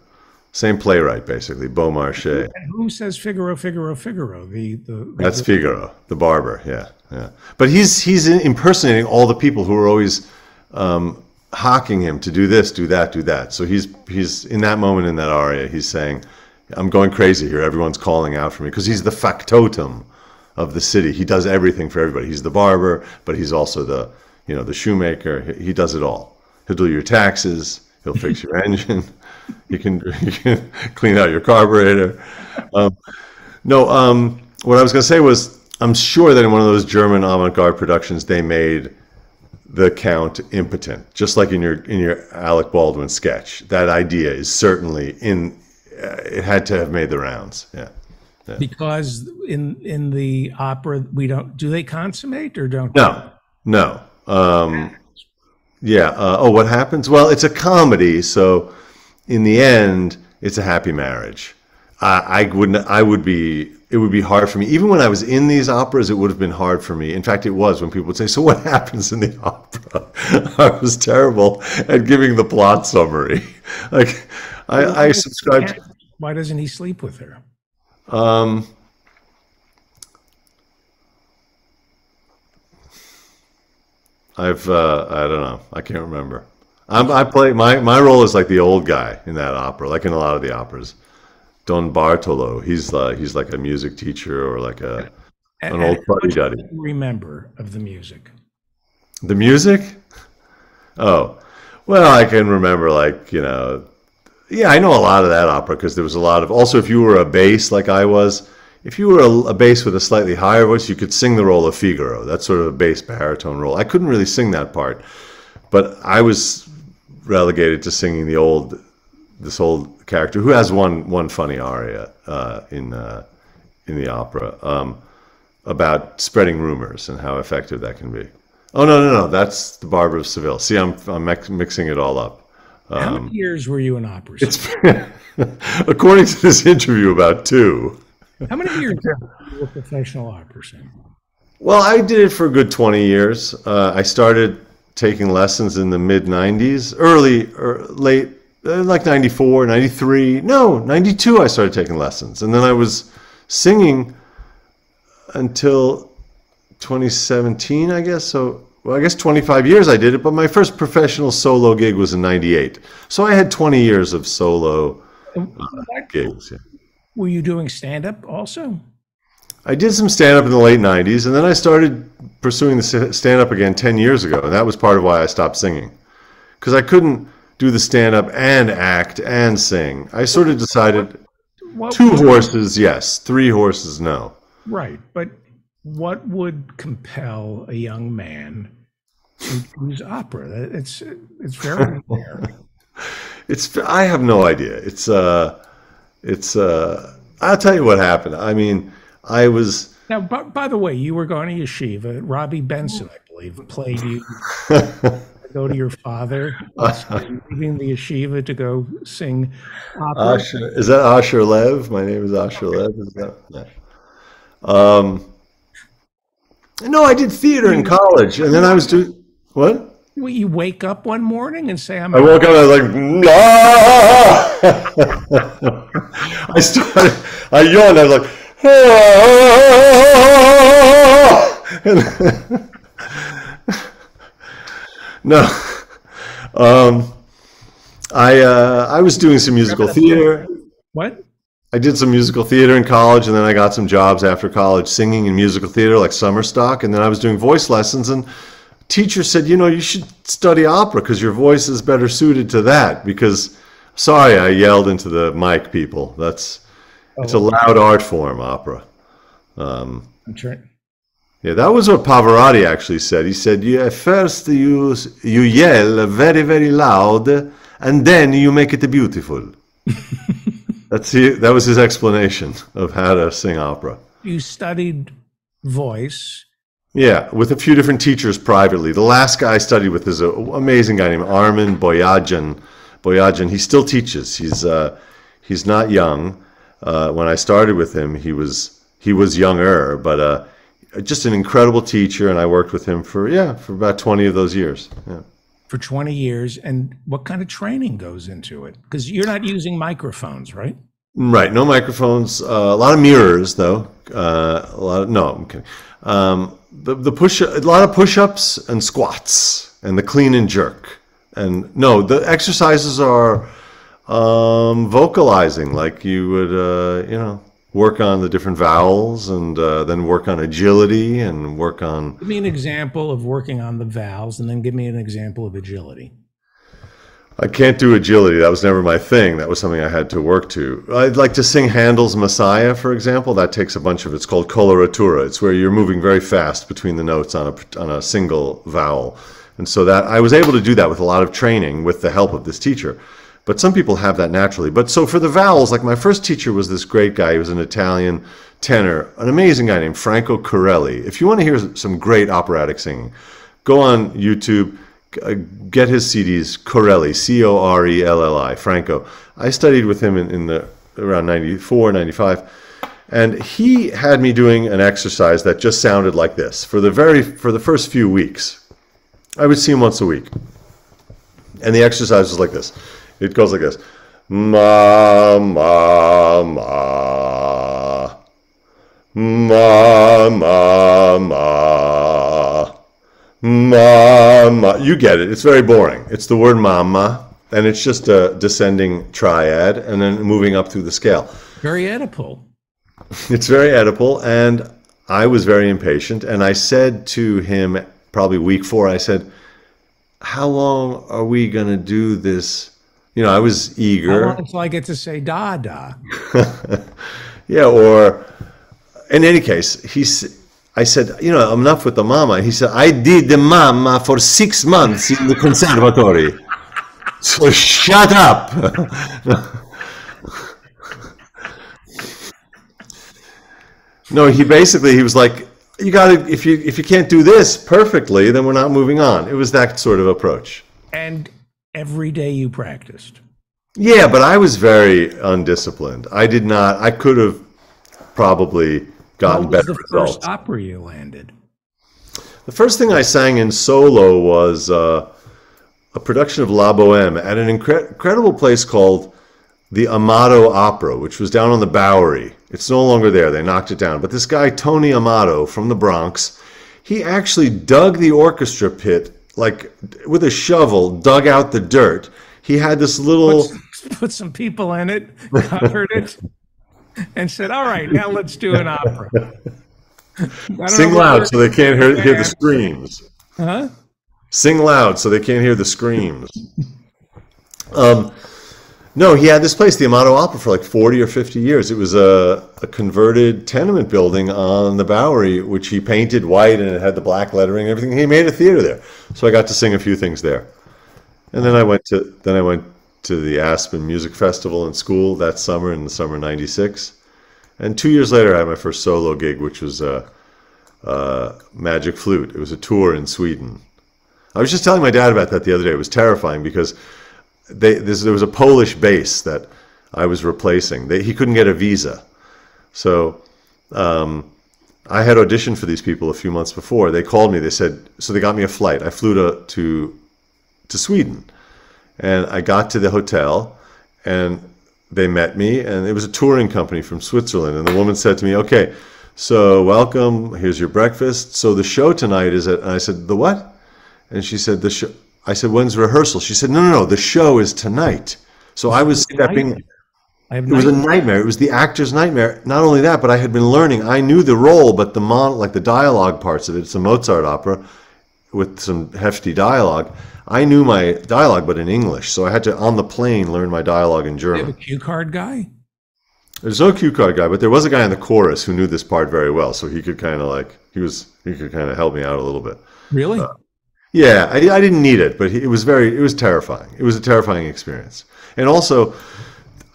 [SPEAKER 27] Same playwright, basically, Beaumarchais.
[SPEAKER 2] And who says Figaro, Figaro, Figaro? The the
[SPEAKER 27] That's Figaro, the barber. Yeah, yeah. But he's he's impersonating all the people who are always um, hawking him to do this, do that, do that. So he's he's in that moment in that aria, he's saying, "I'm going crazy here. Everyone's calling out for me because he's the factotum of the city. He does everything for everybody. He's the barber, but he's also the you know the shoemaker. He, he does it all. He'll do your taxes. He'll fix your <laughs> engine. He can, <laughs> he can clean out your carburetor. Um, no, um, what I was going to say was, I'm sure that in one of those German avant-garde productions, they made the Count impotent, just like in your in your Alec Baldwin sketch. That idea is certainly in. Uh, it had to have made the rounds. Yeah. yeah.
[SPEAKER 2] because in in the opera we don't do they consummate or don't?
[SPEAKER 27] No, no. Um, yeah. Uh, oh, what happens? Well, it's a comedy, so in the end, it's a happy marriage. I, I wouldn't. I would be. It would be hard for me. Even when I was in these operas, it would have been hard for me. In fact, it was when people would say, "So what <laughs> happens in the opera?" <laughs> I was terrible at giving the plot summary. <laughs> Like, I, I subscribed.
[SPEAKER 2] Why doesn't he sleep with her?
[SPEAKER 27] Um, I've uh, I don't know. I can't remember. I'm, I play my my role is like the old guy in that opera, like in a lot of the operas. Don Bartolo. He's uh, he's like a music teacher or like a an old fuddy duddy.
[SPEAKER 2] Remember of the music.
[SPEAKER 27] The music? Oh, well, I can remember like you know, yeah, I know a lot of that opera because there was a lot of. Also, if you were a bass like I was, if you were a, a bass with a slightly higher voice, you could sing the role of Figaro. That's sort of a bass baritone role. I couldn't really sing that part, but I was relegated to singing the old, this old character who has one one funny aria uh, in uh, in the opera um, about spreading rumors and how effective that can be. Oh no no no, that's the Barber of Seville. See, I'm I'm mix- mixing it all up.
[SPEAKER 2] How
[SPEAKER 27] Um,
[SPEAKER 2] many years were you in opera?
[SPEAKER 27] it's <laughs> according to this interview about two.
[SPEAKER 2] How many years were you a professional opera singer?
[SPEAKER 27] Well, I did it for a good 20 years. Uh, I started taking lessons in the mid 90s, early or late, uh, like 94, 93. No, 92, I started taking lessons. And then I was singing until 2017, I guess. So, well, I guess 25 years I did it, but my first professional solo gig was in 98. So I had 20 years of solo uh, gigs. Yeah.
[SPEAKER 2] Were you doing stand up also?
[SPEAKER 27] I did some stand up in the late 90s, and then I started pursuing the stand up again 10 years ago. And that was part of why I stopped singing. Because I couldn't do the stand up and act and sing. I sort of decided
[SPEAKER 2] What
[SPEAKER 27] two
[SPEAKER 2] would-
[SPEAKER 27] horses, yes, three horses, no.
[SPEAKER 2] Right, but what would compel a young man to choose opera? It's it's very <laughs> rare.
[SPEAKER 27] It's, I have no idea. It's, uh, it's, uh, I'll tell you what happened. I mean, I was,
[SPEAKER 2] Now, by, by the way, you were going to yeshiva. Robby Benson, I believe, played you. <laughs> go to your father, leaving the yeshiva to go sing opera.
[SPEAKER 27] Asher, is that Asher Lev? My name is Asher Lev. Is that? Yeah. Um, no, I did theater in college, and then I was doing what?
[SPEAKER 2] Well, you wake up one morning and say, "I'm."
[SPEAKER 27] I woke up and I was like, "No!" <laughs> I started. I yawned. I was like, <laughs> no. Um, I uh, I was doing some musical theater.
[SPEAKER 2] What?
[SPEAKER 27] I did some musical theater in college, and then I got some jobs after college singing in musical theater, like summer stock. And then I was doing voice lessons, and teacher said, you know, you should study opera because your voice is better suited to that. Because, sorry, I yelled into the mic, people. That's it's a loud art form, opera. Um,
[SPEAKER 2] I'm trying.
[SPEAKER 27] yeah, that was what Pavarotti actually said. He said, you, at first you, you yell very, very loud, and then you make it beautiful. <laughs> That's that was his explanation of how to sing opera.
[SPEAKER 2] You studied voice.
[SPEAKER 27] Yeah, with a few different teachers privately. The last guy I studied with is an amazing guy named Armen Boyajian. Boyajian, he still teaches. He's uh, he's not young. Uh, when I started with him, he was he was younger, but uh, just an incredible teacher, and I worked with him for yeah for about twenty of those years. Yeah.
[SPEAKER 2] For 20 years, and what kind of training goes into it? Because you're not using microphones, right?
[SPEAKER 27] Right, no microphones. Uh, a lot of mirrors, though. Uh, a lot of no, I'm kidding. Um, the the push a lot of push-ups and squats and the clean and jerk. And no, the exercises are um, vocalizing, like you would, uh, you know, work on the different vowels and uh, then work on agility and work on.
[SPEAKER 2] Give me an example of working on the vowels, and then give me an example of agility.
[SPEAKER 27] I can't do agility. That was never my thing. That was something I had to work to. I'd like to sing Handel's Messiah, for example. That takes a bunch of. It's called coloratura. It's where you're moving very fast between the notes on a on a single vowel, and so that I was able to do that with a lot of training with the help of this teacher. But some people have that naturally. But so for the vowels, like my first teacher was this great guy. He was an Italian tenor, an amazing guy named Franco Corelli. If you want to hear some great operatic singing, go on YouTube uh, get his CDs, Corelli, C O R E L L I, Franco. I studied with him in, in the around 94, 95. And he had me doing an exercise that just sounded like this for the very for the first few weeks. I would see him once a week. And the exercise was like this. It goes like this. Ma ma ma. Ma ma ma. Mama. You get it. It's very boring. It's the word mama, and it's just a descending triad and then moving up through the scale.
[SPEAKER 2] Very Oedipal.
[SPEAKER 27] It's very Oedipal, and I was very impatient. And I said to him, probably week four, I said, How long are we going to do this? You know, I was eager.
[SPEAKER 2] How long until I get to say da da? <laughs>
[SPEAKER 27] yeah, or in any case, he's I said, you know, I'm enough with the mama. He said, I did the mama for six months in the conservatory. <laughs> So shut up. <laughs> no, he basically he was like, you got to if you if you can't do this perfectly, then we're not moving on. It was that sort of approach.
[SPEAKER 2] And every day you practiced.
[SPEAKER 27] Yeah, but I was very undisciplined. I did not. I could have probably gotten
[SPEAKER 2] what was
[SPEAKER 27] better
[SPEAKER 2] the
[SPEAKER 27] results.
[SPEAKER 2] first opera you landed?
[SPEAKER 27] The first thing I sang in solo was uh, a production of La Boheme at an incre- incredible place called the Amato Opera, which was down on the Bowery. It's no longer there, they knocked it down. But this guy, Tony Amato from the Bronx, he actually dug the orchestra pit, like with a shovel, dug out the dirt. He had this little.
[SPEAKER 2] Put, <laughs> put some people in it, covered it, and said, "All right, now let's do an opera."
[SPEAKER 27] Sing loud so they can't hear, hear the screams.
[SPEAKER 2] Huh?
[SPEAKER 27] Sing loud so they can't hear the screams. Um, no, he had this place, the Amato Opera, for like 40 or 50 years. It was a, a converted tenement building on the Bowery, which he painted white and it had the black lettering and everything. He made a theater there. So I got to sing a few things there. And then I went to then I went to the Aspen Music Festival in school that summer in the summer '96, and two years later I had my first solo gig, which was a, uh, Magic Flute. It was a tour in Sweden. I was just telling my dad about that the other day. It was terrifying because they, this, there was a Polish bass that I was replacing. They, he couldn't get a visa, so um, I had auditioned for these people a few months before. They called me. They said so. They got me a flight. I flew to to to Sweden, and I got to the hotel, and they met me, and it was a touring company from Switzerland. And the woman said to me, "Okay, so welcome. Here's your breakfast. So the show tonight is at." And I said, "The what?" And she said, "The show." I said, "When's rehearsal?" She said, "No, no, no. The show is tonight." So I was stepping.
[SPEAKER 2] I have
[SPEAKER 27] It was a nightmare. It was the actor's nightmare. Not only that, but I had been learning. I knew the role, but the mon like the dialogue parts of it. It's a Mozart opera with some hefty dialogue. I knew my dialogue, but in English. So I had to on the plane learn my dialogue in
[SPEAKER 2] You have a cue card guy.
[SPEAKER 27] There's no cue card guy, but there was a guy in the chorus who knew this part very well, so he could kind of like he was he could kind of help me out a little bit.
[SPEAKER 2] Really?
[SPEAKER 27] Uh, Yeah, I, I didn't need it, but it was very, it was terrifying. It was a terrifying experience. And also,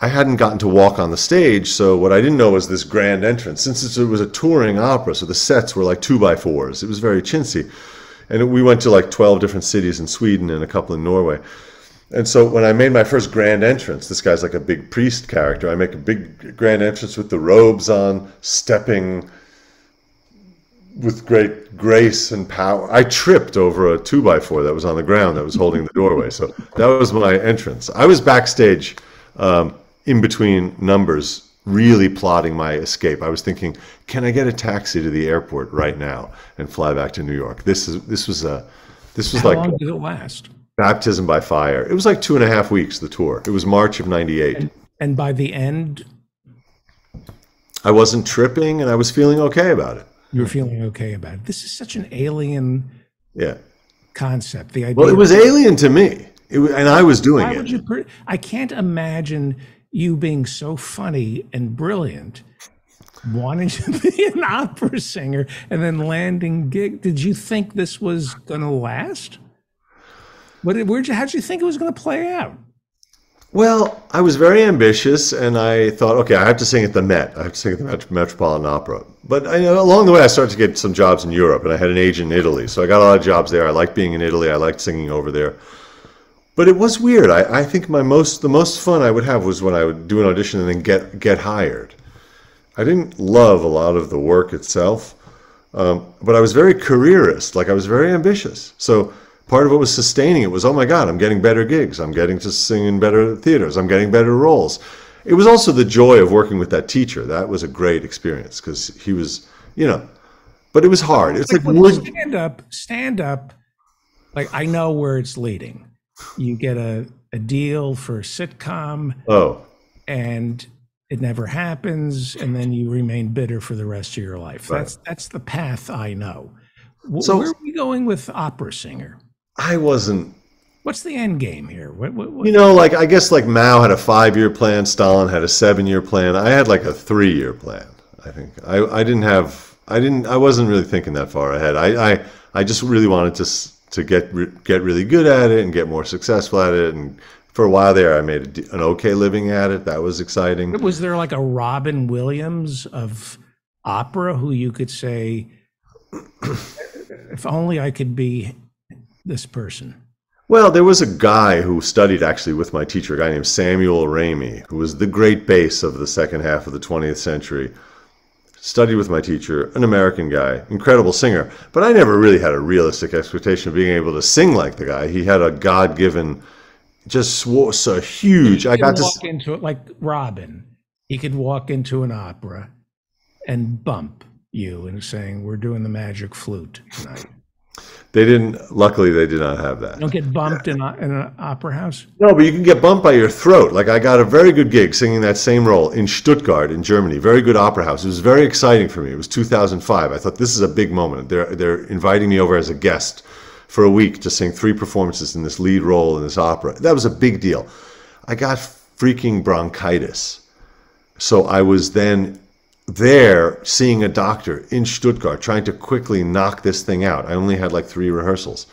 [SPEAKER 27] I hadn't gotten to walk on the stage, so what I didn't know was this grand entrance. Since it was a touring opera, so the sets were like two by fours. It was very chintzy. And we went to like 12 different cities in Sweden and a couple in Norway. And so when I made my first grand entrance, this guy's like a big priest character. I make a big grand entrance with the robes on, stepping with great grace and power. I tripped over a two by four that was on the ground that was holding the doorway. So that was my entrance. I was backstage um, in between numbers, really plotting my escape. I was thinking, can I get a taxi to the airport right now and fly back to New York? This is this was a this was
[SPEAKER 2] How
[SPEAKER 27] like
[SPEAKER 2] long did it last?
[SPEAKER 27] baptism by fire. It was like two and a half weeks. The tour. It was March of '98.
[SPEAKER 2] And by the end,
[SPEAKER 27] I wasn't tripping, and I was feeling okay about it.
[SPEAKER 2] You were feeling okay about it. This is such an alien
[SPEAKER 27] Yeah.
[SPEAKER 2] concept. The idea.
[SPEAKER 27] Well, it was alien to me, it, wa- and I was doing it.
[SPEAKER 2] would you? I can't imagine you being so funny and brilliant, wanting to be <laughs> an opera singer, and then landing gig. Did you think this was going to last? What? did- Where'd you? How'd you think it was going to play out?
[SPEAKER 27] Well, I was very ambitious, and I thought, okay, I have to sing at the Met. I have to sing at the Met- Metropolitan Opera. But I, along the way, I started to get some jobs in Europe, and I had an agent in Italy, so I got a lot of jobs there. I liked being in Italy. I liked singing over there. But it was weird. I, I think my most the most fun I would have was when I would do an audition and then get get hired. I didn't love a lot of the work itself, um, but I was very careerist. Like I was very ambitious. So part of what was sustaining it was, oh my God, I'm getting better gigs. I'm getting to sing in better theaters. I'm getting better roles. It was also the joy of working with that teacher. That was a great experience because he was, you know, but it was hard. It's like, wood.
[SPEAKER 2] stand up, stand up. Like I know where it's leading. You get a, a deal for a sitcom,
[SPEAKER 27] Oh,
[SPEAKER 2] and it never happens, and then you remain bitter for the rest of your life.
[SPEAKER 27] Right.
[SPEAKER 2] That's that's the path I know.
[SPEAKER 27] So-
[SPEAKER 2] where are we going with opera singer?
[SPEAKER 27] I wasn't.
[SPEAKER 2] What's the end game here? What, what, what-
[SPEAKER 27] You know, like I guess like Mao had a five-year plan, Stalin had a seven-year plan. I had like a three-year plan. I think I, I didn't have I didn't I wasn't really thinking that far ahead. I I, I just really wanted to to get get really good at it and get more successful at it. And for a while there, I made an okay living at it. That was exciting.
[SPEAKER 2] was there like a Robin Williams of opera who you could say, <clears throat> if only I could be this person?
[SPEAKER 27] Well, there was a guy who studied actually with my teacher, a guy named Samuel Ramey, who was the great bass of the second half of the 20th century. Studied with my teacher, an American guy, incredible singer. But I never really had a realistic expectation of being able to sing like the guy. He had a God given, just swore so huge. I got
[SPEAKER 2] could
[SPEAKER 27] to.
[SPEAKER 2] walk into it like Robin. He could walk into an opera and bump you and saying, "We're doing the magic flute tonight."
[SPEAKER 27] They didn't. Luckily, they did not have that.
[SPEAKER 2] You don't get bumped in, a, in an opera house.
[SPEAKER 27] No, but you can get bumped by your throat. Like I got a very good gig singing that same role in Stuttgart in Germany. Very good opera house. It was very exciting for me. It was 2005. I thought this is a big moment. They're they're inviting me over as a guest for a week to sing three performances in this lead role in this opera. That was a big deal. I got freaking bronchitis. So I was then there seeing a doctor in Stuttgart trying to quickly knock this thing out. I only had like three rehearsals.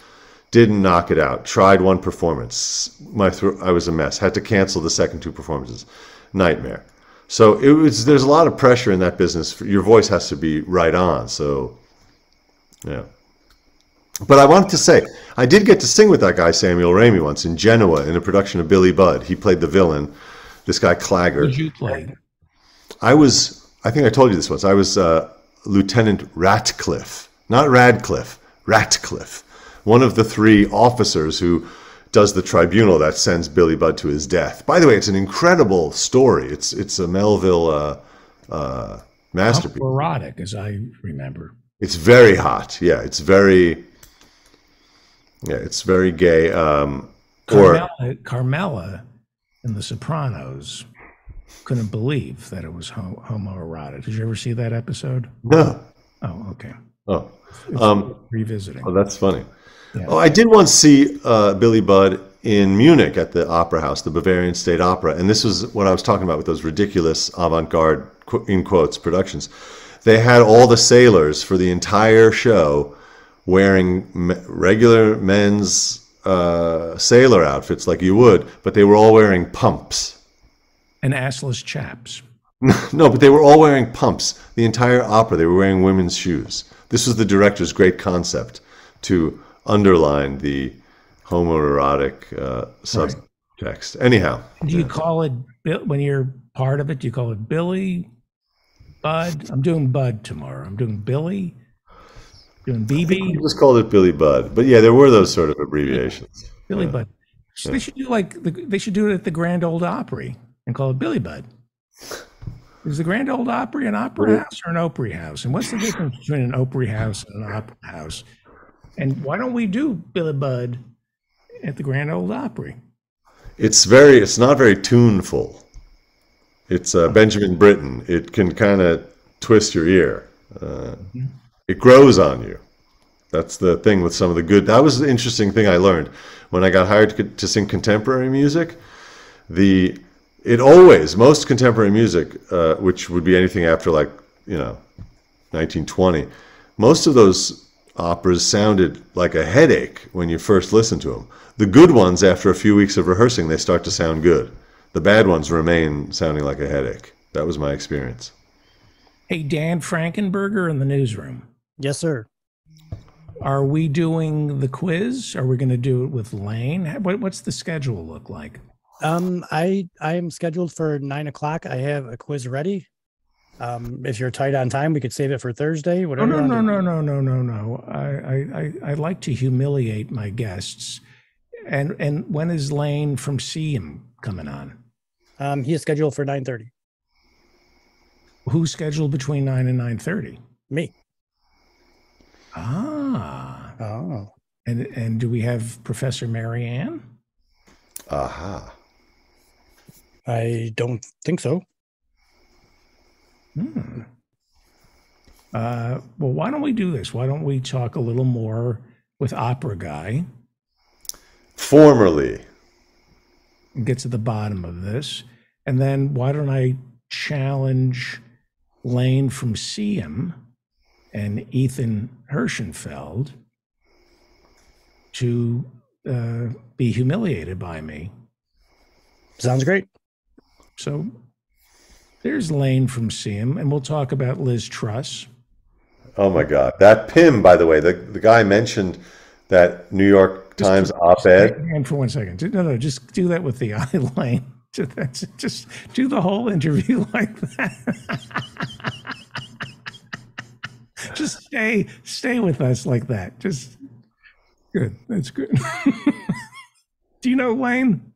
[SPEAKER 27] Didn't knock it out. Tried one performance. My thro- I was a mess. Had to cancel the second two performances. Nightmare. So it was. There's a lot of pressure in that business. Your voice has to be right on. So, yeah. But I wanted to say, I did get to sing with that guy Samuel Ramey once in Genoa in a production of Billy Budd. He played the villain. This guy Claggart.
[SPEAKER 2] Did you play?
[SPEAKER 27] I was, I think I told you this once, I was uh, Lieutenant Ratcliffe, not Radcliffe, Ratcliffe, one of the three officers who does the tribunal that sends Billy Budd to his death. By the way, it's an incredible story. It's it's a Melville uh, uh, masterpiece.
[SPEAKER 2] Erotic, as I remember.
[SPEAKER 27] It's very hot. Yeah, it's very, yeah, it's very gay. Um, or
[SPEAKER 2] Carmela, Carmela in The Sopranos couldn't believe that it was ho- homoerotic. Did you ever see that episode?
[SPEAKER 27] no,
[SPEAKER 2] Oh, okay.
[SPEAKER 27] oh, um,
[SPEAKER 2] revisiting.
[SPEAKER 27] Oh, that's funny. Oh, I did once see uh, Billy Budd in Munich at the Opera House, the Bavarian State Opera, and this was what I was talking about with those ridiculous avant-garde in quotes productions. They had all the sailors for the entire show wearing me- regular men's uh, sailor outfits like you would, but they were all wearing pumps.
[SPEAKER 2] And assless chaps. <laughs>
[SPEAKER 27] no, but they were all wearing pumps. The entire opera, they were wearing women's shoes. This was the director's great concept to underline the homoerotic uh, subtext. Anyhow,
[SPEAKER 2] Do you call it when you're part of it? Do you call it Billy, Bud? I'm doing Bud tomorrow. I'm doing Billy. Doing BB.
[SPEAKER 27] Just called it Billy Bud, but yeah, there were those sort of abbreviations.
[SPEAKER 2] Billy
[SPEAKER 27] Yeah.
[SPEAKER 2] Bud. So They should do like the, they should do it at the Grand Old Opry and call it Billy Bud. Is the Grand Old Opry an opera house or an Opry house? And what's the difference between an Opry house and an opera house? And why don't we do Billy Bud at the Grand Old Opry?
[SPEAKER 27] It's very, it's not very tuneful. It's uh, Benjamin Britten. It can kind of twist your ear. Uh, it grows on you. That's the thing with some of the good. That was the interesting thing I learned when I got hired to, to sing contemporary music. The it always most contemporary music, uh, which would be anything after like you know, 1920, most of those operas sounded like a headache when you first listened to them. The good ones, after a few weeks of rehearsing, they start to sound good. The bad ones remain sounding like a headache. That was my experience.
[SPEAKER 2] Hey, Dan Frankenberger in the newsroom.
[SPEAKER 28] Yes, sir.
[SPEAKER 2] Are we doing the quiz? Are we going to do it with Lane? What's the schedule look like?
[SPEAKER 28] Um, I I am scheduled for nine o'clock. I have a quiz ready. Um, if you're tight on time, we could save it for Thursday.
[SPEAKER 2] No,
[SPEAKER 28] Whatever.
[SPEAKER 2] no,
[SPEAKER 28] you
[SPEAKER 2] no, no, no, no, no, no. I, I, I, I like to humiliate my guests. And and when is Lane from Seam coming on?
[SPEAKER 28] Um, he is scheduled for nine thirty.
[SPEAKER 2] Who's scheduled between nine and nine thirty?
[SPEAKER 28] Me.
[SPEAKER 2] Ah.
[SPEAKER 28] Oh.
[SPEAKER 2] And and do we have Professor Marianne?
[SPEAKER 27] Aha.
[SPEAKER 28] I don't think so.
[SPEAKER 2] Hmm. Uh, well, why don't we do this? Why don't we talk a little more with Opera Guy
[SPEAKER 27] Formerly,
[SPEAKER 2] and get to the bottom of this? And then why don't I challenge Lane from Seaham and Ethan Herschenfeld to uh, be humiliated by me?
[SPEAKER 28] Sounds great.
[SPEAKER 2] So there's Lane from Seaham, and we'll talk about Liz Truss.
[SPEAKER 27] oh my God, that Pim, by the way, the the guy mentioned that New York Times op-ed.
[SPEAKER 2] And for one second, no, no, just do that with the <laughs> eye lane. Just, just do the whole interview <laughs> like that. <laughs> just stay, stay with us like that. Just good. That's good. do you know Lane?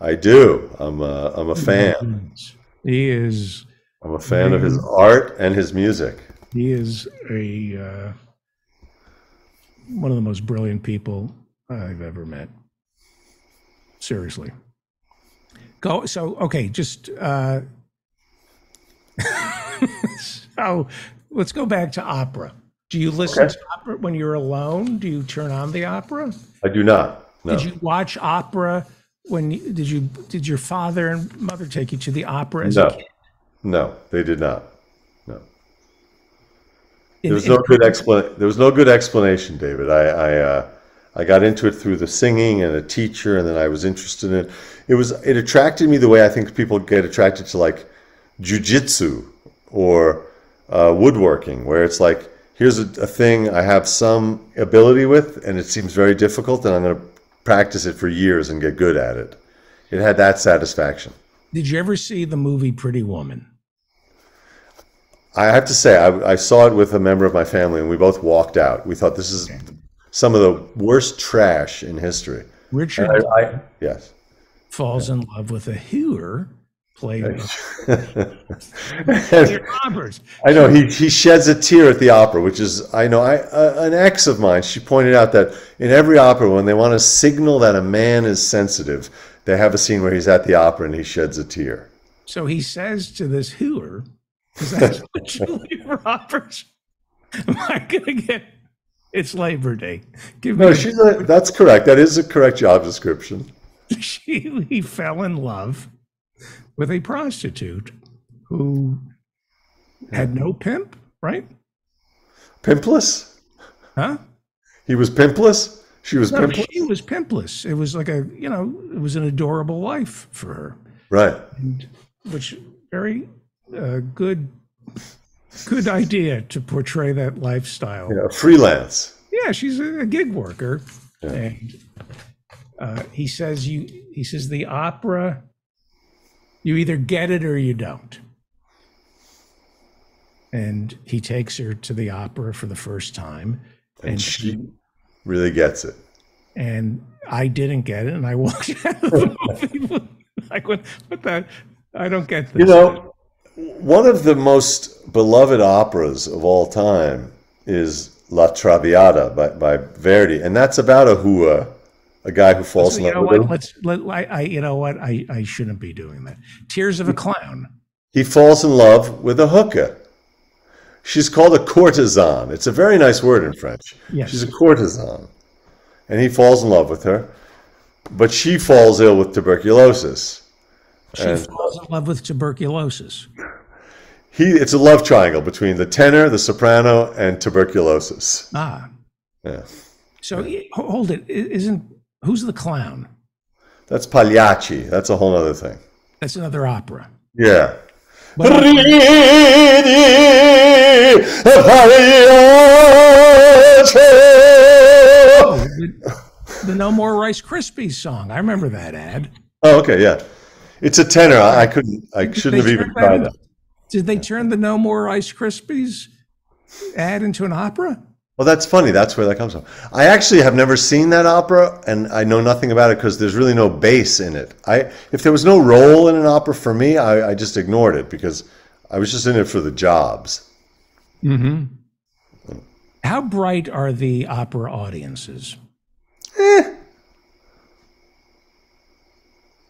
[SPEAKER 27] I do. I'm a, I'm a fan.
[SPEAKER 2] He is.
[SPEAKER 27] I'm a fan of his art and his music.
[SPEAKER 2] He is a uh, one of the most brilliant people I've ever met. Seriously. Go. So okay, just uh, <laughs> so let's go back to opera. Do you listen
[SPEAKER 27] Okay.
[SPEAKER 2] to opera when you're alone? Do you turn on the opera?
[SPEAKER 27] I do not. No.
[SPEAKER 2] Did you watch opera when? You, did you? Did your father and mother take you to the opera as a
[SPEAKER 27] No.
[SPEAKER 2] kid?
[SPEAKER 27] No, they did not. No.
[SPEAKER 2] In-
[SPEAKER 27] There was no good explanation. There was no good explanation, David. I I, uh, I got into it through the singing and a teacher, and then I was interested in it. It was it attracted me the way I think people get attracted to like jujitsu or uh, woodworking, where it's like here's a, a thing I have some ability with, and it seems very difficult, and I'm going to practice it for years and get good at it. It had that satisfaction.
[SPEAKER 2] Did you ever see the movie Pretty Woman?
[SPEAKER 27] I have to say, I, I saw it with a member of my family, and we both walked out. We thought this is some of the worst trash in history.
[SPEAKER 2] Richard
[SPEAKER 27] I, I, yes.
[SPEAKER 2] falls in love with a hooer played <laughs> Roberts.
[SPEAKER 27] I know he, he sheds a tear at the opera, which is I know I uh, an ex of mine. She pointed out that in every opera, when they want to signal that a man is sensitive, they have a scene where he's at the opera and he sheds a tear.
[SPEAKER 2] So he says to this hooer, <laughs> that's what Julia Roberts. Am I gonna get? It's Labor Day. Give
[SPEAKER 27] No,
[SPEAKER 2] me.
[SPEAKER 27] she's a, that's correct. That is a correct job description. <laughs>
[SPEAKER 2] she he fell in love with a prostitute who had no pimp, right?
[SPEAKER 27] Pimpless?
[SPEAKER 2] Huh?
[SPEAKER 27] He was pimpless. She was
[SPEAKER 2] No,
[SPEAKER 27] pimpless.
[SPEAKER 2] she was pimpless. It was like a you know, it was an adorable life for her.
[SPEAKER 27] Right.
[SPEAKER 2] which very uh, good good idea to portray that lifestyle.
[SPEAKER 27] Yeah, freelance.
[SPEAKER 2] Yeah, she's a, a gig worker, and uh, he says you. He says the opera. You either get it or you don't. and he takes her to the opera for the first time,
[SPEAKER 27] And she really gets it.
[SPEAKER 2] and I didn't get it, and I walked <laughs> out of the movie. like, what? What the? I don't get this.
[SPEAKER 27] You know, one of the most beloved operas of all time is La Traviata by, by Verdi, and that's about a hua, a guy who falls
[SPEAKER 2] So,
[SPEAKER 27] in love with her.
[SPEAKER 2] Let's. Let, I, I. You know what? I. I shouldn't be doing that. Tears of a clown.
[SPEAKER 27] He falls in love with a hooker. She's called a courtesan. It's a very nice word in French.
[SPEAKER 2] Yes.
[SPEAKER 27] She's a courtesan. And he falls in love with her, but she falls ill with tuberculosis.
[SPEAKER 2] She
[SPEAKER 27] And
[SPEAKER 2] falls in love with tuberculosis.
[SPEAKER 27] he it's a love triangle between the tenor, the soprano, and tuberculosis.
[SPEAKER 2] Ah.
[SPEAKER 27] Yeah.
[SPEAKER 2] So y- hold it. Isn't who's the clown?
[SPEAKER 27] That's Pagliacci. That's a whole other thing.
[SPEAKER 2] That's another opera.
[SPEAKER 27] Yeah.
[SPEAKER 2] But- Oh, the, the No More Rice Krispies song. I remember that ad.
[SPEAKER 27] Oh, okay, yeah. It's a tenor. I, I couldn't. I shouldn't have even tried that.
[SPEAKER 2] Did they turn the No More Rice Krispies ad into an opera?
[SPEAKER 27] Well, that's funny. That's where that comes from. I actually have never seen that opera, and I know nothing about it because there's really no bass in it. I, if there was no role in an opera for me, I, I just ignored it because I was just in it for the jobs.
[SPEAKER 2] Mm-hmm. How bright are the opera audiences? Eh.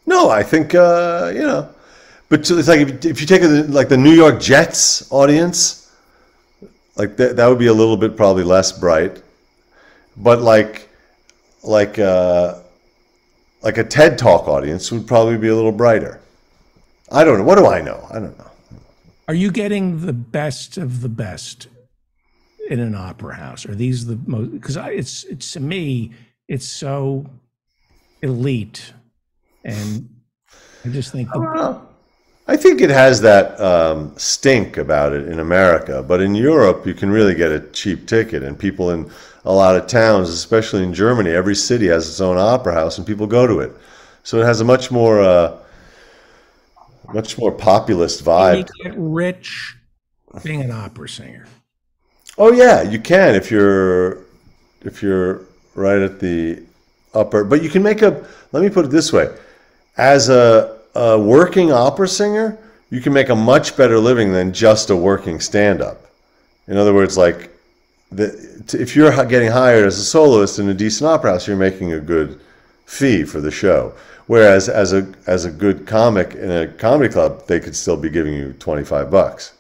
[SPEAKER 27] No, I think uh, you know, but it's like if, if you take the, like the New York Jets audience, like that that would be a little bit probably less bright, but like like uh, like a TED Talk audience would probably be a little brighter. I don't know. What do I know? I don't know.
[SPEAKER 2] Are you getting the best of the best in an opera house? Are these the most? Because it's it's to me, it's so elite, and I just think the,
[SPEAKER 27] I think it has that um, stink about it in America, but in Europe, you can really get a cheap ticket. And people in a lot of towns, especially in Germany, every city has its own opera house, and people go to it. So it has a much more, uh, much more populist vibe.
[SPEAKER 2] you get rich being an opera singer.
[SPEAKER 27] Oh yeah, you can if you're if you're right at the upper. But you can make a. Let me put it this way: as a, a working opera singer, you can make a much better living than just a working stand-up. In other words, like the, if you're getting hired as a soloist in a decent opera house, you're making a good fee for the show. Whereas as a as a good comic in a comedy club, they could still be giving you twenty five bucks.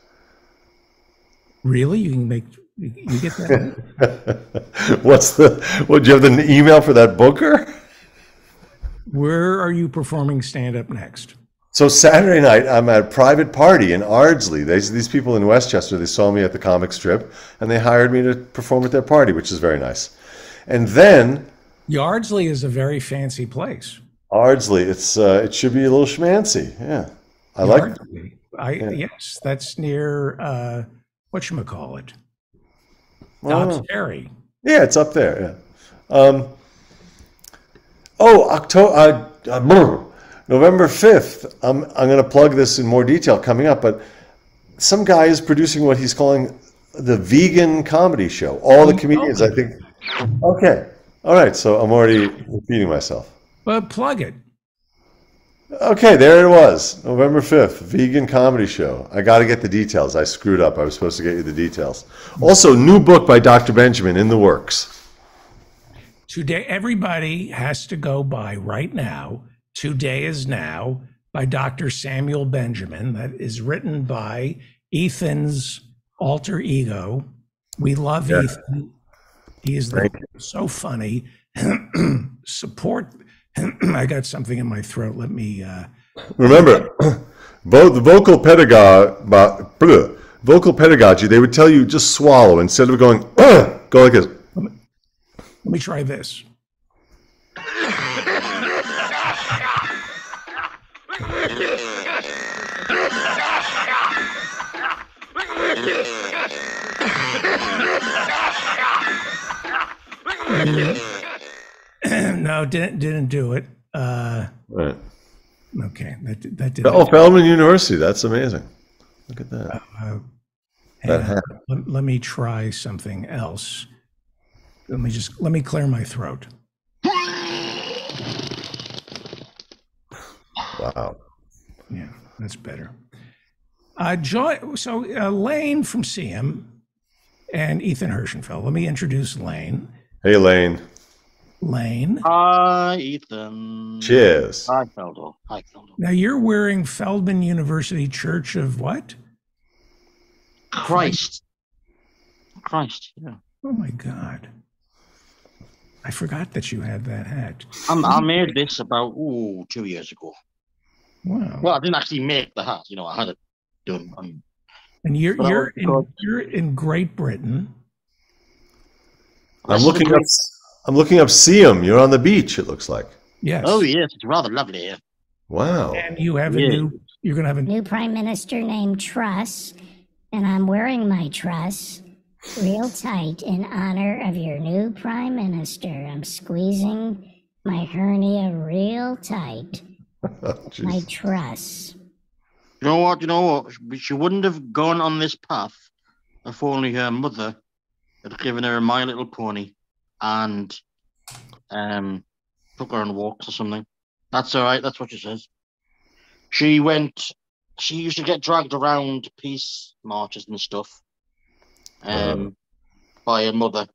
[SPEAKER 2] Really, you can make you get that. <laughs>
[SPEAKER 27] What's the? What do you have the email for that booker?
[SPEAKER 2] Where are you performing stand up next?
[SPEAKER 27] So Saturday night, I'm at a private party in Ardsley. These these people in Westchester, they saw me at the comic strip, and they hired me to perform at their party, which is very nice. And then
[SPEAKER 2] Yardsley is a very fancy place.
[SPEAKER 27] Ardsley, it's uh, it should be a little schmancy. Yeah, I like.
[SPEAKER 2] Yardley. I yes, that's near uh, what you call it, Dobbs
[SPEAKER 27] Oh.
[SPEAKER 2] Ferry.
[SPEAKER 27] Yeah, it's up there. Yeah. Um, oh, October, uh, uh, November fifth. I'm I'm going to plug this in more detail coming up, but some guy is producing what he's calling the vegan comedy show. All the comedians, I think. Okay, all right. So I'm already repeating myself.
[SPEAKER 2] But plug it.
[SPEAKER 27] Okay, there it was. November 5th, vegan comedy show. I got to get the details. I screwed up. I was supposed to get you the details. Also, new book by Dr. Benjamin in the works.
[SPEAKER 2] Today, everybody has to go by right now. Today is now by Dr. Samuel Benjamin. That is written by Ethan's alter ego. We love
[SPEAKER 27] Yeah.
[SPEAKER 2] Ethan. He is the, so funny. <clears throat> Support. <clears throat> I got something in my throat. Let me. Uh,
[SPEAKER 27] Remember, <clears throat> both the vocal pedagogy, vocal pedagogy, they would tell you just swallow instead of going, go like this.
[SPEAKER 2] Let me try this. <clears throat> no, didn't didn't do it. Uh,
[SPEAKER 27] Right.
[SPEAKER 2] okay, that that did.
[SPEAKER 27] Oh, Feldman University. That's amazing. Look at that.
[SPEAKER 2] Uh,
[SPEAKER 27] That happened.
[SPEAKER 2] let, let me try something else. Let me just let me clear my throat.
[SPEAKER 27] Wow.
[SPEAKER 2] Yeah, that's better. Uh, Joy, so uh, Lane from Seaham and Ethan Herschenfeld. Let me introduce Lane.
[SPEAKER 27] Hey, Lane.
[SPEAKER 2] Lane.
[SPEAKER 29] Hi, Ethan.
[SPEAKER 27] Cheers.
[SPEAKER 29] Hi, Feldo. Hi, Feldo.
[SPEAKER 2] Now you're wearing Feldman University Church of what?
[SPEAKER 29] Christ. Christ, yeah.
[SPEAKER 2] Oh my God. I forgot that you had that hat.
[SPEAKER 29] I'm, I made this about ooh, two years ago.
[SPEAKER 2] Wow.
[SPEAKER 29] Well, I didn't actually make the hat. You know, I had it done. Um,
[SPEAKER 2] And you're you're in, you're in Great Britain.
[SPEAKER 27] I'm looking up. I'm looking up Seaham. You're on the beach. It looks like.
[SPEAKER 2] Yes.
[SPEAKER 29] Oh yes, it's rather lovely here.
[SPEAKER 27] Wow.
[SPEAKER 2] And you have a new. You're gonna have a
[SPEAKER 30] new prime minister named Truss, and I'm wearing my truss real tight in honor of your new prime minister. I'm squeezing my hernia real tight. <laughs> my truss.
[SPEAKER 29] You know what? You know what? She wouldn't have gone on this path if only her mother had given her a My Little Pony and um took her on walks or something. That's all right. That's what she says. She went. She used to get dragged around peace marches and stuff, um, by her mother.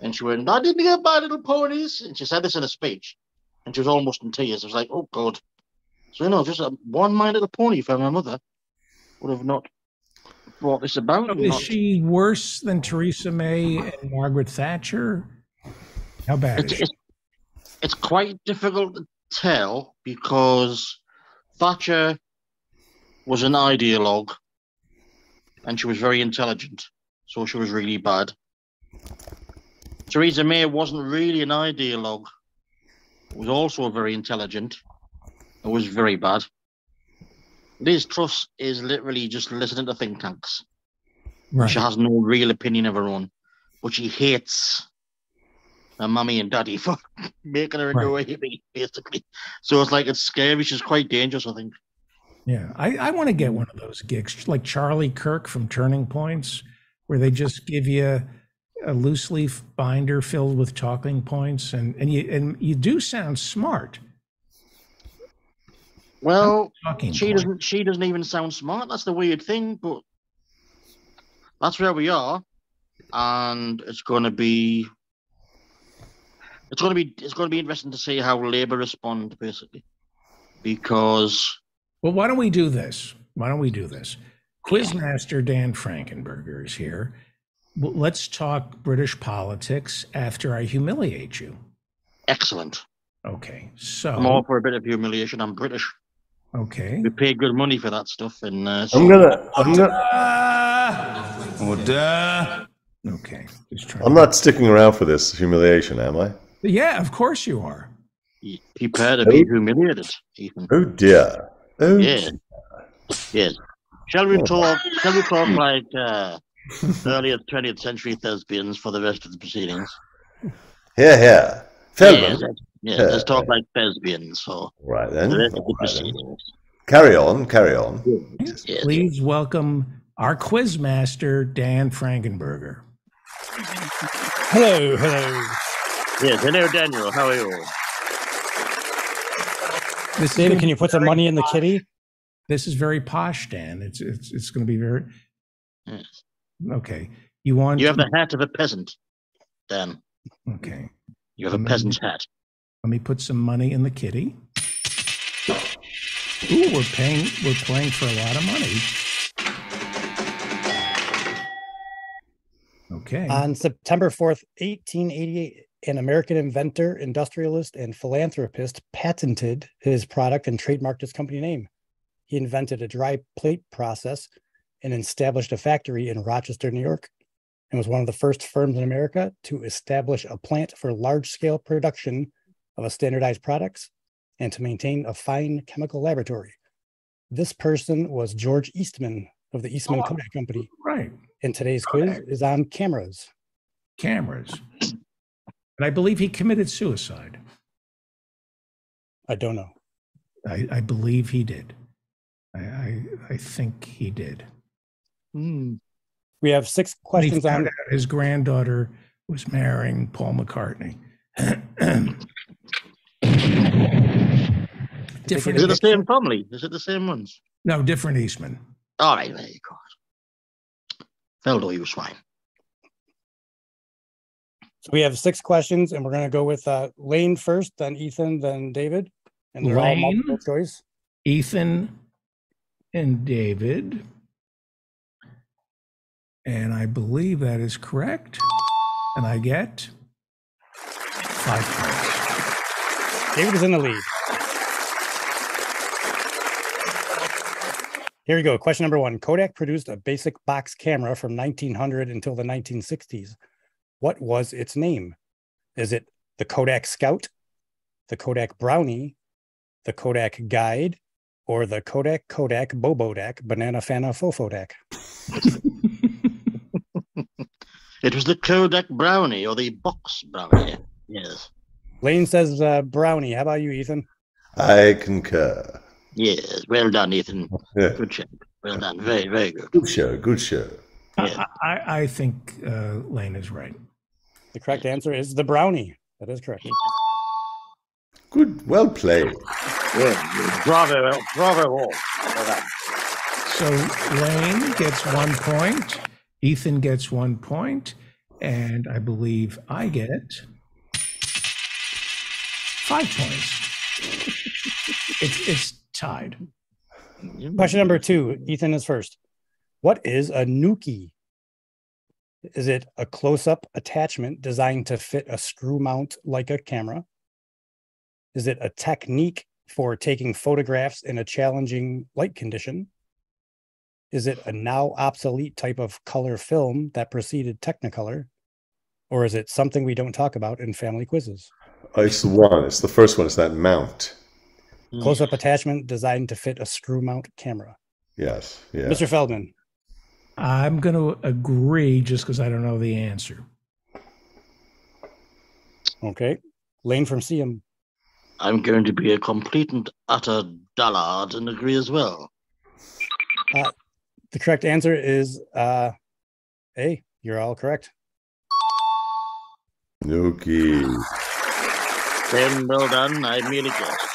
[SPEAKER 29] And she went, "I didn't get My Little Ponies," and she said this in a speech, and she was almost in tears. I was like, "Oh God." So you know, just a one My Little Pony from her mother would have not brought this about.
[SPEAKER 2] Is
[SPEAKER 29] not-
[SPEAKER 2] she worse than Theresa May and Margaret Thatcher? How bad is
[SPEAKER 29] it's,
[SPEAKER 2] she?
[SPEAKER 29] it's, it's quite difficult to tell because Thatcher was an ideologue and she was very intelligent, so she was really bad. Theresa May wasn't really an ideologue, was also very intelligent, and was very bad. Liz Truss is literally just listening to think tanks.
[SPEAKER 2] Right.
[SPEAKER 29] She has no real opinion of her own, but she hates her mummy and daddy <laughs> for making her into a hippie, basically. So it's like it's scary. She's quite dangerous, I think.
[SPEAKER 2] Yeah, I, I want to get one of those gigs like Charlie Kirk from Turning Points, where they just give you a loose leaf binder filled with talking points, and and you and you do sound smart.
[SPEAKER 29] Well,
[SPEAKER 2] Talking
[SPEAKER 29] she
[SPEAKER 2] point.
[SPEAKER 29] doesn't. She doesn't even sound smart. That's the weird thing, but that's where we are, and it's going to be. It's going to be. It's going to be interesting to see how Labour respond, basically, because
[SPEAKER 2] Well, why don't we do this? Why don't we do this? Quizmaster Dan Frankenberger is here. Well, let's talk British politics after I humiliate you.
[SPEAKER 29] excellent.
[SPEAKER 2] Okay, so
[SPEAKER 29] I'm all for a bit of humiliation. I'm British.
[SPEAKER 2] okay.
[SPEAKER 29] We pay good money for that stuff, and uh,
[SPEAKER 27] I'm gonna. I'm gonna.
[SPEAKER 2] Okay, just trying.
[SPEAKER 27] I'm not sticking around for this humiliation, am I?
[SPEAKER 2] Yeah, of course you are.
[SPEAKER 29] prepare to be humiliated, Ethan.
[SPEAKER 27] Oh dear. Oh.
[SPEAKER 29] Yes. Yes. Shall we talk? Shall we talk like uh, <laughs> earlier 20th century thespians for the rest of the proceedings?
[SPEAKER 27] Yeah, yeah. Feldman.
[SPEAKER 29] Yes, let's- yes, let's talk like thespians for
[SPEAKER 27] Right then.
[SPEAKER 29] the rest of the
[SPEAKER 27] All right then.
[SPEAKER 29] proceedings.
[SPEAKER 27] Carry on. Carry on.
[SPEAKER 2] Please welcome our quizmaster Dan Frankenberger.
[SPEAKER 28] Hello, hello.
[SPEAKER 29] Yes, hello, Daniel. How are you?
[SPEAKER 2] This
[SPEAKER 28] David, can you put some money in the kitty?
[SPEAKER 2] This is very posh, Dan. It's it's it's going to be very
[SPEAKER 29] Yes.
[SPEAKER 2] okay. You want
[SPEAKER 29] You have the hat of a peasant, Dan.
[SPEAKER 2] okay.
[SPEAKER 29] You have a
[SPEAKER 2] Let me-
[SPEAKER 29] peasant's hat.
[SPEAKER 2] Let me put some money in the kitty. Ooh, we're paying. We're playing for a lot of money. Okay.
[SPEAKER 28] On September 4th, 1888, an American inventor, industrialist, and philanthropist patented his product and trademarked his company name. He invented a dry plate process and established a factory in Rochester, New York, and was one of the first firms in America to establish a plant for large scale production of a standardized products and to maintain a fine chemical laboratory. This person was George Eastman of the Eastman oh, Kodak Company.
[SPEAKER 2] Right.
[SPEAKER 28] And today's quiz is on cameras.
[SPEAKER 2] Cameras. But I believe he committed suicide.
[SPEAKER 28] I don't know.
[SPEAKER 2] I, I believe he did. I, I I think he did. Hmm.
[SPEAKER 28] We have six
[SPEAKER 2] He
[SPEAKER 28] questions
[SPEAKER 2] found
[SPEAKER 28] on.
[SPEAKER 2] out his granddaughter was marrying Paul McCartney. <coughs> different.
[SPEAKER 29] Is it the same family? Is it the same ones?
[SPEAKER 2] No, different Eastman.
[SPEAKER 29] Oh, All right, there you go. Feldo, you swine.
[SPEAKER 28] So we have six questions, and we're going to go with uh, Lane first, then Ethan, then David, and they're all multiple choice.
[SPEAKER 2] Ethan and David. And I believe that is correct. And I get five points.
[SPEAKER 28] David is in the lead. Here we go. Question number one. Kodak produced a basic box camera from 1900 until the 1960s. What was its name? Is it the Kodak Scout, the Kodak Brownie, the Kodak Guide, or the Kodak Kodak Bobodak Banana Fana Fofodak? <laughs>
[SPEAKER 29] It was the Kodak brownie or the box brownie. Yes.
[SPEAKER 28] Lane says uh, Brownie. How about you, Ethan?
[SPEAKER 27] I concur.
[SPEAKER 29] Yes. Well done, Ethan.
[SPEAKER 27] Yeah.
[SPEAKER 29] Good job. Well done. Very, very good.
[SPEAKER 27] Good show. Good show.
[SPEAKER 2] I, I, I think uh, Lane is right.
[SPEAKER 28] The correct answer is the Brownie. That is correct.
[SPEAKER 27] Good. Well played.
[SPEAKER 29] Yeah. Bravo. Bravo all.
[SPEAKER 2] So Lane gets one point, Ethan gets one point, and I believe I get five points. it's it's tied.
[SPEAKER 28] Question number two. Ethan is first. What is a Nuki? Is it a close up attachment designed to fit a screw mount like a camera? Is it a technique for taking photographs in a challenging light condition? Is it a now obsolete type of color film that preceded Technicolor? Or is it something we don't talk about in family quizzes?
[SPEAKER 27] Oh, it's the one. It's the first one. It's that mount.
[SPEAKER 28] Close up attachment designed to fit a screw mount camera.
[SPEAKER 27] Yes. Yeah.
[SPEAKER 28] Mr. Feldman,
[SPEAKER 2] I'm going to agree just because I don't know the answer.
[SPEAKER 28] okay. Lane from Seaham.
[SPEAKER 29] I'm going to be a complete and utter dullard and agree as well.
[SPEAKER 28] Uh, the correct answer is uh, A. You're all correct.
[SPEAKER 27] Nuki.
[SPEAKER 29] Then well done. I merely guessed.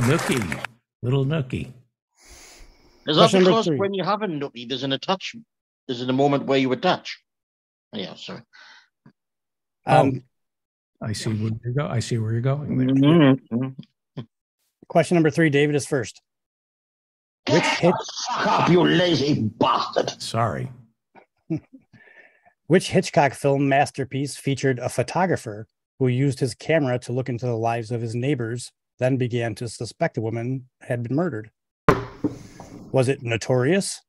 [SPEAKER 2] Nookie, little Nookie.
[SPEAKER 29] Is that
[SPEAKER 28] Question
[SPEAKER 29] because when you have a nookie, there's an attachment? there's a moment where you attach? Yeah, sorry.
[SPEAKER 28] Um,
[SPEAKER 2] I see where you go. I see where you're going.
[SPEAKER 29] Mm-hmm.
[SPEAKER 28] question number three. David is first. Which hit?
[SPEAKER 29] Fuck up, you lazy bastard.
[SPEAKER 2] Sorry. <laughs>
[SPEAKER 28] Which Hitchcock film masterpiece featured a photographer who used his camera to look into the lives of his neighbors, then began to suspect a woman had been murdered? Was it Notorious,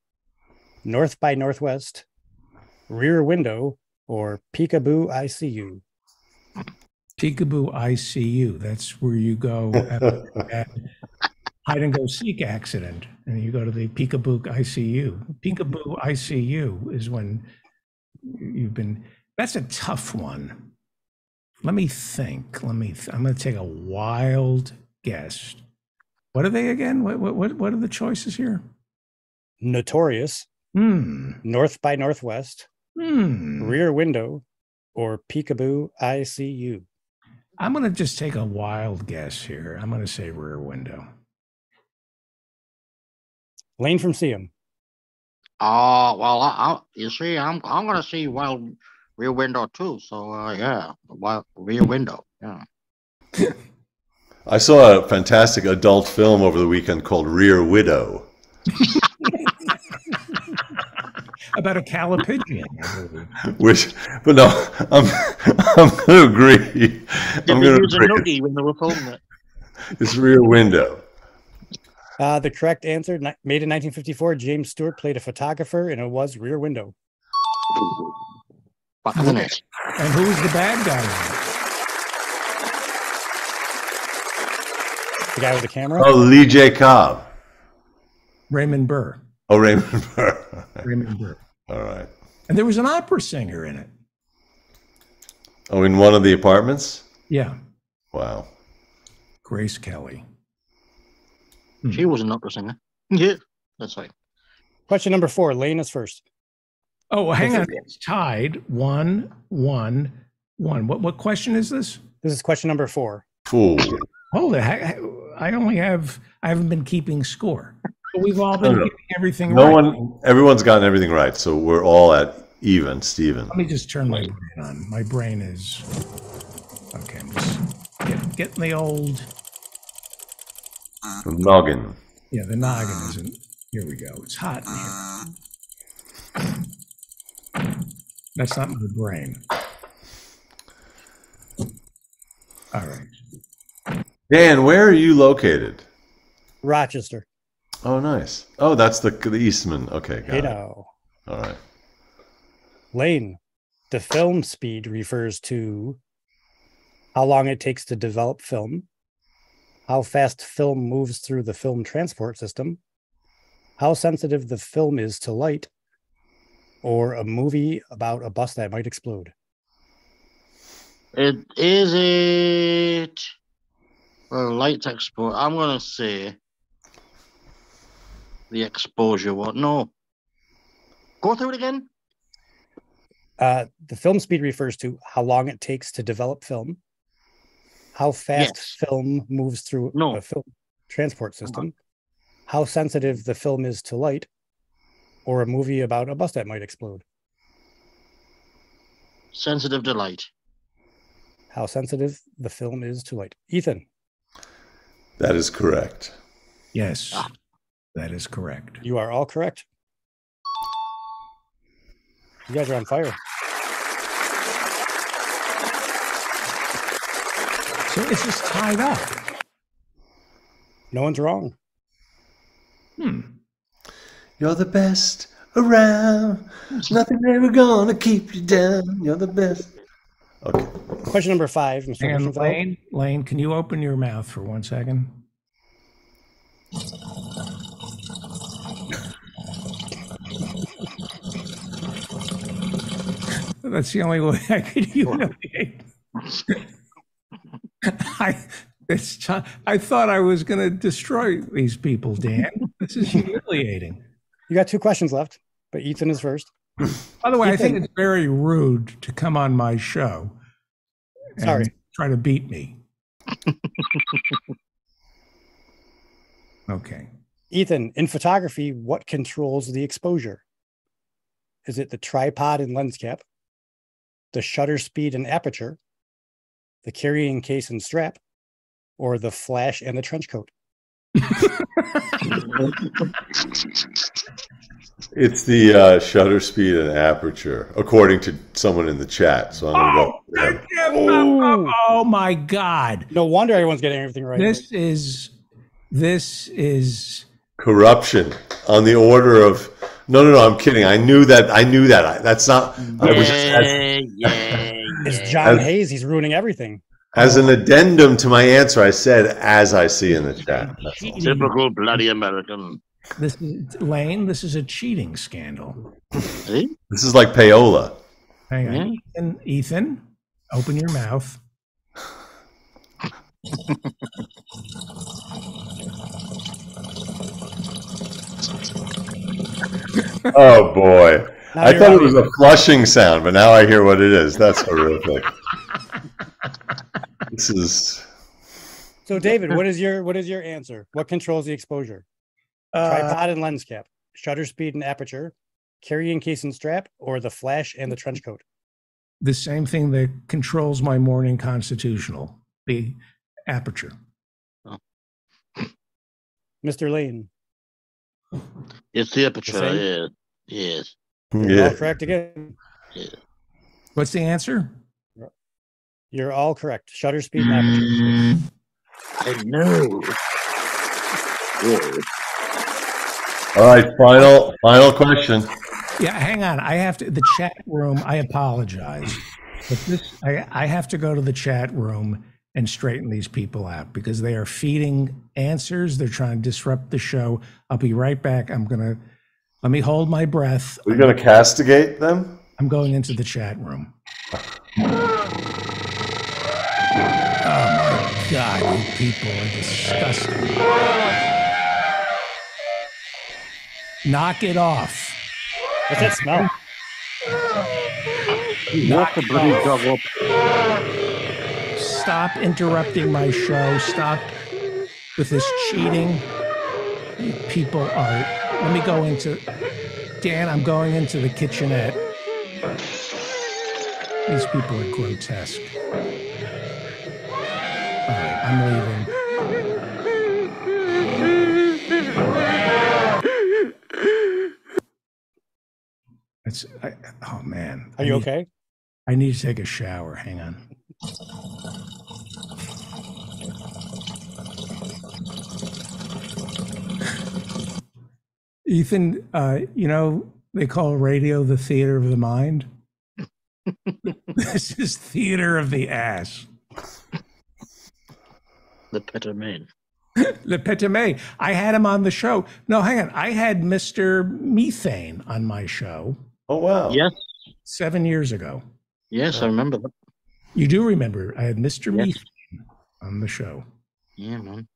[SPEAKER 28] North by Northwest, Rear Window, or Peekaboo ICU?
[SPEAKER 2] Peekaboo ICU. That's where you go after <laughs> a hide and go seek accident, and you go to the Peekaboo ICU. Peekaboo ICU is when you've been. That's a tough one. Let me think. Let me. Th- I'm going to take a wild guess. What are they again? What what what, what are the choices here?
[SPEAKER 28] Notorious,
[SPEAKER 2] Hmm.
[SPEAKER 28] North by Northwest,
[SPEAKER 2] Hmm.
[SPEAKER 28] Rear Window, or Peekaboo I See You?
[SPEAKER 2] I'm going to just take a wild guess here. I'm going to say Rear Window.
[SPEAKER 28] Lane from Seaham.
[SPEAKER 29] Oh, well, I, I, you see, I'm I'm going to see well, Rear Window too. So, uh, yeah, well, Rear Window. Yeah. <laughs>
[SPEAKER 27] I saw a fantastic adult film over the weekend called Rear Widow. <laughs>
[SPEAKER 2] About a callipygian.
[SPEAKER 27] Which, but no, I'm I'm going to agree.
[SPEAKER 29] Did
[SPEAKER 27] I'm
[SPEAKER 29] they
[SPEAKER 27] going
[SPEAKER 29] use
[SPEAKER 27] to
[SPEAKER 29] a
[SPEAKER 27] agree.
[SPEAKER 29] nookie when they were filming it?
[SPEAKER 27] It's Rear Window.
[SPEAKER 28] Uh, the correct answer, made in 1954, James Stewart played a photographer, and it was Rear Window.
[SPEAKER 29] Fucking it.
[SPEAKER 2] And who was the bad guy? in it?
[SPEAKER 28] The guy with the camera.
[SPEAKER 27] Oh, Lee J. Cobb.
[SPEAKER 2] Raymond Burr.
[SPEAKER 27] Oh, Raymond <laughs> Burr.
[SPEAKER 2] Raymond Burr.
[SPEAKER 27] All right.
[SPEAKER 2] And there was an opera singer in it.
[SPEAKER 27] Oh, in one of the apartments?
[SPEAKER 2] Yeah,
[SPEAKER 27] Wow.
[SPEAKER 2] Grace Kelly. Hmm.
[SPEAKER 29] She was an opera singer. <laughs> Yeah. That's right.
[SPEAKER 28] Question number four. Lane is first.
[SPEAKER 2] Oh, hang on. It's tied. One, one, one. What what question is this?
[SPEAKER 28] This is question number four.
[SPEAKER 27] Fool.
[SPEAKER 2] Hold it. I, I only have. I haven't been keeping score. But we've all been
[SPEAKER 27] No, no.
[SPEAKER 2] getting everything
[SPEAKER 27] No
[SPEAKER 2] right.
[SPEAKER 27] one, everyone's gotten everything right, so we're all at even, Steven.
[SPEAKER 2] Let me just turn my brain on. My brain is okay. I'm just get, getting the old.
[SPEAKER 27] Noggin.
[SPEAKER 2] Yeah, the noggin isn't. Here we go. It's hot in here. That's not my brain. All right.
[SPEAKER 27] Dan, where are you located?
[SPEAKER 28] Rochester.
[SPEAKER 27] Oh, nice. Oh, that's the the Eastman. Okay, got
[SPEAKER 28] You
[SPEAKER 27] it.
[SPEAKER 28] know.
[SPEAKER 27] All right.
[SPEAKER 28] Lane. The film speed refers to how long it takes to develop film, how fast film moves through the film transport system, how sensitive the film is to light, or a movie about a bus that might explode.
[SPEAKER 29] It is it. Well, light export. I'm gonna say the exposure one. No. Go through it again.
[SPEAKER 28] Uh, the film speed refers to how long it takes to develop film, how fast
[SPEAKER 29] Yes.
[SPEAKER 28] film moves through
[SPEAKER 29] No.
[SPEAKER 28] a film transport system, how sensitive the film is to light, or a movie about a bus that might explode.
[SPEAKER 29] Sensitive to light.
[SPEAKER 28] How sensitive the film is to light. Ethan,
[SPEAKER 27] That is correct.
[SPEAKER 2] Yes, that is correct.
[SPEAKER 28] you are all correct. You guys are on fire.
[SPEAKER 2] So it's just tied up.
[SPEAKER 28] No one's wrong.
[SPEAKER 2] Hmm.
[SPEAKER 27] You're the best around. Nothing ever gonna keep you down. You're the best. Okay.
[SPEAKER 28] Question number five, Mr.
[SPEAKER 2] And
[SPEAKER 28] Rosenfeld.
[SPEAKER 2] Lane, Lane, can you open your mouth for one second? That's the only way I could humiliate. <laughs> I, it's, ti- I thought I was going to destroy these people, Dan. This is <laughs> humiliating.
[SPEAKER 28] You got two questions left, but Ethan is first.
[SPEAKER 2] By the way, I think
[SPEAKER 28] Ethan.
[SPEAKER 2] it's very rude to come on my show. and
[SPEAKER 28] Sorry.
[SPEAKER 2] Try to beat me. <laughs> okay.
[SPEAKER 28] Ethan, in photography, what controls the exposure? Is it the tripod and lens cap, the shutter speed and aperture, the carrying case and strap, or the flash and the trench coat? <laughs>
[SPEAKER 27] It's the uh, shutter speed and aperture, according to someone in the chat. So I'm gonna go. with.
[SPEAKER 2] Oh, oh my God.
[SPEAKER 28] No wonder everyone's getting everything right.
[SPEAKER 2] This is, this is,
[SPEAKER 27] Corruption on the order of. No, no, no. I'm kidding. I knew that. I knew that. I, that's not. I was just as,
[SPEAKER 28] It's John
[SPEAKER 27] As-
[SPEAKER 28] Hayes. He's ruining everything.
[SPEAKER 27] As an addendum to my answer. I said as I see in the chat.
[SPEAKER 29] Typical bloody American.
[SPEAKER 2] this is, Lane, this is a cheating scandal.
[SPEAKER 29] See?
[SPEAKER 27] This is like payola.
[SPEAKER 2] Hang on. Ethan, Ethan, open your mouth. <laughs>
[SPEAKER 27] Oh boy.
[SPEAKER 28] Now
[SPEAKER 27] I
[SPEAKER 28] you're
[SPEAKER 27] thought it was a flushing sound, but now I hear what it is. That's horrific. <laughs> this is
[SPEAKER 28] So, David, what is your what is your answer? What controls the exposure?
[SPEAKER 2] Uh,
[SPEAKER 28] Tripod and lens cap, shutter speed and aperture, carrying case and strap, or the flash and the trench coat?
[SPEAKER 2] the same thing that controls my morning constitutional, the aperture.
[SPEAKER 28] Mr. Lane,
[SPEAKER 29] It's the aperture.
[SPEAKER 28] same?
[SPEAKER 29] Yes. Yes.
[SPEAKER 28] you're all correct again.
[SPEAKER 2] What's the answer?
[SPEAKER 28] You're all correct. Shutter speed and aperture. Mm-hmm.
[SPEAKER 29] I know.
[SPEAKER 27] all right. Final, final question.
[SPEAKER 2] Yeah, hang on. I have to the chat room. I apologize, but this I, I have to go to the chat room and straighten these people out because they are feeding answers. They're trying to disrupt the show. I'll be right back. I'm gonna let me hold my breath.
[SPEAKER 27] We're gonna castigate them.
[SPEAKER 2] I'm going into the chat room. My god, you people are disgusting. Knock it off.
[SPEAKER 28] What's that smell?
[SPEAKER 2] Knock
[SPEAKER 29] the bloody dog up.
[SPEAKER 2] Stop interrupting my show. Stop with this cheating. You people are. Let me go into. Dan, I'm going into the kitchenette. These people are grotesque. I'm leaving. It's. I, oh man.
[SPEAKER 28] Are
[SPEAKER 2] I
[SPEAKER 28] you
[SPEAKER 2] need-
[SPEAKER 28] okay?
[SPEAKER 2] I need to take a shower. Hang on. Ethan, uh, you know, they call radio the theater of the mind. <laughs> this is theater of the ass.
[SPEAKER 29] The Peterman.
[SPEAKER 2] Le <laughs> Pétomane. I had him on the show. No, hang on. I had Mr. Methane on my show.
[SPEAKER 27] Oh, wow.
[SPEAKER 29] Yes.
[SPEAKER 2] Seven years ago.
[SPEAKER 29] Yes, I remember that.
[SPEAKER 2] You do remember I had Mr.
[SPEAKER 29] Yes.
[SPEAKER 2] Methane on the show.
[SPEAKER 29] Yeah, man.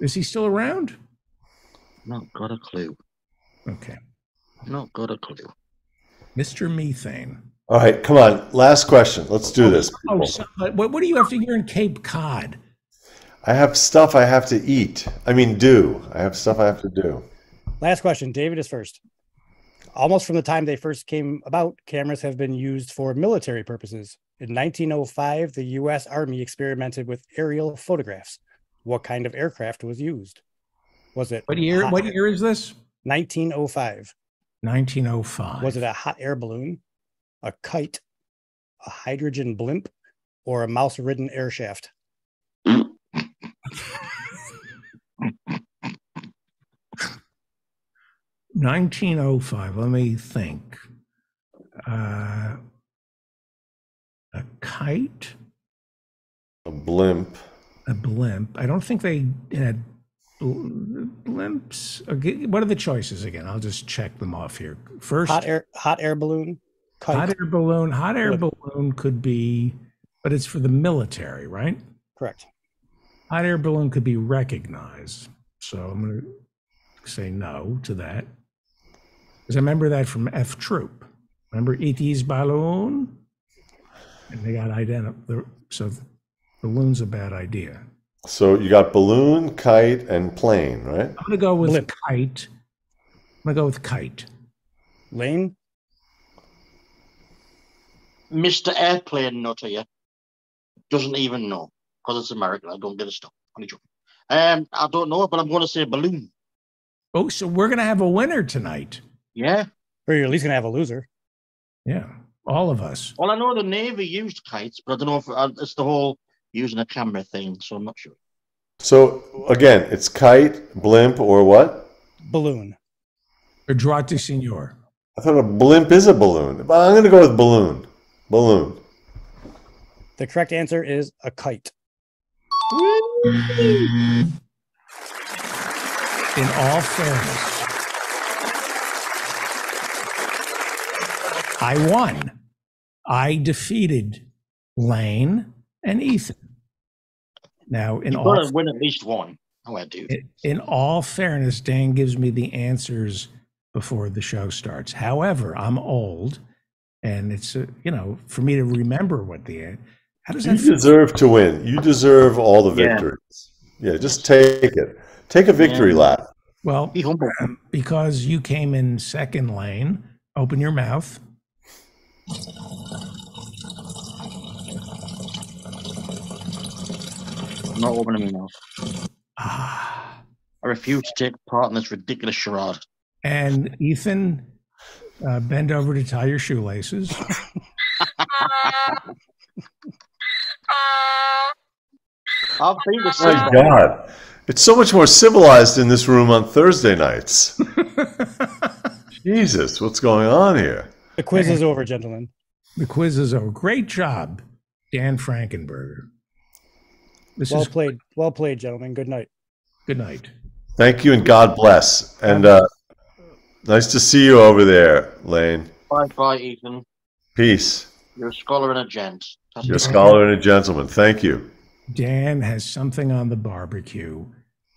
[SPEAKER 2] Is he still around?
[SPEAKER 29] Not got a clue.
[SPEAKER 2] Okay.
[SPEAKER 29] Not got a clue.
[SPEAKER 2] Mr. Methane.
[SPEAKER 27] All right, come on. Last question. Let's do oh, this.
[SPEAKER 2] Oh, so, uh, what, what do you have to hear in Cape Cod?
[SPEAKER 27] I have stuff I have to eat. I mean, do. I have stuff I have to do.
[SPEAKER 28] Last question. David is first. Almost from the time they first came about, cameras have been used for military purposes. In 1905, the U.S. Army experimented with aerial photographs. What kind of aircraft was used? Was it
[SPEAKER 2] What year?
[SPEAKER 28] hot-
[SPEAKER 2] What year is this?
[SPEAKER 28] 1905.
[SPEAKER 2] 1905.
[SPEAKER 28] Was it a hot air balloon, a kite, a hydrogen blimp, or a mouse-ridden air shaft?
[SPEAKER 2] 1905. Let me think. Uh, a kite,
[SPEAKER 27] A blimp.
[SPEAKER 2] a blimp. I don't think they had blimps. What are the choices again? I'll just check them off here. First,
[SPEAKER 28] Hot air, hot air balloon, kite.
[SPEAKER 2] hot air balloon. Hot air
[SPEAKER 28] Blimp.
[SPEAKER 2] balloon could be, but it's for the military, right?
[SPEAKER 28] Correct.
[SPEAKER 2] Hot air balloon could be recognized. So I'm going to say no to that. Because I remember that from F Troop. Remember E.T.'s balloon? And they got identified. So balloon's a bad idea.
[SPEAKER 27] So you got balloon, kite, and plane, right?
[SPEAKER 2] I'm going to go with kite. I'm going to go with kite.
[SPEAKER 28] Lane?
[SPEAKER 29] Mr. Airplane Nutter, yeah, doesn't even know because it's American. I don't get a stop. Only joking. Um, I don't know, but I'm going to say balloon.
[SPEAKER 2] Oh, so we're going to have a winner tonight.
[SPEAKER 29] Yeah.
[SPEAKER 28] Or you're at least going to have a loser.
[SPEAKER 2] Yeah. All of us.
[SPEAKER 29] Well, I know the Navy used kites, but I don't know if uh, it's the whole using a camera thing, so I'm not sure.
[SPEAKER 27] So again, it's kite, blimp, or what?
[SPEAKER 28] Balloon.
[SPEAKER 2] Or droite signor.
[SPEAKER 27] I thought a blimp is a balloon. But I'm going to go with balloon. Balloon.
[SPEAKER 28] The correct answer is a kite.
[SPEAKER 2] In all fairness, I won. I defeated Lane and Ethan. Now, in
[SPEAKER 29] You've
[SPEAKER 2] all
[SPEAKER 29] to win at least one. Oh, I do.
[SPEAKER 2] in- in all fairness, Dan gives me the answers before the show starts. However, I'm old, and it's uh, you know for me to remember what the an- how does
[SPEAKER 27] You
[SPEAKER 2] that feel?
[SPEAKER 27] deserve to win. You deserve all the victories. Yeah, just take it. Take a victory
[SPEAKER 2] Yeah.
[SPEAKER 27] lap.
[SPEAKER 2] Well, um, because you came in second lane, open your mouth.
[SPEAKER 29] I'm not opening my mouth.
[SPEAKER 2] Ah.
[SPEAKER 29] I refuse to take part in this ridiculous charade.
[SPEAKER 2] And Ethan, uh, bend over to tie your shoelaces.
[SPEAKER 29] I've been to
[SPEAKER 27] My
[SPEAKER 29] see
[SPEAKER 27] God. It's so much more civilized in this room on Thursday nights. <laughs> Jesus, what's going on here?
[SPEAKER 28] The quiz is over, gentlemen.
[SPEAKER 2] The quiz is over. Great job, Dan Frankenberger. This
[SPEAKER 28] well
[SPEAKER 2] is
[SPEAKER 28] played. Well played, gentlemen. Good night.
[SPEAKER 2] good night.
[SPEAKER 27] Thank you and God bless. And uh, nice to see you over there, Lane.
[SPEAKER 29] Bye bye, Ethan.
[SPEAKER 27] Peace.
[SPEAKER 29] You're a scholar and a gent. That's
[SPEAKER 27] You're a scholar and a gentleman. Thank you.
[SPEAKER 2] Dan has something on the barbecue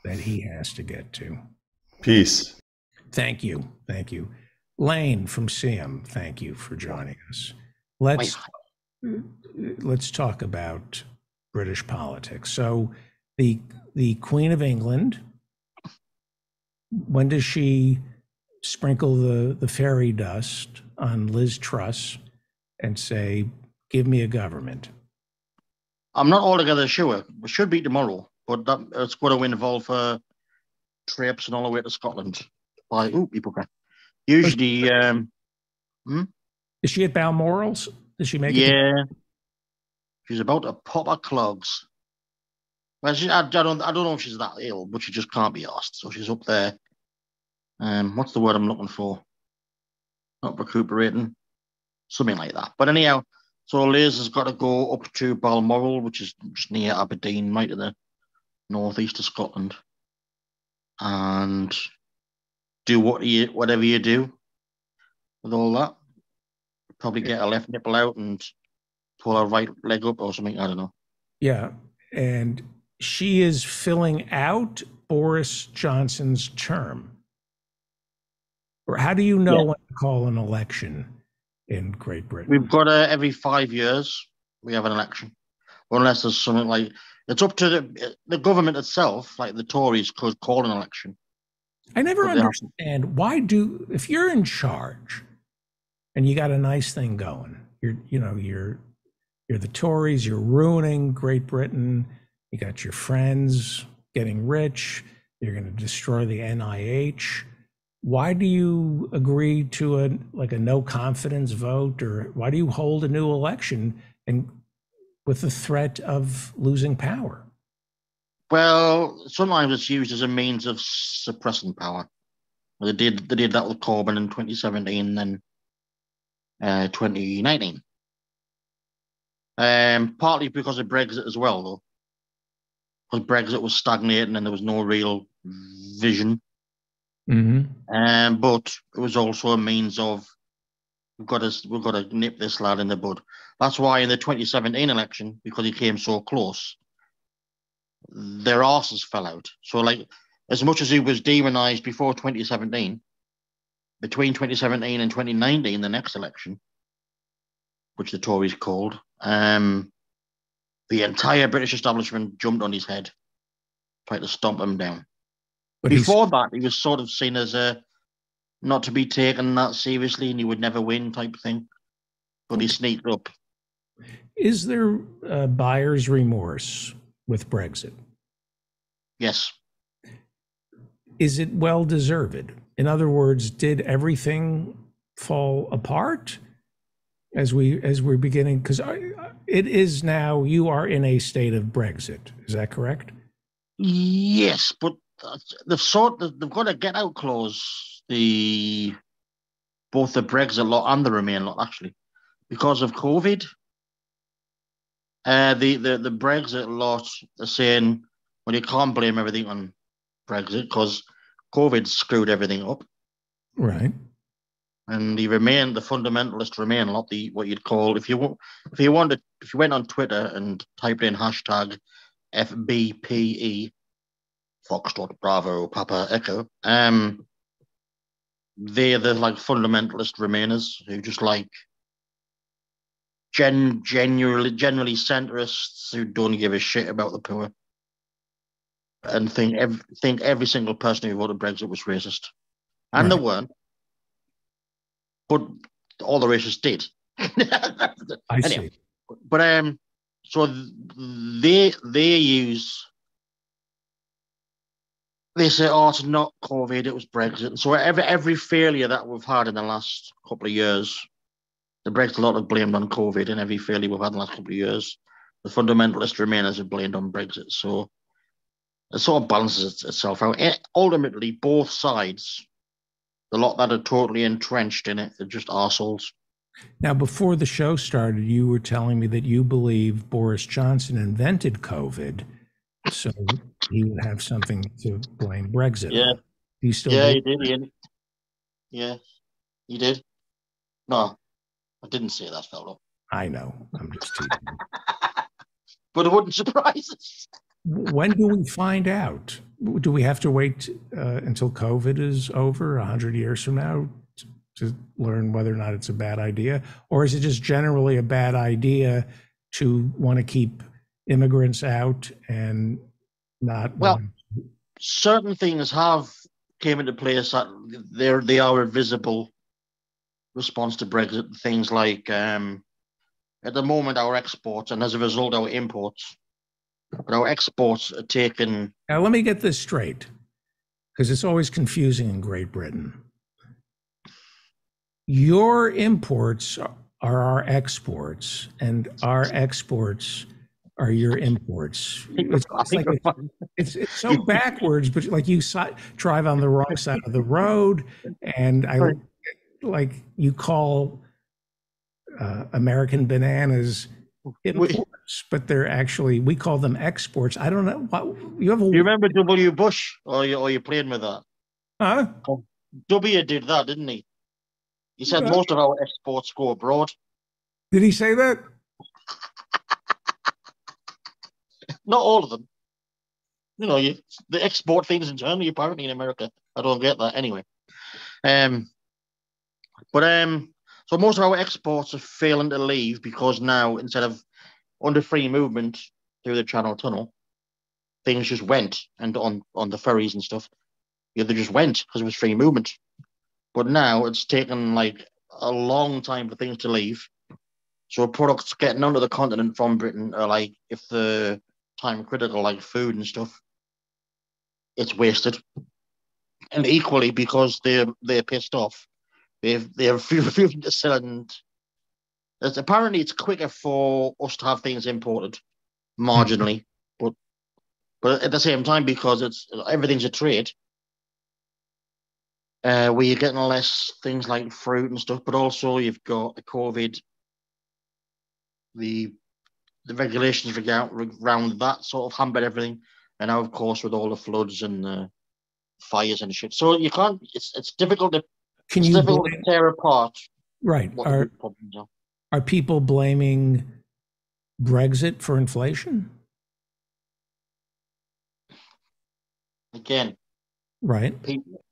[SPEAKER 2] that he has to get to.
[SPEAKER 27] Peace.
[SPEAKER 2] Thank you. Thank you. Lane from Seaham, thank you for joining us. Let's let's talk about British politics. So the the Queen of England, when does she sprinkle the, the fairy dust on Liz Truss and say, give me a government?
[SPEAKER 29] I'm not altogether sure. It should be tomorrow, but that, it's going to involve uh, trips and all the way to Scotland. By ooh, hypocrite. Usually, um, hmm?
[SPEAKER 2] Is she at Balmorals? Does she make
[SPEAKER 29] yeah, she's about to pop her clogs. Well, she, I, I don't, I don't know if she's that ill, but she just can't be asked. So she's up there. Um, what's the word I'm looking for? Not recuperating, something like that. But anyhow, so Liz has got to go up to Balmoral, which is just near Aberdeen, right to the northeast of Scotland, and do what you whatever you do with all that. Probably get a left nipple out and pull her right leg up or something. I don't know.
[SPEAKER 2] Yeah. And she is filling out Boris Johnson's term. Or how do you know
[SPEAKER 29] Yeah.
[SPEAKER 2] when to call an election in Great Britain?
[SPEAKER 29] We've got uh, every five years we have an election, unless there's something like it's up to the the government itself. Like the Tories could call an election.
[SPEAKER 2] I never
[SPEAKER 29] have-
[SPEAKER 2] understand why do if you're in charge and you got a nice thing going, you're you know, you're you're the Tories, you're ruining Great Britain, you got your friends getting rich, you're gonna destroy the NIH. Why do you agree to a like a no confidence vote or why do you hold a new election and with the threat of losing power?
[SPEAKER 29] Well, sometimes it's used as a means of suppressing power. They did they did that with Corbyn in 2017 and uh, 2019. Um, partly because of Brexit as well, though, because Brexit was stagnating and there was no real vision.
[SPEAKER 2] Mm-hmm.
[SPEAKER 29] Um, but it was also a means of we've got to we've got to nip this lad in the bud. That's why in the 2017 election, because he came so close, their asses fell out. So like as much as he was demonized before 2017, between 2017 and 2019, the next election, which the Tories called, um, the entire British establishment jumped on his head, tried to stomp him down.
[SPEAKER 2] But he's-
[SPEAKER 29] Before that, he was sort of seen as a not to be taken that seriously and he would never win type thing. But he sneaked up.
[SPEAKER 2] Is there uh, buyer's remorse with Brexit?
[SPEAKER 29] Yes.
[SPEAKER 2] Is it well deserved? In other words, did everything fall apart as we as we're beginning? Because it is now you are in a state of Brexit. Is that correct?
[SPEAKER 29] Yes, but they've sort they've got a get out clause. The both the Brexit lot and the Remain lot actually, because of COVID. Uh, the the the Brexit lot are saying, well, you can't blame everything on Brexit because COVID screwed everything up.
[SPEAKER 2] Right.
[SPEAKER 29] and the remain the fundamentalist remain lot the what you'd call if you want if you wanted if you went on twitter and typed in hashtag fbpe foxtrot bravo papa echo um they're the like fundamentalist remainers who just like gen generally generally centrists who don't give a shit about the poor and think ev- think every single person who voted brexit was racist and they weren't but all the racists did.
[SPEAKER 2] I <laughs>
[SPEAKER 29] Anyhow,
[SPEAKER 2] see.
[SPEAKER 29] But um, so they they use they say, oh, it's not COVID, it was Brexit. And so every every failure that we've had in the last couple of years, the Brexit a lot of blamed on COVID, and every failure we've had in the last couple of years, the fundamentalist remainers have blamed on Brexit. So it sort of balances itself out. Eh, ultimately, both sides, the lot that are totally entrenched in it, are just arseholes.
[SPEAKER 2] Now, before the show started, you were telling me that you believe Boris Johnson invented COVID, so he would have something to blame Brexit.
[SPEAKER 29] Yeah.
[SPEAKER 2] you still?
[SPEAKER 29] yeah,
[SPEAKER 2] believe-
[SPEAKER 29] you did. Yeah, you did. No, I didn't say that, fellow.
[SPEAKER 2] I know. I'm just teasing. <laughs>
[SPEAKER 29] But it wouldn't surprise us.
[SPEAKER 2] when do we find out? do we have to wait uh, until COVID is over, hundred years from now, to, to learn whether or not it's a bad idea, or is it just generally a bad idea to want to keep immigrants out and not?
[SPEAKER 29] Well, certain things have came into place that they're they are visible response to Brexit. Things like um, at the moment our exports and as a result our imports, but our exports are taken.
[SPEAKER 2] Now let me get this straight, because it's always confusing in Great Britain. Your imports are our exports, and our exports are your imports. It's, <laughs> it's like it's, it's so <laughs> backwards, but like you si- drive on the wrong side of the road, and I like you call uh, American bananas imports, but they're actually we call them exports. I don't know what you have. A,
[SPEAKER 29] You remember W. Bush, or you, or you playing with that?
[SPEAKER 2] Huh?
[SPEAKER 29] W did that, didn't he? He said
[SPEAKER 2] Yeah.
[SPEAKER 29] most of our exports go abroad.
[SPEAKER 2] Did he say that?
[SPEAKER 29] Not all of them. You know, you they export things internally apparently in America. I don't get that anyway. Um, but um, so most of our exports are failing to leave because now instead of under free movement through the Channel Tunnel, things just went and on on the ferries and stuff. Yeah, they just went because it was free movement. But now it's taken like a long time for things to leave. So products getting onto the continent from Britain are like if the time critical, like food and stuff, it's wasted. And equally because they're they're pissed off, they've refusing to sell and it's, apparently it's quicker for us to have things imported marginally, but but at the same time because it's everything's a trade. Uh, where you're getting less things like fruit and stuff, but also you've got the COVID, the the regulations around, around that sort of hampered everything, and now of course with all the floods and the fires and shit. So you can't. It's it's difficult to.
[SPEAKER 2] Can
[SPEAKER 29] it's
[SPEAKER 2] you
[SPEAKER 29] difficult
[SPEAKER 2] blame-
[SPEAKER 29] to tear apart
[SPEAKER 2] Right. Are
[SPEAKER 29] are.
[SPEAKER 2] are people blaming Brexit for inflation?
[SPEAKER 29] Again,
[SPEAKER 2] Right.
[SPEAKER 29] people,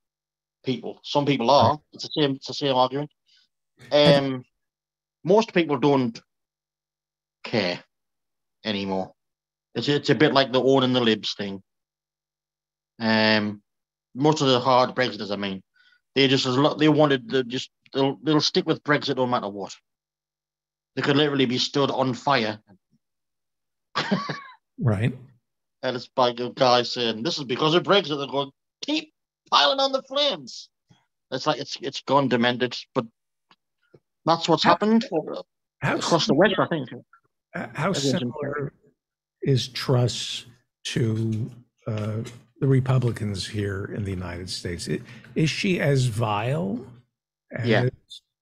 [SPEAKER 29] people. Some people are. It's the same. It's the same argument. Um, most people don't care anymore. It's it's a bit like the owning the libs thing. Um, most of the hard Brexiters, I mean, they just they wanted to just they'll they'll stick with Brexit no matter what. They could literally be stood on fire, <laughs>
[SPEAKER 2] Right.
[SPEAKER 29] and it's by a guy saying this is because of Brexit. They're going keep piling on the flames. It's like it's it's gone demented, but that's what's happened
[SPEAKER 2] How
[SPEAKER 29] across the West, I think.
[SPEAKER 2] How similar is Truss to uh, the Republicans here in the United States? Is she as vile? As,
[SPEAKER 29] Yeah.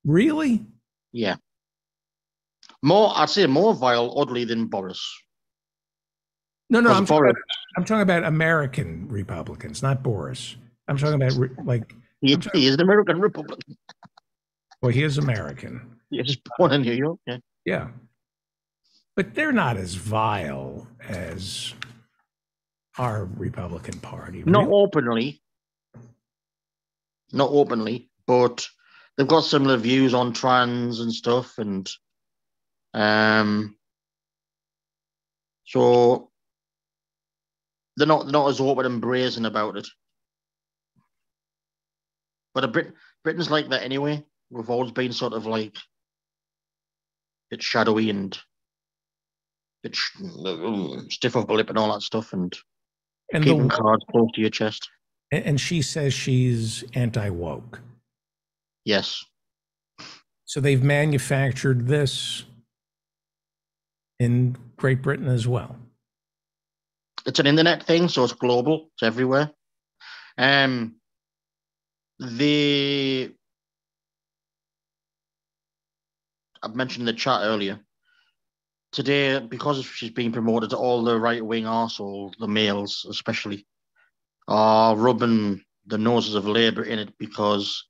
[SPEAKER 2] Really?
[SPEAKER 29] Yeah. More, I'd say more vile, oddly, than Boris.
[SPEAKER 2] No, no. I'm talking, about, I'm talking about American Republicans, not Boris. I'm talking about re- like.
[SPEAKER 29] He, he is an American Republican.
[SPEAKER 2] Well, he is American.
[SPEAKER 29] He was born in New York. Yeah.
[SPEAKER 2] Yeah. But they're not as vile as our Republican Party.
[SPEAKER 29] Not
[SPEAKER 2] really.
[SPEAKER 29] openly. Not openly, but they've got similar views on trans and stuff, and um, so they're not they're not as open and brazen about it. But a Brit- Britain's like that anyway. We've always been sort of like a bit shadowy and bit sh- stiff upper lip and all that stuff, and,
[SPEAKER 2] And the
[SPEAKER 29] keeping cards close to your chest.
[SPEAKER 2] And and she says she's anti woke.
[SPEAKER 29] Yes.
[SPEAKER 2] So they've manufactured this in Great Britain as well.
[SPEAKER 29] it's an internet thing, so it's global. It's everywhere. Um, the I've mentioned the chat earlier. Today, because she's being promoted, to all the right wing arseholes, the males especially, are rubbing the noses of Labour in it because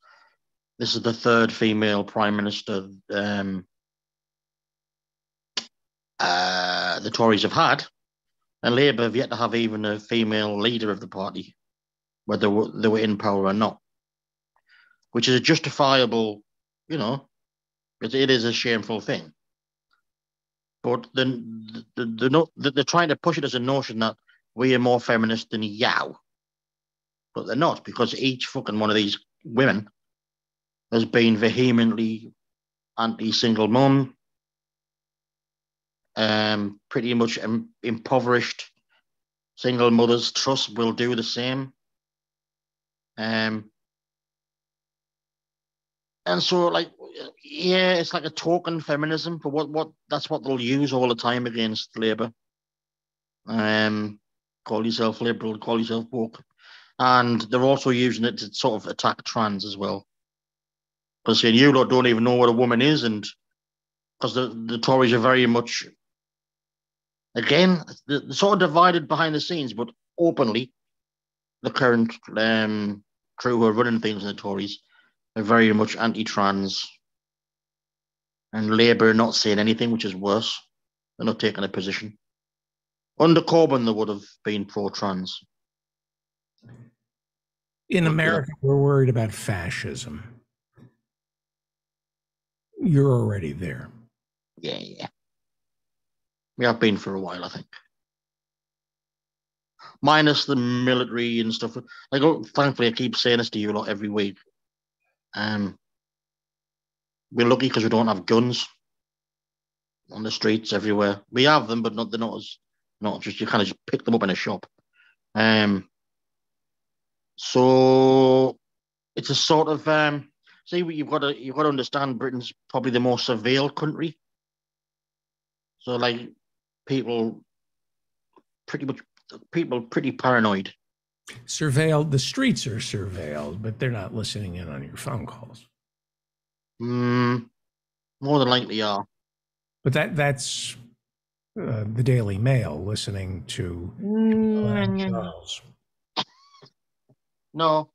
[SPEAKER 29] this is the third female prime minister um, uh, the Tories have had, And Labour have yet to have even a female leader of the party, whether they were in power or not, which is a justifiable, you know, it is a shameful thing. But then the, the, the, they're trying to push it as a notion that we are more feminist than Yao. But they're not, because each fucking one of these women has been vehemently anti single mum, um, pretty much impoverished single mothers. Truss will do the same. Um, and so, like, yeah, it's like a token feminism, but what, what that's what they'll use all the time against Labour. Um, call yourself liberal, call yourself woke, and they're also using it to sort of attack trans as well. Because saying you lot don't even know what a woman is, and because the, the Tories are very much again they're sort of divided behind the scenes, but openly, the current um, crew who are running things in the Tories are very much anti-trans, and Labour not saying anything, which is worse. They're not taking a position. Under Corbyn, they would have been pro-trans.
[SPEAKER 2] In America, we're worried about fascism. You're already there.
[SPEAKER 29] Yeah, yeah. We have been for a while, I think. Minus the military and stuff. Like, oh, thankfully, I keep saying this to you a lot every week. Um, we're lucky because we don't have guns on the streets everywhere. We have them, but not they're not as not just you kind of just pick them up in a shop. Um, so it's a sort of um, see what you've got to you've got to understand Britain's probably the most surveilled country. So like people pretty much people pretty paranoid.
[SPEAKER 2] Surveilled the streets are surveilled, but they're not listening in on your phone calls.
[SPEAKER 29] Mm, more than likely are.
[SPEAKER 2] But that that's uh, the Daily Mail listening to
[SPEAKER 29] Mm,
[SPEAKER 2] Charles.
[SPEAKER 29] No.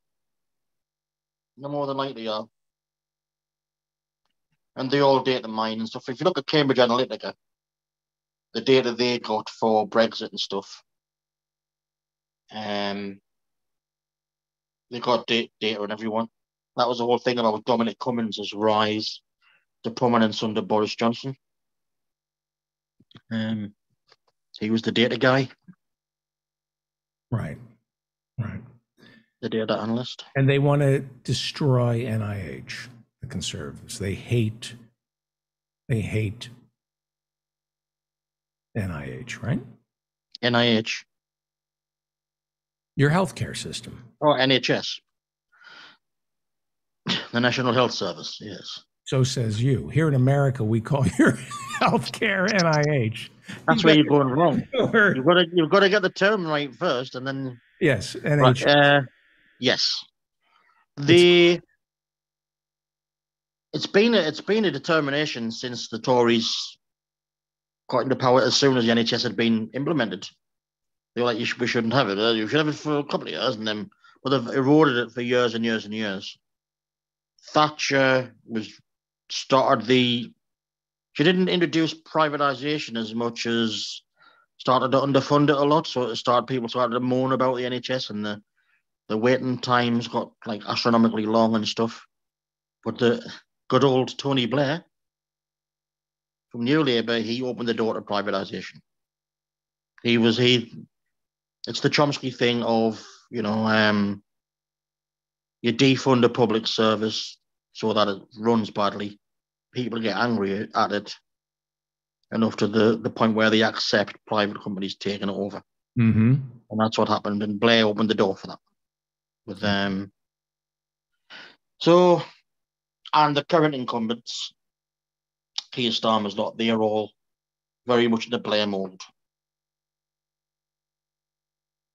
[SPEAKER 29] No more than likely are. And they all data mine and stuff. If you look at Cambridge Analytica, the data they got for Brexit and stuff, um, they got da- data on everyone. That was the whole thing about Dominic Cummings' rise to prominence under Boris Johnson. Um, he was the data guy,
[SPEAKER 2] Right. Right.
[SPEAKER 29] the data analyst.
[SPEAKER 2] And they want to destroy NIH, the conservatives. They hate they hate NIH, right?
[SPEAKER 29] NIH
[SPEAKER 2] Your healthcare system.
[SPEAKER 29] or NHS, the National Health Service. Yes,
[SPEAKER 2] So says you. Here in America, we call <laughs> your healthcare NIH.
[SPEAKER 29] that's where you're going wrong.
[SPEAKER 2] Or- <laughs>
[SPEAKER 29] You've got to you've got to get the term right first, and then
[SPEAKER 2] Yes,
[SPEAKER 29] Right,
[SPEAKER 2] NHS.
[SPEAKER 29] uh, yes. The it's been a, it's been a determination since the Tories got into power as soon as the NHS had been implemented. They were like, you sh- we shouldn't have it. Uh, You should have it for a couple of years, and then but they've eroded it for years and years and years. Thatcher was started the she didn't introduce privatization as much as started to underfund it a lot. So it started people started to moan about the NHS and the the waiting times got like astronomically long and stuff. But the good old Tony Blair from New Labour, he opened the door to privatization. He was he it's the Chomsky thing of, you know, um you defund a public service so that it runs badly. People get angry at it enough to the, the point where they accept private companies taking it over.
[SPEAKER 2] Mm-hmm.
[SPEAKER 29] And that's what happened. And Blair opened the door for that. With um so and the current incumbents, Keir Starmer's not, they are all very much in the Blair mold.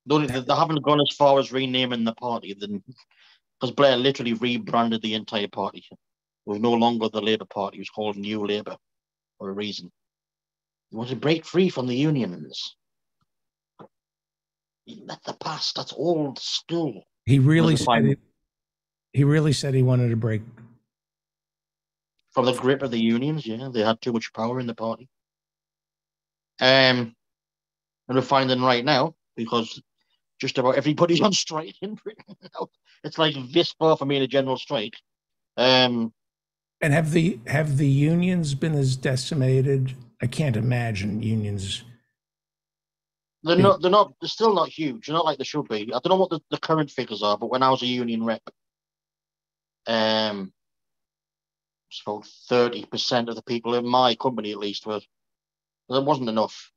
[SPEAKER 29] They they haven't gone as far as renaming the party, then because Blair literally rebranded the entire party. It was no longer the Labour Party, it was called New Labour for a reason. He wanted to break free from the unions. He let the past, that's old school.
[SPEAKER 2] He really said it, he really said he wanted to break
[SPEAKER 29] From the grip of the unions, yeah, they had too much power in the party. Um, than we're finding right now because just about everybody's <laughs> on strike in Britain. now. It's like this far from being a general strike. Um,
[SPEAKER 2] And have the have the unions been as decimated? I can't imagine unions.
[SPEAKER 29] they're not. They're not. They're still not huge. They're not like they should be. I don't know what the, the current figures are, but when I was a union rep, um, it's about thirty percent of the people in my company, at least, were. There wasn't enough.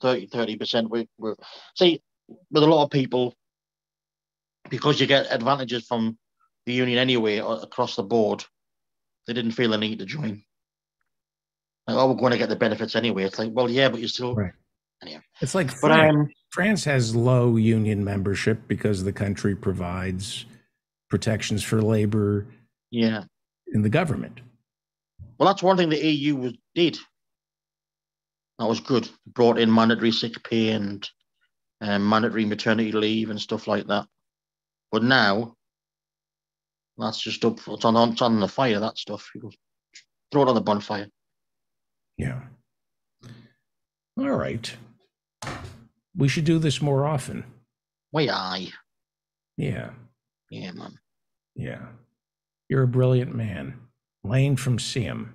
[SPEAKER 29] 30 percent were, were. See, with a lot of people, because you get advantages from the union anyway across the board, they didn't feel the need to join. Like, oh, we're going to get the benefits anyway. It's like, well, yeah, but you're still.
[SPEAKER 2] Right.
[SPEAKER 29] Anyway.
[SPEAKER 2] It's like
[SPEAKER 29] But,
[SPEAKER 2] France.
[SPEAKER 29] um,
[SPEAKER 2] France has low union membership because the country provides protections for labor
[SPEAKER 29] Yeah.
[SPEAKER 2] in the government.
[SPEAKER 29] Well, that's one thing the EU was, did. That was good. Brought in mandatory sick pay and um, mandatory maternity leave and stuff like that. But now, that's just up. It's on, it's on the fire. That stuff. You throw it on the bonfire.
[SPEAKER 2] Yeah. All right. We should do this more often.
[SPEAKER 29] Why I?
[SPEAKER 2] Yeah.
[SPEAKER 29] Yeah, man.
[SPEAKER 2] Yeah. You're a brilliant man. Lane from Seaham.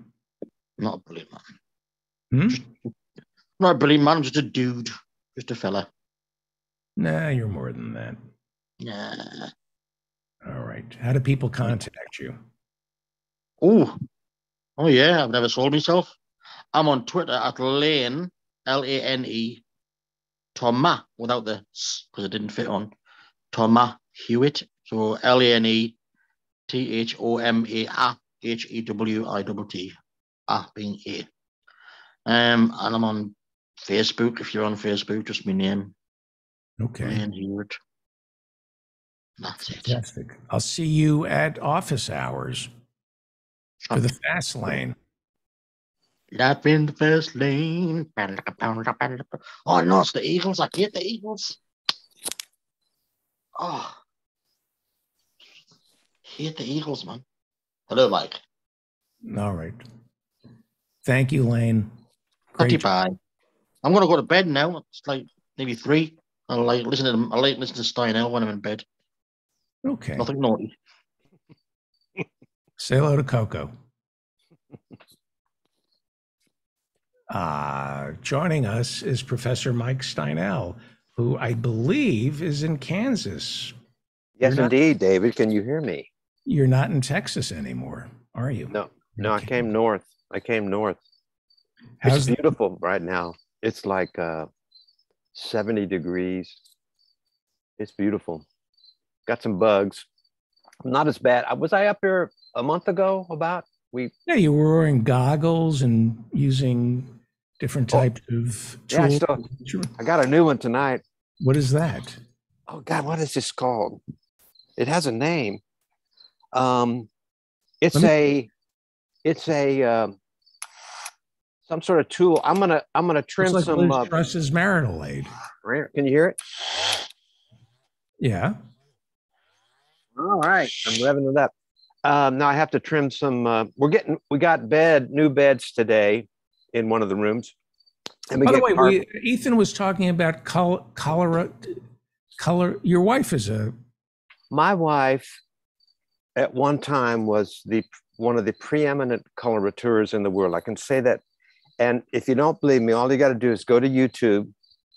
[SPEAKER 29] Not a brilliant man.
[SPEAKER 2] Hmm?
[SPEAKER 29] Not a brilliant man. Just a dude. Just a fella.
[SPEAKER 2] Nah, you're more than that.
[SPEAKER 29] Nah.
[SPEAKER 2] All right. How do people contact you?
[SPEAKER 29] Oh, oh yeah. I've never sold myself. I'm on Twitter at Lane L A N E Thoma without the s because it didn't fit on Thoma Hewitt. So L A N E T H O M A A H E W I T T. A being A. Um, and I'm on Facebook. If you're on Facebook, just my name.
[SPEAKER 2] Okay.
[SPEAKER 29] Lane Hewitt. That's it.
[SPEAKER 2] Fantastic. I'll see you at office hours for the fast lane.
[SPEAKER 29] Life in the fast lane. Oh no, it's the Eagles. I hate the Eagles. Oh, hate the Eagles, man. Hello, Mike.
[SPEAKER 2] All right. Thank you, Lane.
[SPEAKER 29] Happy bye. I'm gonna go to bed now. It's like maybe three. I'll like listen to I like listen to Stein when I'm in bed.
[SPEAKER 2] Okay.
[SPEAKER 29] Nothing naughty. <laughs>
[SPEAKER 2] Say hello to Coco. <laughs> Uh, joining us is Professor Mike Steinel, who I believe is in Kansas.
[SPEAKER 31] Yes,
[SPEAKER 2] not-
[SPEAKER 31] indeed, David. Can you hear me?
[SPEAKER 2] You're not in Texas anymore, are you?
[SPEAKER 31] No, no, I came north. I came north.
[SPEAKER 2] How's
[SPEAKER 31] it's
[SPEAKER 2] the-
[SPEAKER 31] beautiful right now. It's like uh, 70 degrees. It's beautiful. Got some bugs. Not as bad. Was I up here a month ago about? We
[SPEAKER 2] Yeah, you were wearing goggles and using different types of
[SPEAKER 31] Oh. yeah, I, still, I got a new one tonight.
[SPEAKER 2] What is that?
[SPEAKER 31] Oh God, what is this called? It has a name. Um, it's
[SPEAKER 2] me-
[SPEAKER 31] a, it's a, um, some sort of tool. I'm gonna, I'm gonna trim
[SPEAKER 2] Looks like
[SPEAKER 31] some.
[SPEAKER 2] Liz
[SPEAKER 31] Uh,
[SPEAKER 2] Truss's marital aid.
[SPEAKER 31] rare- can you hear it?
[SPEAKER 2] Yeah.
[SPEAKER 31] All right, I'm revving it up. Um, now I have to trim some. Uh, we're getting, we got bed, new beds today in one of the rooms. And we
[SPEAKER 2] By the way,
[SPEAKER 31] carpet-
[SPEAKER 2] we, Ethan was talking about col- cholera. Color. Your wife is a.
[SPEAKER 31] my wife at one time was the one of the preeminent coloraturas in the world. I can say that. And if you don't believe me, all you got to do is go to YouTube,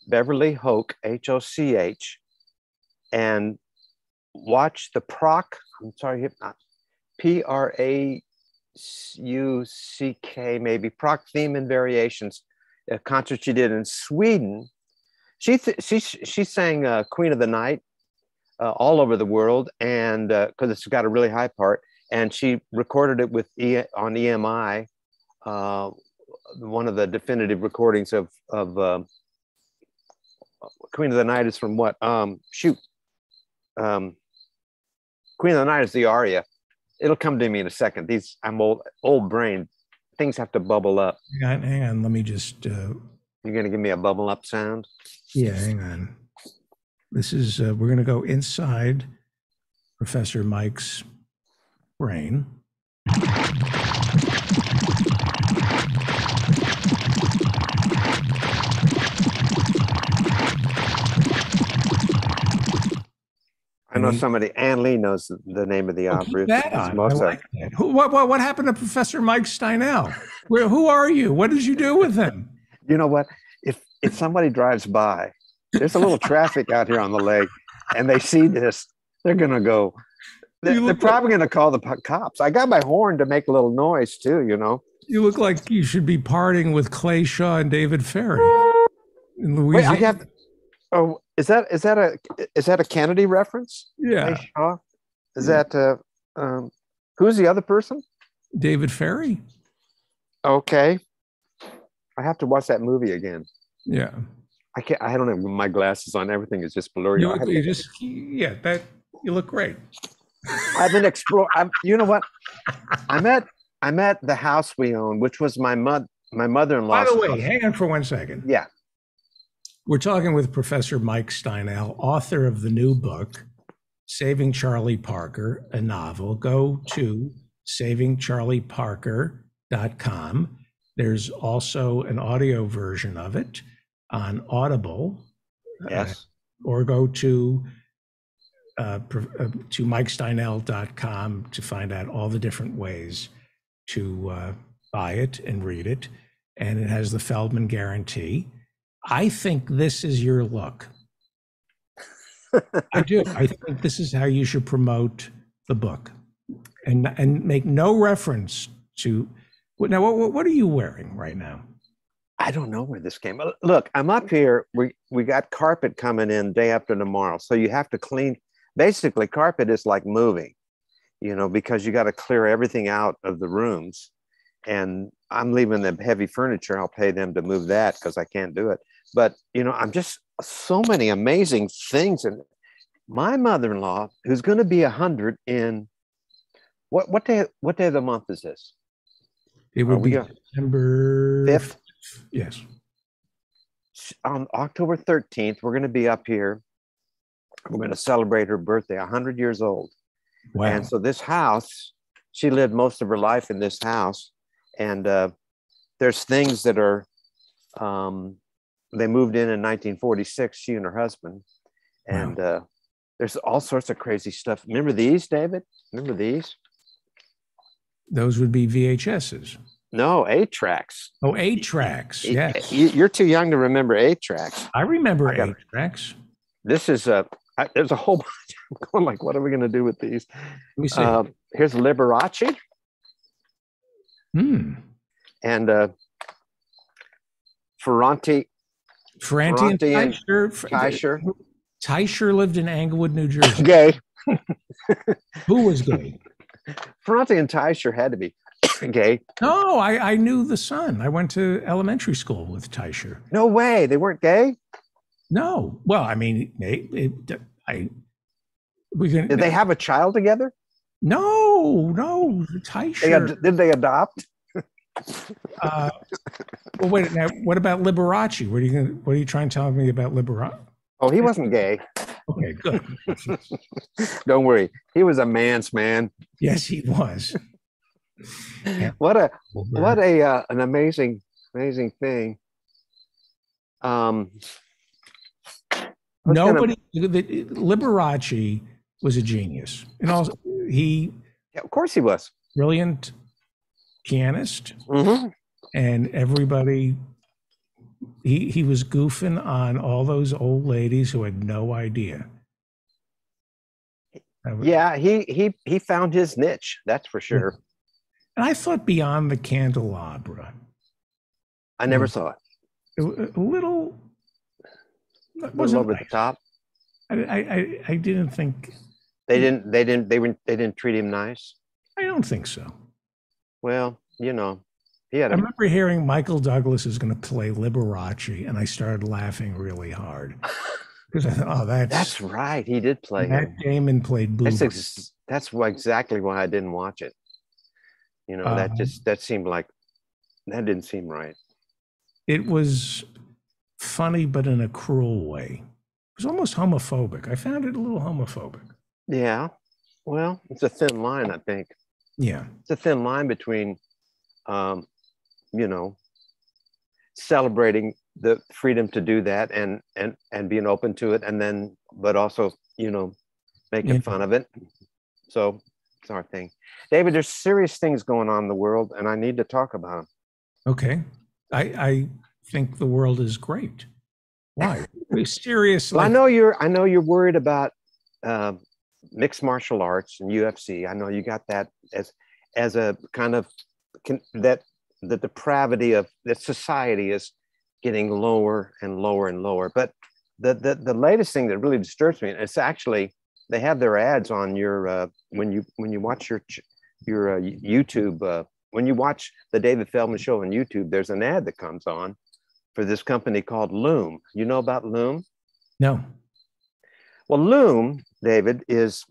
[SPEAKER 31] Beverly Hoch, H O C H, and watch the Proch. I'm sorry, not P R A U C K, maybe Proch theme and variations, a concert she did in Sweden. She th- she she sang uh, Queen of the Night uh, all over the world, and because it's got a really high part, and she recorded it with e- on EMI, uh, one of the definitive recordings of of uh, Queen of the Night is from what? Um, shoot, um, Queen of the Night is the aria. It'll come to me in a second. These I'm old old brain. Things have to bubble up.
[SPEAKER 2] Hang on, hang on. Let me just. Uh,
[SPEAKER 31] You're gonna give me a bubble up sound.
[SPEAKER 2] yeah, hang on. This is. Uh, we're going to go inside Professor Mike's brain.
[SPEAKER 31] Know somebody. Ann Lee knows the- name of the
[SPEAKER 2] Oh,
[SPEAKER 31] opera.
[SPEAKER 2] that
[SPEAKER 31] It's
[SPEAKER 2] on.
[SPEAKER 31] Mozart.
[SPEAKER 2] like. Who, what, what, what happened to Professor Mike Steinel? Where, who are you? What did you do with him? <laughs>
[SPEAKER 31] You know what? If if somebody drives by, there's a little traffic out here on the lake, and they see this, they're gonna go. They're, they're probably gonna call the cops. I got my horn to make a little noise too. You know.
[SPEAKER 2] You look like you should be partying with Clay Shaw and David Ferrie in
[SPEAKER 31] Wait,
[SPEAKER 2] Louisiana.
[SPEAKER 31] I have. Oh, is that is that a is that a Kennedy reference?
[SPEAKER 2] Yeah.
[SPEAKER 31] Shaw? Is that uh, um, who's the other person?
[SPEAKER 2] David Ferrie.
[SPEAKER 31] Okay. I have to watch that movie again.
[SPEAKER 2] Yeah.
[SPEAKER 31] I can't. I don't have my glasses on. Everything is just blurry.
[SPEAKER 2] You look, you just yeah, that you look great.
[SPEAKER 31] I've been exploring. You know what? I'm at I'm at the house we own, which was my mother my mother in law.
[SPEAKER 2] By the way, hang on for one second.
[SPEAKER 31] Yeah.
[SPEAKER 2] We're talking with Professor Mike Steinel, author of the new book, Saving Charlie Parker, a novel. Go to savingcharlieparker.com. There's also an audio version of it on Audible.
[SPEAKER 31] Yes.
[SPEAKER 2] Uh, or go to uh, uh, to mikesteinel.com to find out all the different ways to uh, buy it and read it. And it has the Feldman guarantee. I think this is your look. I do. <laughs> I think this is how you should promote the book, and and make no reference to. Now, what, what are you wearing right now?
[SPEAKER 31] I don't know where this came. Look, I'm up here. We we got carpet coming in day after tomorrow, so you have to clean. Basically, carpet is like moving, you know, because you got to clear everything out of the rooms. And I'm leaving the heavy furniture. I'll pay them to move that because I can't do it. But you know, I'm just so many amazing things. And my mother-in-law, who's going to be a hundred in what what day what day of the month is this?
[SPEAKER 2] It would be September
[SPEAKER 31] Fifth?
[SPEAKER 2] Yes.
[SPEAKER 31] on October 13th, we're going to be up here. We're going to celebrate her birthday, 100 years old.
[SPEAKER 2] Wow.
[SPEAKER 31] And so this house, she lived most of her life in this house. And uh, there's things that are, um, they moved in in 1946, she and her husband. And uh, there's all sorts of crazy stuff. Remember these, David? Remember these?
[SPEAKER 2] Those would be VHSs.
[SPEAKER 31] No, eight tracks.
[SPEAKER 2] Oh, eight tracks. Yes.
[SPEAKER 31] You're too young to remember eight tracks.
[SPEAKER 2] I remember
[SPEAKER 31] I
[SPEAKER 2] eight tracks.
[SPEAKER 31] This is a. I, there's a whole <laughs> bunch. I'm going like, what are we going to do with these?
[SPEAKER 2] Let me see.
[SPEAKER 31] Uh, here's Liberace
[SPEAKER 2] Hmm.
[SPEAKER 31] and uh, Ferrante.
[SPEAKER 2] Ferrante and Teicher.
[SPEAKER 31] Teicher.
[SPEAKER 2] Teicher lived in Englewood, New Jersey. <laughs>
[SPEAKER 31] Gay. <laughs>
[SPEAKER 2] Who was gay?
[SPEAKER 31] Ferrante and Teicher had to be <coughs> gay.
[SPEAKER 2] No, I, I knew the son. I went to elementary school with Teicher.
[SPEAKER 31] No way. They weren't gay.
[SPEAKER 2] No. Well, I mean, it, it, I. We can.
[SPEAKER 31] Did they have a child together?
[SPEAKER 2] No, no.
[SPEAKER 31] They
[SPEAKER 2] Teicher.
[SPEAKER 31] ad- did they adopt?
[SPEAKER 2] Uh, well, wait. Now, what about Liberace? What are you? Gonna, what are you trying to tell me about Liberace?
[SPEAKER 31] Oh, he wasn't gay.
[SPEAKER 2] Okay, good. <laughs>
[SPEAKER 31] Don't worry. He was a man's man.
[SPEAKER 2] yes, he was. <laughs>
[SPEAKER 31] What a what a uh, an amazing amazing thing. Um, I was gonna-
[SPEAKER 2] Nobody. the- Liberace was a genius, and also he.
[SPEAKER 31] Yeah, of course he was.
[SPEAKER 2] Brilliant pianist,
[SPEAKER 31] Mm-hmm.
[SPEAKER 2] and everybody. He he was goofing on all those old ladies who had no idea.
[SPEAKER 31] Yeah, he he he found his niche. That's for sure.
[SPEAKER 2] And I thought Beyond the Candelabra,
[SPEAKER 31] I never
[SPEAKER 2] Mm.
[SPEAKER 31] saw it.
[SPEAKER 2] a, little.
[SPEAKER 31] A little
[SPEAKER 2] wasn't
[SPEAKER 31] over the top.
[SPEAKER 2] I, I I I didn't think.
[SPEAKER 31] They didn't. They didn't. They were. They didn't treat him nice.
[SPEAKER 2] I don't think so.
[SPEAKER 31] Well, you know, he had
[SPEAKER 2] I
[SPEAKER 31] a
[SPEAKER 2] remember hearing Michael Douglas is going to play Liberace, and I started laughing really hard <laughs> because I thought, "Oh, that's
[SPEAKER 31] That's right. He did play
[SPEAKER 2] Matt
[SPEAKER 31] him.
[SPEAKER 2] Damon played Boo."
[SPEAKER 31] That's ex- that's why exactly why I didn't watch it. You know, that
[SPEAKER 2] Um,
[SPEAKER 31] just that seemed like that didn't seem right.
[SPEAKER 2] it was funny, but in a cruel way. It was almost homophobic. I found it a little homophobic.
[SPEAKER 31] Yeah. Well, it's a thin line, I think.
[SPEAKER 2] Yeah.
[SPEAKER 31] It's a thin line between, um, you know, celebrating the freedom to do that and and and being open to it, and then, but also, you know, making
[SPEAKER 2] Yeah.
[SPEAKER 31] fun of it. So it's our thing. David, there's serious things going on in the world, and I need to talk about them.
[SPEAKER 2] Okay. I, I think the world is great. Why? seriously.
[SPEAKER 31] Well, I know you're. I know you're worried about uh, mixed martial arts and UFC. I know you got that as as a kind of con- that the depravity of that society is getting lower and lower and lower. But the the, the latest thing that really disturbs me, and it's actually they have their ads on your uh, when you when you watch your your uh, YouTube uh, when you watch the David Feldman show on YouTube. There's an ad that comes on for this company called Lume. You know about Lume?
[SPEAKER 2] No.
[SPEAKER 31] Well, Lume, David, is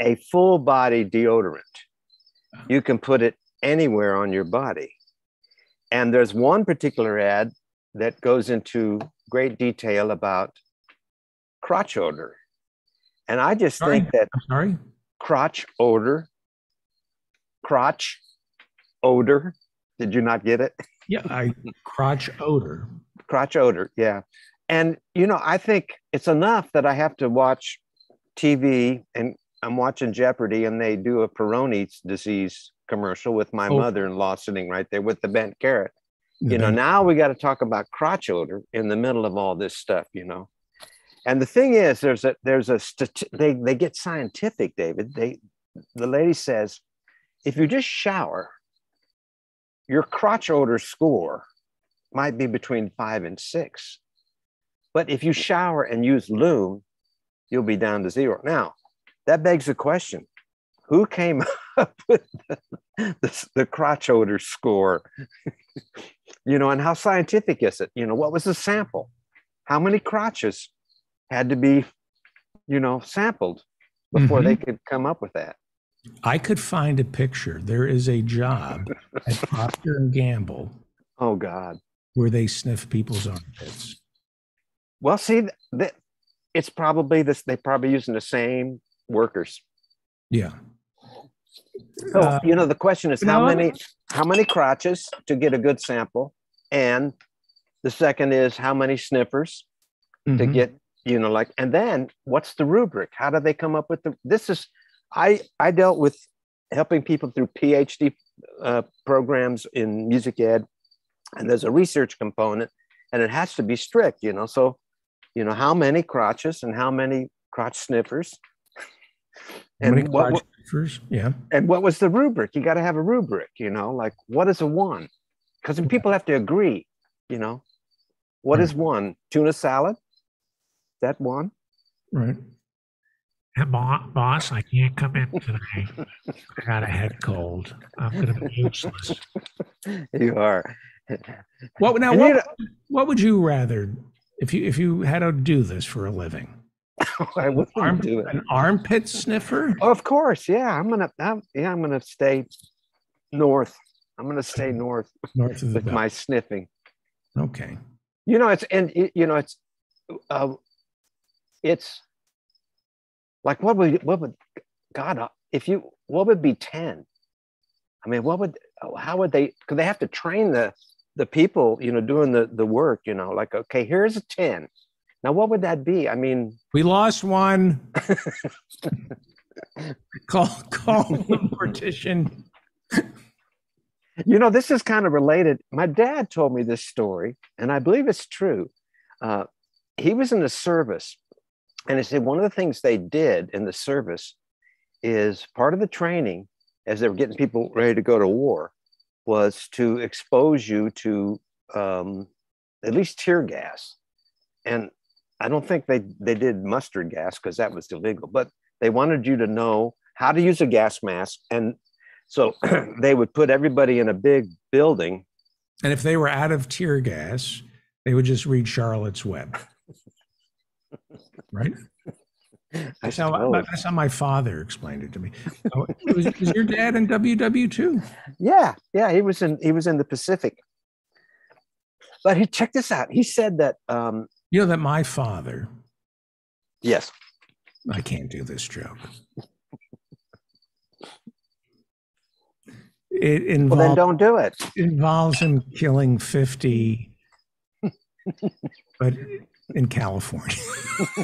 [SPEAKER 31] a full body deodorant. You can put it anywhere on your body. And there's one particular ad that goes into great detail about crotch odor. And I just
[SPEAKER 2] Sorry?
[SPEAKER 31] think that
[SPEAKER 2] I'm sorry.
[SPEAKER 31] crotch odor, crotch odor. Did you not get it? <laughs>
[SPEAKER 2] Yeah, I crotch odor.
[SPEAKER 31] crotch odor yeah and you know i think it's enough that i have to watch tv and i'm watching jeopardy and they do a Peyronie's disease commercial with my
[SPEAKER 2] Oh.
[SPEAKER 31] mother-in-law sitting right there with the bent carrot you know
[SPEAKER 2] Mhm.
[SPEAKER 31] now we got to talk about crotch odor in the middle of all this stuff you know and the thing is there's a there's a stati- they they get scientific david they the lady says if you just shower your crotch odor score might be between five and six. But if you shower and use Lume, you'll be down to zero. Now, that begs the question who came <laughs> up with the, the, the crotch odor score? <laughs> you know, and how scientific is it? You know, what was the sample? How many crotches had to be, you know, sampled before they mm-hmm. could come up with that?
[SPEAKER 2] I could find a picture. There is a job at <laughs> Procter and Gamble
[SPEAKER 31] Oh, God.
[SPEAKER 2] where they sniff people's armpits.
[SPEAKER 31] Well, see, th- it's probably this, they probably using the same workers.
[SPEAKER 2] Yeah.
[SPEAKER 31] So,
[SPEAKER 2] Uh,
[SPEAKER 31] you know, the question is how
[SPEAKER 2] no,
[SPEAKER 31] many how many crotches to get a good sample, and the second is how many sniffers to
[SPEAKER 2] Mhm.
[SPEAKER 31] get, you know, like, and then what's the rubric? How do they come up with the? This is, I I dealt with helping people through PhD uh, programs in music ed, and there's a research component, and it has to be strict, you know. So, you know, how many crotches and how many crotch sniffers,
[SPEAKER 2] How many
[SPEAKER 31] what-
[SPEAKER 2] Yeah.
[SPEAKER 31] and what was the rubric? You got to have a rubric, you know, like what is a one? Because people have to agree, you know, what is one? Tuna salad? Is that one?
[SPEAKER 2] Right.
[SPEAKER 32] Hey, bo- boss, I can't come in today. I got a head cold. I'm going to be useless. <laughs>
[SPEAKER 31] You are.
[SPEAKER 2] What now? What,
[SPEAKER 31] you know-
[SPEAKER 2] what would you rather if you if you had to do this for a living? <laughs>
[SPEAKER 31] I wouldn't
[SPEAKER 2] Arm-
[SPEAKER 31] do it.
[SPEAKER 2] An armpit sniffer?
[SPEAKER 31] Oh, of course, yeah. I'm gonna, I'm, yeah, I'm gonna stay north. I'm gonna stay north
[SPEAKER 2] North
[SPEAKER 31] with
[SPEAKER 2] belt.
[SPEAKER 31] my sniffing.
[SPEAKER 2] Okay.
[SPEAKER 31] You know, it's and you know, it's, uh, it's like what would what would God uh, if you what would be ten? I mean, what would how would they? Because they have to train the the people, you know, doing the the work. You know, like okay, here's a ten. Now, what would that be? I mean,
[SPEAKER 2] We lost one. <laughs> call call the mortician.
[SPEAKER 31] You know, this is kind of related. My dad told me this story, and I believe it's true. Uh, he was in the service, and he said one of the things they did in the service is part of the training as they were getting people ready to go to war was to expose you to um, at least tear gas. And I don't think they, they did mustard gas because that was illegal, but they wanted you to know how to use a gas mask. And so <clears throat> they would put everybody in a big building.
[SPEAKER 2] And if they were out of tear gas, they would just read Charlotte's Web. Right? That's how, that's how my father explained it to me. Oh, was, was your dad in WW2?
[SPEAKER 31] Yeah, yeah, he was in he was in the Pacific. But he check this out. He said that um,
[SPEAKER 2] You know that my father,
[SPEAKER 31] yes,
[SPEAKER 2] I can't do this joke. It involves, well
[SPEAKER 31] then don't do it.
[SPEAKER 2] involves him killing 50, <laughs> but in California.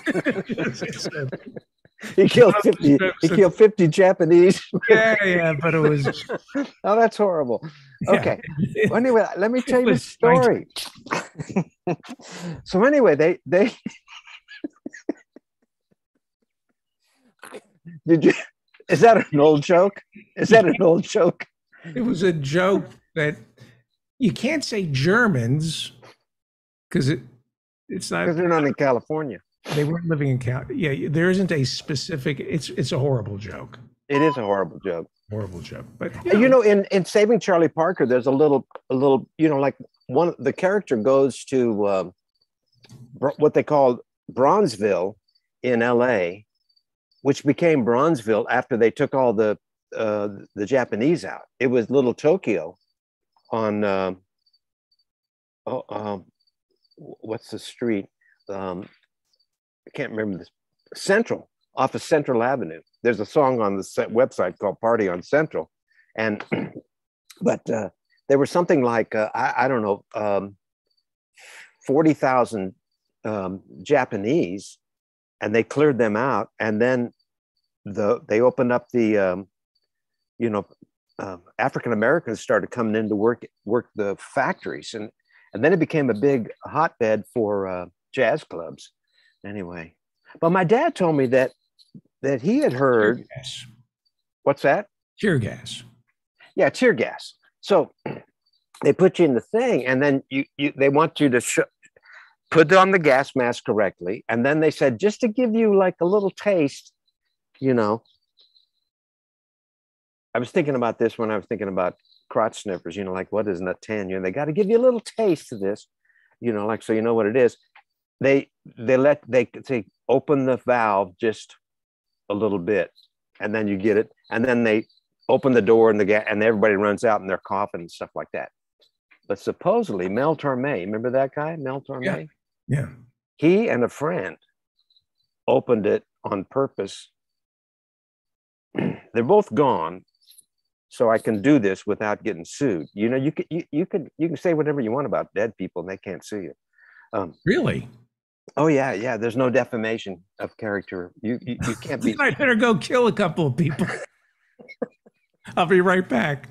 [SPEAKER 2] <laughs>
[SPEAKER 31] He killed 50 he killed 50 japanese.
[SPEAKER 2] Yeah yeah but it was <laughs>
[SPEAKER 31] oh that's horrible.
[SPEAKER 2] Yeah.
[SPEAKER 31] okay. Well, anyway let me <laughs> tell you the story. <laughs> so anyway they they did you is that an old joke? Is that an old joke?
[SPEAKER 2] It was a joke that you can't say Germans because it it's not
[SPEAKER 31] because they're not in california
[SPEAKER 2] they weren't living in Cal. Yeah, there isn't a specific. It's it's a horrible joke.
[SPEAKER 31] it is a horrible joke
[SPEAKER 2] Horrible joke. But
[SPEAKER 31] you know in in saving charlie parker there's a little a little you know like one the character goes to Br- what they call bronzeville in la which became bronzeville after they took all the uh, the japanese out it was little tokyo on um, oh, um, what's the street um, i can't remember this central off of central avenue. There's a song on the website called party on central. And <clears throat> but uh, there was something like uh, I, I don't know um, 40,000 um, Japanese and they cleared them out. And then the they opened up the um, you know um, African Americans started coming in to work work the factories. And and then it became a big hotbed for uh, jazz clubs anyway. But my dad told me that that he had heard what's that?
[SPEAKER 2] Tear gas.
[SPEAKER 31] yeah tear gas. So <clears throat> they put you in the thing and then you, you they want you to sh- put on the gas mask correctly. And then they said just to give you like a little taste you know. I was thinking about this when i was thinking about crotch sniffers you know like what is natanya and they got to give you a little taste of this you know like so you know what it is. They they let they they open the valve just a little bit and then you get it. And then they open the door and the gas and everybody runs out and they're coughing and stuff like that. But supposedly mel torme remember that guy mel torme?
[SPEAKER 2] Yeah.
[SPEAKER 31] he and a friend opened it on purpose. <clears throat> They're both gone so i can do this without getting sued. You know you could you, you could you can say whatever you want about dead people and they can't sue you. Um,
[SPEAKER 2] Really?
[SPEAKER 31] Oh yeah yeah there's no defamation of character you you, you can't be <laughs>
[SPEAKER 2] I better go kill a couple of people. <laughs> I'll be right back.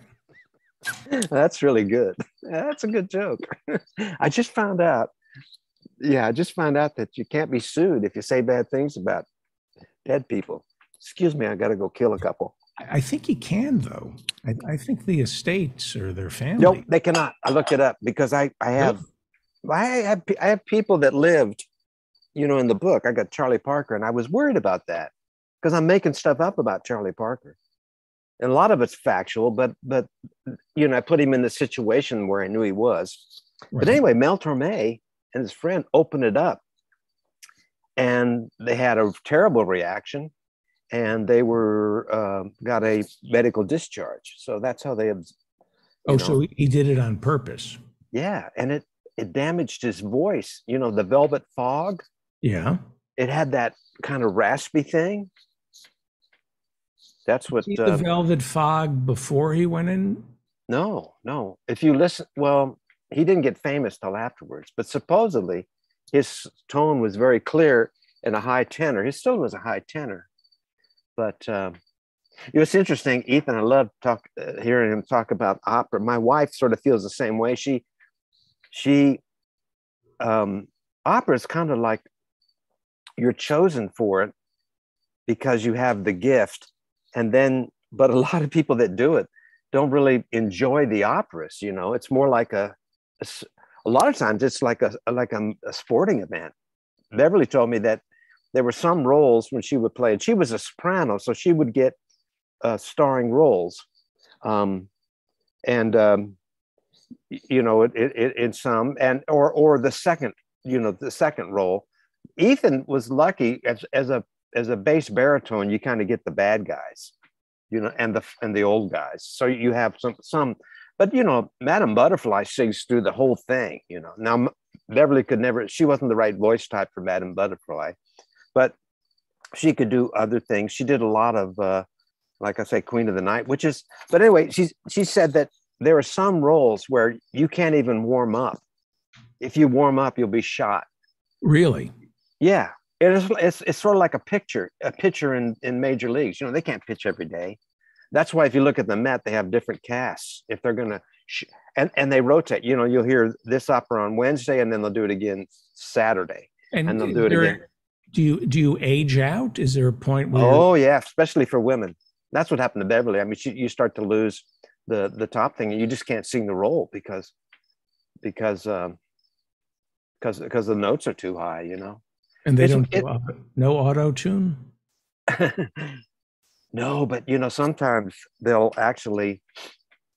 [SPEAKER 31] That's really good. That's a good joke. <laughs> I just found out. Yeah, I just found out that you can't be sued if you say bad things about dead people. Excuse me, I got to go kill a couple.
[SPEAKER 2] I think you can though. I, I think the estates or their family.
[SPEAKER 31] Nope, they cannot. I looked it up because I I have I have I have people that lived, you know, in the book. I got Charlie Parker, and I was worried about that because I'm making stuff up about Charlie Parker, and a lot of it's factual. But but you know, I put him in the situation where I knew he was. But anyway, Mel Torme and his friend opened it up, and they had a terrible reaction, and they were uh, got a medical discharge. So that's how they.
[SPEAKER 2] Oh,
[SPEAKER 31] you
[SPEAKER 2] so he did it on purpose.
[SPEAKER 31] Yeah, and it it damaged his voice. You know, the velvet fog.
[SPEAKER 2] Yeah.
[SPEAKER 31] It had that kind of raspy thing. That's what. Uh,
[SPEAKER 2] the velvet fog before he went in.
[SPEAKER 31] no, no. If you listen, well, he didn't get famous till afterwards, but supposedly his tone was very clear and a high tenor. His still was a high tenor, but um, it was interesting. Ethan, I love talk uh, hearing him talk about opera. My wife sort of feels the same way. She, she, um, opera is kind of like you're chosen for it because you have the gift, and then, but a <laughs> lot of people that do it don't really enjoy the operas. You know, it's more like a. A lot of times it's like a like a, a sporting event. Beverly told me that there were some roles when she would play, and she was a soprano, so she would get uh, starring roles, um, and um, you know, it, it, it, in some, and or or the second, you know, the second role. Ethan was lucky as as a as a bass baritone, you kind of get the bad guys, you know, and the and the old guys. So you have some some, but you know, Madame Butterfly sings through the whole thing. You know, now Beverly could never. She wasn't the right voice type for Madame Butterfly, but she could do other things. She did a lot of, uh, like I say, Queen of the Night, which is. But anyway, she she said that there are some roles where you can't even warm up. If you warm up, you'll be shot.
[SPEAKER 2] Really?
[SPEAKER 31] Yeah, It is. It's, it's sort of like a picture, a pitcher in in major leagues. You know, they can't pitch every day. That's why if you look at the Met, they have different casts. If they're gonna, sh- and and they rotate. You know, you'll hear this opera on Wednesday, and then they'll do it again Saturday, and, they'll do it
[SPEAKER 2] there-
[SPEAKER 31] again.
[SPEAKER 2] Do you do you age out? Is there a point where
[SPEAKER 31] Oh yeah, especially for women. That's what happened to Beverly. I mean, she, you start to lose the the top thing, and you just can't sing the role because because um, because because the notes are too high. You know.
[SPEAKER 2] And they
[SPEAKER 31] It's-
[SPEAKER 2] don't do
[SPEAKER 31] it-
[SPEAKER 2] no auto tune? <laughs>
[SPEAKER 31] No, but you know, sometimes they'll actually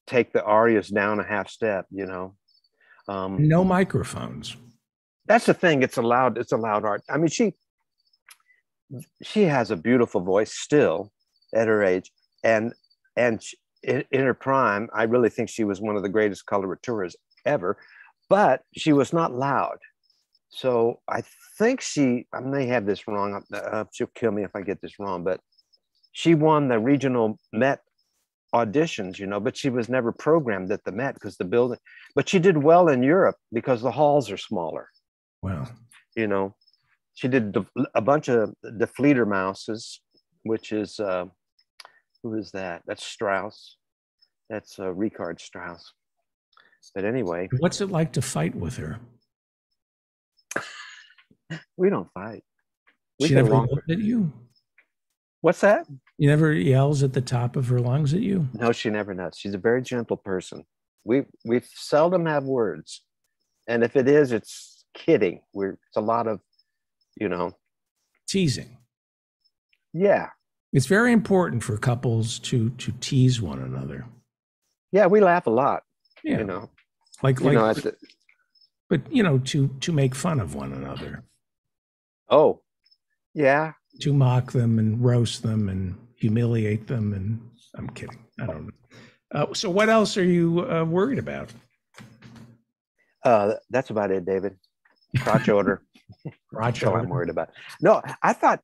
[SPEAKER 31] take the arias down a half step. You know. Um,
[SPEAKER 2] No microphones.
[SPEAKER 31] that's the thing it's allowed it's allowed art i mean she she has a beautiful voice still at her age and and sh- in, in her prime i really think she was one of the greatest coloraturas ever but she was not loud so i think she i may have this wrong uh, she'll kill me if i get this wrong but she won the regional met auditions you know but she was never programmed at the met because the building but she did well in europe because the halls are smaller.
[SPEAKER 2] Wow.
[SPEAKER 31] you know she did a bunch of the Fledermauses which is uh who is that? That's strauss. That's uh Richard strauss. But anyway.
[SPEAKER 2] What's it like to fight with her?
[SPEAKER 31] We don't fight. We
[SPEAKER 2] she never yells at you.
[SPEAKER 31] what's that?
[SPEAKER 2] You never yells at the top of her lungs at you.
[SPEAKER 31] no she never does. She's a very gentle person. We we seldom have words. And if it is it's kidding. We're it's a lot of you know.
[SPEAKER 2] Teasing.
[SPEAKER 31] yeah.
[SPEAKER 2] It's very important for couples to to tease one another.
[SPEAKER 31] yeah we laugh a lot
[SPEAKER 2] Yeah.
[SPEAKER 31] you know.
[SPEAKER 2] Like
[SPEAKER 31] you
[SPEAKER 2] like
[SPEAKER 31] know at
[SPEAKER 2] but you know to to make fun of one another,
[SPEAKER 31] oh yeah
[SPEAKER 2] to mock them and roast them and humiliate them and I'm kidding. I don't know. Uh, so what else are you uh, worried about?
[SPEAKER 31] Uh, that's about it, David. Crotch odor. <laughs>
[SPEAKER 2] Crotch
[SPEAKER 31] That's all I'm worried about. No, I thought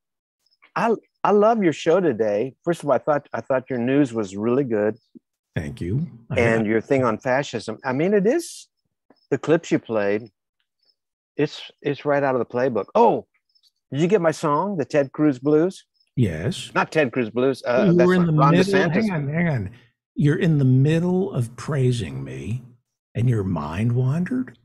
[SPEAKER 31] I I love your show today. First of all, I thought I thought your news was really good,
[SPEAKER 2] Thank you. I-
[SPEAKER 31] and your thing on fascism. I mean, it is the clips you played. It's it's right out of the playbook. Oh, did you get my song, the Ted Cruz Blues?
[SPEAKER 2] yes.
[SPEAKER 31] Not Ted Cruz Blues. Uh,
[SPEAKER 2] you were in the
[SPEAKER 31] Ron
[SPEAKER 2] middle.
[SPEAKER 31] DeSantis.
[SPEAKER 2] Hang on, hang on. You're in the middle of praising me, and your mind wandered.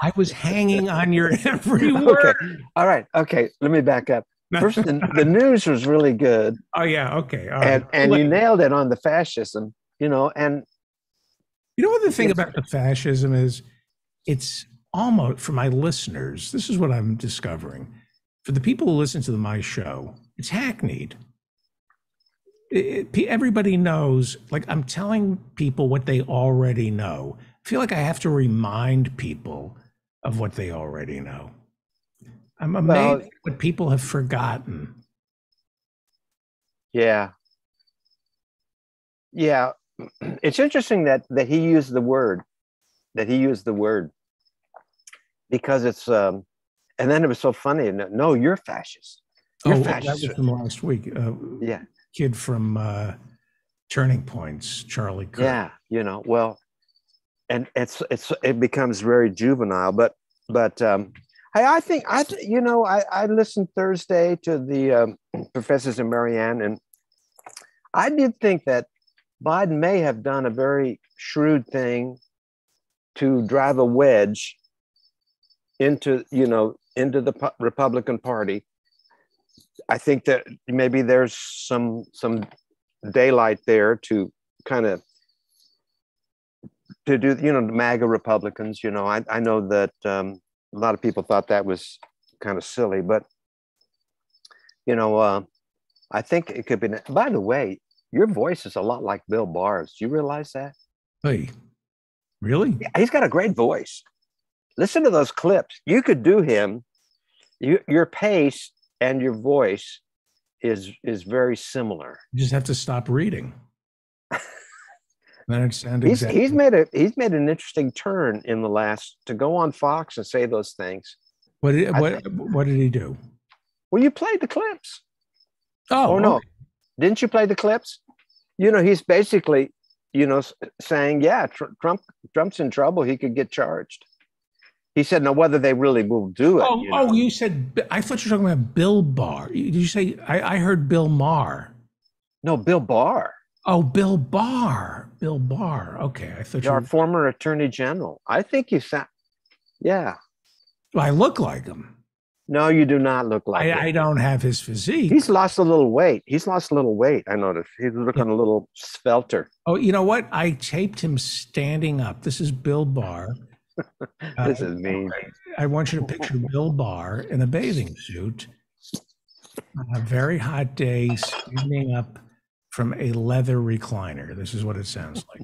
[SPEAKER 2] I was hanging on your <laughs> every word.
[SPEAKER 31] Okay. All right. Okay. Let me back up. First, the, <laughs> the news was really good.
[SPEAKER 2] Oh yeah. Okay. All right.
[SPEAKER 31] and and you nailed it on the fascism you know and
[SPEAKER 2] You know what the thing about the fascism is? It's almost for my listeners. This is what I'm discovering. For the people who listen to the, my show, it's hackneyed. It- it- everybody knows. Like I'm telling people what they already know. I feel like I have to remind people of what they already know. I'm amazed
[SPEAKER 31] Well-
[SPEAKER 2] at what people have forgotten.
[SPEAKER 31] yeah yeah <clears throat> it's interesting that that he used the word that he used the word because it's um and then it was so funny no, no you're fascist you're
[SPEAKER 2] oh, that
[SPEAKER 31] fascist
[SPEAKER 2] was from last week. Uh,
[SPEAKER 31] yeah
[SPEAKER 2] kid from uh, Turning Points, Charlie Kirk.
[SPEAKER 31] yeah you know well and it's it's it becomes very juvenile but but um I, I think I you know I I listened Thursday to the um, <clears throat> professors and Marianne and I did think that Biden may have done a very shrewd thing to drive a wedge into you know into the Republican Party. I think that maybe there's some some daylight there to kind of to do you know the MAGA Republicans. You know, I I know that um, a lot of people thought that was kind of silly, but you know, uh, I think it could be. By the way, your voice is a lot like Bill Barr's. Do you realize that?
[SPEAKER 2] Hey, really?
[SPEAKER 31] Yeah, he's got a great voice. Listen to those clips. You could do him. You, your pace and your voice is is very similar.
[SPEAKER 2] You just have to stop reading. then
[SPEAKER 31] He's
[SPEAKER 2] exactly.
[SPEAKER 31] he's made a he's made an interesting turn in the last to go on Fox and say those things.
[SPEAKER 2] what did
[SPEAKER 31] I
[SPEAKER 2] what, what did he do?
[SPEAKER 31] Well, you played the clips.
[SPEAKER 2] Oh,
[SPEAKER 31] Oh no,
[SPEAKER 2] okay.
[SPEAKER 31] didn't you play the clips? You know, he's basically you know saying, yeah, Tr- Trump Trump's in trouble. He could get charged. He said, "No, whether they really will do it."
[SPEAKER 2] Oh,
[SPEAKER 31] you
[SPEAKER 2] oh, you said. I thought you were talking about Bill Barr. Did you say? I, I heard Bill Maher.
[SPEAKER 31] No, Bill Barr.
[SPEAKER 2] Oh, Bill Barr. Bill Barr. Okay, I thought you.
[SPEAKER 31] our
[SPEAKER 2] Were,
[SPEAKER 31] former Attorney General. I think you sound. Yeah.
[SPEAKER 2] well, I look like him.
[SPEAKER 31] No, you do not look like.
[SPEAKER 2] I,
[SPEAKER 31] him.
[SPEAKER 2] I don't have his physique.
[SPEAKER 31] He's lost a little weight. He's lost a little weight. I noticed. He's looking a little svelter.
[SPEAKER 2] Oh, you know what? I taped him standing up. This is Bill Barr.
[SPEAKER 31] This
[SPEAKER 2] Uh,
[SPEAKER 31] is mean.
[SPEAKER 2] I want you to picture Bill Barr in a bathing suit on a very hot day, standing up from a leather recliner. This is what it sounds like.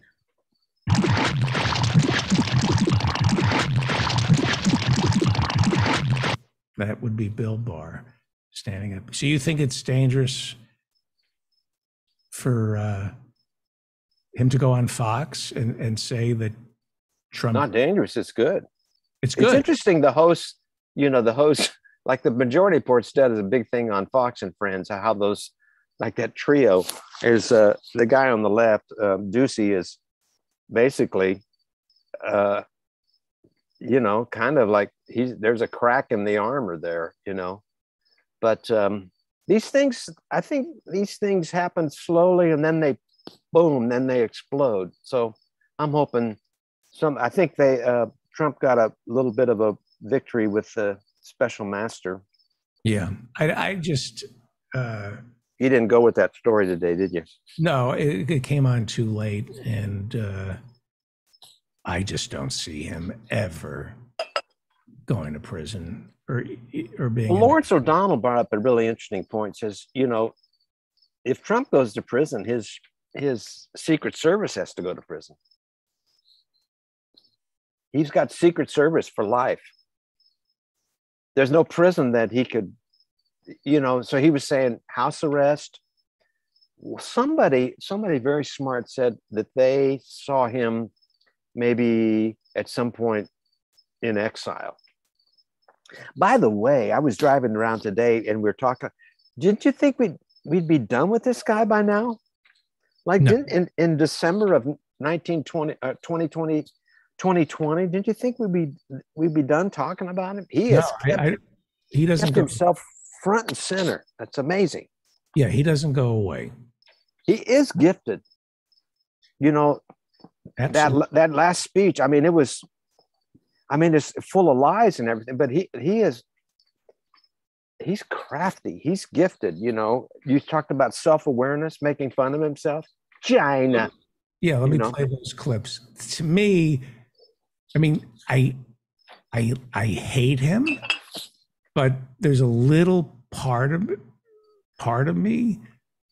[SPEAKER 2] That would be Bill Barr standing up. So you think it's dangerous for uh, him to go on Fox and, and say that Trump?
[SPEAKER 31] Not dangerous. It's good.
[SPEAKER 2] It's good.
[SPEAKER 31] It's interesting. The host, you know, the host, <laughs> like the majority reports is a big thing on Fox and Friends. How those, like that trio, is uh, the guy on the left, um, Doocy, is basically, uh, you know, kind of like he's there's a crack in the armor there, you know, but um, these things, I think these things happen slowly and then they, boom, then they explode. So I'm hoping some. I think they uh, Trump got a little bit of a victory with the special master.
[SPEAKER 2] Yeah, I, I just uh,
[SPEAKER 31] You didn't go with that story today, did you?
[SPEAKER 2] no, it, it came on too late, and uh, I just don't see him ever going to prison or or being.
[SPEAKER 31] Well, Lawrence O'Donnell brought up a really interesting point. Says, you know, if Trump goes to prison, his his Secret Service has to go to prison. He's got Secret Service for life. There's no prison that he could, you know. So he was saying house arrest. Somebody, somebody very smart said that they saw him maybe at some point in exile. By the way, I was driving around today and we are talking. Didn't you think we'd we'd be done with this guy by now? Like didn't, in, in December of 1920, uh, 2020, 2020, didn't you think we'd be we'd be done talking about him? He
[SPEAKER 2] No,
[SPEAKER 31] is
[SPEAKER 2] I- I- he doesn't
[SPEAKER 31] kept
[SPEAKER 2] go-
[SPEAKER 31] himself front and center. That's amazing.
[SPEAKER 2] Yeah, he doesn't go away.
[SPEAKER 31] He is gifted. You know, that
[SPEAKER 2] Absolutely.
[SPEAKER 31] that last speech. I mean, it was. I mean, it's full of lies and everything, but he he is. He's crafty. He's gifted. You know, you talked about self awareness, making fun of himself. China.
[SPEAKER 2] Yeah, let
[SPEAKER 31] you
[SPEAKER 2] me
[SPEAKER 31] know?
[SPEAKER 2] play those clips. To me, I mean, I I I hate him, but there's a little part of part of me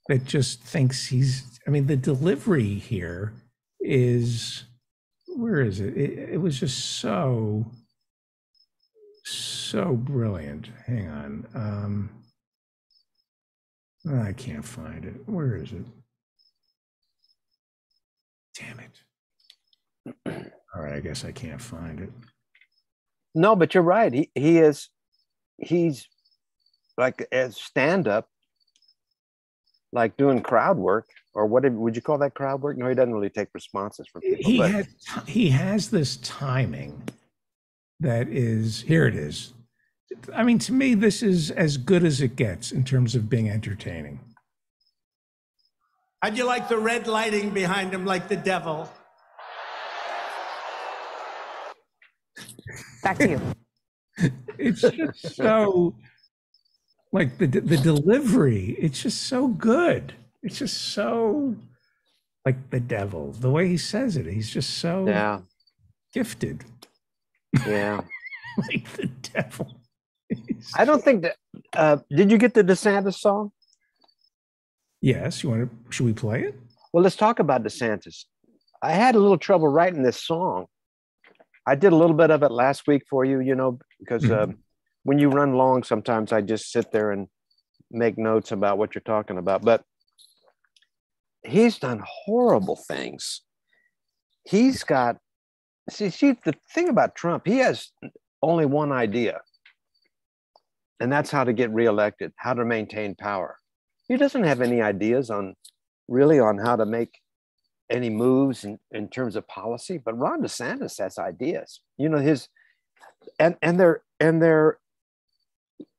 [SPEAKER 2] that just thinks he's I mean, the delivery here is where is it? It, it was just so so brilliant. Hang on. Um I can't find it. Where is it? Damn it. <clears throat> All right, I guess I can't find it.
[SPEAKER 31] No, but you're right. He he is. He's like as stand up, like doing crowd work, or what would you call that crowd work? No, he doesn't really take responses from people.
[SPEAKER 2] He
[SPEAKER 31] but
[SPEAKER 2] had he has this timing that is here it is. I mean, to me, this is as good as it gets in terms of being entertaining.
[SPEAKER 15] How'd you like the red lighting behind him like the devil?
[SPEAKER 7] Back to you. <laughs>
[SPEAKER 2] It's just so like the the delivery. It's just so good. It's just so like the devil. The way he says it, he's just so
[SPEAKER 31] Yeah.
[SPEAKER 2] gifted.
[SPEAKER 31] yeah, <laughs>
[SPEAKER 2] like the devil.
[SPEAKER 31] I don't think that. Uh, did you get the DeSantis song?
[SPEAKER 2] Yes, you want to? Should we play it?
[SPEAKER 31] Well, let's talk about DeSantis. I had a little trouble writing this song. I did a little bit of it last week for you, you know, because
[SPEAKER 2] Mhm.
[SPEAKER 31] um, when you run long, sometimes I just sit there and make notes about what you're talking about. But he's done horrible things. He's got, see, see, the thing about Trump, he has only one idea, and that's how to get reelected, how to maintain power. He doesn't have any ideas on really on how to make any moves in, in terms of policy, but Ron DeSantis has ideas. You know, his and and they're and they're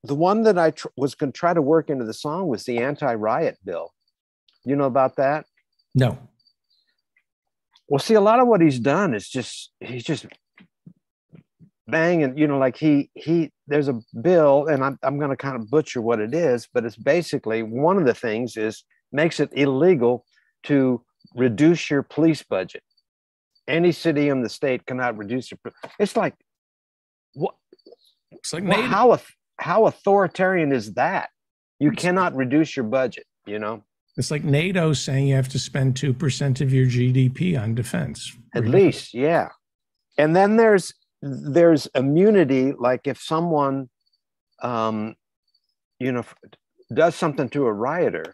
[SPEAKER 31] the one that I tr- was going to try to work into the song was the anti-riot bill. You know about that?
[SPEAKER 2] No.
[SPEAKER 31] Well, see, a lot of what he's done is just he's just banging. You know, like he he there's a bill, and I'm I'm going to kind of butcher what it is, but it's basically one of the things is makes it illegal to reduce your police budget. Any city in the state cannot reduce your. It's like what?
[SPEAKER 2] It's like
[SPEAKER 31] Well, how how authoritarian is that? You cannot reduce your budget. You know,
[SPEAKER 2] It's like NATO saying you have to spend 2% of your GDP on defense.
[SPEAKER 31] at least, yeah. And then there's there's immunity. Like if someone, um, you know, does something to a rioter,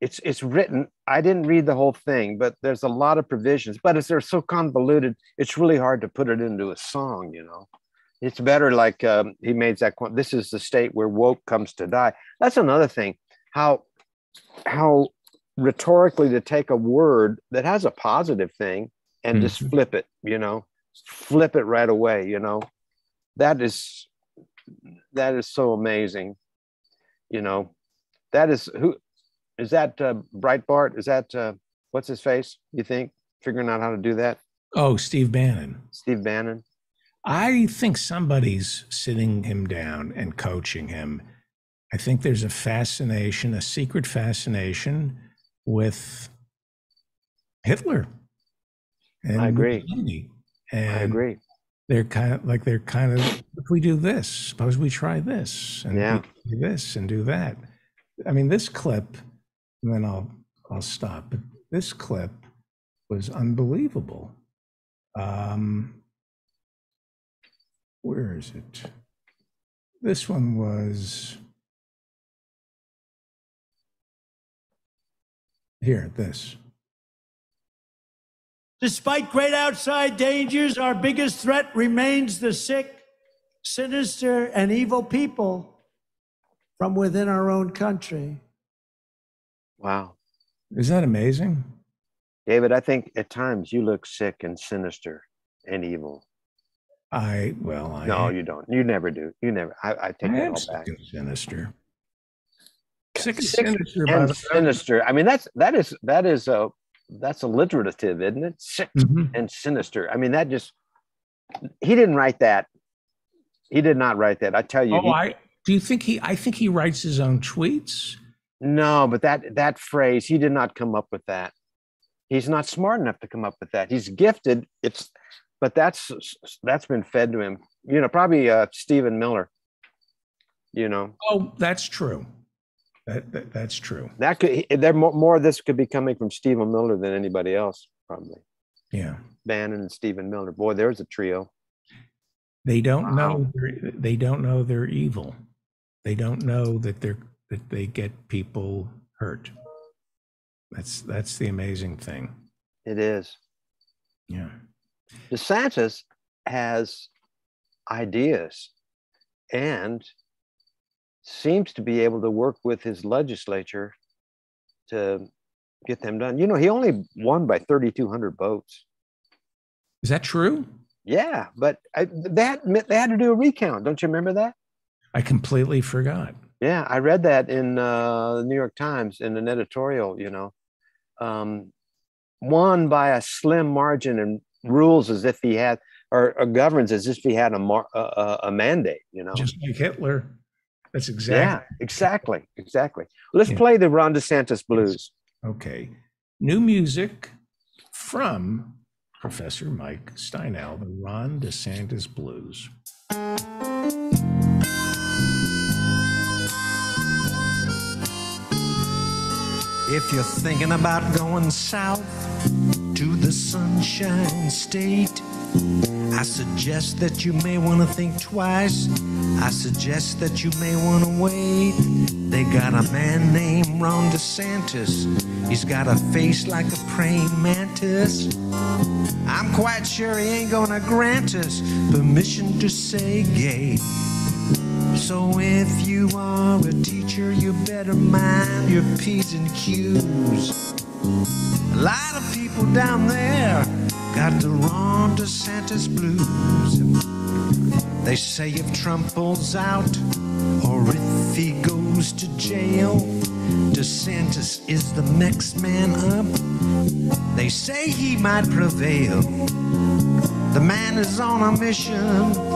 [SPEAKER 31] it's it's written. I didn't read the whole thing, but there's a lot of provisions. But as they're so convoluted, it's really hard to put it into a song. You know, it's better like um, he made that. qu- This is the state where woke comes to die. That's another thing. How how rhetorically to take a word that has a positive thing and just flip it. You know, flip it right away. You know, that is that is so amazing. You know, that is who is that uh, Breitbart? Is that uh, what's his face? You think figuring out how to do that?
[SPEAKER 2] Oh, Steve Bannon.
[SPEAKER 31] Steve Bannon.
[SPEAKER 2] I think somebody's sitting him down and coaching him. I think there's a fascination, a secret fascination with Hitler.
[SPEAKER 31] I agree.
[SPEAKER 2] Mussolini.
[SPEAKER 31] I agree.
[SPEAKER 2] They're kind of like they're kind of if we do this, suppose we try this and
[SPEAKER 31] Yeah.
[SPEAKER 2] do this and do that. I mean, this clip, and then I'll I'll stop. But this clip was unbelievable. Um, where is it? This one was here. This.
[SPEAKER 15] Despite great outside dangers, our biggest threat remains the sick, sinister, and evil people from within our own country.
[SPEAKER 31] Wow.
[SPEAKER 2] Is that amazing?
[SPEAKER 31] David, I think at times you look sick and sinister and evil.
[SPEAKER 2] I well, I
[SPEAKER 31] No,
[SPEAKER 2] am,
[SPEAKER 31] you don't. You never do. You never. I, I take
[SPEAKER 2] I
[SPEAKER 31] that
[SPEAKER 2] am
[SPEAKER 31] all
[SPEAKER 2] sick
[SPEAKER 31] back.
[SPEAKER 2] and sinister. Sick and
[SPEAKER 31] Sick
[SPEAKER 2] sinister. by
[SPEAKER 31] and sinister. I mean, that's that is that is a that's alliterative, isn't it? Sick
[SPEAKER 2] Mhm.
[SPEAKER 31] and sinister. I mean, that just he didn't write that. He did not write that. I tell you.
[SPEAKER 2] Oh,
[SPEAKER 31] he-
[SPEAKER 2] I do you think he? I think he writes his own tweets.
[SPEAKER 31] No, but that that phrase, he did not come up with that. He's not smart enough to come up with that. He's gifted. It's, but that's that's been fed to him. You know, probably uh, Stephen Miller. You know,
[SPEAKER 2] Oh, that's true. That, that that's true.
[SPEAKER 31] that could there more, more of this could be coming from Stephen Miller than anybody else, probably.
[SPEAKER 2] Yeah.
[SPEAKER 31] Bannon and Stephen Miller. Boy, there's a trio.
[SPEAKER 2] They don't know. They don't know they're evil. They don't know that they're that they get people hurt. That's that's the amazing thing.
[SPEAKER 31] It is.
[SPEAKER 2] Yeah.
[SPEAKER 31] DeSantis has ideas and seems to be able to work with his legislature to get them done. You know, he only won by 3,200 votes.
[SPEAKER 2] Is that true?
[SPEAKER 31] Yeah, but I, that they had to do a recount. Don't you remember that?
[SPEAKER 2] I completely forgot.
[SPEAKER 31] Yeah, I read that in uh, the New York Times in an editorial. You know, um, won by a slim margin and rules as if he had, or, or governs as if he had a, mar- a, a, mandate. You know,
[SPEAKER 2] Just like Hitler. That's exactly.
[SPEAKER 31] yeah,
[SPEAKER 2] exactly.
[SPEAKER 31] exactly. Let's
[SPEAKER 2] Yeah.
[SPEAKER 31] play the Ron DeSantis blues.
[SPEAKER 2] Okay. New music from Professor Mike Steinel, the Ron DeSantis Blues.
[SPEAKER 33] If you're thinking about going south to the Sunshine State, I suggest that you may want to think twice. I suggest that you may want to wait. They got a man named Ron DeSantis. He's got a face like a praying mantis. I'm quite sure he ain't gonna grant us permission to say gay. So if you are a teacher, you better mind your P's and Q's. A lot of people down there got the Ron DeSantis blues. They say if Trump pulls out or if he goes to jail, DeSantis is the next man up. They say he might prevail. The man is on a mission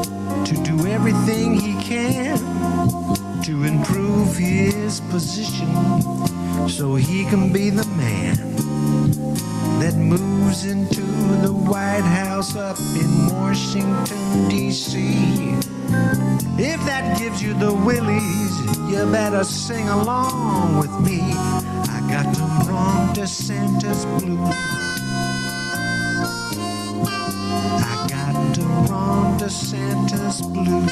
[SPEAKER 33] to do everything he can to improve his position so he can be the man that moves into the White House up in Washington, D.C. If that gives you the willies, you better sing along with me. I got the Ron DeSantis blues. Ron DeSantis blues.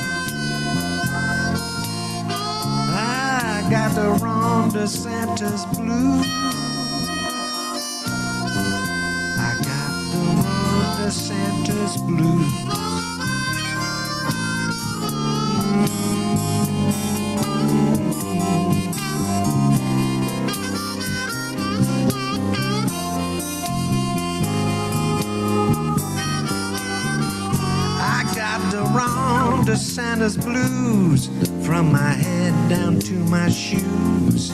[SPEAKER 33] I got the Ron DeSantis blues. I got the Ron DeSantis blues. I Ron DeSantis blues from my head down to my shoes.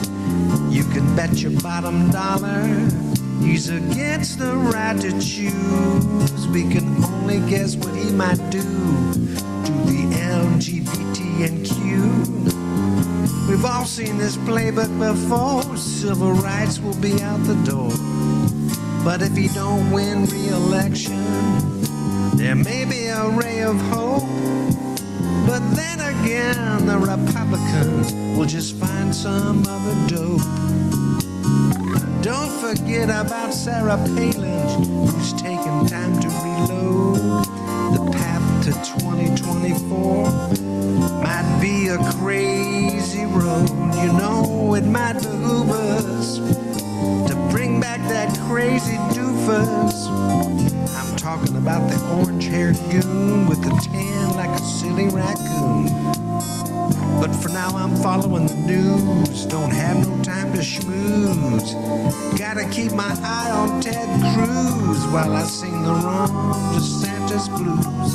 [SPEAKER 33] You can bet your bottom dollar he's against the right to choose. We can only guess what he might do to the LGBT and Q. We've all seen this playbook before. Civil rights will be out the door. But if he don't win re-election, there may be a ray of hope. But then again, the Republicans will just find some other dope. Don't forget about Sarah Palin, who's taking time to reload. The path to 2024 might be a crazy road. You know, it might behoove us to bring back that crazy doofus. I'm talking about the orange haired goon with now, I'm following the news. Don't have no time to schmooze. Gotta keep my eye on Ted Cruz while I sing the Ron DeSantis blues.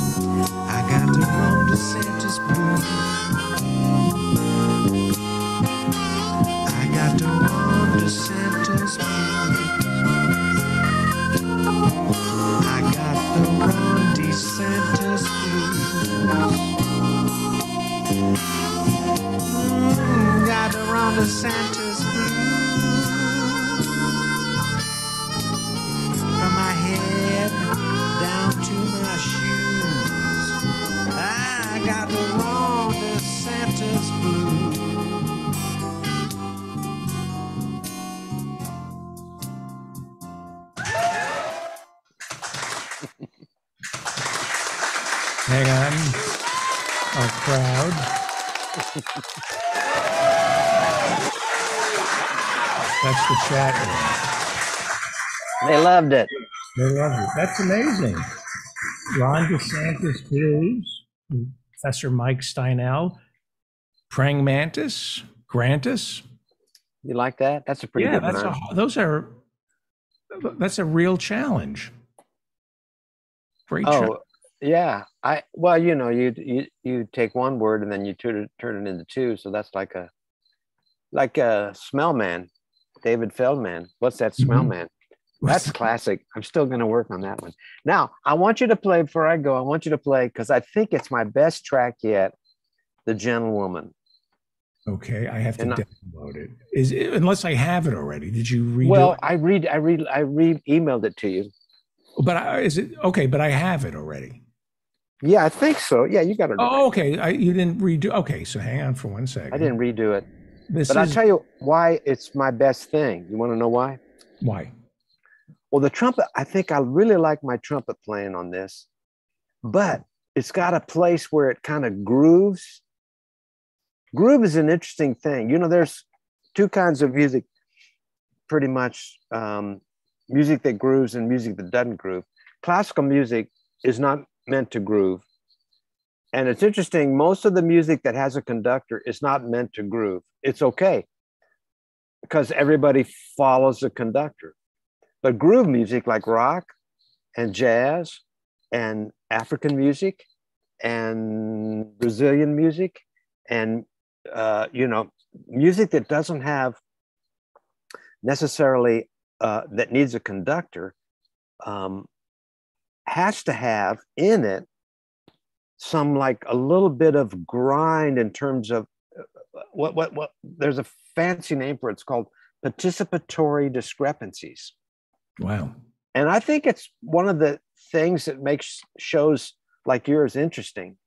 [SPEAKER 31] Loved it.
[SPEAKER 2] They loved it. That's amazing. Ron DeSantis Blues, Professor Mike Steinel, Praying Mantis, Grantis.
[SPEAKER 31] You like that? That's a pretty
[SPEAKER 2] yeah,
[SPEAKER 31] good
[SPEAKER 2] that's
[SPEAKER 31] one.
[SPEAKER 2] a, those are that's a real challenge. Great
[SPEAKER 31] Oh,
[SPEAKER 2] challenge.
[SPEAKER 31] yeah. I well, you know, you you you take one word and then you turn it turn it into two. So that's like a like a smell man, David Feldman. What's that smell
[SPEAKER 2] Mhm.
[SPEAKER 31] man? That's <laughs> classic. I'm still going to work on that one. Now, I want you to play before I go. I want you to play because I think it's my best track yet. The Gentlewoman.
[SPEAKER 2] Okay, I have to
[SPEAKER 31] I-
[SPEAKER 2] download it. Is it, unless I have it already. Did you read
[SPEAKER 31] well,
[SPEAKER 2] it?
[SPEAKER 31] I read, I read, I re emailed it to you.
[SPEAKER 2] But I, is it okay? But I have it already.
[SPEAKER 31] Yeah, I think so. Yeah, you got it.
[SPEAKER 2] Oh, okay. I, you didn't redo. Okay, so hang on for one second.
[SPEAKER 31] I didn't redo it.
[SPEAKER 2] This
[SPEAKER 31] but I'll tell you why it's my best thing. You want to know why?
[SPEAKER 2] Why?
[SPEAKER 31] Well, the trumpet, I think I really like my trumpet playing on this, but it's got a place where it kind of grooves. Groove is an interesting thing. You know, there's two kinds of music, pretty much um, music that grooves and music that doesn't groove. Classical music is not meant to groove. And it's interesting, most of the music that has a conductor is not meant to groove. It's okay because everybody follows the conductor. But groove music like rock and jazz and African music and Brazilian music and uh, you know music that doesn't have necessarily uh, that needs a conductor um, has to have in it some like a little bit of grind in terms of uh, what what what there's a fancy name for it. It's called participatory discrepancies.
[SPEAKER 2] Wow.
[SPEAKER 31] And I think it's one of the things that makes shows like yours interesting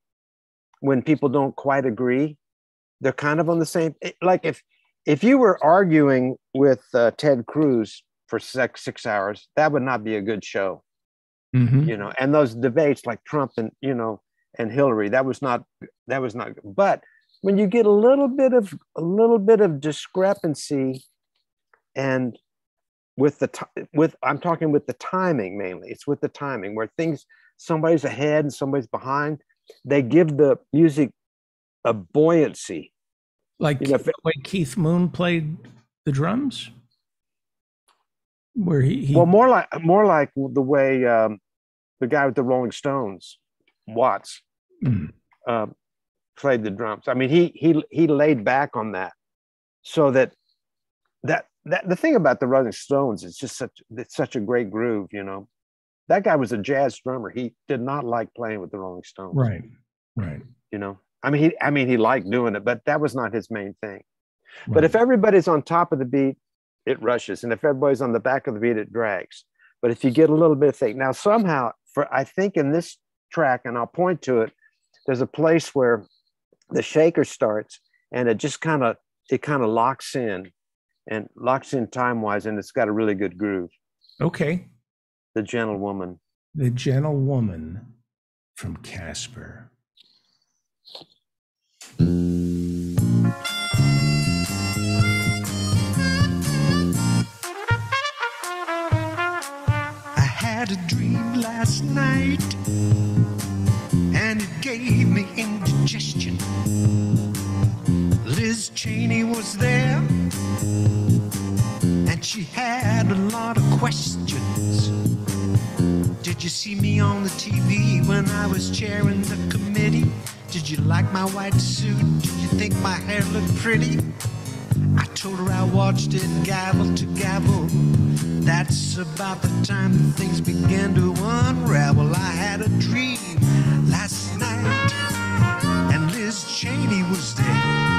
[SPEAKER 31] when people don't quite agree. They're kind of on the same like if if you were arguing with uh, Ted Cruz for six six hours, that would not be a good show.
[SPEAKER 2] Mhm.
[SPEAKER 31] You know, and those debates like Trump and you know and Hillary, that was not that was not. But when you get a little bit of a little bit of discrepancy, and with the ti- with I'm talking with the timing mainly. It's with the timing where things somebody's ahead and somebody's behind. They give the music a buoyancy.
[SPEAKER 2] Like the way Keith Moon played the drums, where he, he
[SPEAKER 31] well, more like more like the way um, the guy with the Rolling Stones, Watts,
[SPEAKER 2] Mm.
[SPEAKER 31] uh, played the drums. I mean, he he he laid back on that, so that that that the thing about the Rolling Stones is just such it's such a great groove. You know, that guy was a jazz drummer. He did not like playing with the Rolling Stones.
[SPEAKER 2] right, right.
[SPEAKER 31] You know, I mean, he I mean he liked doing it, but that was not his main thing. But if everybody's on top of the beat, it rushes, and if everybody's on the back of the beat, it drags. But if you get a little bit of thing, now somehow, for I think in this track, and I'll point to it, there's a place where the shaker starts, and it just kind of it kind of locks in, and locks in time wise, and it's got a really good groove.
[SPEAKER 2] Okay.
[SPEAKER 31] The gentlewoman.
[SPEAKER 2] The Gentlewoman from Casper.
[SPEAKER 33] I had a dream last night and it gave me indigestion. Liz Cheney was there and she had a lot of questions. Did you see me on the TV when I was chairing the committee? Did you like my white suit? Did you think my hair looked pretty? I told her I watched it gavel to gavel. That's about the time that things began to unravel. I had a dream last night, and Liz Cheney was there.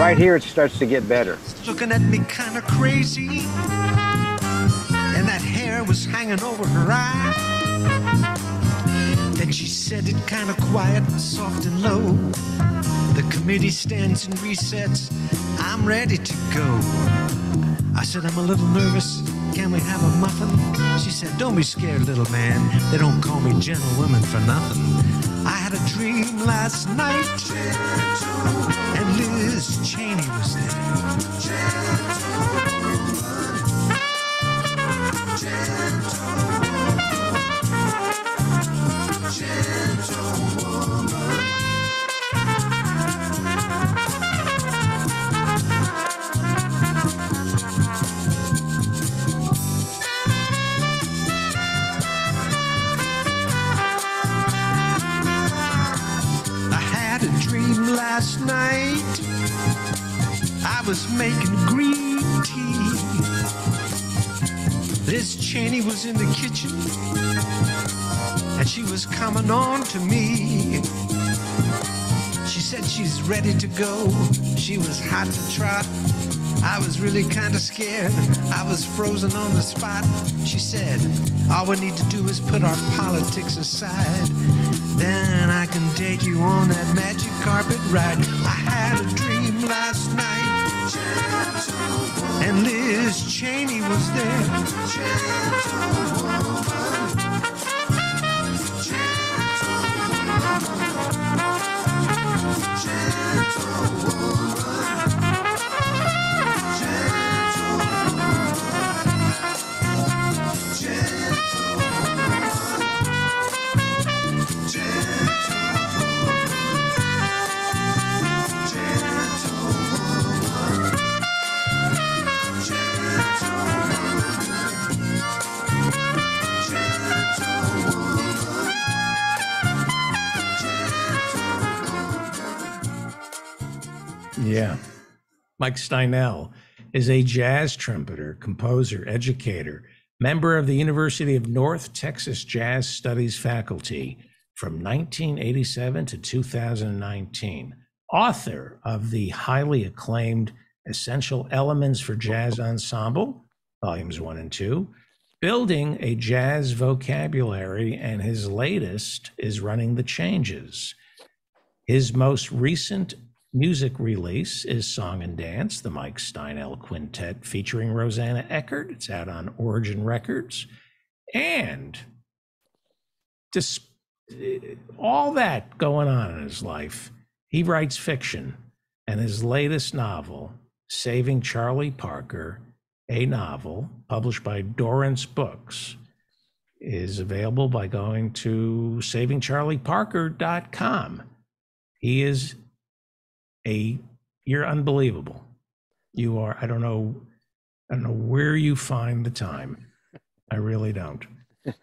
[SPEAKER 31] Right here, it starts to get better.
[SPEAKER 33] looking at me kind of crazy. And that hair was hanging over her eye. Then she said it kind of quiet, soft and low. The committee stands and resets. I'm ready to go. I said, I'm a little nervous. Can we have a muffin? She said, Don't be scared, little man. They don't call me gentlewoman for nothing. I had a dream last night, Liz Cheney was there. I had a dream last night. Was making green tea. Liz Cheney was in the kitchen and she was coming on to me. She said she's ready to go. She was hot to trot. I was really kind of scared. I was frozen on the spot. She said, All we need to do is put our politics aside. Then I can take you on that magic carpet ride. I had a dream last night. And Liz Cheney was there.
[SPEAKER 2] Mike Steinel is a jazz trumpeter, composer, educator, member of the University of North Texas Jazz Studies faculty from 1987 to 2019, author of the highly acclaimed Essential Elements for Jazz Ensemble, volumes one and two, building a jazz vocabulary, and his latest is Running the Changes. His most recent music release is Song and Dance, the Mike Steinel Quintet featuring Rosana Eckert. It's out on Origin Records. And just uh, all that going on in his life, he writes fiction. And his latest novel, Saving Charlie Parker, a novel published by Dorrance Books, is available by going to savingcharlieparker.com. He is a you're unbelievable. You are I don't know I don't know where you find the time. I really don't. <laughs>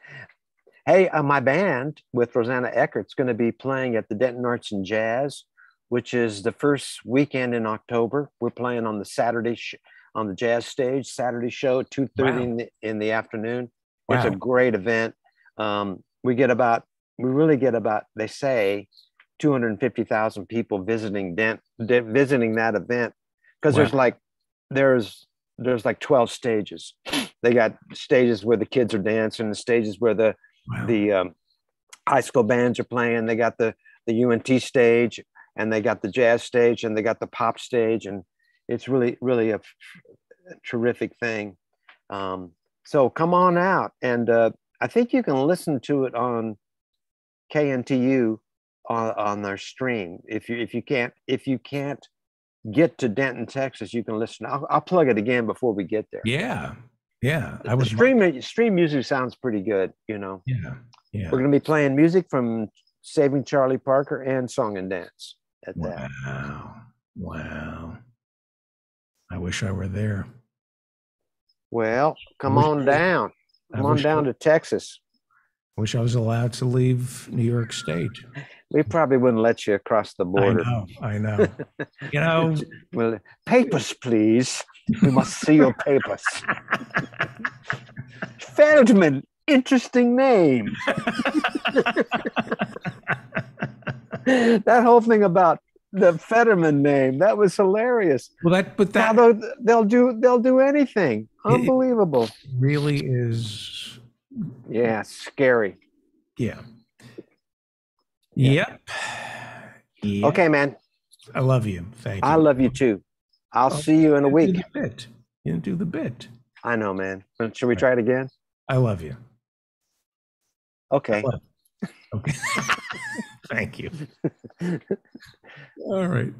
[SPEAKER 31] Hey, uh, my band with Rosana Eckert's going to be playing at the Denton Arts and Jazz, which is the first weekend in October. We're playing on the Saturday sh- on the jazz stage, Saturday show, two thirty
[SPEAKER 2] Wow.
[SPEAKER 31] in, the, in the afternoon. It's a great event. Um, we get about we really get about they say 250,000 people visiting Dent visiting that event because there's like there's there's like 12 stages. They got stages where the kids are dancing, the stages where the the um, high school bands are playing. They got the the UNT stage, and they got the jazz stage, and they got the pop stage, and it's really really a terrific thing. Um, so come on out, and uh, I think you can listen to it on KNTU on, on their stream. If you if you can't if you can't get to Denton, Texas, you can listen. I'll, I'll plug it again before we get there.
[SPEAKER 2] Yeah. Yeah. I was
[SPEAKER 31] stream uh, stream music sounds pretty good. You know.
[SPEAKER 2] Yeah. Yeah.
[SPEAKER 31] We're going to be playing music from Saving Charlie Parker and Song and Dance at that.
[SPEAKER 2] Wow. Wow. I wish I were there.
[SPEAKER 31] Well, come on down. Come on down
[SPEAKER 2] I-
[SPEAKER 31] to Texas.
[SPEAKER 2] Wish I was allowed to leave New York State.
[SPEAKER 31] We probably wouldn't let you across the border.
[SPEAKER 2] I know. I know. <laughs> you know,
[SPEAKER 31] Well, papers, please. We must see your papers. <laughs> Feldman, interesting name. that whole thing about the Fetterman name that was hilarious.
[SPEAKER 2] Well, that but that
[SPEAKER 31] they'll, they'll do they'll do anything. Unbelievable.
[SPEAKER 2] really is
[SPEAKER 31] Yeah, scary.
[SPEAKER 2] yeah. Yep. Yep.
[SPEAKER 31] Okay, man.
[SPEAKER 2] I love you. Thank you.
[SPEAKER 31] I love you too. I'll
[SPEAKER 2] Oh,
[SPEAKER 31] see you in a week.
[SPEAKER 2] did the bit. You didn't do the bit.
[SPEAKER 31] I know, man. But Should we try it again?
[SPEAKER 2] I love you.
[SPEAKER 31] Okay.
[SPEAKER 2] Okay. <laughs> Thank you. All right.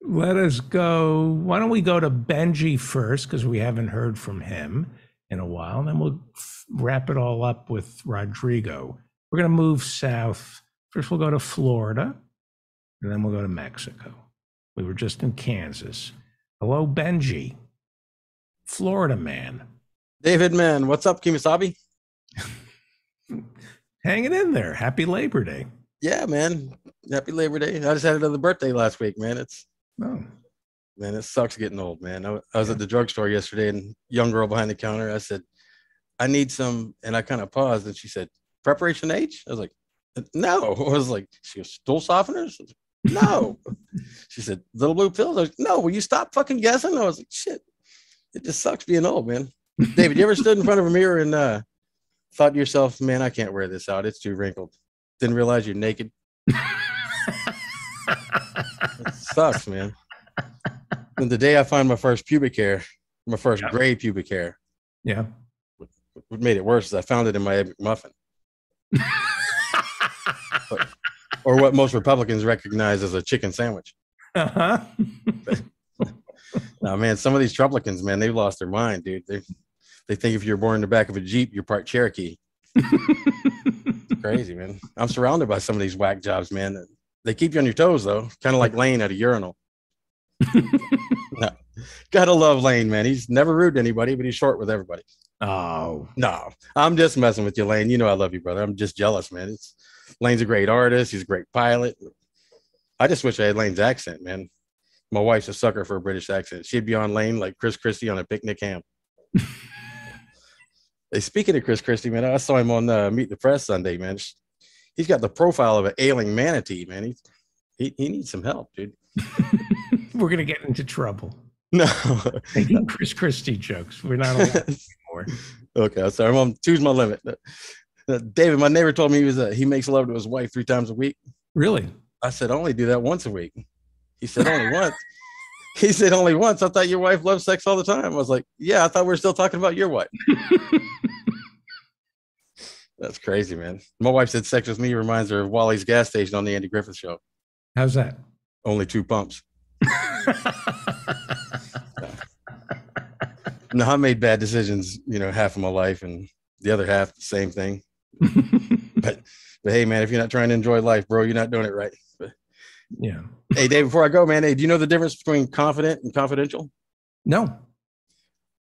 [SPEAKER 2] Let us go. Why don't we go to Benji first because we haven't heard from him in a while. And then we'll f- wrap it all up with Rodrigo. We're going to move south. First, we'll go to Florida and then we'll go to Mexico. We were just in Kansas. Hello, Benji. Florida man.
[SPEAKER 34] David, man, what's up, Kimasabi? <laughs>
[SPEAKER 2] Hanging in there. Happy Labor Day.
[SPEAKER 34] Yeah, man. Happy Labor Day. I just had another birthday last week, man. It's
[SPEAKER 2] oh.
[SPEAKER 34] man, it sucks getting old, man. I, I was at the drugstore yesterday and young girl behind the counter, I said, I need some, and I kind of paused and she said, Preparation H? I was like, no. <laughs> I was like, she goes, stool softeners? No. <laughs> she said, little blue pills? I was like, no, will you stop fucking guessing? I was like, shit. It just sucks being old, man. <laughs> David, you ever stood in front of a mirror and uh thought to yourself, man, I can't wear this out. It's too wrinkled. Didn't realize you're naked. it sucks, man. And the day I find my first pubic hair, My first gray pubic hair.
[SPEAKER 2] Yeah.
[SPEAKER 34] What made it worse is I found it in my muffin. Or what most Republicans recognize as a chicken sandwich.
[SPEAKER 2] Uh-huh. <laughs>
[SPEAKER 34] Now, man, some of these Trumplicans, man, they've lost their mind, dude. They they think if you're born in the back of a Jeep, you're part Cherokee. It's <laughs> crazy, man. I'm surrounded by some of these whack jobs, man. They keep you on your toes, though, kind of like Lane at a urinal. <laughs> no, gotta love Lane, man. He's never rude to anybody, but he's short with everybody.
[SPEAKER 2] Oh
[SPEAKER 34] no, I'm just messing with you, Lane. You know I love you, brother. I'm just jealous, man. It's Lane's a great artist. He's a great pilot. I just wish I had Lane's accent, man. My wife's a sucker for a British accent. She'd be on Lane like Chris Christie on a picnic camp. <laughs> hey, speaking of Chris Christie, man, I saw him on uh, Meet the Press Sunday, man. He's got the profile of an ailing manatee, man. He he, he needs some help, dude. <laughs>
[SPEAKER 2] We're gonna get into trouble.
[SPEAKER 34] No, <laughs>
[SPEAKER 2] Making Chris Christie jokes. We're not allowed anymore.
[SPEAKER 34] Okay, I'm sorry. I'm on two's my limit. Uh, David, my neighbor told me he was uh, he makes love to his wife three times a week.
[SPEAKER 2] Really?
[SPEAKER 34] I said only do that once a week. He said only once. <laughs> He said only once. I thought your wife loves sex all the time. I was like, yeah, I thought we were still talking about your wife. <laughs> That's crazy, man. My wife said sex with me reminds her of Wally's gas station on the Andy Griffith show.
[SPEAKER 2] How's that?
[SPEAKER 34] Only two pumps. <laughs> no, I made bad decisions, you know, half of my life and the other half, the same thing. But but hey man, if you're not trying to enjoy life, bro, you're not doing it right. But,
[SPEAKER 2] yeah.
[SPEAKER 34] Hey Dave, before I go, man, hey, do you know the difference between confident and confidential?
[SPEAKER 2] No.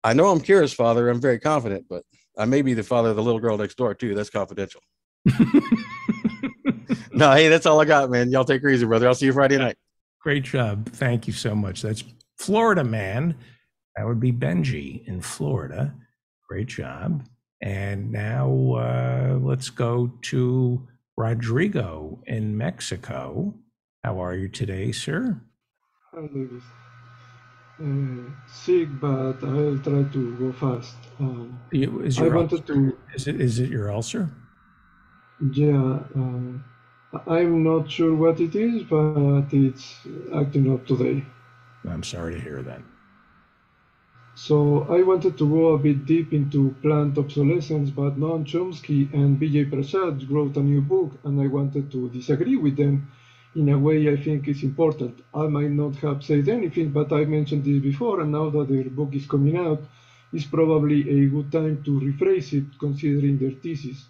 [SPEAKER 34] I know I'm curious, father. I'm very confident, but I may be the father of the little girl next door too. That's confidential. <laughs> no, hey, that's all I got, man. Y'all take her easy, brother. I'll see you Friday night.
[SPEAKER 2] Great job. Thank you so much. That's Florida man. That would be Benji in Florida. Great job. And now uh, let's go to Rodrigo in Mexico. How are you today, sir?
[SPEAKER 35] Hi, Davis. Uh, sick, but I'll try to go fast. Um,
[SPEAKER 2] Is
[SPEAKER 35] I wanted to,
[SPEAKER 2] is it is it your ulcer?
[SPEAKER 35] yeah, um, I'm not sure what it is, but it's acting up today.
[SPEAKER 2] I'm sorry to hear that.
[SPEAKER 35] So I wanted to go a bit deep into planned obsolescence, but Noam Chomsky and Vijay Prashad wrote a new book, and I wanted to disagree with them in a way I think is important. I might not have said anything, but I mentioned this before, and now that their book is coming out, it's probably a good time to rephrase it considering their thesis.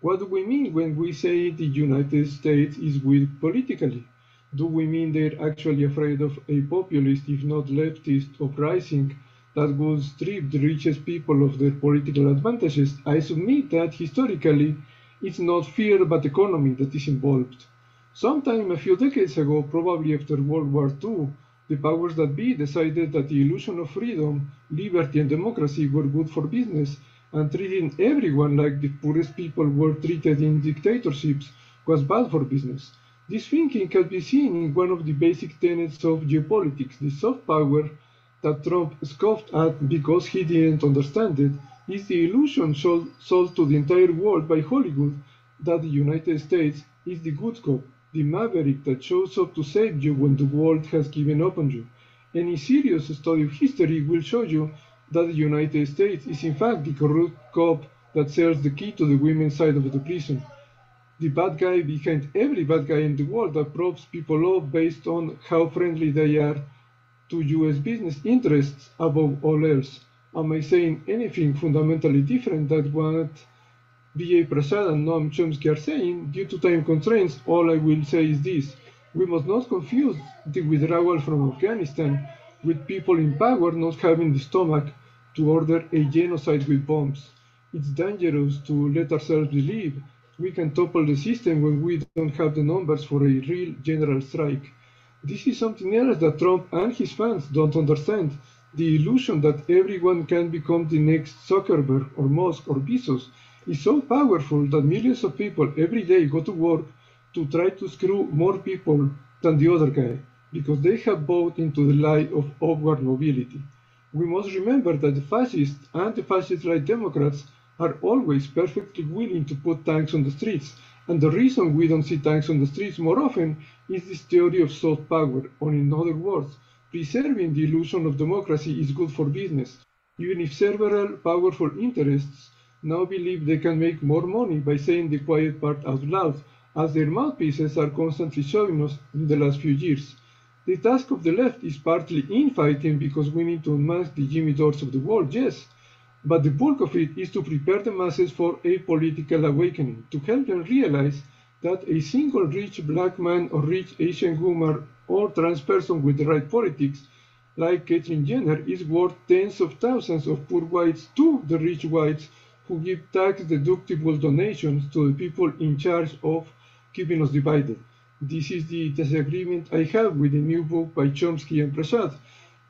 [SPEAKER 35] What do we mean when we say the United States is weak politically? Do we mean they're actually afraid of a populist, if not leftist, uprising that would strip the richest people of their political advantages? I submit that historically it's not fear but economy that is involved. Sometime a few decades ago, probably after World War II, the powers that be decided that the illusion of freedom, liberty, and democracy were good for business, and treating everyone like the poorest people were treated in dictatorships was bad for business. This thinking can be seen in one of the basic tenets of geopolitics, the soft power that Trump scoffed at because he didn't understand it, is the illusion sold, sold to the entire world by Hollywood that the United States is the good cop, the maverick that shows up to save you when the world has given up on you. Any serious study of history will show you that the United States is in fact the corrupt cop that sells the key to the women's side of the prison. The bad guy behind every bad guy in the world that props people up based on how friendly they are to US business interests above all else. Am I saying anything fundamentally different than what Vijay Prashad and Noam Chomsky are saying? Due to time constraints, all I will say is this. We must not confuse the withdrawal from Afghanistan with people in power not having the stomach to order a genocide with bombs. It's dangerous to let ourselves believe we can topple the system when we don't have the numbers for a real general strike. This is something else that Trump and his fans don't understand. The illusion that everyone can become the next Zuckerberg or Musk or Bezos is so powerful that millions of people every day go to work to try to screw more people than the other guy because they have bought into the lie of upward mobility. We must remember that the fascist and the fascist right Democrats are always perfectly willing to put tanks on the streets, and the reason we don't see tanks on the streets more often is this theory of soft power, or in other words, preserving the illusion of democracy is good for business, even if several powerful interests now believe they can make more money by saying the quiet part out loud, as their mouthpieces are constantly showing us in the last few years. The task of the left is partly infighting because we need to unmask the Jimmy Dores of the world, yes, but the bulk of it is to prepare the masses for a political awakening, to help them realize that a single rich black man or rich Asian woman or trans person with the right politics, like Caitlyn Jenner, is worth tens of thousands of poor whites to the rich whites who give tax deductible donations to the people in charge of keeping us divided. This is the disagreement I have with the new book by Chomsky and Prashad.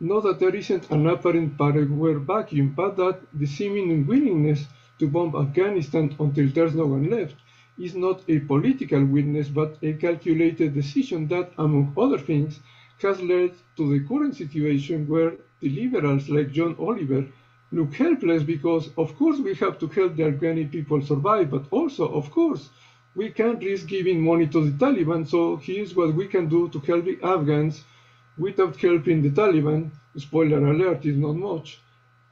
[SPEAKER 35] Not that there isn't an apparent power vacuum, but that the seeming unwillingness to bomb Afghanistan until there's no one left is not a political weakness, but a calculated decision that, among other things, has led to the current situation where the liberals like John Oliver look helpless because, of course, we have to help the Afghani people survive, but also, of course, we can't risk giving money to the Taliban, so here's what we can do to help the Afghans without helping the Taliban. Spoiler alert is not much.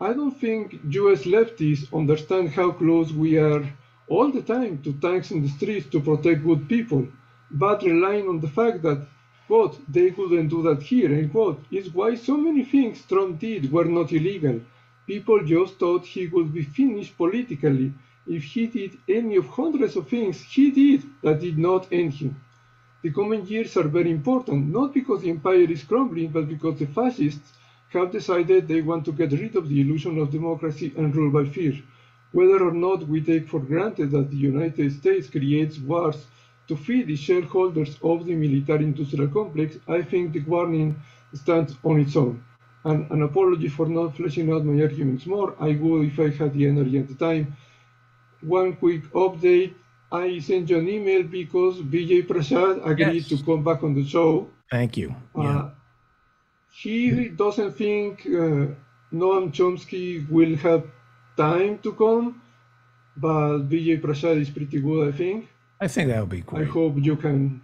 [SPEAKER 35] I don't think US leftists understand how close we are all the time to tanks in the streets to protect good people, but relying on the fact that, quote, they couldn't do that here, end quote, is why so many things Trump did were not illegal. People just thought he would be finished politically if he did any of hundreds of things he did that did not end him. The coming years are very important, not because the empire is crumbling, but because the fascists have decided they want to get rid of the illusion of democracy and rule by fear. Whether or not we take for granted that the United States creates wars to feed the shareholders of the military industrial complex, I think the warning stands on its own. And an apology for not fleshing out my arguments more, I would if I had the energy at the time. One quick update. I sent you an email because Vijay Prashad agreed
[SPEAKER 2] Yes.
[SPEAKER 35] to come back on the show.
[SPEAKER 2] Thank you.
[SPEAKER 35] Uh, he doesn't think uh, Noam Chomsky will have time to come, but Vijay Prashad is pretty good, I think.
[SPEAKER 2] I think that would be
[SPEAKER 35] cool.
[SPEAKER 2] I
[SPEAKER 35] hope you can.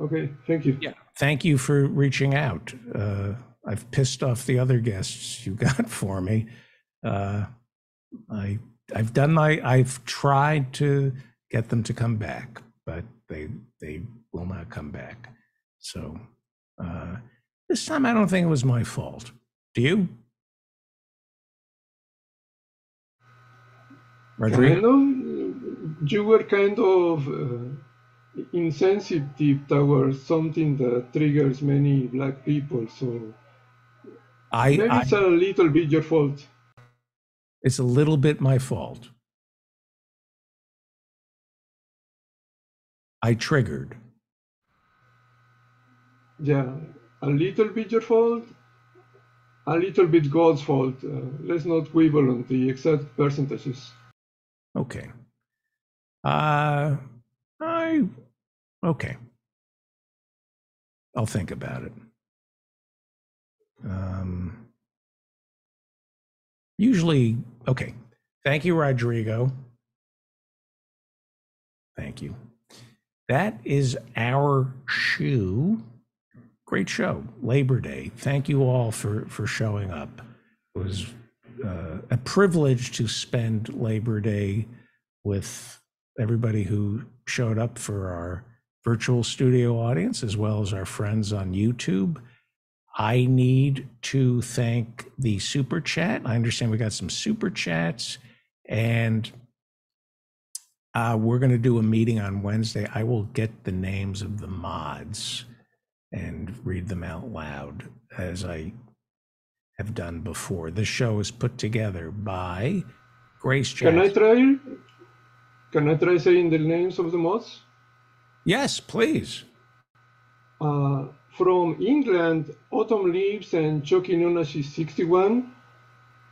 [SPEAKER 35] Okay, thank you.
[SPEAKER 2] Yeah. Thank you for reaching out. Uh, I've pissed off the other guests you got <laughs> for me. Uh, I I've done my I've tried to get them to come back, but they they will not come back. So uh, this time I don't think it was my fault. Do you? Rodrigo?
[SPEAKER 35] Kind of, you were kind of uh, insensitive towards something that triggers many black people. So
[SPEAKER 2] I,
[SPEAKER 35] maybe
[SPEAKER 2] I
[SPEAKER 35] it's a little bit your fault.
[SPEAKER 2] it's a little bit my fault. I triggered.
[SPEAKER 35] Yeah, a little bit your fault, a little bit God's fault. Uh, let's not quibble on the exact percentages.
[SPEAKER 2] Okay. Uh, I, okay. I'll think about it. Um, usually, okay. Thank you, Rodrigo. Thank you. That is our shoe. Great show, Labor Day. Thank you all for for showing up. It was uh, a privilege to spend Labor Day with everybody who showed up for our virtual studio audience, as well as our friends on YouTube. I need to thank the super chat. I understand we got some super chats, and uh, we're going to do a meeting on Wednesday. I will get the names of the mods and read them out loud as I have done before. The show is put together by Grace
[SPEAKER 35] Can I try? Can I try saying the names of the mods?
[SPEAKER 2] Yes, please.
[SPEAKER 35] Uh, from England, Autumn Leaves and Chucky Nunashi 61.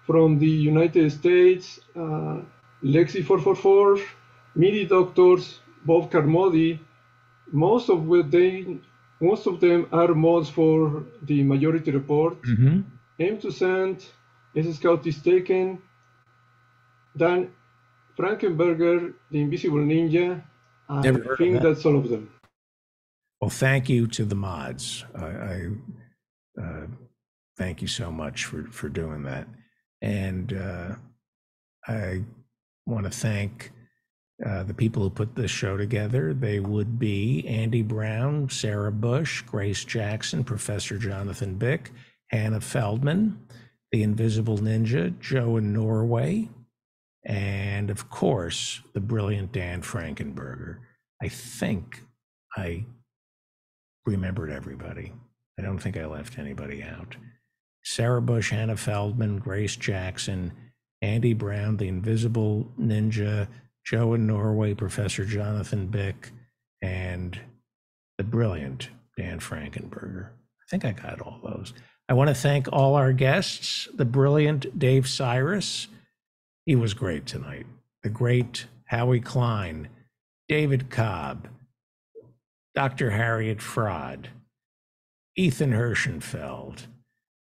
[SPEAKER 35] From the United States, uh, Lexi 444, MIDI Doctors, Bob Carmody. Most of what they, most of them are mods for the Majority Report.
[SPEAKER 2] Mm-hmm.
[SPEAKER 35] M2 Sand, S Scout is Taken, Dan Frankenberger, The Invisible Ninja. I
[SPEAKER 2] Never
[SPEAKER 35] think
[SPEAKER 2] that.
[SPEAKER 35] that's all of them.
[SPEAKER 2] Well, thank you to the mods. I, I uh, thank you so much for for doing that. And uh, I want to thank uh, the people who put this show together. They would be Andy Brown, Sarah Bush, Grace Jackson, Professor Jonathan Bick, Hannah Feldman, the Invisible Ninja, Joe in Norway, and of course, the brilliant Dan Frankenberger. I think I remembered everybody. I don't think I left anybody out. Sarah Bush, Hannah Feldman, Grace Jackson, Andy Brown, the Invisible Ninja, Joe in Norway, Professor Jonathan Bick, and the brilliant Dan Frankenberger. I think I got all those. I want to thank all our guests, the brilliant Dave Sirus. He was great tonight. The great Howie Klein, David Cobb, Dr. Harriet Fraad, Ethan Herschenfeld,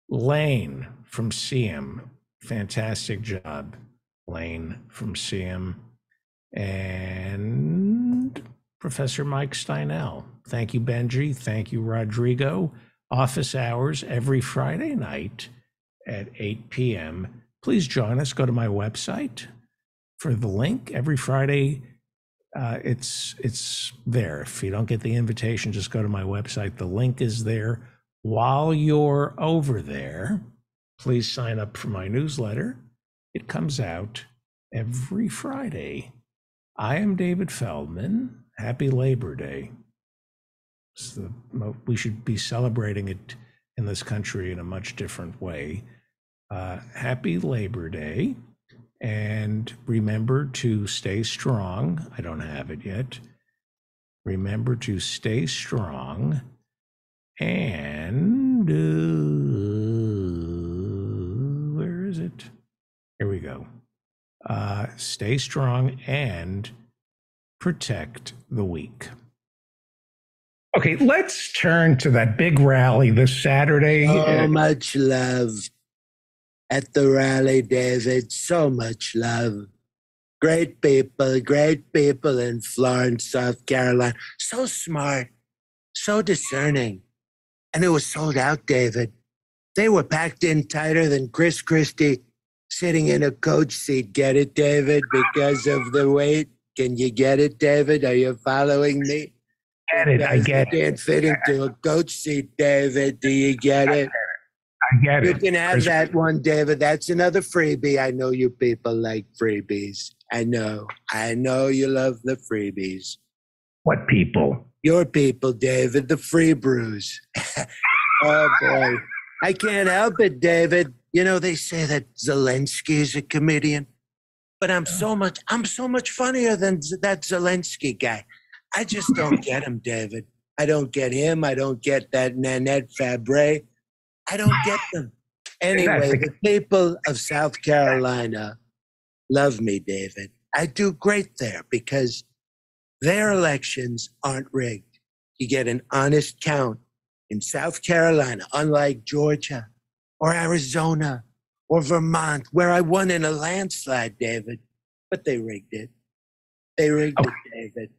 [SPEAKER 2] Lane from Seaham. Fantastic job, Lane from Seaham. And Professor Mike Steinel. Thank you, Benji. Thank you, Rodrigo. Office hours every Friday night at 8 p.m. Please join us. Go to my website for the link every Friday. Uh, it's it's there. If you don't get the invitation, just go to my website. The link is there. While you're over there, please sign up for my newsletter. It comes out every Friday. I am David Feldman. Happy Labor Day. The, we should be celebrating it in this country in a much different way. Uh, happy Labor Day. And remember to stay strong. I don't have it yet. Remember to stay strong. And uh, where is it? Here we go. Uh, stay strong and protect the weak. Okay, let's turn to that big rally this Saturday.
[SPEAKER 36] So much love at the rally, David. So much love. Great people, great people in Florence, South Carolina. So smart, so discerning. And it was sold out, David. They were packed in tighter than Chris Christie sitting in a coach seat. Get it, David? Because of the weight. Can you get it, David? Are you following me?
[SPEAKER 2] Get it. I get
[SPEAKER 36] you can't fit into a coach seat, David. Do you get it?
[SPEAKER 2] I get it.
[SPEAKER 36] You
[SPEAKER 2] it.
[SPEAKER 36] can have that one, David. That's another freebie. I know you people like freebies. I know. I know you love the freebies.
[SPEAKER 2] What people?
[SPEAKER 36] Your people, David, the free brews. <laughs> oh boy. I can't help it, David. You know, they say that Zelensky is a comedian, but I'm so much I'm so much funnier than that Zelensky guy. I just don't <laughs> get him, David. I don't get him. I don't get that Nanette Fabray. I don't get them. Anyway, the people of South Carolina love me, David. I do great there because their elections aren't rigged. You get an honest count in South Carolina, unlike Georgia or Arizona or Vermont, where I won in a landslide, David. But they rigged it. They rigged it, David.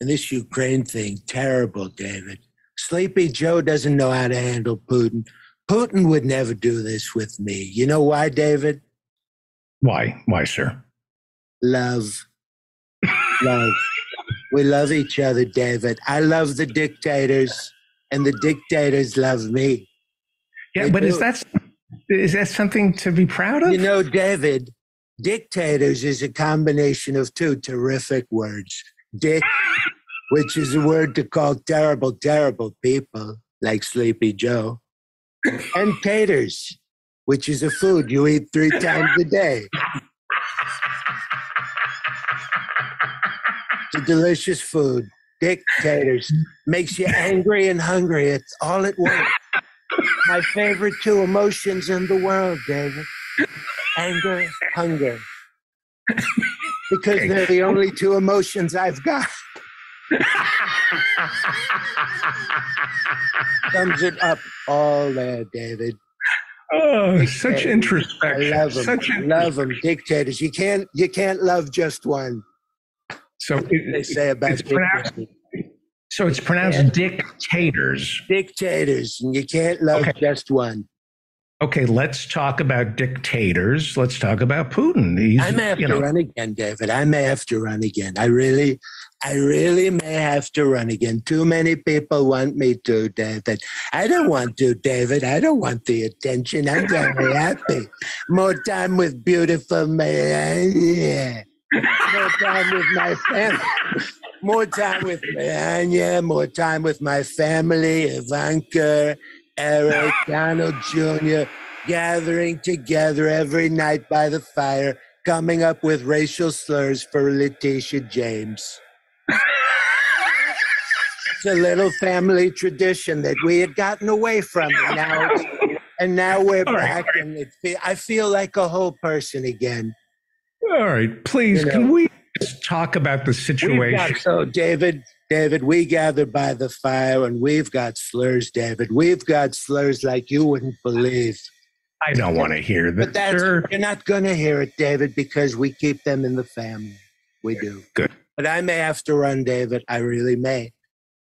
[SPEAKER 36] And this Ukraine thing, terrible, David. Sleepy Joe doesn't know how to handle Putin. Putin would never do this with me. You know why, David?
[SPEAKER 2] Why? Why, sir?
[SPEAKER 36] Love. love. We love each other, David. I love the dictators, and the dictators love me.
[SPEAKER 2] Yeah,
[SPEAKER 36] They
[SPEAKER 2] but is that is that something to be proud of?
[SPEAKER 36] You know, David, dictators is a combination of two terrific words. Dick, which is a word to call terrible, terrible people like Sleepy Joe, and taters, which is a food you eat three times a day. It's a delicious food. Dictators makes you angry and hungry. It's all at once. My favorite two emotions in the world, David. Anger, hunger. Because they're the only two emotions I've got. Sums it up all there, David.
[SPEAKER 2] Oh, such introspection.
[SPEAKER 36] I love them.
[SPEAKER 2] Such
[SPEAKER 36] love them. Dictators. You can't. You can't love just one.
[SPEAKER 2] So
[SPEAKER 36] they say about
[SPEAKER 2] it's pronoun- So it's pronounced dictators.
[SPEAKER 36] Dictators, and you can't love just one.
[SPEAKER 2] Okay, let's talk about dictators. Let's talk about Putin. He's,
[SPEAKER 36] I may have
[SPEAKER 2] you
[SPEAKER 36] to
[SPEAKER 2] know,
[SPEAKER 36] run again, David. I may have to run again. I really, I really may have to run again. Too many people want me to, David. I don't want to, David. I don't want the attention. I'm very happy. More time with beautiful Melania. More time with my family. More time with Melania. More time with my family, Ivanka, Eric, Donald Jr., gathering together every night by the fire, coming up with racial slurs for Letitia James. it's a little family tradition that we had gotten away from, and now, and now we're
[SPEAKER 2] All right,
[SPEAKER 36] back, and it I feel like a whole person again.
[SPEAKER 2] All right, please,
[SPEAKER 36] You know.
[SPEAKER 2] can we just talk about the situation?
[SPEAKER 36] got, so, David, David, we gather by the fire, and we've got slurs, David. We've got slurs like you wouldn't believe.
[SPEAKER 2] I don't want to hear that,
[SPEAKER 36] But that's
[SPEAKER 2] sir.
[SPEAKER 36] you're not going to hear it, David, because we keep them in the family. We do.
[SPEAKER 2] Good.
[SPEAKER 36] But I may have to run, David. I really may.